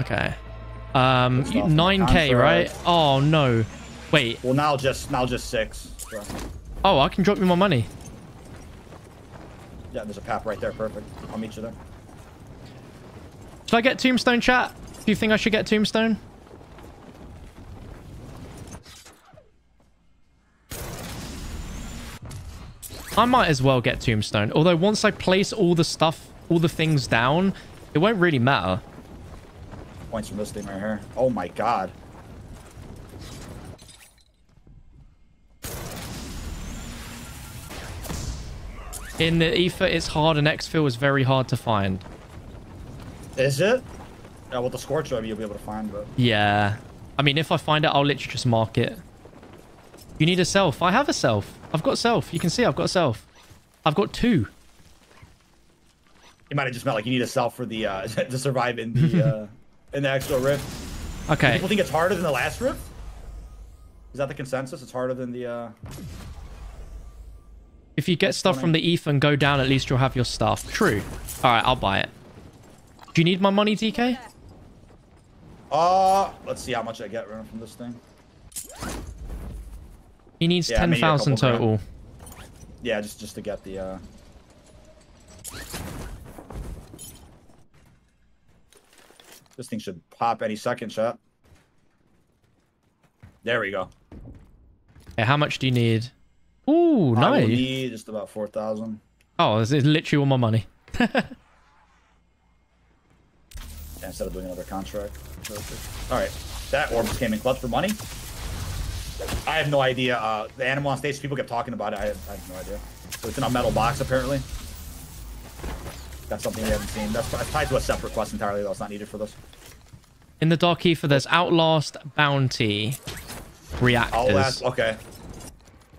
Okay. Um, 9k, right? Oh, no. Wait. Well, now just now just six. So, Oh, I can drop you my money. Yeah, there's a path right there. Perfect. I'll meet you there. Should I get Tombstone chat? Do you think I should get Tombstone? I might as well get Tombstone. Although once I place all the stuff, all the things down, it won't really matter. Points from this thing right here. Oh my god. In the aether, it's hard and exfil is very hard to find. Is it? Yeah, well, the Scorcher you'll be able to find, but Yeah. I mean, if I find it, I'll literally just mark it. You need a self. I have a self. I've got self. You can see I've got self. I've got two. you might have just meant like you need a self for the uh to survive in the uh in the actual rift. Okay. People think it's harder than the last rift. Is that the consensus? It's harder than the uh If you get stuff from the ETH and go down, at least you'll have your stuff. True. All right, I'll buy it. Do you need my money, DK? uh let's see how much I get running from this thing. He needs Yeah, maybe 10,000 couple grand. total. Yeah, just just to get the uh This thing should pop any second shot. There we go. Okay, how much do you need? Ooh, I nice. need just about four thousand. Oh, this is literally all my money. instead of doing another contract. All right, that orb just came in clutch for money. I have no idea. Uh, the animal on stage, people kept talking about it. I have, I have no idea. So it's in a metal box apparently. That's something we haven't seen. That's, that's tied to a separate quest entirely, though. It's not needed for this. In the Dark Aether, there's Outlast, Bounty, Reactors. I'll. Okay.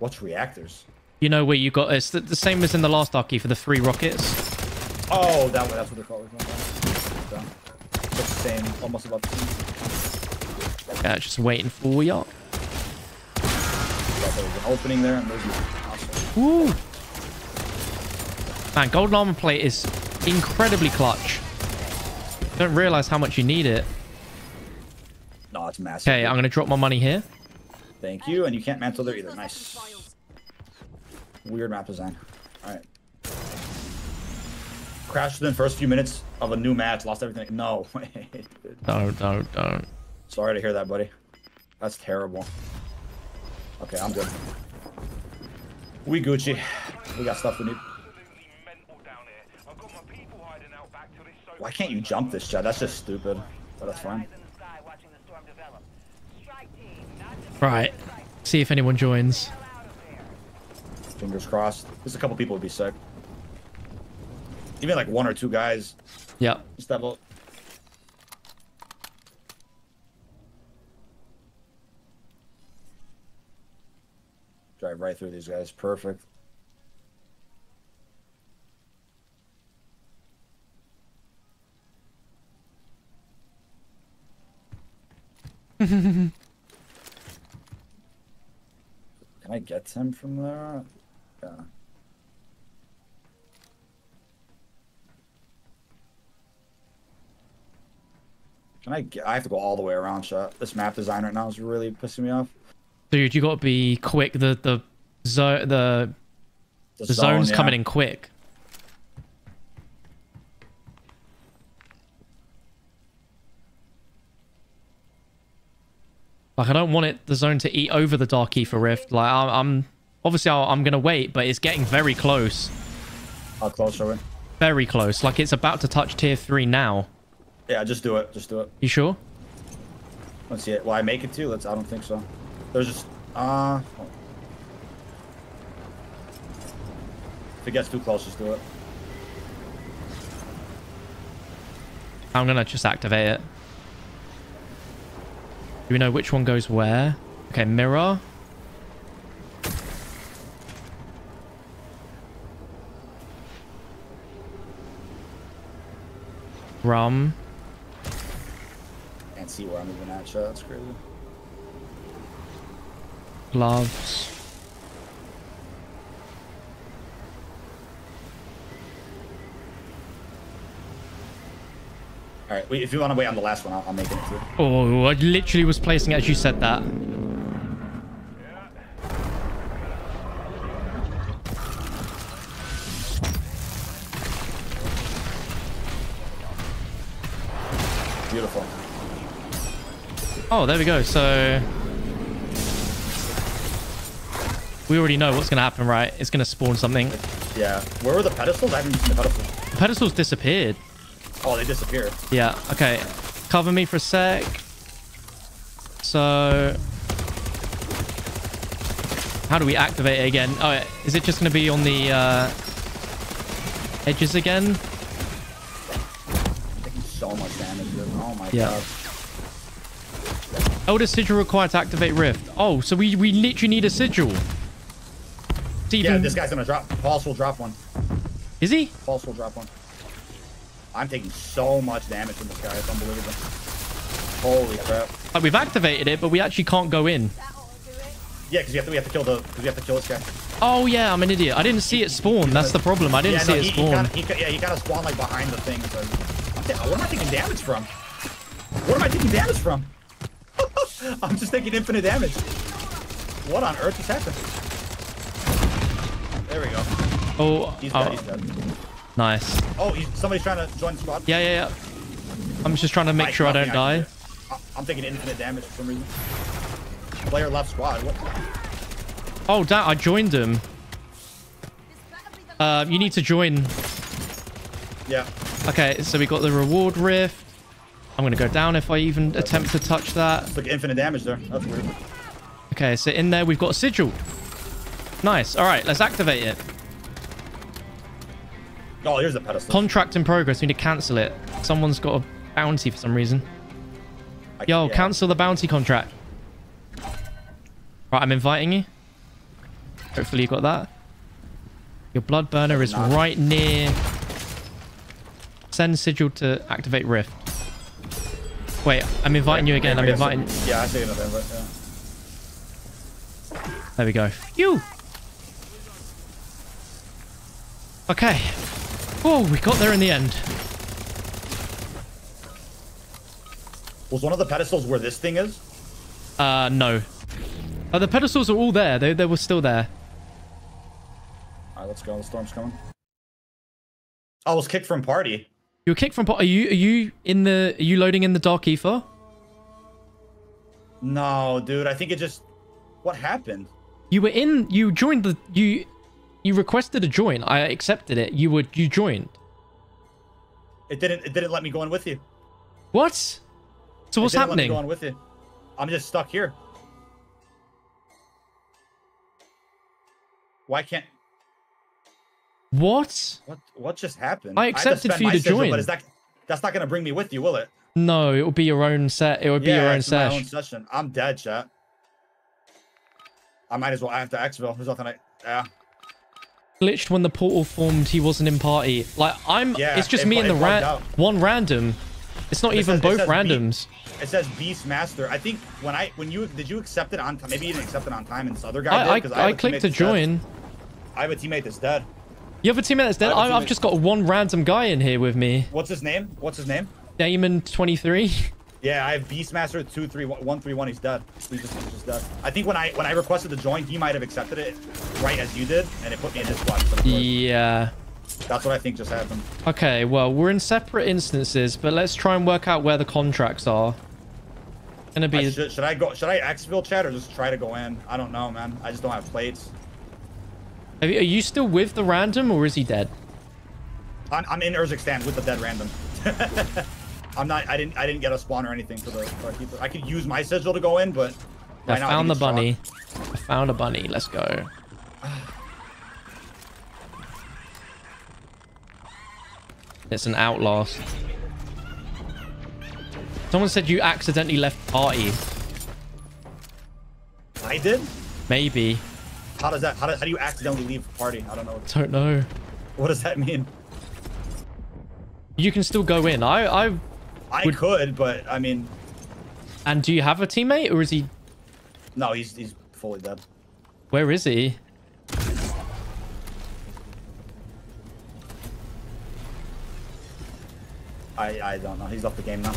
What's reactors? You know where you got... It's the, the same as in the last Dark for the three rockets. Oh, that one. That's what they're called. same, almost about the same. Yeah, just waiting for ya. There's an opening there, and there's awesome. Woo! Man, golden armor plate is incredibly clutch. Don't realize how much you need it. No, it's massive. Okay, I'm gonna drop my money here. Thank you, and you can't mantle there either. Nice. Weird map design. All right. Crashed within the first few minutes of a new match, lost everything. No. Don't, don't, don't. Sorry to hear that, buddy. That's terrible. Okay, I'm good. We Gucci. We got stuff we need. Why can't you jump this, Chad? That's just stupid. But that's fine. Right. See if anyone joins. Fingers crossed. There's a couple people would be sick. Even like one or two guys. Yep. Step up. Drive right through these guys. Perfect. Can I get him from there? Yeah. Can I get, I have to go all the way around shot. This map design right now is really pissing me off. Dude, you gotta be quick. The the zo- the, The, the zone's yeah. coming in quick. Like I don't want it the zone to eat over the dark aether rift. Like I'm, I'm obviously i I'm gonna wait, but it's getting very close, How close are we? very close. Like it's about to touch tier three now. Yeah, just do it. Just do it. You sure? Let's see it. Will I make it too? Let's. I don't think so. There's just. Uh. oh. If it gets too close, just do it. I'm gonna just activate it. Do we know which one goes where? Okay, mirror. Rum. Can't see where I'm moving at. Shot. That's crazy. Gloves. All right. Wait, if you want to wait on the last one, I'll, I'll make it too. Oh, I literally was placing it as you said that. Beautiful. Oh, there we go. So we already know what's gonna happen, right? It's gonna spawn something. Yeah. Where were the pedestals? I haven't seen the pedestals. The pedestals disappeared. Oh, they disappear. Yeah. Okay. Cover me for a sec. So, how do we activate it again? Oh, is it just going to be on the uh, edges again? Taking so much damage. Oh my Yeah. god. Elder sigil required to activate Rift. Oh, so we we literally need a sigil. It's Yeah, this guy's gonna drop. Pulse will drop one. Is he? Pulse will drop one. I'm taking so much damage from this guy. It's unbelievable. Holy crap. Like we've activated it, but we actually can't go in. Yeah, because we have to we have to kill the because we have to kill this guy. Oh yeah, I'm an idiot. I didn't see it spawn. That's the problem. I didn't yeah, see no, it he, spawn. He kinda, he, yeah, he gotta spawn like behind the thing. So what am I taking damage from? What am I taking damage from? I'm just taking infinite damage. What on earth is happening? There we go. Oh, He's oh, dead. He's dead. Nice. Oh, somebody's trying to join the squad. Yeah, yeah, yeah. I'm just trying to make sure I don't die. do. I- I'm taking infinite damage for some reason. Player left squad. What? Oh, damn, I joined him. Uh, you need to join. Yeah. Okay, so we got the reward rift. I'm going to go down if I even attempt to touch that. It's like infinite damage there. That's weird. Okay, so in there we've got a sigil. Nice. All right, let's activate it. Oh, here's the pedestal. Contract in progress. We need to cancel it. Someone's got a bounty for some reason. I- Yo, yeah. cancel the bounty contract. Right, I'm inviting you. Hopefully you got that. Your blood burner is right near. Send sigil to activate rift. Wait, I'm inviting you again. I'm Yeah, inviting. Yeah, I see another invite. Yeah. There we go. You. Okay. Oh, we got there in the end. Was one of the pedestals where this thing is? Uh, no. Uh, the pedestals are all there. They, they were still there. All right, let's go. The storm's coming. I was kicked from party. You were kicked from... po- Are you, are you in the... Are you loading in the Dark Aether? No, dude. I think it just. What happened? You were in... You joined the... You... You requested a join. I accepted it. You were... You joined. It didn't. It didn't let me go in with you. What? So It what's didn't Let me happening? go with you. I'm just stuck here. Why can't? What? What? What just happened? I accepted spend for you to sigil, join. But is that? That's not gonna bring me with you, will it? No, it will be your own set. It would be your own sesh. own session. I'm dead, chat. I might as well. I have to exfil. There's nothing. I. Yeah. Glitched when the portal formed he wasn't in party like i'm Yeah, it's just it me and the it ran out. one random it's not It even says- both says B- randoms It says Beast Master. I think when I when you did you accept it on time? Maybe you didn't accept it on time, and this other guy i did. 'cause i, have I a clicked to that's dead. join I have a teammate that's dead. you have a teammate that's dead I have a I, i've just got one random guy in here with me What's his name? What's his name? damon 23 Yeah, I have Beastmaster two three one one three one. He's dead. He just, he's just dead. I think when I when I requested to join, he might have accepted it right as you did, and it put me in his squad. instead of yours. yeah That's what I think just happened. okay well we're in separate instances but let's try and work out where the contracts are gonna I be should, should I go? Should I exfil chat or just try to go in? I don't know, man. I just don't have plates. are you, are you still with the random or is he dead I'm, I'm in Urzikstan with the dead random. I'm not. I didn't. I didn't get a spawn or anything for the. For. I could use my sigil to go in, but i found the bunny i found a bunny let's go It's an outlast. Someone said you accidentally left party. I did. Maybe. How does that? How, do, how do you accidentally leave party? I don't know. Don't know. What does that mean? You can still go in. I, I, I Would- could, but I mean, and do you have a teammate or is he? no. He's he's fully dead. Where is he? I I don't know. He's off the game now.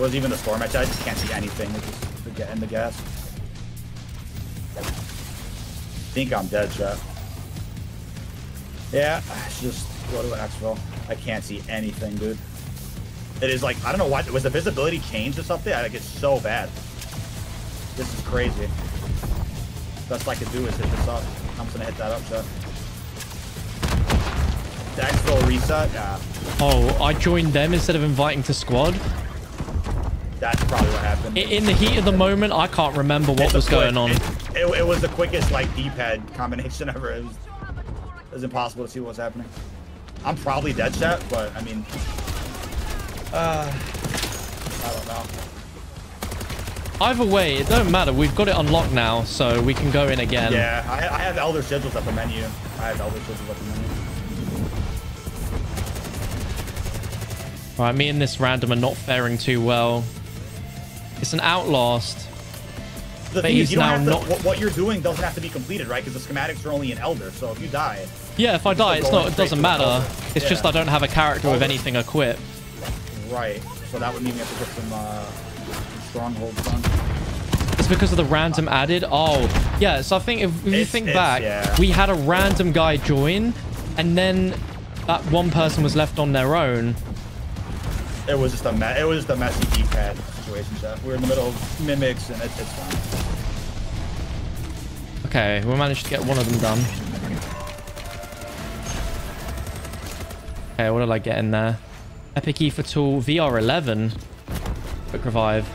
Was even the storm match? I just can't see anything. It's just the in the gas. I think I'm dead, chat. Yeah, it's just go to exfil. I can't see anything, dude. It is like I don't know why. Was the visibility changed or something? I like it's so bad. This is crazy. Best I could do is hit this up. I'm just gonna hit that up, chat. The exfil reset. Yeah, Oh, I joined them instead of inviting to squad. that's probably what happened. In the heat of the moment, I can't remember what It's was going on. It, it, it was the quickest like D-pad combination ever. It was, it was impossible to see what was happening. I'm probably dead chat, but I mean, uh, I don't know. Either way, it don't matter. We've got it unlocked now, so we can go in again. Yeah, I, I have Elder Sigils at the menu. I have Elder Sigils at the menu. Right, me and this random are not faring too well. It's an outlast. The But thing he's is, you don't now have to, not- what, what you're doing doesn't have to be completed, right? Because the schematics are only in Elder, so if you die, Yeah, if I die, it's not. It doesn't matter. It's just I don't have a character with anything equipped. right? So that would mean we have to get some, uh, strongholds done. It's because of the random added. Oh, yeah. So I think if, if you think back, yeah. we had a random guy join, and then that one person was left on their own. It was just a me- it was just a messy D-pad situation, chat. We're in the middle of mimics, and it's, it's fine. Okay, we managed to get one of them done. Okay, what did I get in there? Epic Aether Tool VR11. Quick revive.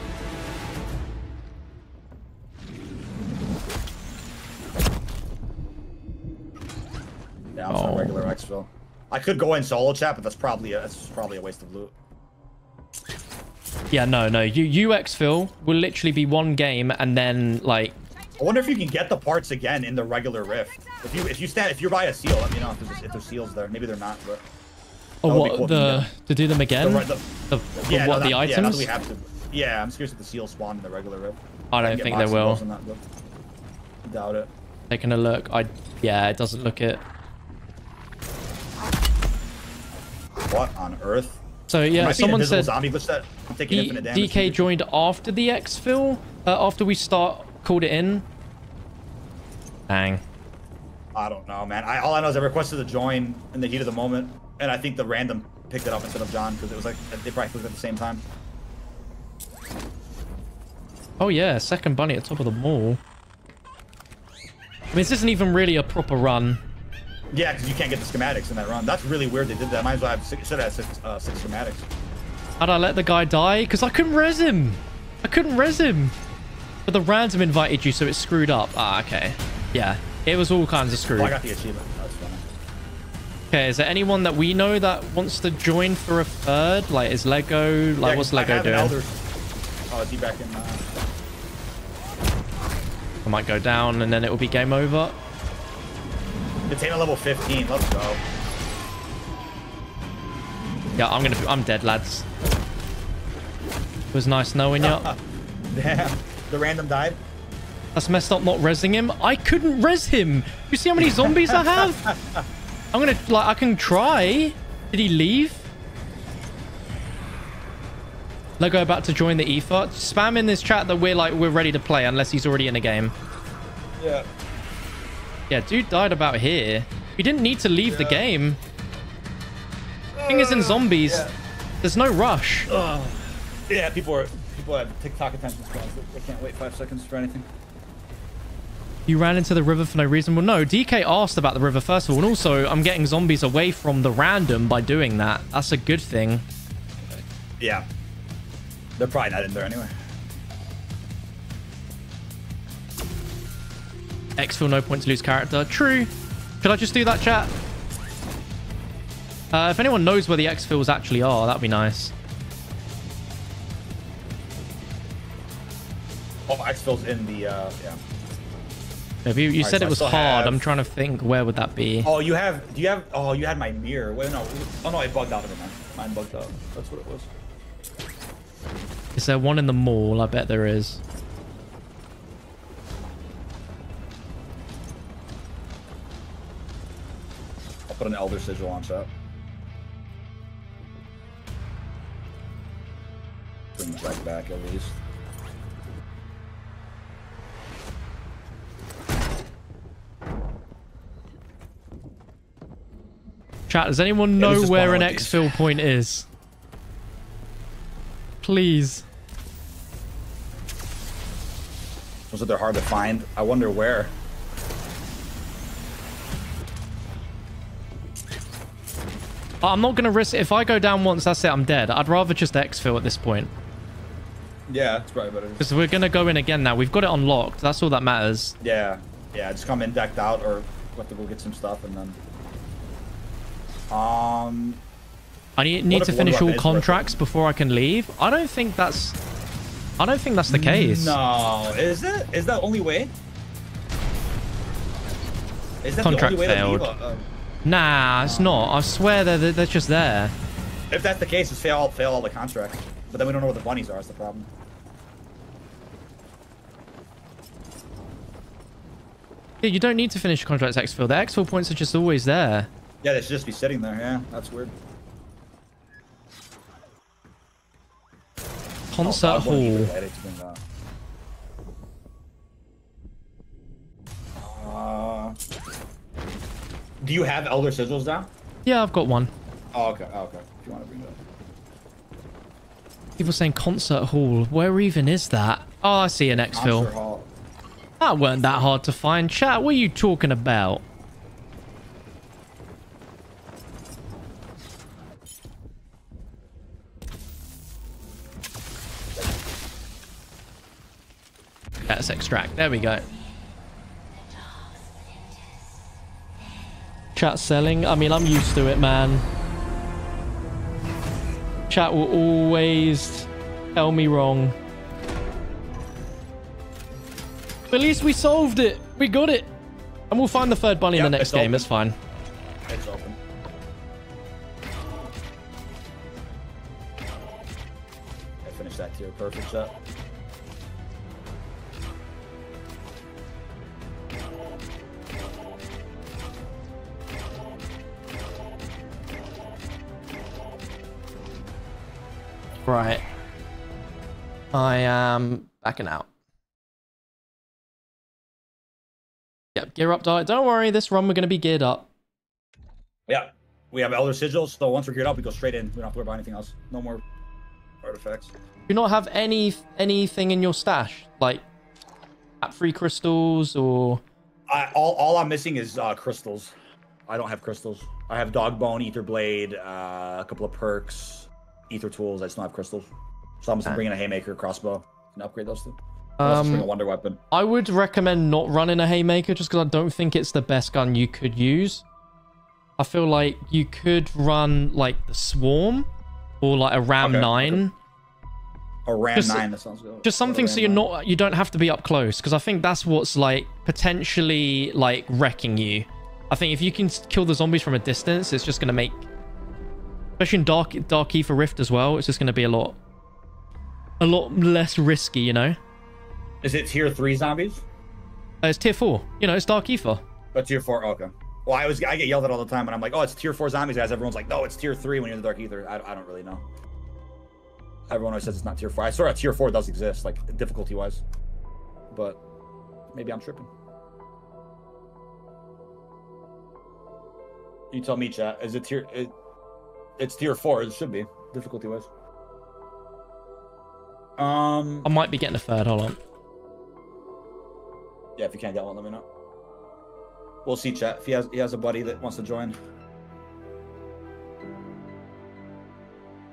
Yeah, I'm oh. Regular exfil. I could go in solo chat, but that's probably a, that's probably a waste of loot. Yeah, no, no. You UX Phil will literally be one game, and then like I wonder if you can get the parts again in the regular rift. If you if you stand if you're by a seal, let me know if there's, if there's seals there. Maybe they're not, but Oh, That what the to do them The, again? the, The, the yeah, what no, the Yeah, not items? that we have to. Yeah, I'm curious if the seal spawn in the regular rift. I don't think they will. gloves on that, but Doubt it. Taking a look, I yeah, it doesn't look it. What on earth? So yeah, Might be an someone said zombie that I'm taking D- infinite damage. DK joined after the exfil, uh, after we start called it in. Dang. I don't know, man. I, all I know is I requested to join in the heat of the moment, and I think the random picked it up instead of John because it was like they probably clicked at the same time. Oh yeah, second bunny at top of the mall. I mean, this isn't even really a proper run. Yeah, because you can't get the schematics in that run. That's really weird. They did that. Might as well have six, should have had six, uh, six schematics. How'd I let the guy die? Because I couldn't res him. I couldn't res him. But the random invited you, so it screwed up. Ah, okay. Yeah, it was all kinds of screwed. Oh, I got the achievement. Okay, is there anyone that we know that wants to join for a third? Like, is Lego... Like, Yeah, what's I Lego doing? Elder. Oh, back in? I might go down and then it will be game over. Detainer level 15. Let's go. Yeah, I'm gonna... I'm dead, lads. It was nice knowing you. Damn. The random died. That's messed up not resing him. I couldn't res him. You see how many zombies I have? I'm gonna... Like, I can try. Did he leave? Lego about to join the aether. Spam in this chat that we're like, we're ready to play unless he's already in a game. Yeah. Yeah, dude died about here. We didn't need to leave the game. Thing is in uh, zombies, there's no rush. Yeah, people are people have TikTok attention spans. They can't wait five seconds for anything. You ran into the river for no reason. Well, no, DK asked about the river first of all, and also I'm getting zombies away from the random by doing that. That's a good thing. Yeah. They're probably not in there anyway. Exfil, no point to lose character. True. Should I just do that, chat? Uh, if anyone knows where the exfils actually are, that'd be nice. Oh, Exfil's in the uh yeah. If you, you said so it was hard, have- I'm trying to think where would that be. Oh, you have do you have oh you had my mirror. Wait no. Oh no, it bugged out of it, man. Mine bugged out. That's what it was. Is there one in the mall? I bet there is. I'll put an elder sigil on chat. Bring Jack back at least. Chat, does anyone know let's just where an borrow these. exfil point is? Please. So they're hard to find. I wonder where. Oh, I'm not going to risk If I go down once, that's it. I'm dead. I'd rather just exfil at this point. Yeah, it's probably better. Because we're going to go in again now. We've got it unlocked. That's all that matters. Yeah, yeah. Just come in decked out, or we'll have to go get some stuff and then. Um, I need, need to finish all is contracts before I can leave. I don't think that's... I don't think that's the case. No, is it? Is that the only way? Is that Contract way failed. to leave? a- a- Nah, it's not. I swear they're, they're just there. if that's the case, just fail all, fail all the contracts. But then we don't know where the bunnies are. That's the problem. Yeah, you don't need to finish contracts exfil. The exfil points are just always there. Yeah, they should just be sitting there. Yeah, that's weird. Concert Oh, God, what an hall. evil edit to bring that. Uh, do you have Elder Sigils down? Yeah, I've got one. Oh, okay. Oh, okay. If you want to bring that up. People saying concert hall. Where even is that? Oh, I see an Concert exfil. That weren't that hard to find. Chat, what are you talking about? Let's extract. There we go. Chat selling. I mean, I'm used to it, man. Chat will always tell me wrong. But at least we solved it. We got it. And we'll find the third bunny yep, in the next it's game. Open. It's fine. It's open. I finished that tier perfect shot. Right. I am backing out. Yep, gear up, diet. Don't worry, this run we're going to be geared up. Yeah. We have Elder Sigils, so once we're geared up, we go straight in. We don't have to worry about anything else. No more artifacts. Do you not have any anything in your stash? Like, free crystals or... I, all, all I'm missing is uh, crystals. I don't have crystals. I have Dog Bone, Aether Blade, uh, a couple of perks, Aether Tools. I just don't have crystals. So I'm just Ah. bringing a Haymaker, Crossbow, and upgrade those two. Bring a Um, Wonder Weapon. I would recommend not running a Haymaker just because I don't think it's the best gun you could use. I feel like you could run like the Swarm or like a Ram Okay, 9. A Ram just- 9, that sounds good. Just something so you're 9. not you don't have to be up close because I think that's what's like potentially like wrecking you. I think if you can kill the zombies from a distance, it's just gonna make, especially in dark dark Aether Rift as well. It's just gonna be a lot, a lot less risky, you know. Is it tier 3 zombies? Uh, it's tier four. You know, it's dark Aether. But tier 4, okay. Well, I was I get yelled at all the time, and I'm like, oh, it's tier 4 zombies, guys. Everyone's like, no, it's tier 3 when you're in the Dark Aether. I, I don't really know. Everyone always says it's not tier 4. I swear a tier 4 does exist, like, difficulty-wise. But maybe I'm tripping. You tell me, chat. Is it tier... it's tier 4. It should be, difficulty-wise. Um, I might be getting a third. Hold on. yeah, if you can't get one, let me know. We'll see, chat. If he has he has a buddy that wants to join.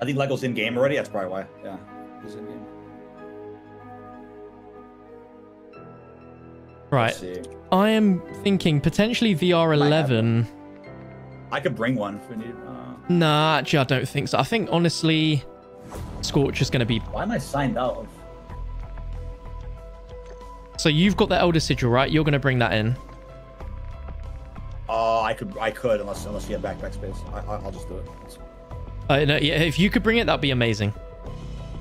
I think Lego's in game already. That's probably why. Yeah, he's in game. Right. I am thinking potentially VR 11. I could bring one if we need. Uh, Nah, actually, I don't think so. I think honestly, Scorch is going to be. why am I signed out? of? So you've got the Elder Sigil, right? You're going to bring that in. Oh, I could I could unless unless you have backpack space. I, I, I'll just do it. Uh, no, yeah, if you could bring it, that'd be amazing.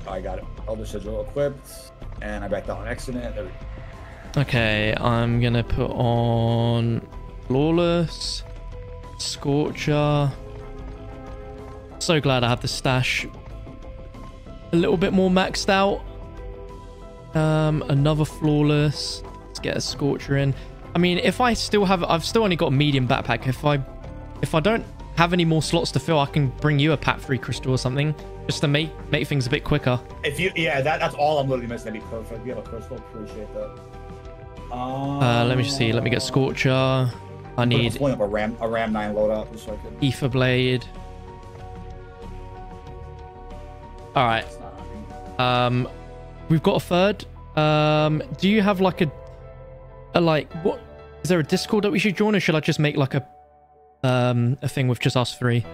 I got it. Elder Sigil equipped, and I backed out on accident. There we go. Okay, I'm going to put on Lawless, Scorcher. So glad I have the stash a little bit more maxed out. Um, another Flawless. Let's get a Scorcher in. I mean, if I still have, I've still only got a medium backpack. If I, if I don't have any more slots to fill, I can bring you a Pat Free Crystal or something, just to make make things a bit quicker. If you yeah, that that's all I'm literally missing. That'd be perfect. You have a crystal. Appreciate that. Um, Uh, let me just see. Let me get Scorcher. I I'm need pulling up a Ram a Ram nine loadout just so I could. Aether Blade. All right. It's not happening. Um, we've got a third. Um, do you have like a, a like what? Is there a Discord that we should join, or should I just make like a, um, a thing with just us three?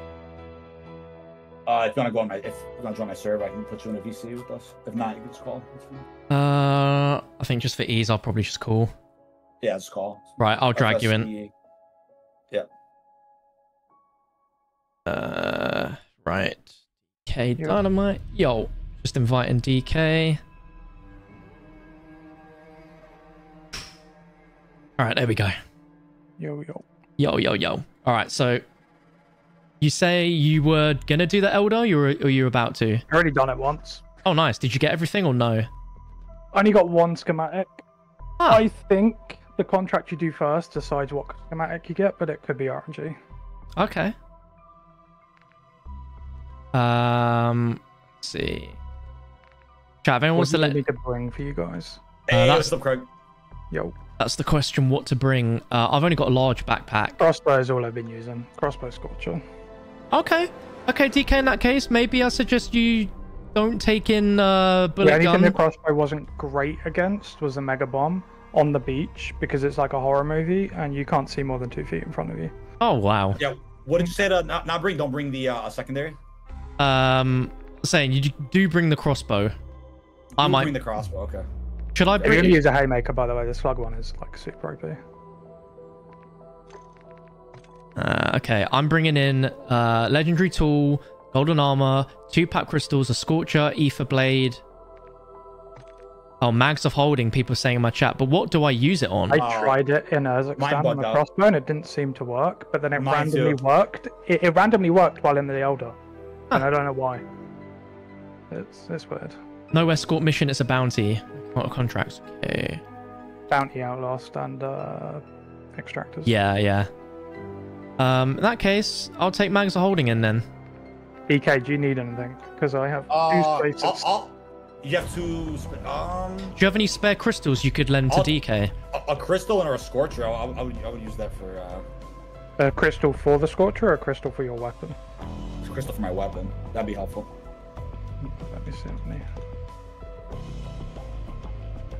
Uh, if you want to go on my if you want to join my server, I can put you in a VC with us. If not, you can just call. Uh, I think just for ease, I'll probably just call. Yeah, just call. Right, I'll drag you in. Yeah. Uh, right. DK Dynamite. Yo, just inviting DK. All right, there we go. Yo, yo. Yo, yo, yo. All right, so you say you were gonna do the Elder, you were, or you were about to? I already done it once. Oh, nice. Did you get everything or no? I only got one schematic. Ah. I think the contract you do first decides what schematic you get, but it could be RNG. Okay. Um, let's see. Chat, if anyone wants to let, need to bring for you guys? Hey, that's- what's up, Craig? Yo, that's the question. What to bring? Uh, I've only got a large backpack. crossbow is all I've been using. Crossbow scorcher. Okay. Okay, DK. In that case, maybe I suggest you don't take in uh, bullet the only thing the crossbow wasn't great against was the mega bomb on the beach because it's like a horror movie and you can't see more than two feet in front of you. Oh wow. Yeah. What did you say to not, not bring? Don't bring the uh, secondary. Um, saying you do bring the crossbow. I You might. bring the crossbow. Okay. Should I If you're gonna use a haymaker, by the way, the slug one is like super OP. Uh, okay, I'm bringing in uh, legendary tool, golden armor, two pack crystals, a scorcher, aether blade. Oh, mags of holding. People saying in my chat, but what do I use it on? I Oh. tried it in Urzac Mine on the out. crossbow and it didn't seem to work, but then it Mine randomly too. worked. It, it randomly worked while in the Elder. And I don't know why. It's it's weird. No escort mission. It's a bounty. Not a contract. Okay. Bounty Outlast and uh, Extractors. Yeah, yeah. Um, in that case, I'll take mags of holding in then. BK, do you need anything? Because I have Uh, two I'll, spaces. I'll, you have two. sp- Um, Do you have any spare crystals you could lend to I'll- DK? a, a crystal and or a scorcher. I, I, I would, I would use that for uh, A crystal for the Scorcher or a crystal for your weapon? Crystal for my weapon. That'd be helpful. Let me see. let me-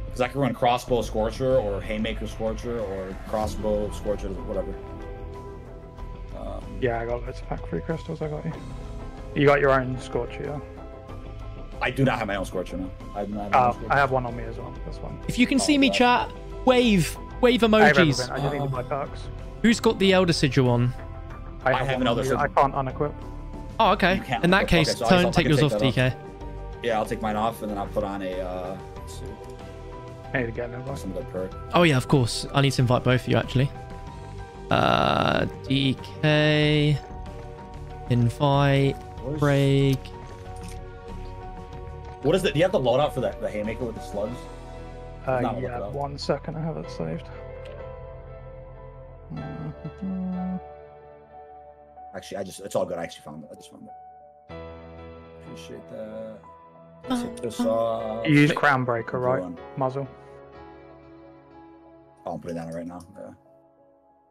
Because I can run crossbow scorcher or haymaker scorcher or crossbow scorcher, whatever. Um, Yeah, I got loads of pack free crystals. I got you. You got your own Scorcher, yeah? I do not have my own scorcher now. I do have my own Oh, scorcher. I have one on me as well. That's one. If you can see Oh, me, chat, wave, wave emojis. everything. I just need to buy perks. Who's got the Elder Sigil on? I, have one another on me sigil. I can't unequip. Oh, okay. In that case, Okay, so I turn, take can yours take off, that DK. Yeah, I'll take mine off and then I'll put on a uh, let's I need to get an invite. some good perk. Oh yeah, of course. I need to invite both of you actually. Uh, DK, invite, Where's- break. What is it? Do you have the loadout for that the haymaker with the slugs? Uh, Not yeah, one second. I have it saved. Mhm. Actually, I just it's all good. I actually found it. I just found it. Appreciate that. Take this off. You use Make- Crown Breaker, right? One. Muzzle. Oh, I'm putting that on right now. Yeah.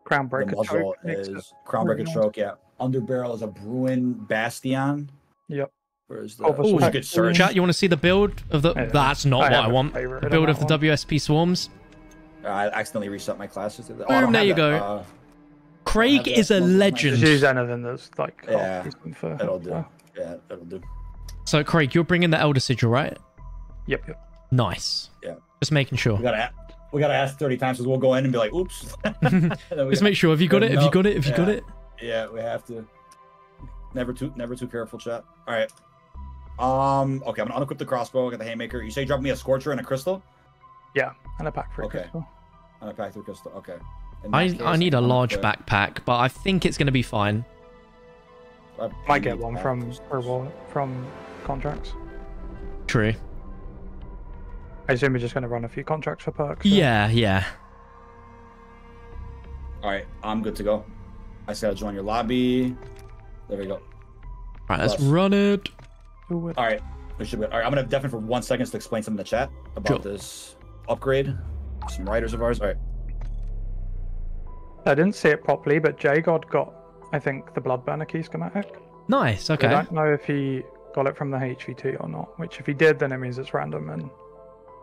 Crown The Breaker. muzzle choke makes crown breaker really stroke. Yeah. Underbarrel is a Bruin Bastion. Yep. Where's the? Over Oh, spec- good search. Chat, you want to see the build of the? Yeah. That's not I what I want. The build that of the one. WSP swarms. I accidentally reset my classes. Oh, Boom, there you that, go. uh, Craig is a muzzle on my- Just legend. use anything that's like Yeah, decent for. It'll do. for- Yeah, it'll do. So Craig, you're bringing the Elder Sigil, right? Yep, yep. Nice. Yeah. Just making sure. We gotta we gotta ask thirty times because we'll go in and be like, "Oops." And then we- Just make sure. Have you got it? Have you got it? Have you got it? Yeah, we have to. Never too never too careful, chat. All right. Um. Okay, I'm gonna unequip the crossbow. I got the haymaker. You say you drop me a scorcher and a crystal. Yeah, and a pack free Okay. crystal. And a pack through crystal. Okay. In I, that I need a I'm large backpack, but I think it's going to be fine. I Might get one from crystals. reward from contracts. True. I assume we're just going to run a few contracts for perks. Yeah, yeah. All right, I'm good to go. I just gotta join your lobby. There we go. Right, let's run it. All right, we should. Be, all right, I'm gonna deafen for one second to explain something in the chat about Sure. this upgrade. Some writers of ours. All right. I didn't see it properly, but J-God got, I think, the Bloodburner key schematic. Nice. Okay. I don't know if he got it from the HVT or not, which if he did, then it means it's random and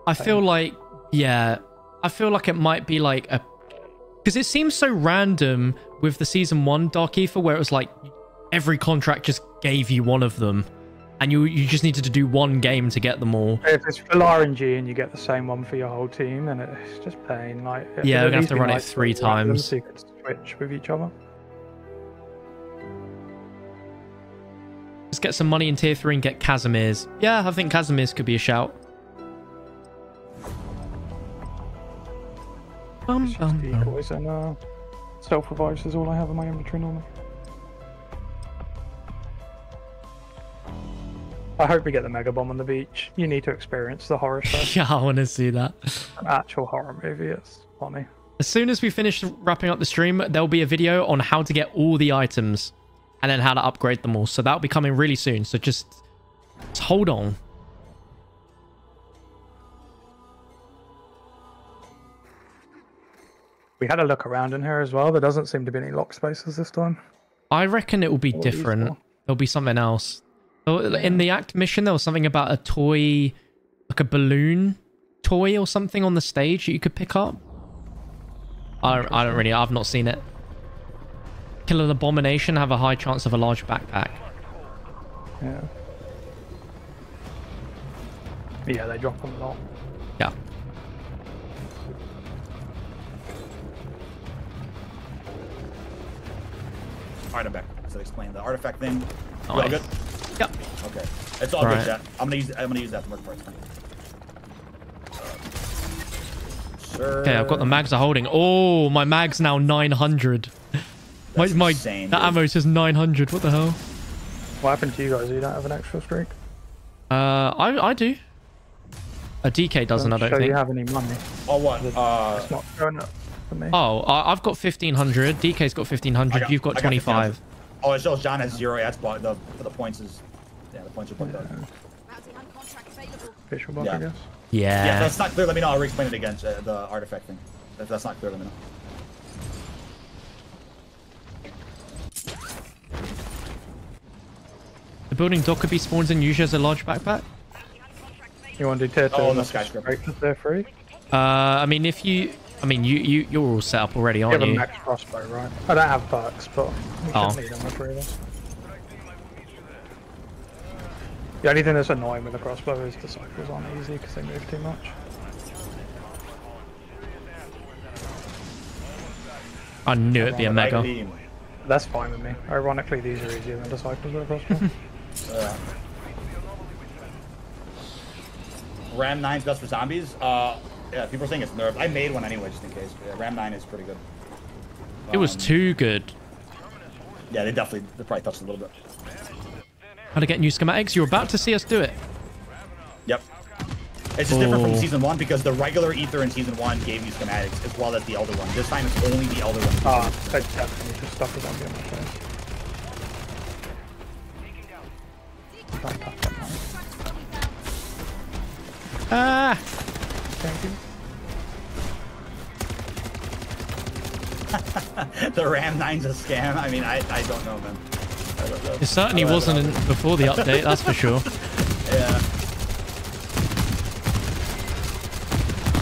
I feel like, yeah, I feel like it might be like a, because it seems so random with the season one Dark Aether, where it was like every contract just gave you one of them, and you you just needed to do one game to get them all. if it's full RNG and you get the same one for your whole team, then it's just pain. Like Yeah, we're gonna have to run it nice to three times. So you could switch with each other. Just get some money in tier three and get Casimir's. Yeah, I think Casimir's could be a shout. Bum, It's just bum, bum. decoys and uh, self revives is all I have in my inventory normally. I hope we get the mega bomb on the beach. You need to experience the horror show. Yeah, I want to see that. An actual horror movie. It's funny. As soon as we finish wrapping up the stream, there'll be a video on how to get all the items and then how to upgrade them all. So that'll be coming really soon. So just, just hold on. We had a look around in here as well. There doesn't seem to be any lock spaces this time. I reckon it will be What different. There'll be something else. Oh, In the act mission, there was something about a toy, like a balloon toy or something on the stage that you could pick up. I don't, I don't really, I've not seen it. Kill an abomination, have a high chance of a large backpack. Yeah. Yeah, they drop them a lot. Yeah. All right, I'm back. So explain the artifact thing. We all good? Yep. Okay. It's all good, chat. I'm gonna use I'm gonna use that to mark parts. Sir. Okay, I've got the mags are holding. Oh, my mag's now 900. My, That's my, insane, that dude. ammo says 900. What the hell? What happened to you guys? You don't have an extra streak? Uh, I, I do. A DK doesn't, I don't show think. you have any money. Oh what? Uh It's not showing up for me. Oh, I, I've got 1500. DK's got 1500. Got- You've got I got 25. Oh, it shows John has zero. Yeah, that's blocked. The for the points is yeah, the points are blocked out. Bounty hunt contract available. Official book, Yeah. I guess. Yeah. Yeah, if that's not clear. Let me know. I'll re-explain it again. Uh, the artifact thing. If that's not clear, let me know. The building dock could Dockerby spawns in usually as a large backpack. You want to do tier? Oh, and the skyscraper. Right, because they're free. Uh, I mean, if you, I mean, you, you, you're all set up already, You aren't have a you? max crossbow, right? I don't have perks, but we Oh. shouldn't need them with three. The only thing that's annoying with the crossbow is the cycles aren't easy because they move too much. I knew it'd be a Right mega. beam. That's fine with me. Ironically, these are easier than the cycles with a crossbow. Uh, Ram 9's best for zombies. Uh, yeah, people are saying it's nerfed. I made one anyway, just in case. But yeah, Ram 9 is pretty good. It was Um, too good. Yeah, they definitely they probably touched a little bit. How to get new schematics? You're about to see us do it. Yep. It's just different from Oh. season one because the regular aether in season one gave you schematics as well as the elder one. This time it's only the elder one. Ah, I definitely just stuck a zombie on my face. Can't touch that one. Ah! Thank you. the Ram 9's a scam. I mean, I, I don't know, man. I don't know. It certainly wasn't in, before the update, that's for sure. Yeah.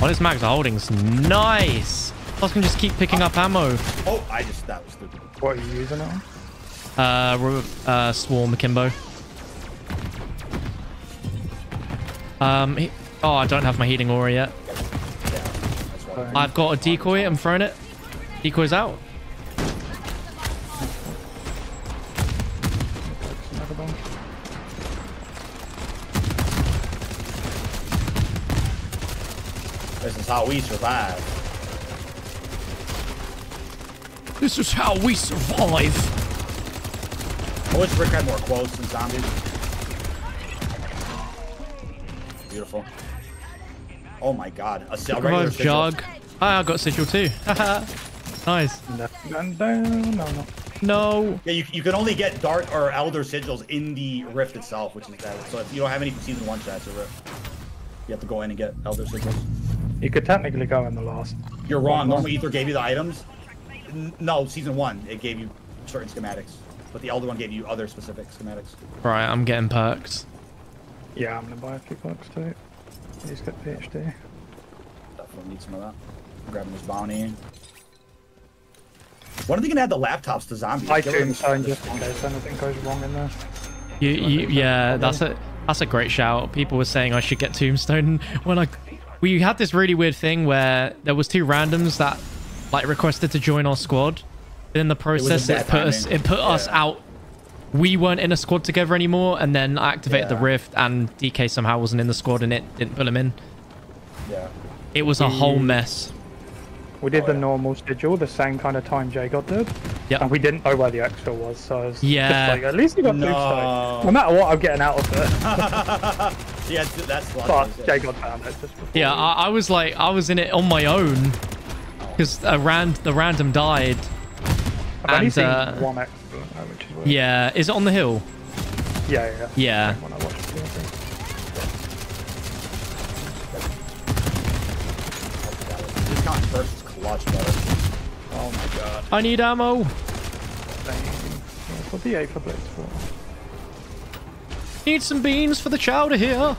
Oh, this mag's holding's nice. I can just keep picking up ammo. Oh, I just that was stupid. What are you using it on? Uh, Ro- uh, Swarm Akimbo. Um, he- oh, I don't have my healing aura yet. Yeah, that's why. I've got a decoy. I'm throwing it. Decoy's out. Focus another bomb. This is how we survive. This is how we survive. I wish Rick had more quotes than zombies. Beautiful. Oh my god. A, a regular Revive sigil. jug. Ah, I got sigil too. Nice. No, no, no, no, no. No. Yeah, you, you can only get Dark or Elder sigils in the Rift itself, which is bad. So if you don't have any from Season 1 chats or Rift, you have to go in and get Elder sigils. You could technically go in the last. You're wrong. Normal Aether gave you the items. No, Season 1, it gave you certain schematics. But the Elder one gave you other specific schematics. Right, I'm getting perks. Yeah, I'm gonna buy a few perks too. He's got PhD. Definitely need some of that. I'm grabbing this bounty. When are they gonna add the laptops to zombies? I Give them- tombstone just in case anything goes wrong in there. You, you, yeah, that's a that's a great shout. People were saying I should get Tombstone when I we had this really weird thing where there was two randoms that like requested to join our squad. But in the process, bad it put us it put us out. We weren't in a squad together anymore, and then I activated the rift, and DK somehow wasn't in the squad, and it didn't pull him in. Yeah. It was a whole mess. We did Oh, the yeah. normal schedule, the same kind of time Jay got did. Yeah. And we didn't know where the extra was, so I was Yeah. just like, at least he got No. tombstone. No matter what, I'm getting out of it. yeah, that's but. Jay got found it just before. Yeah, I, I was like, I was in it on my own because a ran the random died. I've only seen uh, one extra, Yeah, is it on the hill? Yeah, yeah. Yeah. When I watched it, I think. Discount first is clutch, brother. Oh my god. I need ammo. What the 8 for Blitz for? Need some beans for the chowder here.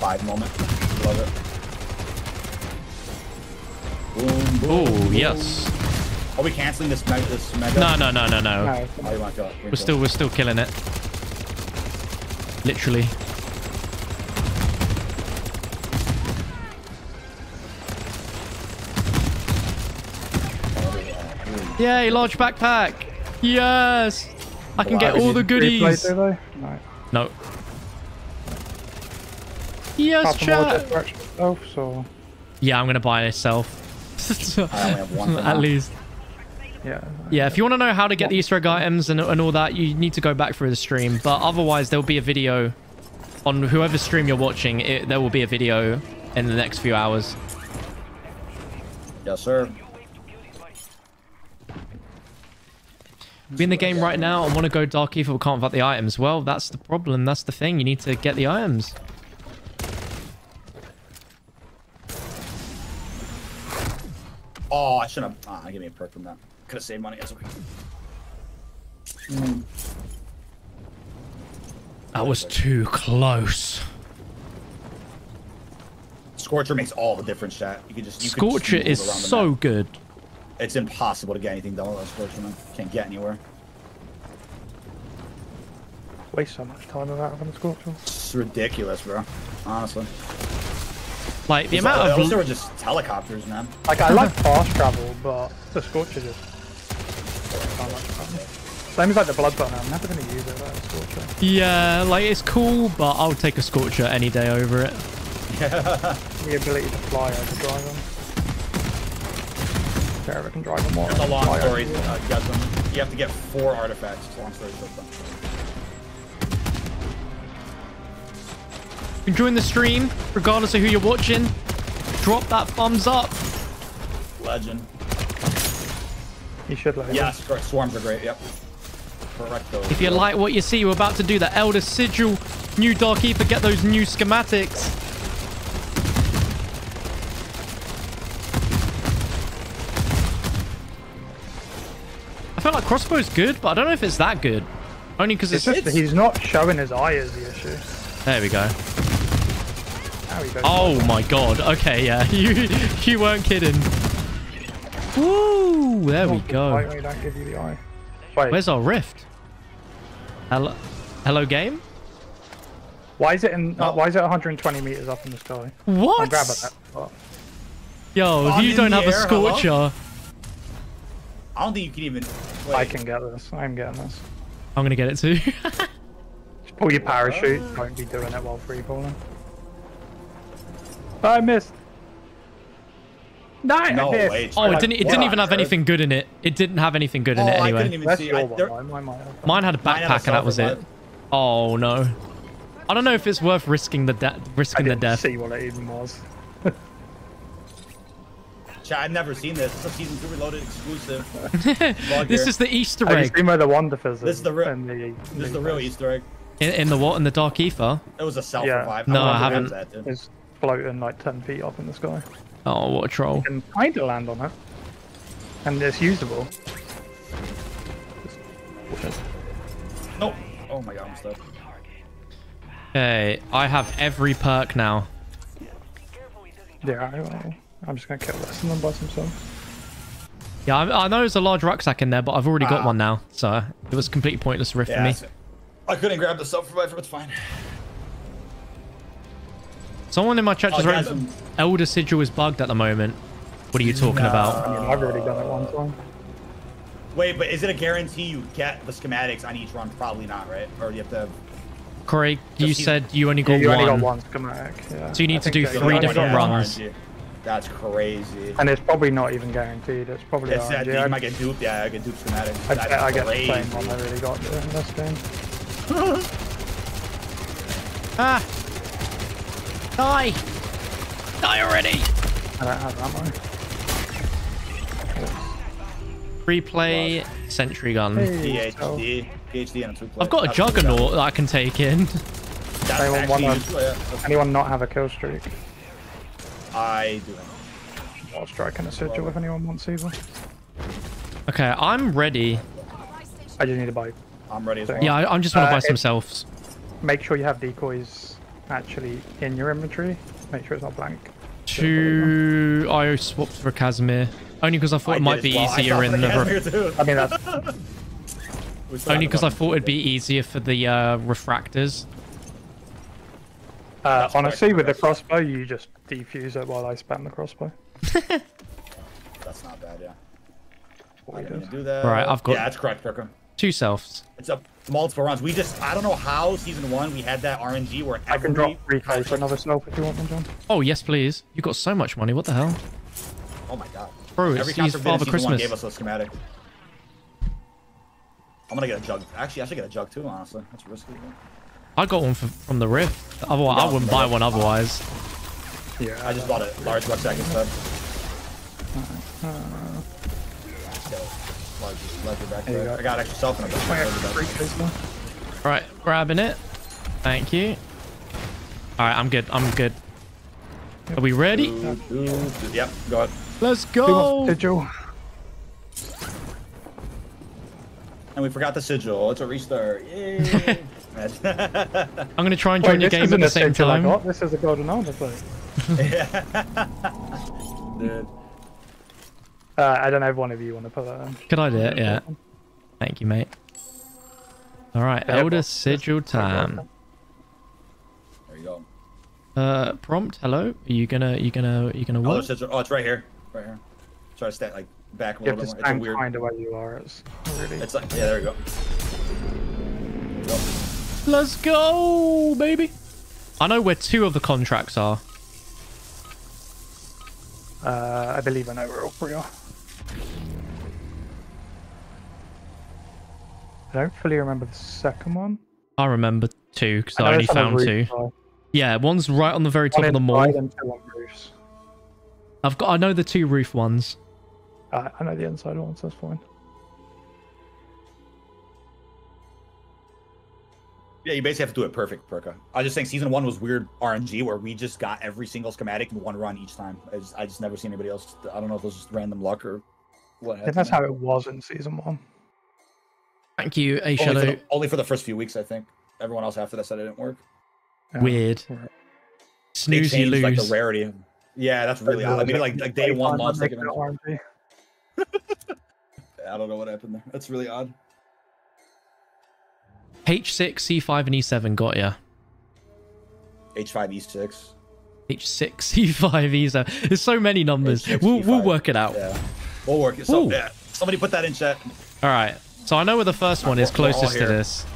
Five moment. Love it. Boom, boom. Oh yes. Are we canceling this mega? This mega? No, no, no, no, no. No, Oh, you want to go? We're still, we're still killing it. Literally. Yay, large backpack. Yes. I can get all the goodies. do they? No. No. Yes, Apart from more chat. differential stealth, so Yeah, I'm gonna buy a self. I only have one At least. Yeah. Yeah, if you want to know how to get the Easter egg items and, and all that, you need to go back through the stream. But otherwise, there'll be a video on whoever stream you're watching. It, there will be a video in the next few hours. Yes, sir. Be in the game right now and want to go Dark Aether but can't get the items. Well, that's the problem. That's the thing. You need to get the items. Oh, I shouldn't have. Ah, give me a perk from that. Could have saved money. That's okay. Mm. That was too close. Scorcher makes all the difference, chat. You can just you Scorcher can just is move around the so map. good. It's impossible to get anything done with Scorcher, man. Can't get anywhere. Waste so much time without having a scorcher. It's ridiculous, bro. Honestly. Like the Those- amount of those were just helicopters, man. Like I like fast travel, but the scorcher just so much fun. Same as like the blood burner. I'm never gonna use it without a scorcher. yeah, like it's cool, but I'll take a Scorcher any day over it. Yeah. The ability to fly over driving. Care if I can drive them more. It's a long fly story. over. Uh, get them. You have to get four artifacts. It's a long story short. though. Enjoying the stream, regardless of who you're watching. Drop that thumbs up. Legend. You should let it. Yes, correct. Swarms are great. Yep. Correcto. If you like what you see, we're about to do the Elder Sigil, new Dark Aether, get those new schematics. I feel like crossbow's good, but I don't know if it's that good. Only because It's it's... just that he's not showing his eye is the issue. There we go. There we go. Oh my god. Okay, yeah. You you weren't kidding. Woo! There we go. don't we give you the eye? Wait, Where's our rift? Hello, hello game? why is it in? Oh. Uh, why is it 120 meters up in the sky? What? I'm grabbing that. Oh. Yo, if I'm you don't the have a air, hello? scorcher, I don't think you can even. Wait. I can get this. I'm getting this. I'm gonna get it too. Just pull your parachute. Don't be doing it while free falling. I missed. No, No missed. way. oh, it didn't. It didn't even have earth? anything good in it. It didn't have anything good in Oh, it I anyway. couldn't even That's see. I, there, Mine, mine might have. Mine had a Mine had a backpack and that was it. Oh no. I don't know if it's worth risking the death. I risking the didn't death. see what it even was. Chat, I've never seen this. It's a season two reloaded exclusive. This is the Easter Have you egg seen where the Wonder Fizz This is the real- the, This is the real Easter egg. in, in the what? In the Dark Aether. It was a self Yeah. revive. No, I wonder haven't. That. It's floating like 10 feet up in the sky. Oh, what a troll. You can kind of land on it. And it's usable. Nope. Oh my god, I'm stuck. Okay, I have every perk now. Yeah, I, I'm just gonna kill this and then buy some stuff. Yeah, I, I know there's a large rucksack in there, but I've already got Ah. one now, so it was completely pointless riff Yeah, for me. I couldn't grab the self revive, it's fine. Someone in my chat just Oh, wrote, Elder Sigil is bugged at the moment. What are you talking about? I mean, I've already done it one time. Wait, but is it a guarantee you get the schematics on each run? Probably not, right? Or do you have to. Corey, you said you only Yeah, got you one. only got one schematic. Yeah. So you need I to do three only different got runs. RNG. That's crazy. And it's probably not even guaranteed. It's probably It's that RNG. you I, might get duped. Yeah, I get duped schematics. I, That's bet I get the same one I really got in this game. Ah! Die! Die already! I don't have ammo. Replay Sentry Gun. Hey, PhD, PhD, and a two player. I've got a That's what we Juggernaut that I can take in. That's Anyone wanna- useful, yeah. That's- anyone not have a kill streak? I do. I'll strike in a sigil if anyone wants either. Okay, I'm ready. I just need to buy. I'm ready as well. Yeah, I, I just want to Uh, buy some if- selves. Make sure you have decoys actually in your inventory. Make sure it's not blank. Two... I swapped for Casimir. Only because I thought I it might be well. Easier in the... Casimir too. I mean, that's only because I thought it'd be easier for the uh, refractors. uh, That's honestly correct, with the crossbow, you just defuse it while I spam the crossbow. That's not bad, yeah. What I'm do that. Right, I've got- Yeah, that's correct, Kirkham. Two selves. It's a multiple rounds. We just I don't know how season one we had that RNG where every... I can every drop three Ks for another self if you want them, John. Oh, yes, please. You got so much money. What the hell? Oh my god. Bro, Every it's counter used bid in Father season one Christmas. gave us a schematic. I'm gonna get a jug. Actually, I should get a jug too. Honestly, that's risky. I got one from, from the Rift. Otherwise, I wouldn't buy one otherwise. Yeah. I just bought a large rucksack instead. Go. Large, larger There go. I got extra self in a I got backpack. three Right, grabbing it. Thank you. All right, I'm good. I'm good. Are we ready? Yep, go ahead. Let's go. sigil? And we forgot the sigil. It's a restart. Yay! I'm gonna try and Wait, join your game at the same time. This is a golden armor plate. Dude. Uh, I don't know if one of you want to put that in. Good idea. Yeah. Thank you, mate. All right, Yeah, Elder well, Sigil time. There you go. Uh, prompt. Hello. Are you gonna? You gonna? You gonna Oh, what? sigil. oh, it's right here. Right here. Try to stand like back a little have bit more. It's a stand weird. kind of where you are. It's really. It's like yeah, there we go. There we go. Let's go, baby. I know where two of the contracts are. Uh, I believe I know where all three are. I don't fully remember the second one. I remember two because I, know only it's on found two. side. Yeah, one's right on the very top One of the inside mall. and two on roofs. I've got. I know the two roof ones. Uh, I know the inside ones. That's fine. Yeah, you basically have to do it perfect, Perka. I was just think season one was weird RNG where we just got every single schematic in one run each time. I just, I just never seen anybody else. I don't know if it was just random luck or what. I think that's how it was in season one. Thank you, A only for, Shadow. the, only for the first few weeks, I think. Everyone else after that said it didn't work. Yeah. Weird. Right. They Snooze, you changed like the lose. rarity. Yeah, that's really odd. Maybe like like day one launch. Like, Making it RNG. I don't know what happened there. That's really odd. H6, C5, and E7 got ya. H5E6. H6, C5, E7. There's so many numbers. H6, We'll, we'll work it out. Yeah, we'll work it. So yeah, somebody put that in chat. All right. So I know where the first one is We're- we're all closest to this.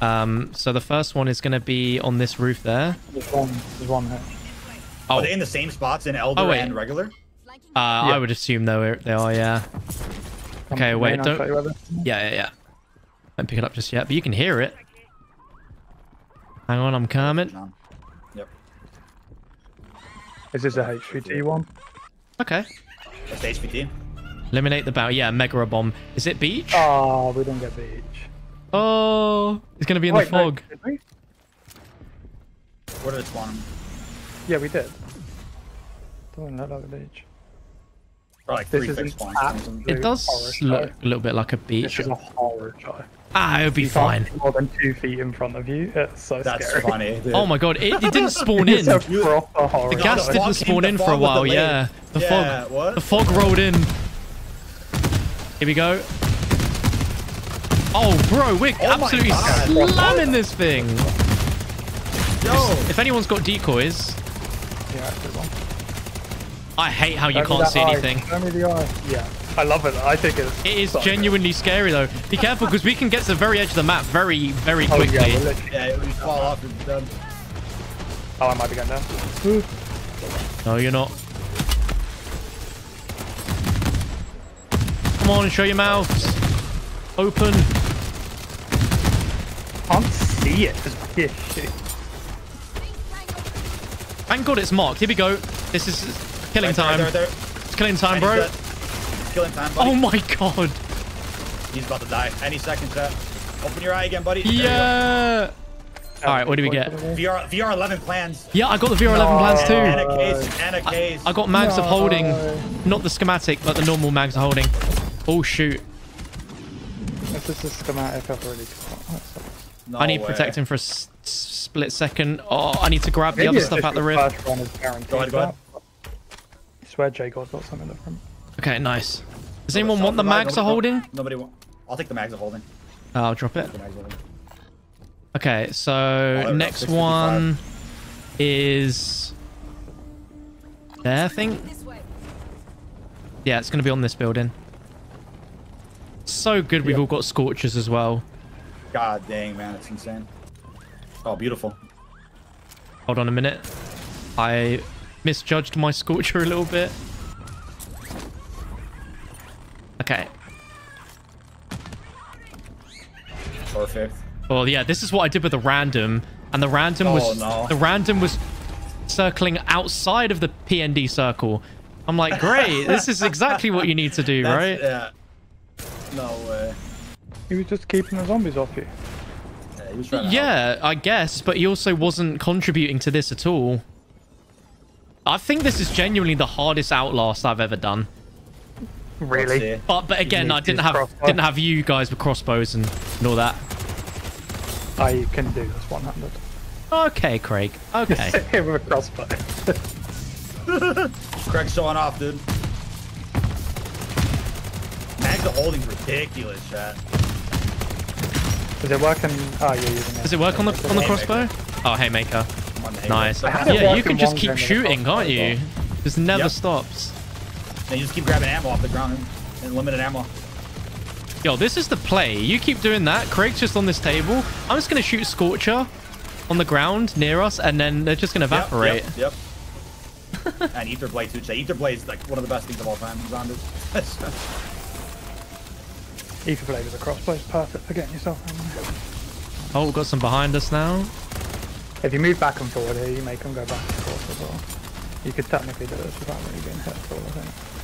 Um, so the first one is going to be on this roof there. There's one. There's one here. Oh, Are they in the same spots in Elder Oh, and regular? Flanking uh, I would assume though were, they are, yeah. Okay, Come, wait, don't- show you Yeah, yeah, yeah. Don't pick it up just yet, but you can hear it. Hang on, I'm coming. Yep. Is this a HVT one? Okay. That's HPT. Eliminate the bow. Yeah, Mega Bomb. Is it beach? Oh, we didn't get beach. Oh, it's going to be in the Wait, no, fog. did we? Where did it spawn? him? Yeah, we did. Don't know about the beach. Like This three is an It does look a little bit like a This beach. is a horror show. Ah, it'll be You fine. More than two feet in front of you. It's so That's scary. funny. dude. Oh my god, it, it didn't spawn in. A. The gas didn't spawn in for a while, delayed. yeah. The Yeah, fog what? the fog rolled in. Here we go. Oh bro, we're Oh absolutely slamming this thing. Yo, If anyone's got decoys, Yeah, good one. I hate how you Show can't see eye. anything. Show me the eye. Yeah, I love it. I think it's. It is so good. genuinely scary though. Be careful because we can get to the very edge of the map very, very Oh quickly. yeah, we're literally. yeah, you fall off, you're done. Oh, I might be going down. No, you're not. Come on, show your mouths. Open. Can't see it. It's the issue. Thank God it's marked. Here we go. This is killing Right time. right there, right It's killing time, there. bro. Set. Killing time, buddy. Oh my God. He's about to die. Any second, chat. Open your eye again, buddy. There. Yeah. All right, what do we get? VR, VR 11 plans. Yeah, I got the VR11 plans And too. a case, and a case. I got mags of holding, not the schematic, but the normal mags of holding. Oh shoot! This is a schematic I've already got. That. No I need way. protecting for a s- s- split second. Oh, I need to grab the other stuff just out the your rift. first run is guaranteed Go ahead, go ahead. I swear J God got something different. Okay, nice. Does anyone want the mags of Nobody- holding? Nobody want. I'll take the mags of holding. Oh, I'll drop it. The mags of holding. Okay, so we go, next one is there, I think. Yeah, it's gonna be on this building. So good we've all got scorches as well. God dang, man, it's insane. Oh, beautiful. Hold on a minute. I misjudged my Scorcher a little bit. Okay. Perfect. Well, yeah, this is what I did with the random. And the random Oh, was... no. The random was circling outside of the PND circle. I'm like, great. this is exactly what you need to do, That's- right? Yeah. No way. He was just keeping the zombies off you. Yeah, he was trying to help. Yeah, I guess, but he also wasn't contributing to this at all. I think this is genuinely the hardest outlast I've ever done. Really? But but again, I didn't have crossbow. didn't have you guys with crossbows and, and all that. I can do this one-handed. Okay, Craig. Okay. Sit with a crossbow. Craig's showing off, dude. Mags of holding's ridiculous, chat. Is it working? Oh, you're using it. Does it work on the on the Haymaker. crossbow? Oh, haymaker. I'm on the haymaker. Nice. I had it Yeah, you can just keep game with a shooting, crossbow can't you? Just never Yep. stops. Then you just keep grabbing ammo off the ground and, and limited ammo. Yo, this is the play. You keep doing that. Craig's just on this table. I'm just gonna shoot Scorcher on the ground near us, and then they're just gonna evaporate. Yep. yep. and Aether Blade too, chat. Aether Blade is like one of the best things of all time. Zombies. Aether blade with a crossbow is perfect for getting yourself ammo. Oh, we've got some behind us now. If you move back and forward here, you make them go back and forth as well. You could technically do this without really being hit at all, I think.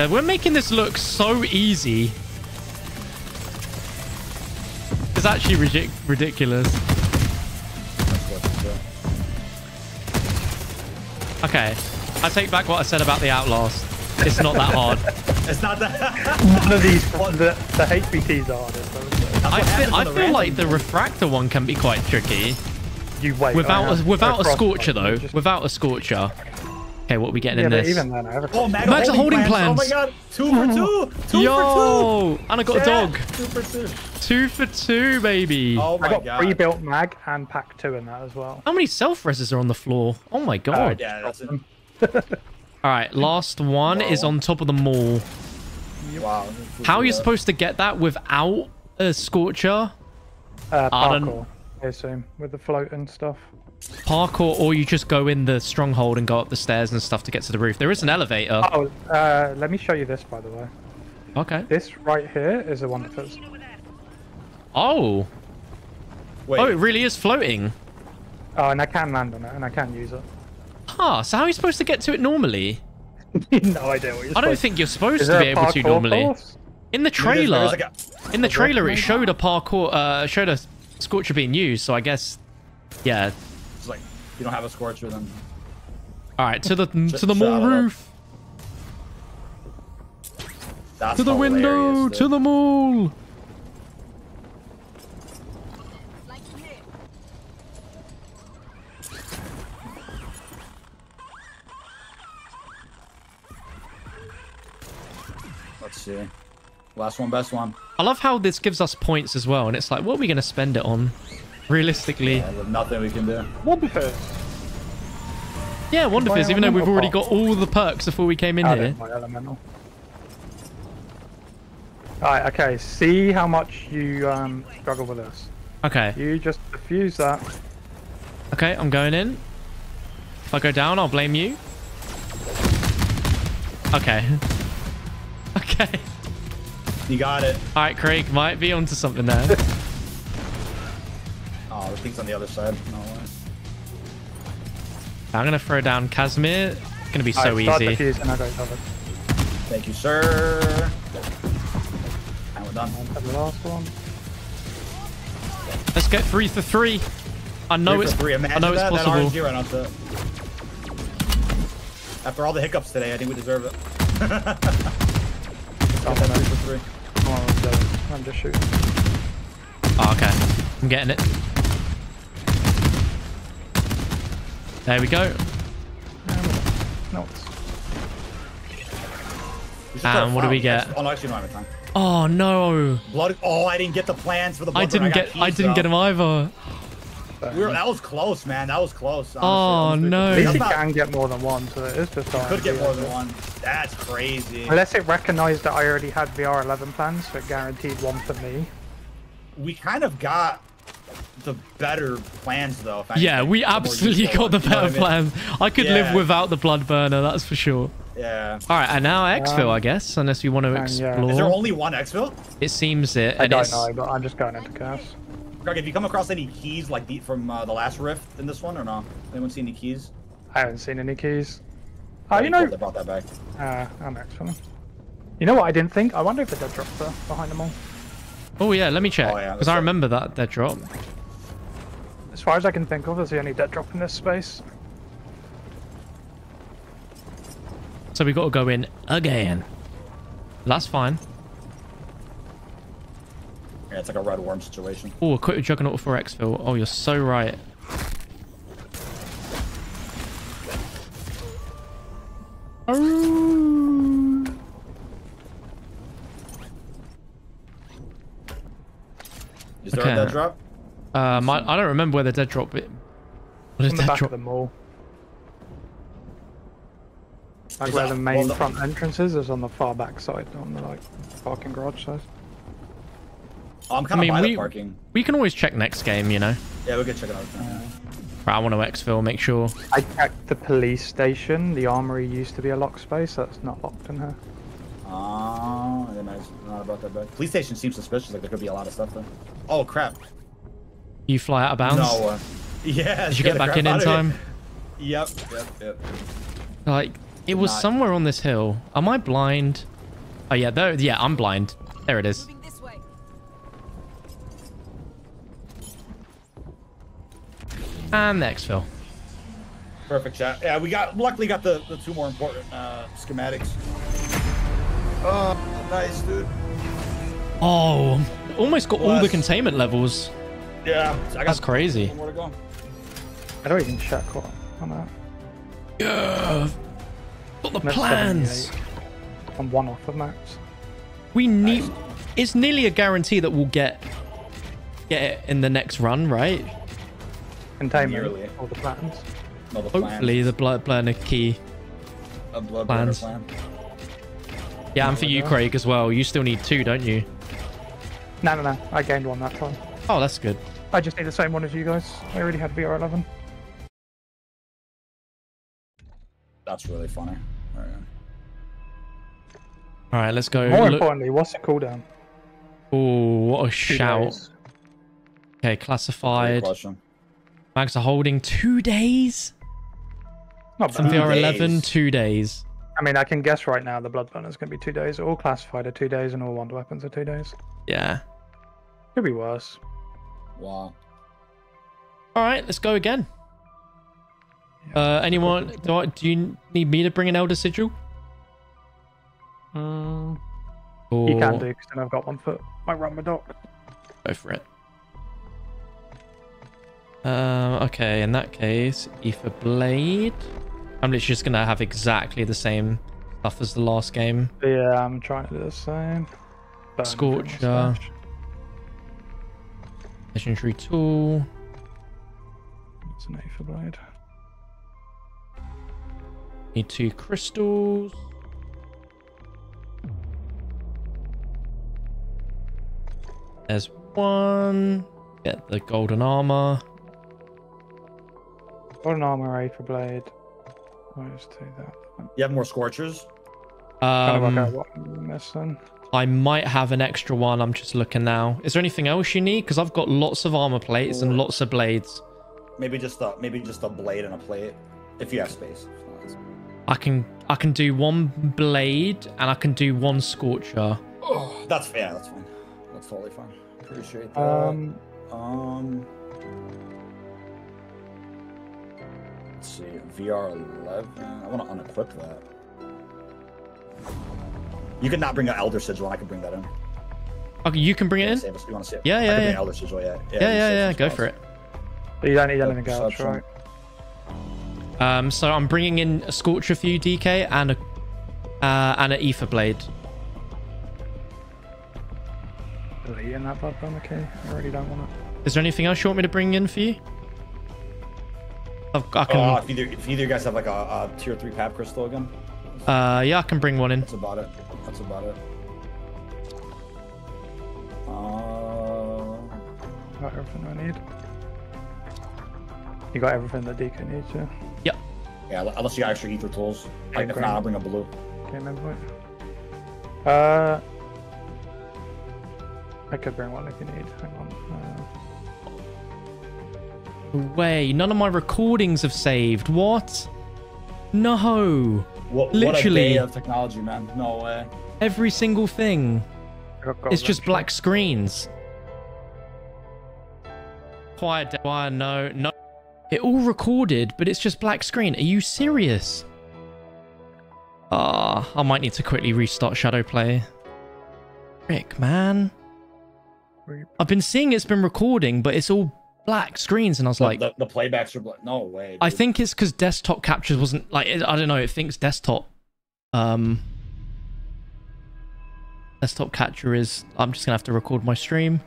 Uh, we're making this look so easy. It's actually ridic ridiculous. Okay, I take back what I said about the Outlast. It's not that hard. it's not that. None of these, the, the HVTs are hardest, I would say. I happens feel, I feel like the refractor one can be quite tricky. You wait. Without have a, without a scorcher though. just- Without a scorcher. Okay, what are we getting yeah, in but this? even then, I have a Oh, crossbow. Mags, Mags of holding Oh my god, two for two. Two Yo, and I for two. got a dog. Two for two. Two for two, baby. Oh I my got god. pre-built mag and pack two in that as well. How many self reses are on the floor? Oh my uh, god. Yeah, that's it. All right, last one is on top of the mall. Wow. How are you supposed to get that without a scorcher? Uh, parkour, I assume, with the float and stuff. Parkour, or you just go in the stronghold and go up the stairs and stuff to get to the roof. There is an elevator. Oh, uh, let me show you this, by the way. Okay. This right here is a Wonder Fizz. Oh. Wait. Oh, it really is floating. Oh, and I can land on it, and I can use it. Huh, so how are you supposed to get to it normally? no idea what you're I don't think you're supposed to be able to parkour normally. course? In the trailer, like a- in the trailer, it showed a parkour, uh, showed a scorcher being used. So I guess, yeah. It's like you don't have a scorcher, then All right, to the to the shut mall roof, that's to the window, hilarious, to the mall. See. Last one, best one. I love how this gives us points as well, and it's like, what are we gonna spend it on? Realistically, Yeah, there's nothing we can do. Wonder Fizz. yeah, Wonder Why Fizz. Even though we've already got all the perks before we came in Add here. my elemental. Alright, okay, see how much you um, struggle with this. Okay, You just diffuse that. okay, I'm going in. If I go down, I'll blame you. Okay. Okay. You got it. All right, Craig might be onto something there. Oh, the thing's on the other side. No way. I'm gonna throw down Kazimir. It's gonna be so Alright, start easy. diffusing, I got it covered. Thank you, sir. And we're done. And the last one. Let's get three for three. I know Three it's three. Imagine I know it's that, that possible. RNG right off the. After all the hiccups today, I think we deserve it. Oh, Got that three. Come on, I'm doing- I'm just shooting. Oh, okay. I'm getting it. There we go. No, it's We should try to And what do we get? Oh no, actually, we don't have time. Oh no. Blood. Oh, I didn't get the plans for the blood. I didn't burn. get got I didn't though. get him either. We were, that was close, man. That was close. honestly. Oh, no. At least you not- can get more than one, so it is just Could get more than one. That's crazy. Unless it recognised that I already had VR11 plans, so it guaranteed one for me. We kind of got the better plans, though. if Yeah, we absolutely got the ones, you know better what I mean? plan. I could live without the blood burner, that's for sure. Yeah. All right, and now exfil, Um, I guess, unless we want to and yeah. explore. Is there only one exfil? It seems it. I don't it's- know, but I'm just going into chaos. Greg, have you come across any keys like the, from uh, the last rift in this one or no? Anyone see any keys? I haven't seen any keys. Oh, Yeah, you know, They brought that back. uh, I'm actually. You know what I didn't think? I wonder if the dead drops are behind them all. Oh yeah, let me check Oh, yeah, because I it. remember that dead drop. As far as I can think of, it's the only dead drop in this space. So we got to go in again. That's fine. Yeah, it's like a red worm situation. Oh, equip a juggernaut for exfil. Oh, you're so right. Is there Okay. a dead drop? Um, I, I don't remember where the dead drop. It. What is On the dead back drop? of the mall. Like Is where that- the well, main the- front entrance is, is on the far back side, on the like parking garage side. Oh, I'm I kind of mean, by we the parking. we can always check next game, you know. Yeah, we could check it out. Yeah. Right, I want to exfil, make sure. I checked the police station. The armory used to be a lock space. That's not locked in here. Oh, I didn't not about that back. Police station seems suspicious. Like there could be a lot of stuff there. Oh crap! You fly out of bounds. No. Uh, yeah. Did you get back in in time? Yep. Yep. Yep. Like it was Not- somewhere on this hill. Am I blind? Oh yeah, there. Yeah, I'm blind. There it is. And the exfil. Perfect shot. Yeah, we got luckily got the the two more important uh, schematics. Oh, nice, dude. Oh, almost got all the containment levels. Yeah. I got That's crazy. More to go. I don't even check what on that. Yeah. Got the That's plans. I'm one off of max. We need. It's nearly a guarantee that we'll get get it in the next run, right? Containment. Nearly. All the plans. No, the plan. Hopefully, the blood burner key. A blood plans. plan. Yeah, and for you, Craig, as well. You still need two, don't you? No, no, no. I gained one that time. Oh, that's good. I just need the same one as you guys. I already had VR11. That's really funny. All right. All right, let's go. More look- importantly, what's the cooldown? Oh, what a Two shout. days. Okay, Good classified. Question. Mags are holding two days. Not From bad. Two VR11, days. two days. I mean, I can guess right now the blood burner's going to be two days. All classified are two days, and all wand weapons are two days. Yeah. Could be worse. Wow. All right, let's go again. Uh, anyone? Do, I, do you need me to bring an Elder Sigil? Mm, Or you can do, because then I've got one foot. My run dock. Go for it. Um, okay, in that case, Aether Blade. I'm literally just gonna have exactly the same stuff as the last game. Yeah, I'm trying to do the same. Burn Scorcher. Legendary tool. It's an Aether Blade. Need two crystals. There's one. Get the golden armor. Golden armor, Aether Blade. I'll just do that. You have more scorchers? Trying to work Um, what I'm. I might have an extra one. I'm just looking now. Is there anything else you need? Because I've got lots of armor plates and lots of blades. Maybe just a maybe just a blade and a plate, if you have space. I can I can do one blade and I can do one scorcher. Oh, that's yeah, that's fine. That's totally fine. Appreciate that. Um, Um, let's see, VR 11. I want to unequip that. You could not bring an Elder Sigil, and I could bring that in. Okay, you can bring it in. Save us. You want to see it? Yeah, I yeah, bring yeah. Elder Sigil, yeah. Yeah, you yeah, yeah. Go for it. but you don't need anything else, perception. right? Um, so I'm bringing in a scorcher for you, DK, and a uh, and an aether blade. Deleting that blood burner key. I already don't want it. Is there anything else you want me to bring in for you? I've, I Uh, can. if, either, if either of you guys have like a, a tier three pap crystal again, Uh, yeah, I can bring one in. that's about it. That's about it. Uh, Got everything I need. You got everything that DK needs, yeah. Yep. yeah, unless you got extra aether tools. Like, if not, I'll bring a blue. Game input. Uh, I could bring one if you need. Hang on. Uh, Way, none of my recordings have saved. What? No. What, Literally. What a day of technology, man. No way. Every single thing. It's just black screens. Quiet, down. Why? No, no. It all recorded, but it's just black screen. Are you serious? Ah, I might need to quickly restart Shadowplay. Rick, man. I've been seeing it's been recording, but it's all black screens, and I was The, like, the, the playbacks are black. No way. I think it's because desktop captures wasn't like it, I don't know. It thinks desktop, um, desktop capture is. I'm just gonna have to record my stream.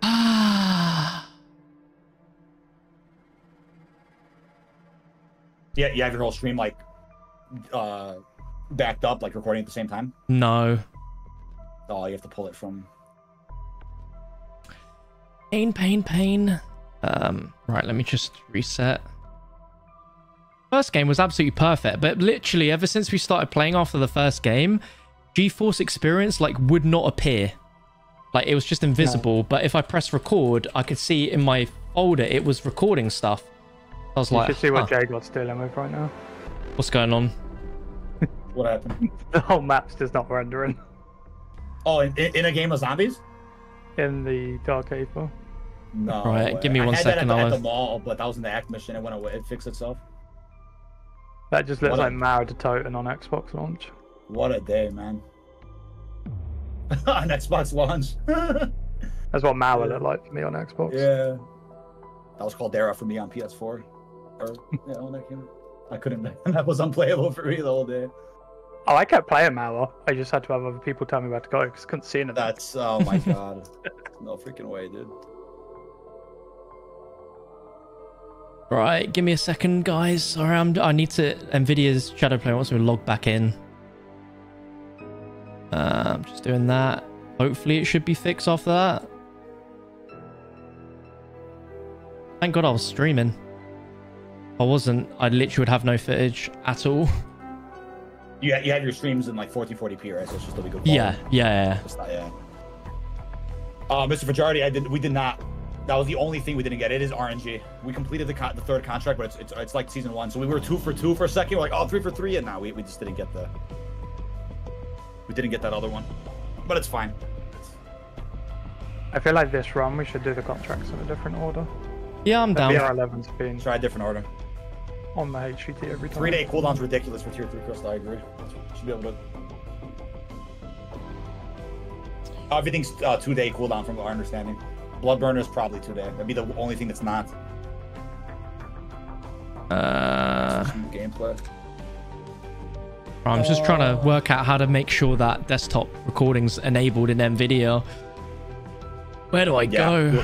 Ah, Yeah, you have your whole stream like uh backed up, like recording at the same time. no. Oh, you have to pull it from. Pain, pain, pain. Um, right. Let me just reset. First game was absolutely perfect, but literally ever since we started playing after the first game, GeForce Experience like would not appear. Like it was just invisible. But if I press record, I could see in my folder it was recording stuff. I was You like, should see what "Huh, Jay God's dealing with right now. what's going on? What happened? The whole map's just not rendering Oh, in, in a game of zombies? in the Dark Aether. No. Right, way. give me I one had second, That at, the, I'll- at the mall, but that was in the act mission. It went away. It fixed itself. That just looks What a- like Mauer der Toten on Xbox launch. What a day, man. on Xbox launch. That's what Mara looked like for me on Xbox. yeah. That was called Dara for me on PS4. Or yeah, when that came. I couldn't. That was unplayable for me the whole day. Oh, I kept playing Mara. I just had to have other people tell me where to go because I couldn't see anything. That's oh my god. no freaking way, dude. Right, give me a second, guys. Sorry, I'm, I need to. Nvidia's Shadow Shadowplay wants me to log back in. Uh, I'm just doing that. Hopefully, it should be fixed after that. Thank God I was streaming. If I wasn't, I literally would have no footage at all. You, you have your streams in like 1440p, right? So it should still be good. quality. Yeah, yeah, yeah. It's yeah. Uh, Mr. Fajardi, I did. We did not. That was the only thing we didn't get. It is RNG. We completed the con- the third contract, but it's, it's it's like season one. So we were two for two for a second. We're like, oh, three for three, and now we, we just didn't get the. We didn't get that other one, but it's fine. I feel like this run we should do the contracts in a different order. Yeah, I'm The down. VR11's been Try a different order. on the HVT every time. Three day cooldown's ridiculous for tier three crystal. I agree. Should be able to. Everything's uh, two day cooldown from our understanding. Bloodburner is probably two day. That'd be the only thing that's not. Uh, gameplay. I'm just trying to work out how to make sure that desktop recording's enabled in NVIDIA. Where do I Yeah, go? do,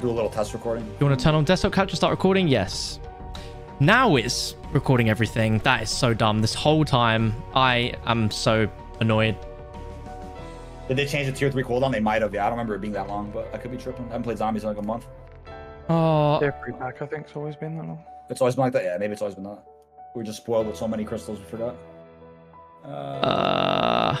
do a little test recording. You want to turn on desktop capture, start recording? Yes. Now it's recording everything. That is so dumb. This whole time, I am so annoyed. Did they change the tier three cooldown? They might have. Yeah, I don't remember it being that long, but I could be tripping. I haven't played zombies in like a month. Oh, Tier 3 pack, I think, it's always been that long. It's always been like that. Yeah, maybe it's always been that. We were just spoiled with so many crystals, we forgot. Uh, uh,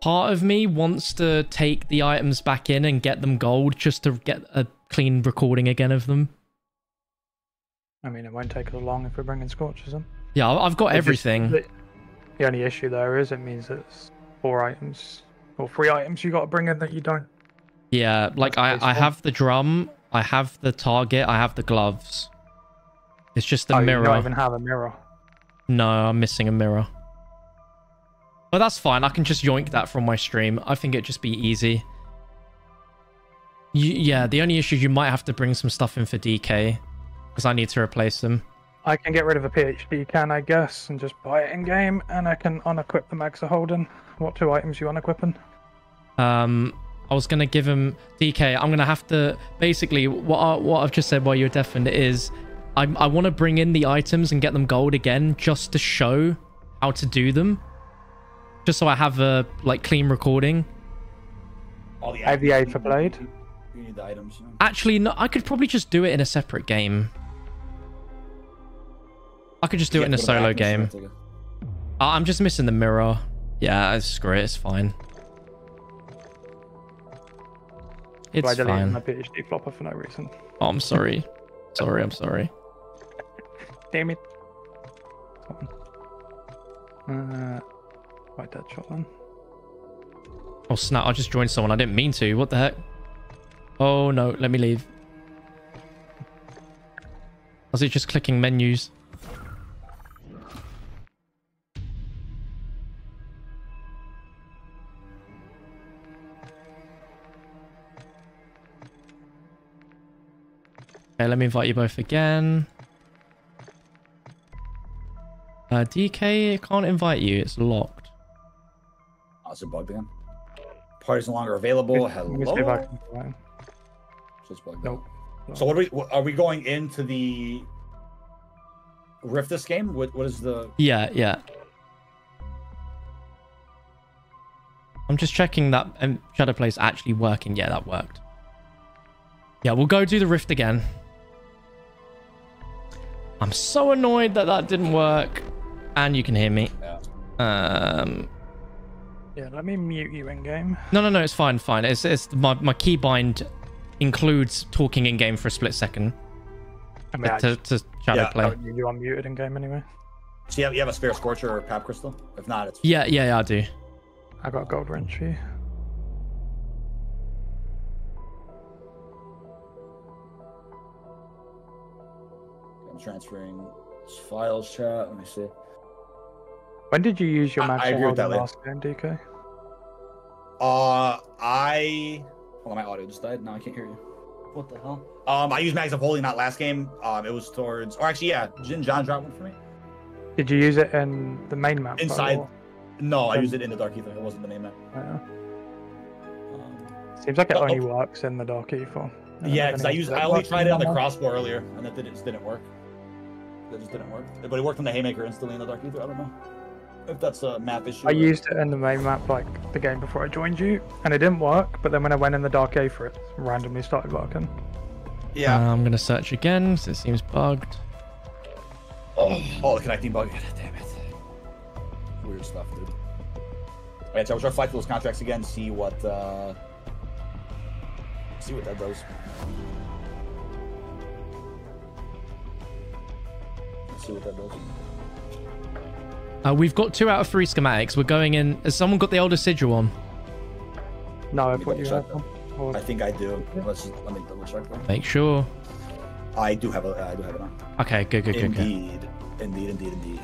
part of me wants to take the items back in and get them gold just to get a clean recording again of them. I mean, it won't take us long if we're bringing Scorchers in. Yeah, I- I've got It just- everything. the, only issue there is it means it's four items or three items you got to bring in that you don't. Yeah, like I, I have the drum, I have the target, I have the gloves. It's just the oh, mirror. You don't even have a mirror. No, I'm missing a mirror. But that's fine. I can just yoink that from my stream. I think it'd just be easy. You, yeah, the only issue is you might have to bring some stuff in for DK because I need to replace them. I can get rid of a PhD can, I guess, and just buy it in game, and I can unequip the Mags of Holding. What two items you unequipping? Um, I was gonna give him DK. I'm gonna have to basically what I, what I've just said while you're deafened is I I want to bring in the items and get them gold again just to show how to do them, just so I have a like clean recording. All the AVA for Blade. You need the items. you? Actually, no, I could probably just do it in a separate game. I could just do You it in a have to go solo game. take it. Uh, I'm just missing the mirror. Yeah, screw it. It's fine. It's I deleted fine. my PhD flopper for no reason. Oh, I'm sorry. sorry, I'm sorry. Damn it. Uh, right, dead shot then. Oh snap! I just joined someone. I didn't mean to. What the heck? Oh no! Let me leave. Was it just clicking menus? Okay, let me invite you both again. Uh, DK can't invite you. It's locked. Oh, it's a bug again. Party's no longer available. Let me see if I Hello. can find- So it's bugged Nope. out. So what are we? Are we going into the Rift this game? What What is the? Yeah, yeah. I'm just checking that um, Shadow Play's actually working. Yeah, that worked. Yeah, we'll go do the Rift again. I'm so annoyed that that didn't work. And you can hear me. Yeah. Um, Yeah, let me mute you in game. no, no, no, it's fine, fine. It's, it's my, my keybind includes talking in game for a split second I mean, I to, just, to Shadow Yeah, Play. you, you unmuted in game anyway. So you have, you have a spare scorcher or a pap crystal? If not, it's Yeah, yeah, yeah, I do. I got a gold wrench for you. I'm transferring files chat. Let me see. When did you use your I- I magic agree with that, last game, DK? Uh, I. Hold on, my audio just died. Now I can't hear you. What the hell? Um, I used Mags of Holy not last game. Um, it was towards, or actually, yeah, Jin John dropped one for me. Did you use it in the main map? Inside. or- No, I Um, used it in the Dark Aether. It wasn't the main map. Yeah. Um, Seems like it Oh, only oh. works in the Dark Aether. don't yeah, because I anyone used, I only tried it on the crossbow earlier, and that didn't, just didn't work. That just didn't work. But it worked on the Haymaker instantly in the Dark Aether. I don't know if that's a map issue. I or- used it in the main map like the game before I joined you, and it didn't work. But then when I went in the Dark Aether, it randomly started working. Yeah. Uh, I'm going to search again, so it seems bugged. Oh, oh, the connecting bug. Damn it. Weird stuff, dude. Alright, so I'll try to fly through those contracts again, see what uh see what that does. See what that does. Uh, we've got two out of three schematics. We're going in. Has someone got the older sigil on? No, I Let me thought you double had check one. Or- I think I do. Let's just let me double check that. Make sure. I do have a I do have it on. Okay, good, good, good, good. Indeed. Indeed, indeed, indeed.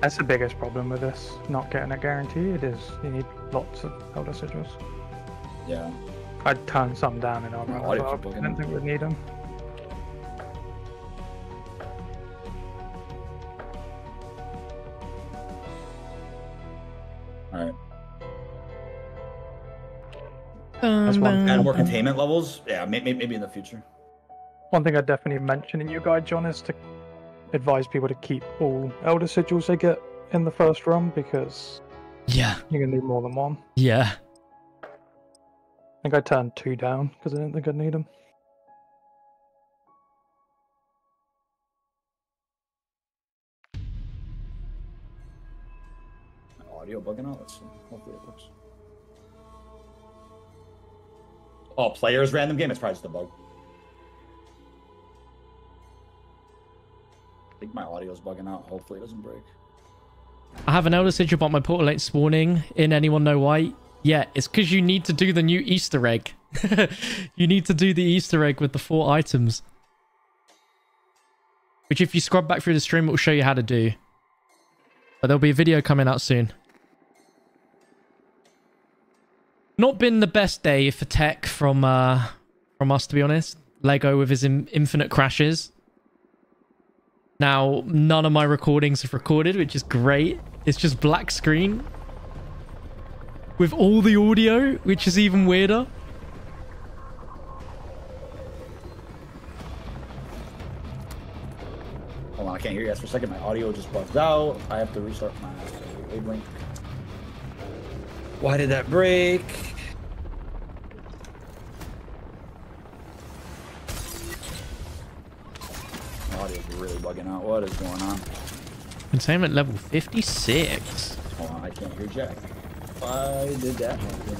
That's the biggest problem with this, not getting a guarantee. It is you need lots of elder sigils. Yeah. I'd turn some down in our My run. audio as well, keep but I bugging don't think we'd need them. Alright. That's one Add more containment levels? Yeah, maybe maybe in the future. One thing I'd definitely mention in your guide, John, is to advise people to keep all elder sigils they get in the first run because Yeah, you're gonna need more than one. yeah. I think I turned two down because I didn't think I'd need them. Audio bugging out. Let's see. Hopefully it works. Oh, players random game. It's probably just a bug. I think my audio's bugging out. Hopefully it doesn't break. I have an elder sigil, but my portal ain't spawning. In anyone know why? Yeah, it's because you need to do the new Easter egg. you need to do the Easter egg with the four items. Which, if you scrub back through the stream, it will show you how to do. But there'll be a video coming out soon. Not been the best day for tech from uh from us, to be honest. Lego with his in- infinite crashes. Now, none of my recordings have recorded, which is great. It's just black screen. with all the audio, which is even weirder. Hold on, I can't hear you guys for a second. My audio just bugged out. I have to restart my wavelength. Why did that break? My audio's really bugging out. What is going on? Containment level 56. Hold on, I can't hear Jack. Why did that happen?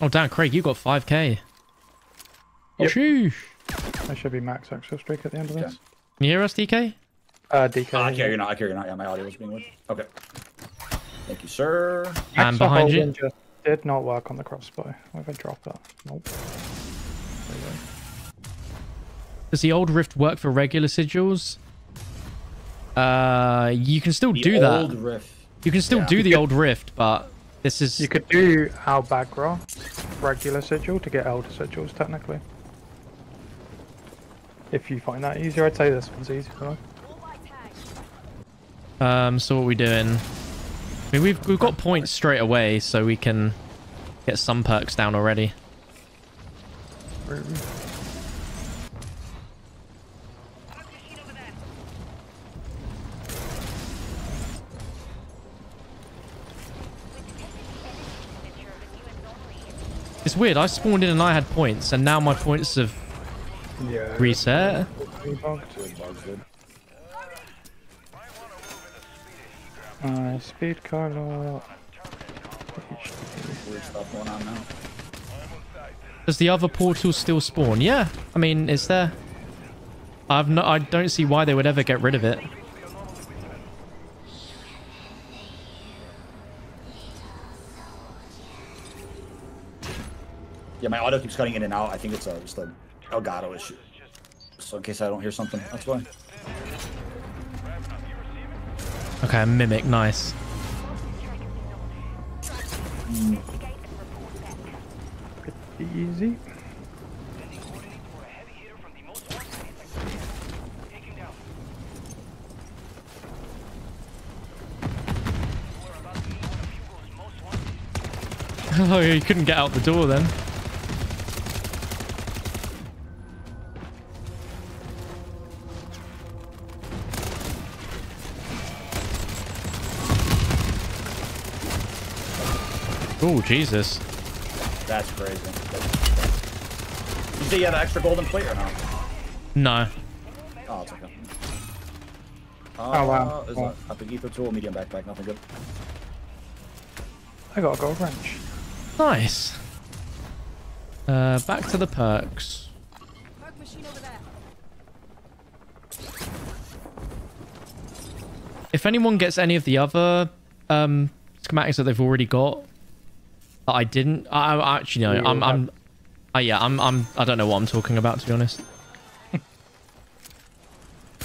Oh, damn, Craig, you got 5k. Yep. Sheesh. I should be max extra streak at the end of this. Okay. Can you hear us, DK? Uh, DK. Oh, I can't hear you now. I can't hear you. Yeah, my audio was being weird. Okay. Thank you, sir. And Extra behind you. in just did not work on the crossbow. Why have I dropped that? Nope. There you go. Does the old rift work for regular sigils? Uh, you can still The do old that. riff. You can still Yeah. do the old rift, but this is You could do Al Bagra, regular sigil, to get Elder sigils, technically. If you find that easier, I'd say this one's easier. though. Um, so what are we doing? I mean, we've we've got points straight away, so we can get some perks down already. It's weird. I spawned in and I had points, and now my points have Yeah. reset. Uh, speed color. Weird stuff going on now. Does the other portal still spawn? Yeah. I mean, it's there. I've no. I don't see why they would ever get rid of it. Yeah, my audio keeps cutting in and out. I think it's a, just a Elgato issue. So in case I don't hear something, that's why. Okay, mimic. Nice. Pretty easy. Oh, you couldn't get out the door then. Oh, Jesus. That's crazy. You say you have an extra golden plate or not? No. Oh, it's okay. Oh, wow. Uh, Is Oh. a Epic Aether tool, medium backpack, nothing good. I got a gold wrench. Nice. Uh, back to the perks. Perk machine over there. If anyone gets any of the other um, schematics that they've already got, that I didn't, I, I actually no, You I'm, I'm, have- uh, yeah, I'm, I'm, I don't know what I'm talking about to be honest.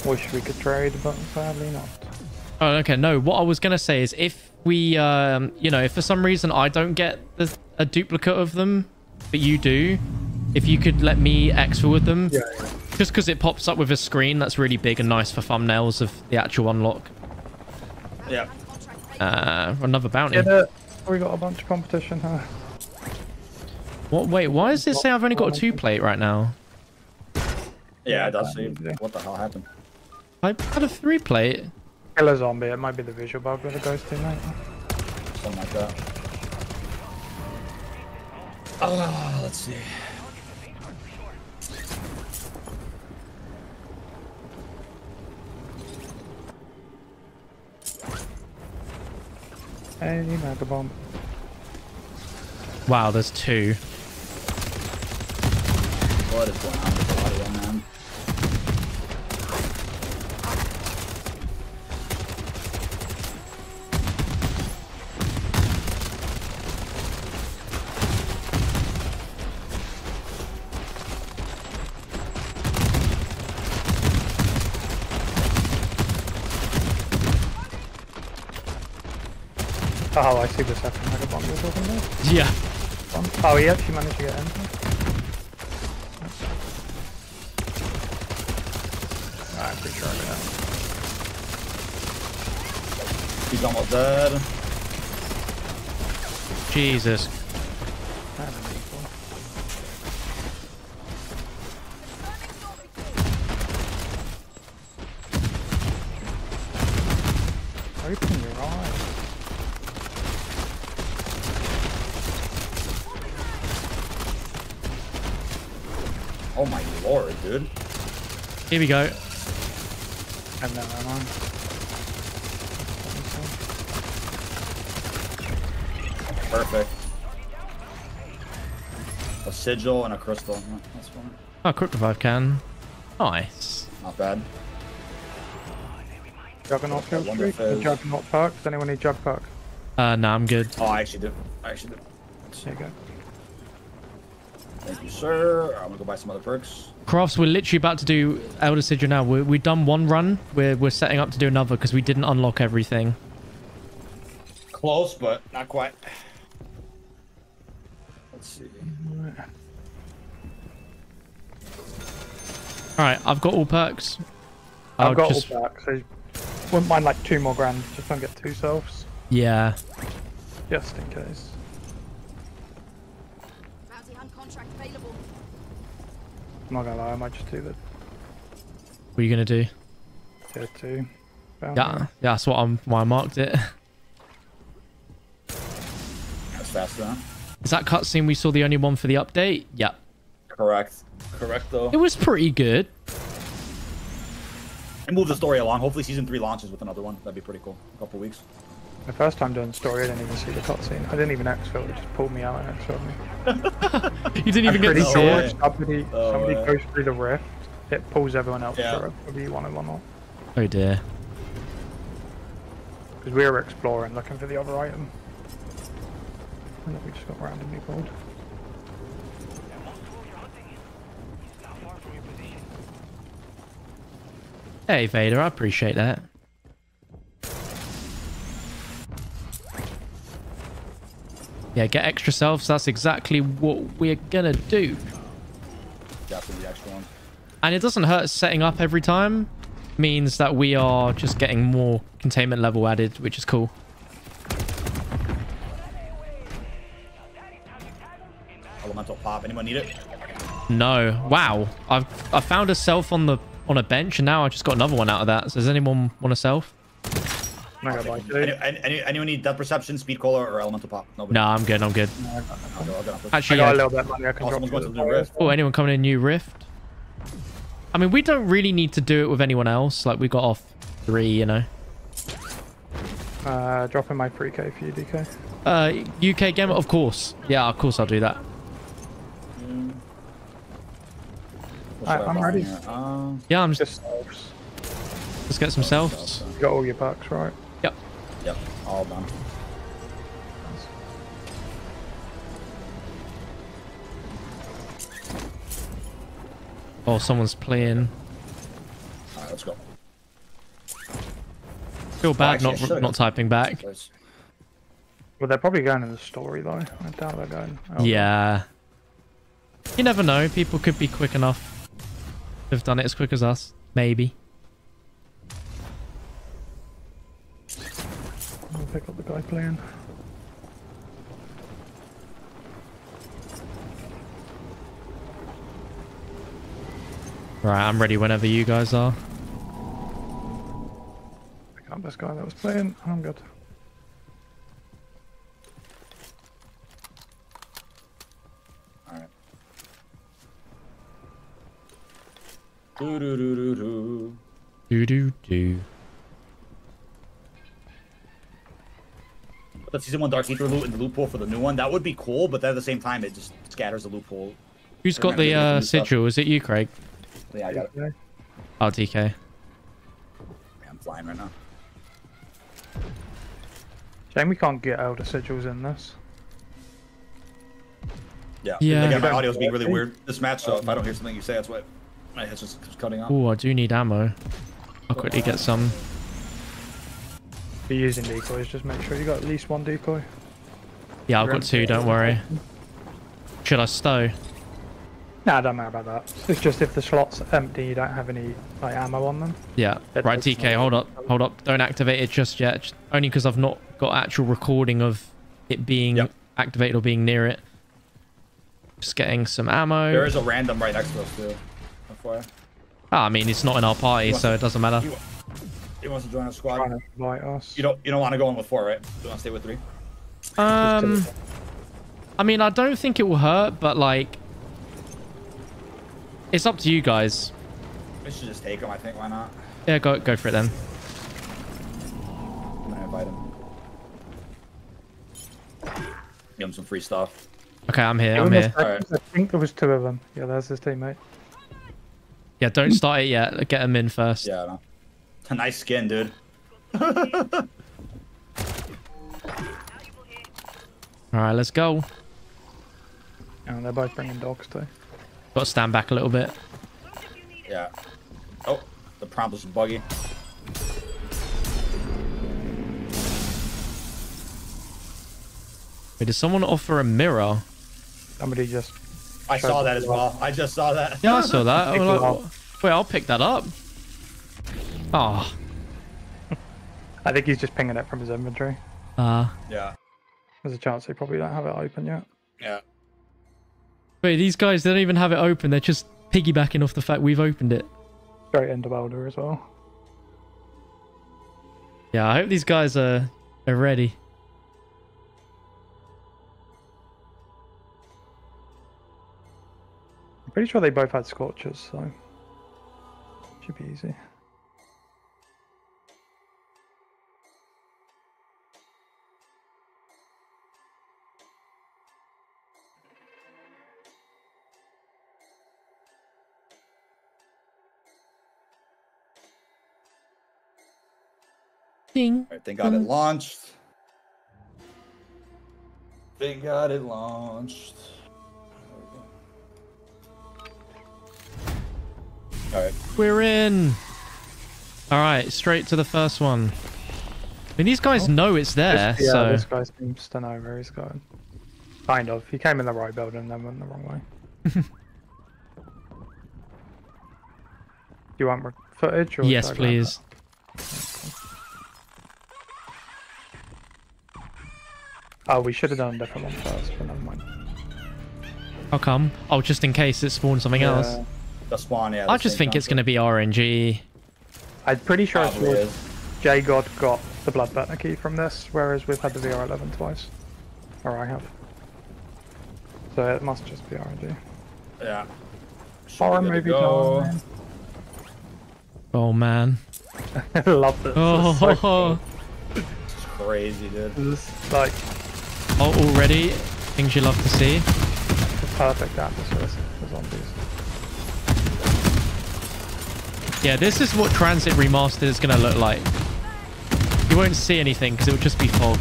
Wish we could trade, but sadly not. Oh, okay. No, what I was gonna say is if we, um, you know, if for some reason I don't get the, a duplicate of them, but you do, if you could let me exfil with them, Yeah, yeah. just because it pops up with a screen that's really big and nice for thumbnails of the actual unlock. Yeah. Uh, another bounty. Get it. We got a bunch of competition, huh? What? Wait, why does it say I've only got a two plate right now? Yeah, it does see. What the hell happened? I had a three plate. Kill a zombie. It might be the visual bug with the ghost in mate. Something like that. Oh, let's see. Hey, mega bomb. Wow, there's two. What is going on with the audio, man? Oh, I see the second mega bomb you're talking about. Yeah. Bomb. Oh, he actually managed to get in. Ah, I'm pretty sure I got He's almost dead. Jesus. Here we go. And then I'm on. Perfect. A sigil and a crystal. Yeah, That's fine. Oh, quick revive can. Nice. Not bad. Juggernaut kill streak. Juggernaut perk. Does anyone need Jug perk? Uh, no, I'm good. Oh, I actually did. I actually did. There you go. Thank you, sir. I'm gonna go buy some other perks. Crofts, we're literally about to do Elder Sigil now. we we've done one run. We're, we're setting up to do another because we didn't unlock everything. Close, but not quite. Let's see. All right, I've got all perks. I'll I've got just, all back, so wouldn't mind like two more grand. Just don't get two selves, Yeah. just in case. Bounty hunt contract available. I'm not gonna lie, I might just do that. What are you gonna do? tier two. bounty. Yeah, yeah, that's what I'm. Why I marked it. That's faster, huh? Is that cutscene we saw the only one for the update? Yep. Correct. Correct, though. It was pretty good. And move the story along. Hopefully, season three launches with another one. That'd be pretty cool. A couple weeks. The first time doing the story, I didn't even see the cutscene. I didn't even exfil. It just pulled me out and exfilled me. You didn't even I'm get to pretty see it. somebody, Oh, somebody yeah. goes through the rift. It pulls everyone else Yeah. through it, whether you want it or not. Oh dear. Because we were exploring, looking for the other item. And then we just got randomly pulled. Hey Vader, I appreciate that. Yeah, get extra selves. That's exactly what we're gonna do. Got the extra ones. And it doesn't hurt setting up every time. Means that we are just getting more containment level added, which is cool. Elemental pop. Anyone need it? No. Wow. I've I found a self on the on a bench and now I just got another one out of that. So does anyone want a self? I'm not gonna lie, Any, any, any- anyone need depth perception, speed cola, or elemental pop? Nobody. No, I'm good. I'm good. I'll go, I'll go. I Actually, got a yeah. little bit money. I can Oh, drop going to the the rift. Oh, anyone coming in new rift? I mean, we don't really need to do it with anyone else. Like we got off three, you know. Uh, dropping my 3k for you, DK. Uh, UK gamer, of course. Yeah, of course I'll do that. What I- should I I'm ready. Uh, Yeah, I'm just Just selves. let's get some selves. You got all your perks, right? Yep. Yep, all done. Oh, someone's playing. All right, let's go. Feel bad actually, not should've. not typing back. Let's- Well, they're probably going in the story though. I doubt they're going. out. Yeah. You never know. People could be quick enough. They've done it as quick as us. Maybe. I'll pick up the guy playing. Right, I'm ready whenever you guys are. Pick up this guy that was playing. I'm good. All right. Do do do do do. Do do do. The season one Dark Aether loot in the loot pool for the new one. That would be cool, but then at the same time, it just scatters the loot pool. Who's got the uh, sigil? Is it you, Craig? Yeah, I got it. Yeah. Oh, DK. Yeah, I'm flying right now. Shame we can't get Elder Sigils in this. Yeah. Yeah. Again, my You don't- audio's being really weird this match, so if I don't hear something you say, that's why my head's just just cutting out. Oh, I do need ammo. I'll quickly get some. If you're using decoys, just make sure you got at least one decoy. Yeah, I've You're got two. Don't worry. Should I stow? Nah, don't matter about that. It's just if the slot's empty, you don't have any like ammo on them. Yeah. That Right, TK, not- hold up. Hold up. Don't activate it just yet. Just- Only because I've not got actual recording of it being Yep. activated or being near it. Just getting some ammo. There is a random right next to us too. FYI. Ah, I mean, it's not in our party, so it doesn't matter. He, wants to join a Trying squad. to invite us. You don't you don't want to go in with four, right? You want to stay with three? Um, I mean, I don't think it will hurt, but like, it's up to you guys. We should just take him. I think. Why not? Yeah, go go for it then. I'm gonna invite him. Give him some free stuff. Okay, I'm here. I'm here. second, Alright. I think there was two of them. Yeah, there's his teammate. Yeah, don't start it yet. Get him in first. Yeah. I know. A nice skin, dude. All right, let's go. And they're both bringing dogs too. Got to stand back a little bit. Yeah. Oh, the prompt was buggy. Wait, did someone offer a mirror? Somebody just. I saw that as well. I just saw that. Yeah, I saw that. Pick I'm it like, wait, I'll pick that up. Oh, I think he's just pinging it from his inventory. uh, Yeah. There's a chance they probably don't have it open yet. Yeah. wait, these guys, they don't even have it open. They're just piggybacking off the fact we've opened it. Straight into Boulder as well. Yeah, I hope these guys are, are ready. I'm pretty sure they both had scorches, so should be easy. Ding. All right, they got it um, launched. They got it launched. All right. We're in. All right, straight to the first one. I mean, these guys oh. know it's there, This- yeah, uh, so this guy seems to know where he's going. Kind of. He came in the right building and then went the wrong way. Do you want re- footage? Or yes, should I grab please. that? Oh, we should have done a different one first, but never mind. How come? Oh, just in case it spawns something else. Yeah. The spawn, yeah. I just think it's going to be RNG. I'm pretty sure it's Probably with is. J God got the Blood Burner key from this, whereas we've had the VR11 twice. Or I have. So it must just be RNG. Yeah. Should Horror be good to movie go. time. Oh man. I Love this. This is so Oh, cool. It's crazy, dude. This is like oh, already things you love to see. the perfect atmosphere for zombies. Yeah, this is what Transit Remastered is going to look like. You won't see anything because it will just be fog.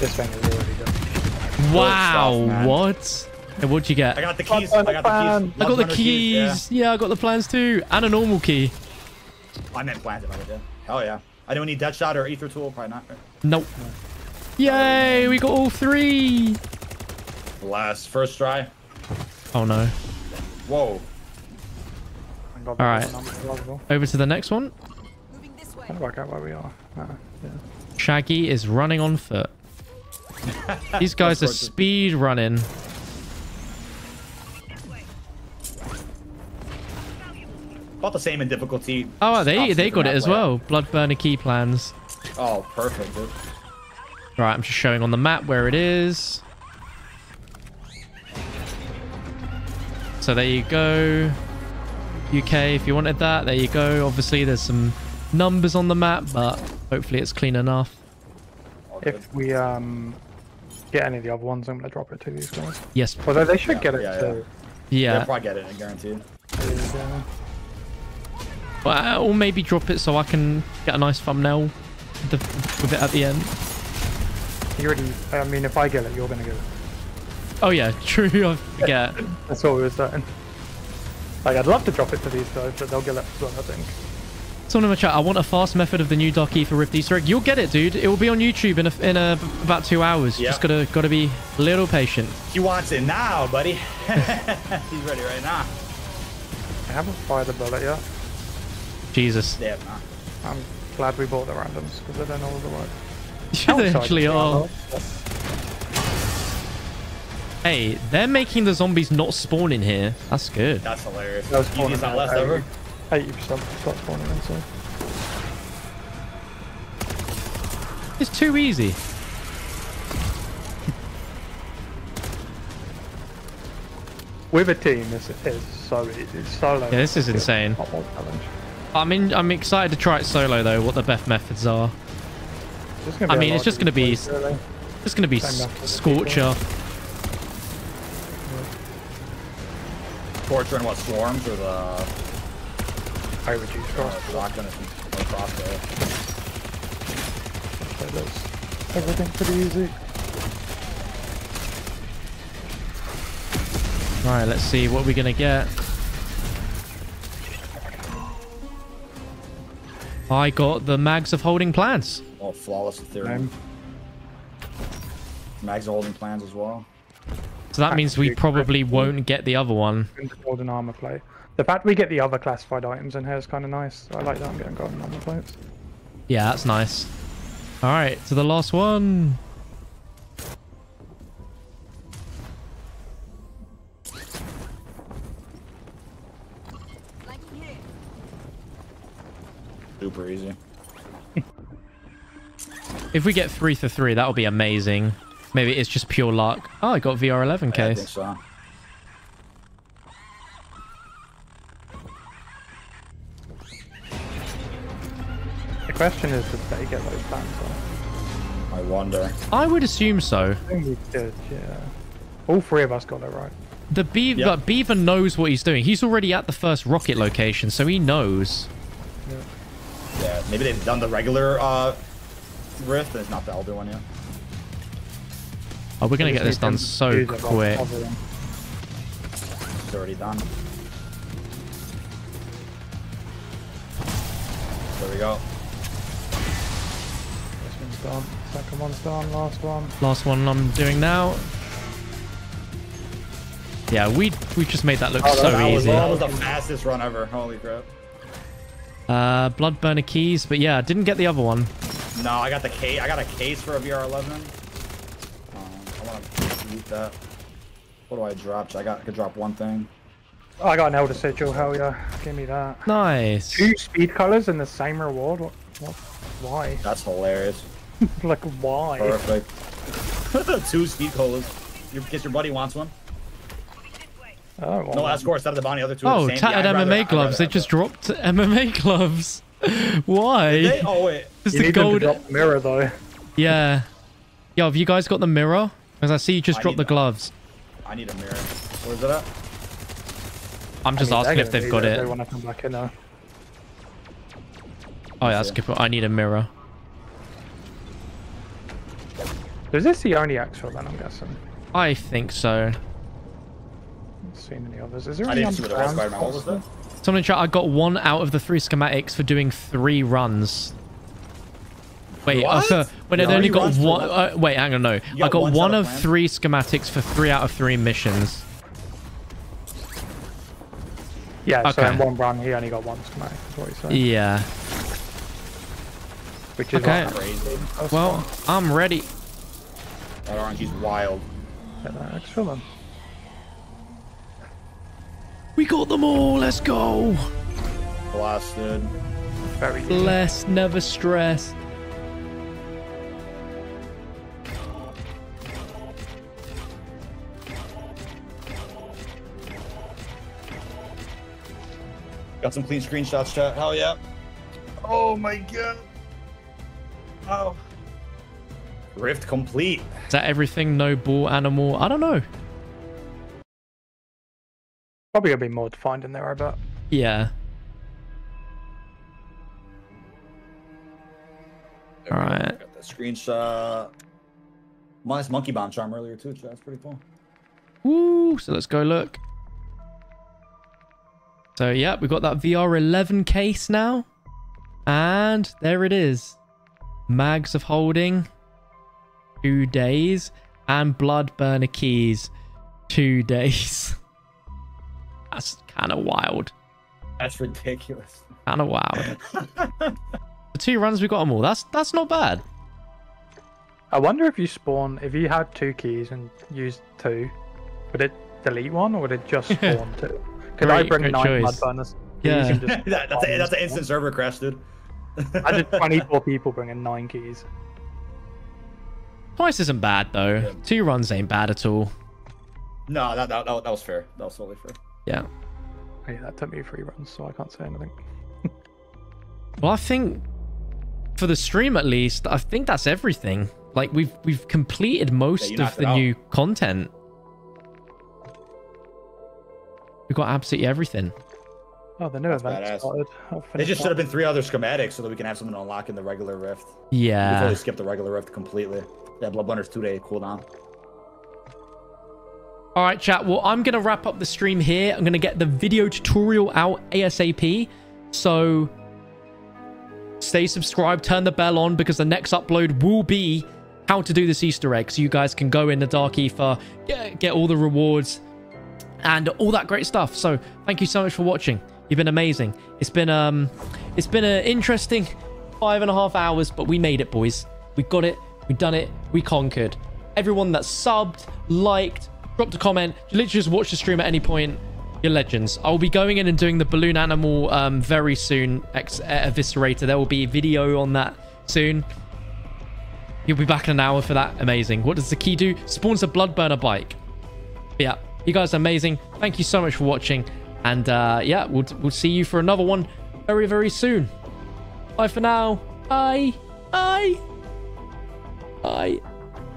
This thing is already done. Wow, stuff, what? Hey, what'd you get? I I got the keys. I got the keys. Fan. got the Love Hunter keys. Yeah. I got the plans too. And a normal key. I meant planted. I did. Hell yeah. I don't need dead shot or aether tool. Probably not. Nope. Yay, we got all three. Last first try. Oh no. Whoa. Thank God All there's right. a number available. Over to the next one. Moving this way. Trying to work out where we are. Ah, yeah. Shaggy is running on foot. These guys are speed running. About the same in difficulty. Oh, they they got it as layout. well. Bloodburner key plans. Oh, perfect, dude. Right, I'm just showing on the map where it is. So there you go. UK, if you wanted that, there you go. Obviously, there's some numbers on the map, but hopefully it's clean enough. If we um get any of the other ones, I'm gonna drop it to these guys. Yes. Although they should Yeah, get it yeah, too. They'll Yeah. probably get it, I guaranteed. Yeah. Well, or maybe drop it so I can get a nice thumbnail with it at the end. You already. I mean, if I get it, you're gonna get it. Oh yeah, true. I forget. That's what we were saying. Like, I'd love to drop it to these guys, but they'll get it as well, I think. Someone in the chat, I want a fast method of the new Dark for Rift Easter egg. You'll get it, dude. It will be on YouTube in a, in a, about two hours. Yeah. Just gotta gotta be a little patient. He wants it now, buddy. He's ready right now. I haven't fired the bullet yet. Jesus. Yeah, nah. I'm glad we bought the randoms because I don't know all the work. They actually are. Hey, they're making the zombies not spawn in here. That's good. That's hilarious. That was Easiest not left ever. Eighty percent stop spawning inside. It's too easy. With a team, this is so easy. It's solo. Yeah, this is insane. a more challenge. I'm in, I'm excited to try it solo though. What the best methods are. It's gonna I mean, it's just gonna be, easier, really. just gonna be Same s- method as scorcher. Torture and what swarms or the I reduce uh, cross. shotgun or crossbow. So that's everything pretty easy. All right, let's see what we're gonna get. I got the mags of holding plans. Oh, flawless Aetherium. Name. Mags are holding plans as well. So that means we probably won't get the other one. And golden armor plate. The fact we get the other classified items in here is kind of nice. I like that I'm getting golden armor plates. Yeah, that's nice. All right, to the last one. Super easy. If we get three for three, that'll be amazing. Maybe it's just pure luck. Oh, I got VR11 I think case. so. The question is, did they get those plans on? I wonder. I would assume so. I think we did, yeah. All three of us got it right. The Beaver, Yep. Beaver knows what he's doing. He's already at the first rocket location, so he knows. Yeah, maybe they've done the regular uh, rift, but it's not the elder one yet. Oh, we're gonna get this done so use it while quick. It's already done. There we go. This one's done. Second one's done. Last one. Last one I'm doing now. Yeah, we we just made that look Oh, so that, was, easy. that was the fastest run ever. Holy crap. Uh, Bloodburner keys, but yeah, didn't get the other one. No, I got the case. I got a case for a VR11. Um, I want to loot that. What do I drop? I got I could drop one thing. Oh, I got an Elder Sigil. Hell yeah. Give me that. Nice. Two Speed Colas and the same reward. What? what? Why? That's hilarious. like why? Perfect. Two Speed Colas. You guess your buddy wants one. Oh, well, No last score instead of the bounty. Other two. are Oh, the same. tattered Yeah, I'd rather- MMA gloves. They just dropped MMA gloves. Why? They, oh wait. Is You the need them to gold? drop mirror though. Yeah. Yo, have you guys got the mirror? Because I see you just I dropped the that. gloves. I need a mirror. Where's it at? I'm just I mean, asking if they've need got They want to come back in though. Oh yeah, skip it. I need a mirror. Is this the only actual then? I'm guessing. I think so. I haven't seen any others. Is there I any didn't see what it was. underground Spider-Man. What was spots, that? Someone in chat, I got one out of the three schematics for doing three runs. Wait, uh, What? for, when I Three only got one. Uh, wait, hang on, no. I got got one one of of plans? three schematics for three out of three missions. Yeah, so in one run he only got one schematic, is what he's saying. Yeah. Which is Okay. like Crazy. Well, fine. I'm ready. That orange, is wild. Get that extra then. We got them all. Let's go. Blasted. Very easy. Less, never stress. Got some clean screenshots, chat. Hell yeah. Oh my god. Oh. Rift complete. Is that everything? No ball animal? I don't know. Probably gonna be more defined in there, I bet. Yeah. There we go. Alright. Got the screenshot. Nice monkey bomb charm earlier too, chat. That's pretty cool. Woo! So let's go look. So yeah, we've got that VR11 case now. And there it is. Mags of Holding, two days. And Blood Burner Keys, two days. That's kind of wild. That's ridiculous. Kind of wild. the two runs, we got them all. That's that's not bad. I wonder if you spawn, if you had two keys and used two, would it delete one or would it just spawn two? Could I bring nine choice. mud burners? Yeah. keys and just that, that's, a, that's an instant server crash, dude. I did 24 people bringing nine keys. Twice isn't bad though. Two runs ain't bad at all. No, that, that, that, that was fair. That was totally fair. Yeah. Hey, that took me three runs, so I can't say anything. Well, I think for the stream at least, I think that's everything. Like we've we've completed most you of the new content. We've got absolutely everything. Oh, the new That's event badass. started. I'll There just should have been three other schematics so that we can have something to unlock in the regular rift. Yeah. We Yeah. totally skipped the regular rift completely. Yeah, Bloodburner's two day cooldown. All right, chat. Well, I'm going to wrap up the stream here. I'm going to get the video tutorial out ASAP. So stay subscribed, turn the bell on because the next upload will be how to do this Easter egg. So you guys can go in the Dark Aether, get, get all the rewards and all that great stuff. So thank you so much for watching. You've been amazing. It's been um, it's been an interesting five and a half hours, but we made it, boys. We got it. We done it. We conquered. Everyone that subbed, liked, dropped a comment, you literally just watch the stream at any point. You're legends. I'll be going in and doing the balloon animal um, very soon. Ex- uh, Eviscerator. There will be a video on that soon. You'll be back in an hour for that. Amazing. What does the key do? Spawns a blood burner bike. Yeah, you guys are amazing. Thank you so much for watching. And uh, yeah, we'll, we'll see you for another one very, very soon. Bye for now. Bye. Bye. Bye.